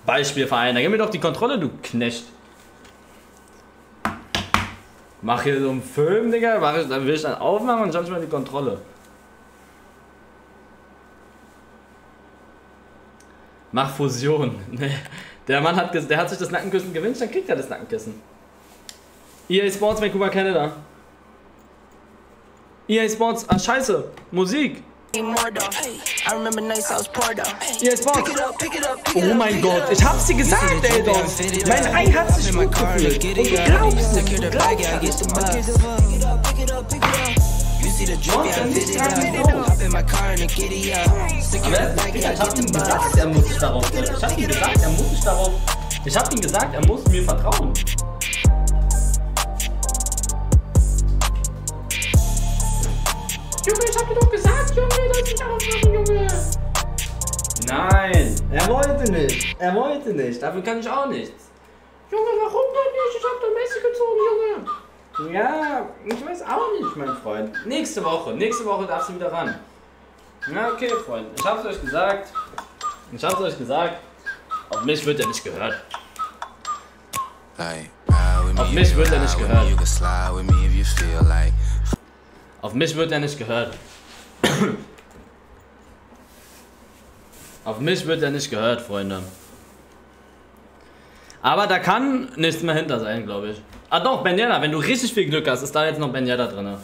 Beispielverein. Da gib mir doch die Kontrolle, du Knecht. Mach hier so einen Film, Digga. Mach ich, dann will ich dann aufmachen und ich hab nicht mal die Kontrolle. Mach Fusion. <laughs> Nee. Der Mann hat, der hat sich das Nackenkissen gewünscht, dann kriegt er das Nackenkissen. EA Sports Vancouver, Canada. EA Sports, ah scheiße, Musik. EA Sports. Pick it Oh mein Gott, ich hab's dir gesagt, ey, Dom. Mein Ei hat sich gut gefühlt. Und du glaubst nicht, du glaubst Ich hab ihm gesagt, er muss sich darauf. Ich hab ihm gesagt, er muss sich darauf. Ich hab ihm gesagt, er muss mir vertrauen. Junge, ich hab dir doch gesagt, Junge, lass mich aufmachen, Junge. Nein, er wollte nicht. Er wollte nicht. Dafür kann ich auch nichts. Junge, warum denn nicht? Ich hab doch Messi gezogen, Junge. Ja, ich weiß auch nicht, mein Freund. Nächste Woche, nächste Woche darfst du wieder ran. Na okay, Freund. Ich hab's euch gesagt. Ich hab's euch gesagt. Auf mich wird er nicht gehört. Auf mich wird er nicht gehört. Auf mich wird er nicht gehört. Auf mich wird er nicht gehört, Freunde. Aber da kann nichts mehr hinter sein, glaube ich. Ah doch, Benjetta, wenn du richtig viel Glück hast, ist da jetzt noch Benjetta drin.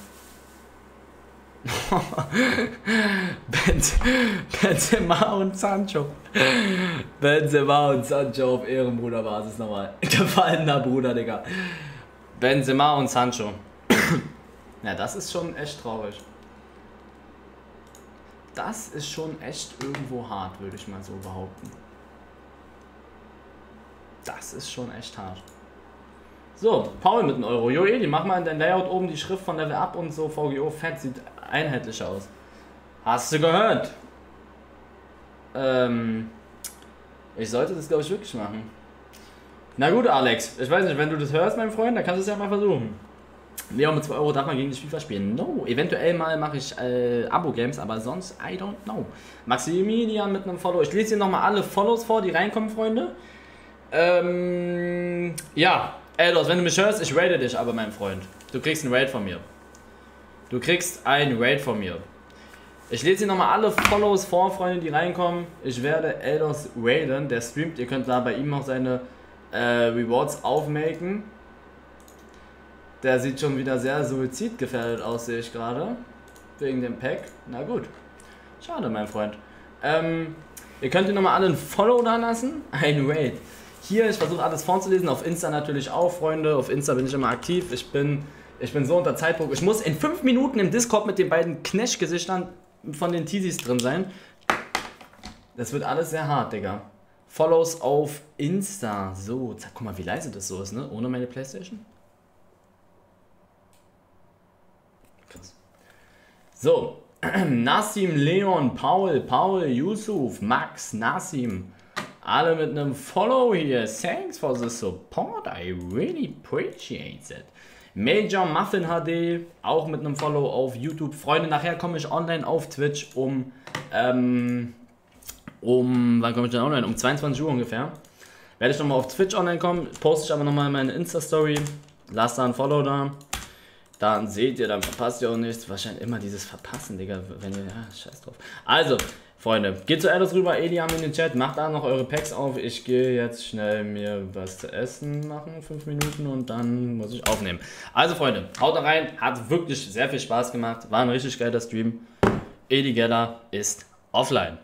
<laughs> Benz, Benzema und Sancho. Benzema und Sancho auf Ehrenbruderbasis nochmal. <laughs> Gefallener Bruder, Digga. Benzema und Sancho. Ja, das ist schon echt traurig. Das ist schon echt irgendwo hart, würde ich mal so behaupten. Das ist schon echt hart. So, Paul mit einem Euro. Jo, Eli, mach mal in dein Layout oben die Schrift von Level Up und so. VGO Fett sieht einheitlicher aus. Hast du gehört? Ähm, ich sollte das, glaube ich, wirklich machen. Na gut, Alex. Ich weiß nicht, wenn du das hörst, mein Freund, dann kannst du es ja mal versuchen. Leon mit 2 Euro darf man gegen dich FIFA spielen. No, eventuell mal mache ich äh, Abo-Games, aber sonst, I don't know. Maximilian mit einem Follow. Ich lese hier nochmal alle Follows vor, die reinkommen, Freunde. Ähm, ja, Eldos, wenn du mich hörst, ich rate dich aber, mein Freund. Du kriegst einen Raid von mir. Du kriegst einen Raid von mir. Ich lese hier nochmal alle Follows vor, Freunde, die reinkommen. Ich werde Eldos raiden. Der streamt. Ihr könnt da bei ihm auch seine äh, Rewards aufmaken. Der sieht schon wieder sehr suizidgefährdet aus, sehe ich gerade. Wegen dem Pack. Na gut. Schade, mein Freund. Ähm, ihr könnt hier nochmal alle ein Follow da lassen. <laughs> Ein Raid. Hier, ich versuche alles vorzulesen. Auf Insta natürlich auch, Freunde. Auf Insta bin ich immer aktiv. Ich bin, ich bin so unter Zeitdruck. Ich muss in 5 Minuten im Discord mit den beiden Knesh-Gesichtern von den Teasies drin sein. Das wird alles sehr hart, Digga. Follows auf Insta. So, guck mal, wie leise das so ist, ne? Ohne meine Playstation. Krass. So, <clears throat> Nassim, Leon, Paul, Paul, Yusuf, Max, Nassim. Alle mit einem Follow hier. Thanks for the support. I really appreciate it. Major Muffin HD, auch mit einem Follow auf YouTube. Freunde, nachher komme ich online auf Twitch um, ähm, um, wann komme ich denn online? Um 22 Uhr ungefähr. Werde ich nochmal auf Twitch online kommen, poste ich aber nochmal meine Insta-Story. Lasst da ein Follow da. Dann seht ihr, dann verpasst ihr auch nichts. Wahrscheinlich immer dieses Verpassen, Digga. Wenn ihr, ja, scheiß drauf. Also, Freunde, geht zu Alice rüber, Eliam in den Chat, macht da noch eure Packs auf. Ich gehe jetzt schnell mir was zu essen machen, 5 Minuten und dann muss ich aufnehmen. Also Freunde, haut rein, hat wirklich sehr viel Spaß gemacht, war ein richtig geiler Stream. Edi Geller ist offline.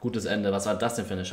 Gutes Ende, was war das denn für eine Scheiße?